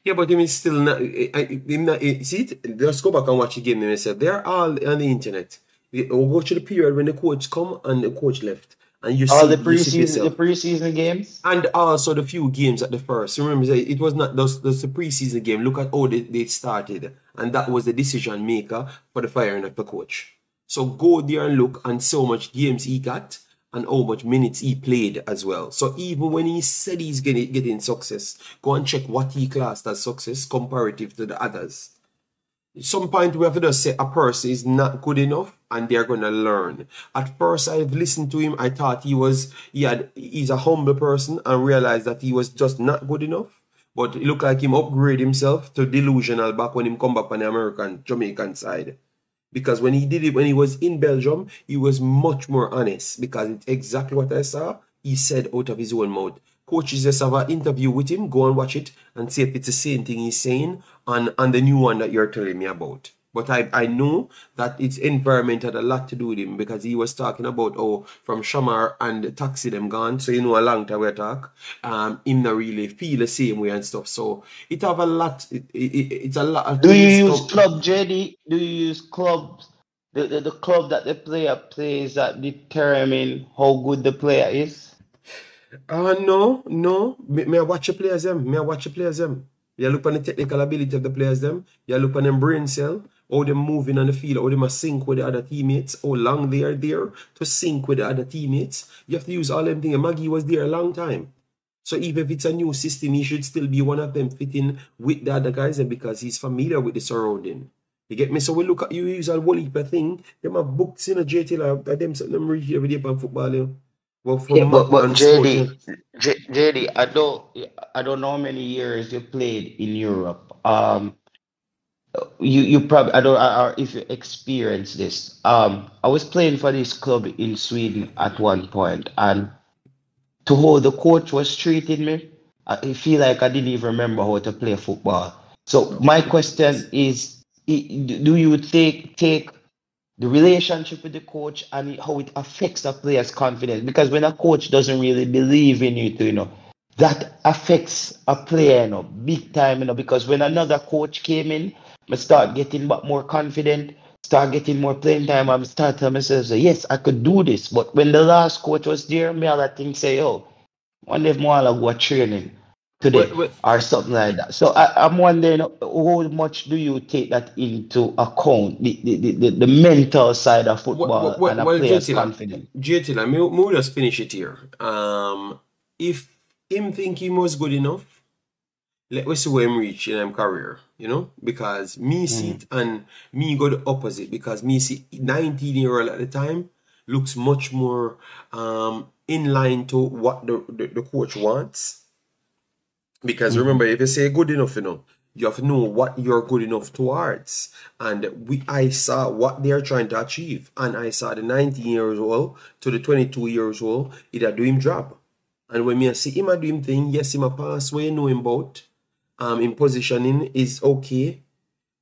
Yeah, but him is still not. I, I, him not eh, see it. Just go back and watch the game. said They're all on the internet. We- We'll go to the period when the coach come and the coach left, and you All see the preseason, the preseason games. And also the few games at the first. Remember, it was not just, just the preseason game. Look at how they, they started. And that was the decision maker for the firing of the coach. So go there and look and see how much games he got and how much minutes he played as well. So even when he said he's getting, success, go and check what he classed as success comparative to the others some point we have to just say a person is not good enough and they're gonna learn. At first I've listened to him, I thought he was he had he's a humble person and realized that he was just not good enough. But it looked like him upgrade himself to delusional back when him come back on the American Jamaican side. Because when he did it when he was in Belgium, he was much more honest because it's exactly what I saw. He said out of his own mouth. Coaches just have an interview with him, go and watch it and see if it's the same thing he's saying on, on the new one that you're telling me about. But I, I know that its environment had a lot to do with him because he was talking about oh from Shamar and the taxi them gone. So you know a long time we talk. Um him not really feel the same way and stuff. So it have a lot it, it, it- it's a lot of Do you use come- club JD? Do you use clubs? The, the, the club that the player plays that determine how good the player is? Uh no, no. May, me I watch the players them. May I watch the players them. You look on the technical ability of the players them. You look on them brain cell, how them moving on the field, how them a sync with the other teammates, how long they are there to sync with the other teammates. You have to use all them things. Magee was there a long time. So even if it's a new system, he should still be one of them fitting with the other guys and because he's familiar with the surrounding. You get me? So we look at you use a whole heap of thing. Them have books in a JT like them them read every day on football. You know. Well, from Yeah, but, but and sport, you know. JD, J, JD, I don't, I don't know how many years you played in Europe. Um, you, you probably, I don't, or if you experience this. Um, I was playing for this club in Sweden at one point, and to how the coach was treating me, I feel like I didn't even remember how to play football. So my question is, do you take take the relationship with the coach and how it affects a player's confidence? Because when a coach doesn't really believe in you, you know, that affects a player, you know, big time, you know. Because when another coach came in, I start getting back more confident. start getting more playing time, I'm start telling myself, say, yes, I could do this. But when the last coach was there, me all that thing say, oh, one day more I'll go training today Well, well, or something like that. So I, I'm wondering how much do you take that into account, the, the, the, the, mental side of football well, and a well player's JT, confidence? Let me, me just finish it here. Um, if him think he was good enough, let us see where I'm reach in him career, you know? Because me see Mm. it and me go the opposite because me see 19 year old at the time looks much more um in line to what the, the, the coach wants. Because Mhm. remember, if you say good enough, you know, you have to know what you're good enough towards. And we I saw what they're trying to achieve. And I saw the 19 years old to the 22 years old, it a do him job. And when me I see him a do him thing, yes, him a pass where you know him about. Um in positioning is okay.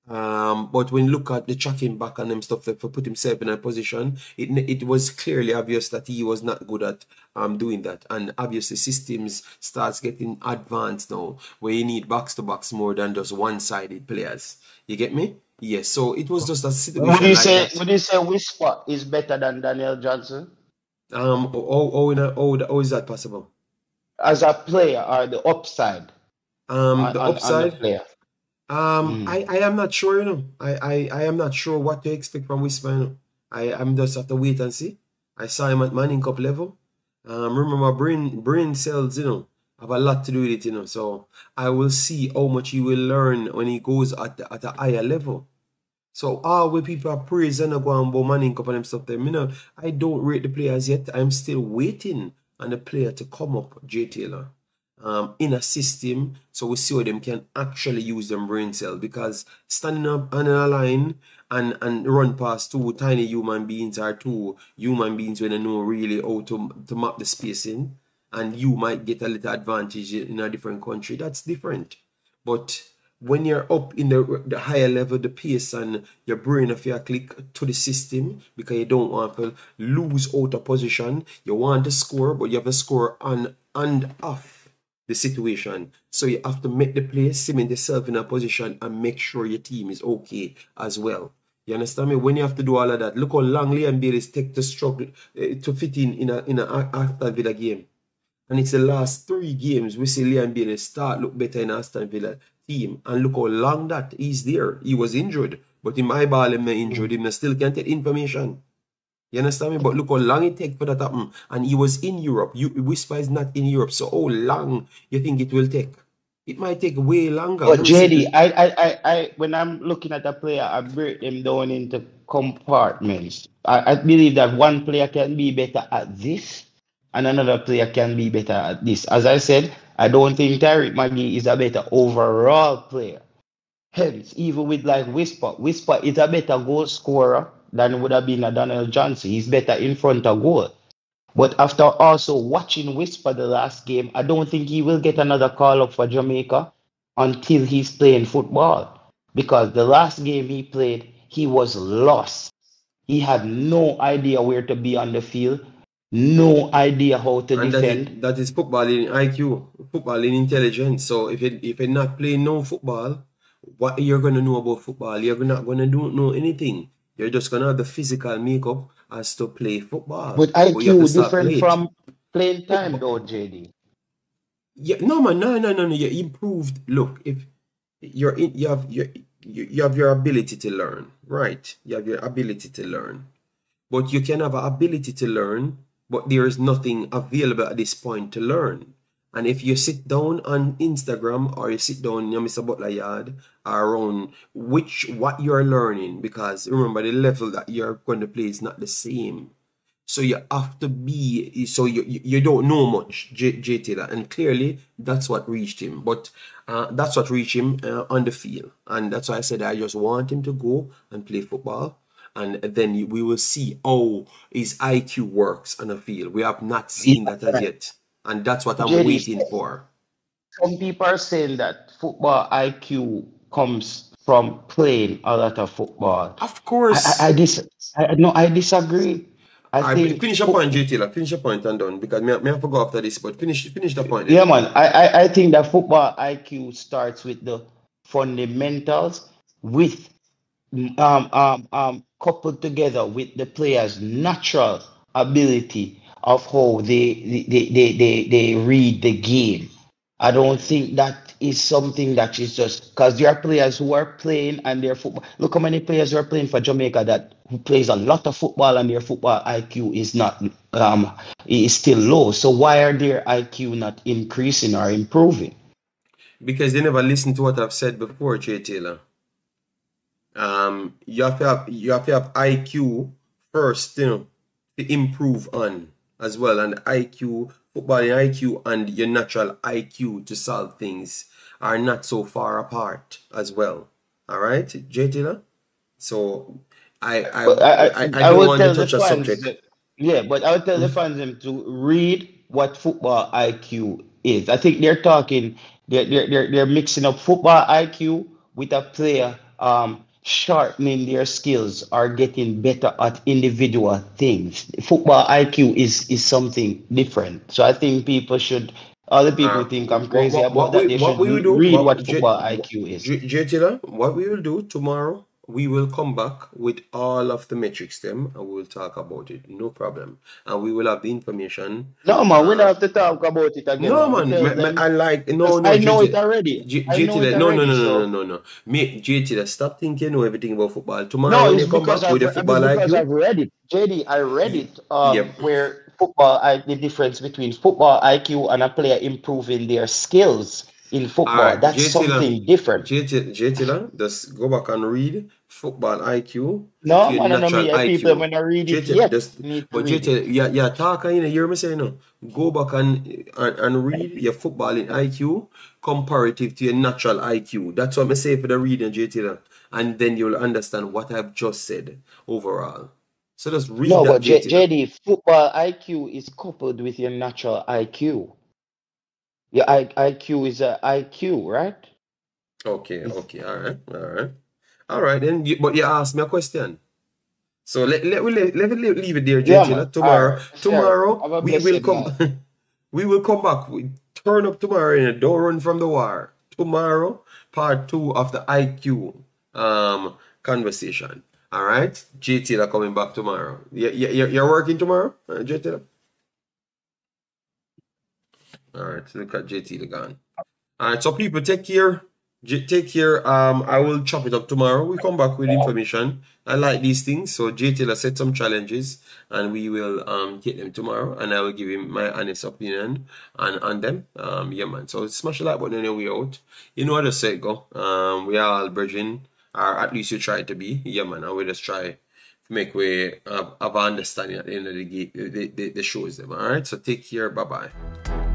Um, but when you look at the tracking back and them stuff that for put himself in a position, it it was clearly obvious that he was not good at um doing that. And obviously systems starts getting advanced now, where you need box to box more than just one-sided players. You get me? Yes. So it was just a Would situation you like say that. would you say Whisper is better than Daniel Johnson Um, how, how, in a- how, how is that possible? as a player or the upside Um, the the upside. player? Um, Mm. I, I am not sure, you know. I, I, I am not sure what to expect from Whisper, you know. I, I'm just have to wait and see. I saw him at Manning Cup level. Um, remember brain brain cells, you know, have a lot to do with it, you know. So I will see how much he will learn when he goes at the, at a higher level. So all when people are praising and go and about Manning Cup and stuff them, you know, I don't rate the players yet. I'm still waiting on the player to come up, J Taylor um, in a system so we see how them can actually use them brain cell because standing up on a line and and run past two tiny human beings or two human beings when they know really how to, to map the spacing and you might get a little advantage in a different country that's different but when you're up in the, the higher level, the pace and your brain of your click to the system because you don't want to lose out of position. You want to score, but you have to score on and off the situation. So you have to make the play, cement yourself in a position and make sure your team is okay as well. You understand me? When you have to do all of that, look how long Leon Bailey's take to struggle uh, to fit in in a in a Aston Villa game. And it's the last three games we see Liam Bailey start look better in Aston Villa team. And look how long that he's there. He was injured, but in my ball him injured, him still can take information. You understand me? But look how long it take for that happen. And he was in Europe. You Whisper is not in Europe. So how long you think it will take? It might take way longer. But. JD, I, I, I, I, when I'm looking at a player, I break them down into compartments. I, I believe that one player can be better at this, and another player can be better at this. As I said, I don't think Tyreek Magee is a better overall player. Hence, even with like Whisper, Whisper is a better goal scorer than would have been a Daniel Johnson. He's better in front of goal. But after also watching Whisper the last game, I don't think he will get another call up for Jamaica until he's playing football. Because the last game he played, he was lost. He had no idea where to be on the field, no idea how to And defend. is, that is footballing IQ, footballing intelligence. So if you if you're not playing no football, what you're gonna know about football? You're not gonna do know anything. You're just gonna have the physical makeup as to play football. But But IQ start different playing. from playing time but though, JD. yeah, no man, no, no, no, no. You improved. Look, if you're in, you have your you, you have your ability to learn, right? You have your ability to learn. But you can have an ability to learn, but there is nothing available at this point to learn. And if you sit down on Instagram or you sit down in your Mr. Butler yard around which what you're learning, because remember the level that you're going to play is not the same. So you have to be so you you, don't know much, J Taylor, and clearly that's what reached him. But uh, that's what reached him uh, on the field, and that's why I said I just want him to go and play football, and then we will see how his IQ works on the field. We have not seen that as yet, and that's what I'm JD, waiting for. some people are saying that football IQ comes from playing a lot of football. Of course. I, I dis I, no, I disagree. I I think finish your point, J Taylor. Finish your point and done because me, me have to go after this, but finish finish the point yeah, man. I, I, I think that football IQ starts with the fundamentals with um um um coupled together with the players' natural ability of how they they, they, they, they read the game. I don't think that is something that is just because there are players who are playing and their football. Look how many players are playing for Jamaica that who plays a lot of football and their football IQ is not um is still low. So why are their IQ not increasing or improving? Because they never listen to what I've said before, J Taylor. Um, you have to have you have to have IQ first, you know, to improve on as well, and IQ, football IQ, and your natural IQ to solve things are not so far apart as well. All right, J Taylor. So I I But I, I, I, I don't want to touch a subject. that, yeah, but I would tell the fans them to read what football IQ is. I think they're talking, they're they're they're, they're mixing up football IQ with a player um sharpening their skills or getting better at individual things. Football IQ is is something different. So I think people should other people Uh, think I'm crazy what, about what that. we They what should we do read what what J, football IQ is. J, J what we will do tomorrow we will come back with all of the metrics them and we will talk about it no problem and we will have the information No man, we don't uh have to talk about it again, no man. We man tell me, me, I like no no I know it already. J, I know it JT no no no no no no no me JT stop thinking you know everything about football tomorrow no, when you come back I've with the it's football because I've read it. JD, I read it um yep where football I the difference between football IQ and a player improving their skills in football. right That's J Taylor something different. JT Taylor just go back and read football IQ No man, I know me. I people when I read it JT yet just but read it. JT yeah yeah talk you know you hear me say no go back and, and and read your footballing IQ comparative to your natural IQ that's what I say for the reading JT and then you'll understand what I've just said overall so just read No, but JT JD, football IQ is coupled with your natural IQ. Your I, IQ is a IQ, right? okay okay all right all right all right then. You, but you asked me a question. So let, let, we let, let me leave it there yeah, JT man. tomorrow right, sure. tomorrow Have we will come we will come back. We turn up tomorrow in a don't run from the war. Tomorrow part two of the IQ um conversation. All right? JT are coming back tomorrow. You, you, you're working tomorrow uh, JT all right look at JT gone. All right so people take care. J- take care. Um I will chop it up tomorrow. We come back with information. I like these things. So JT has set some challenges and we will um take them tomorrow and I will give him my honest opinion on on them. Um yeah man. So smash the like button on your way out. You know how to say go. Um we are all bridging or at least you try to be. Yeah man. I will just try to make way of, of understanding at the end of the, the, the, the shows them. All right? So take care. Bye bye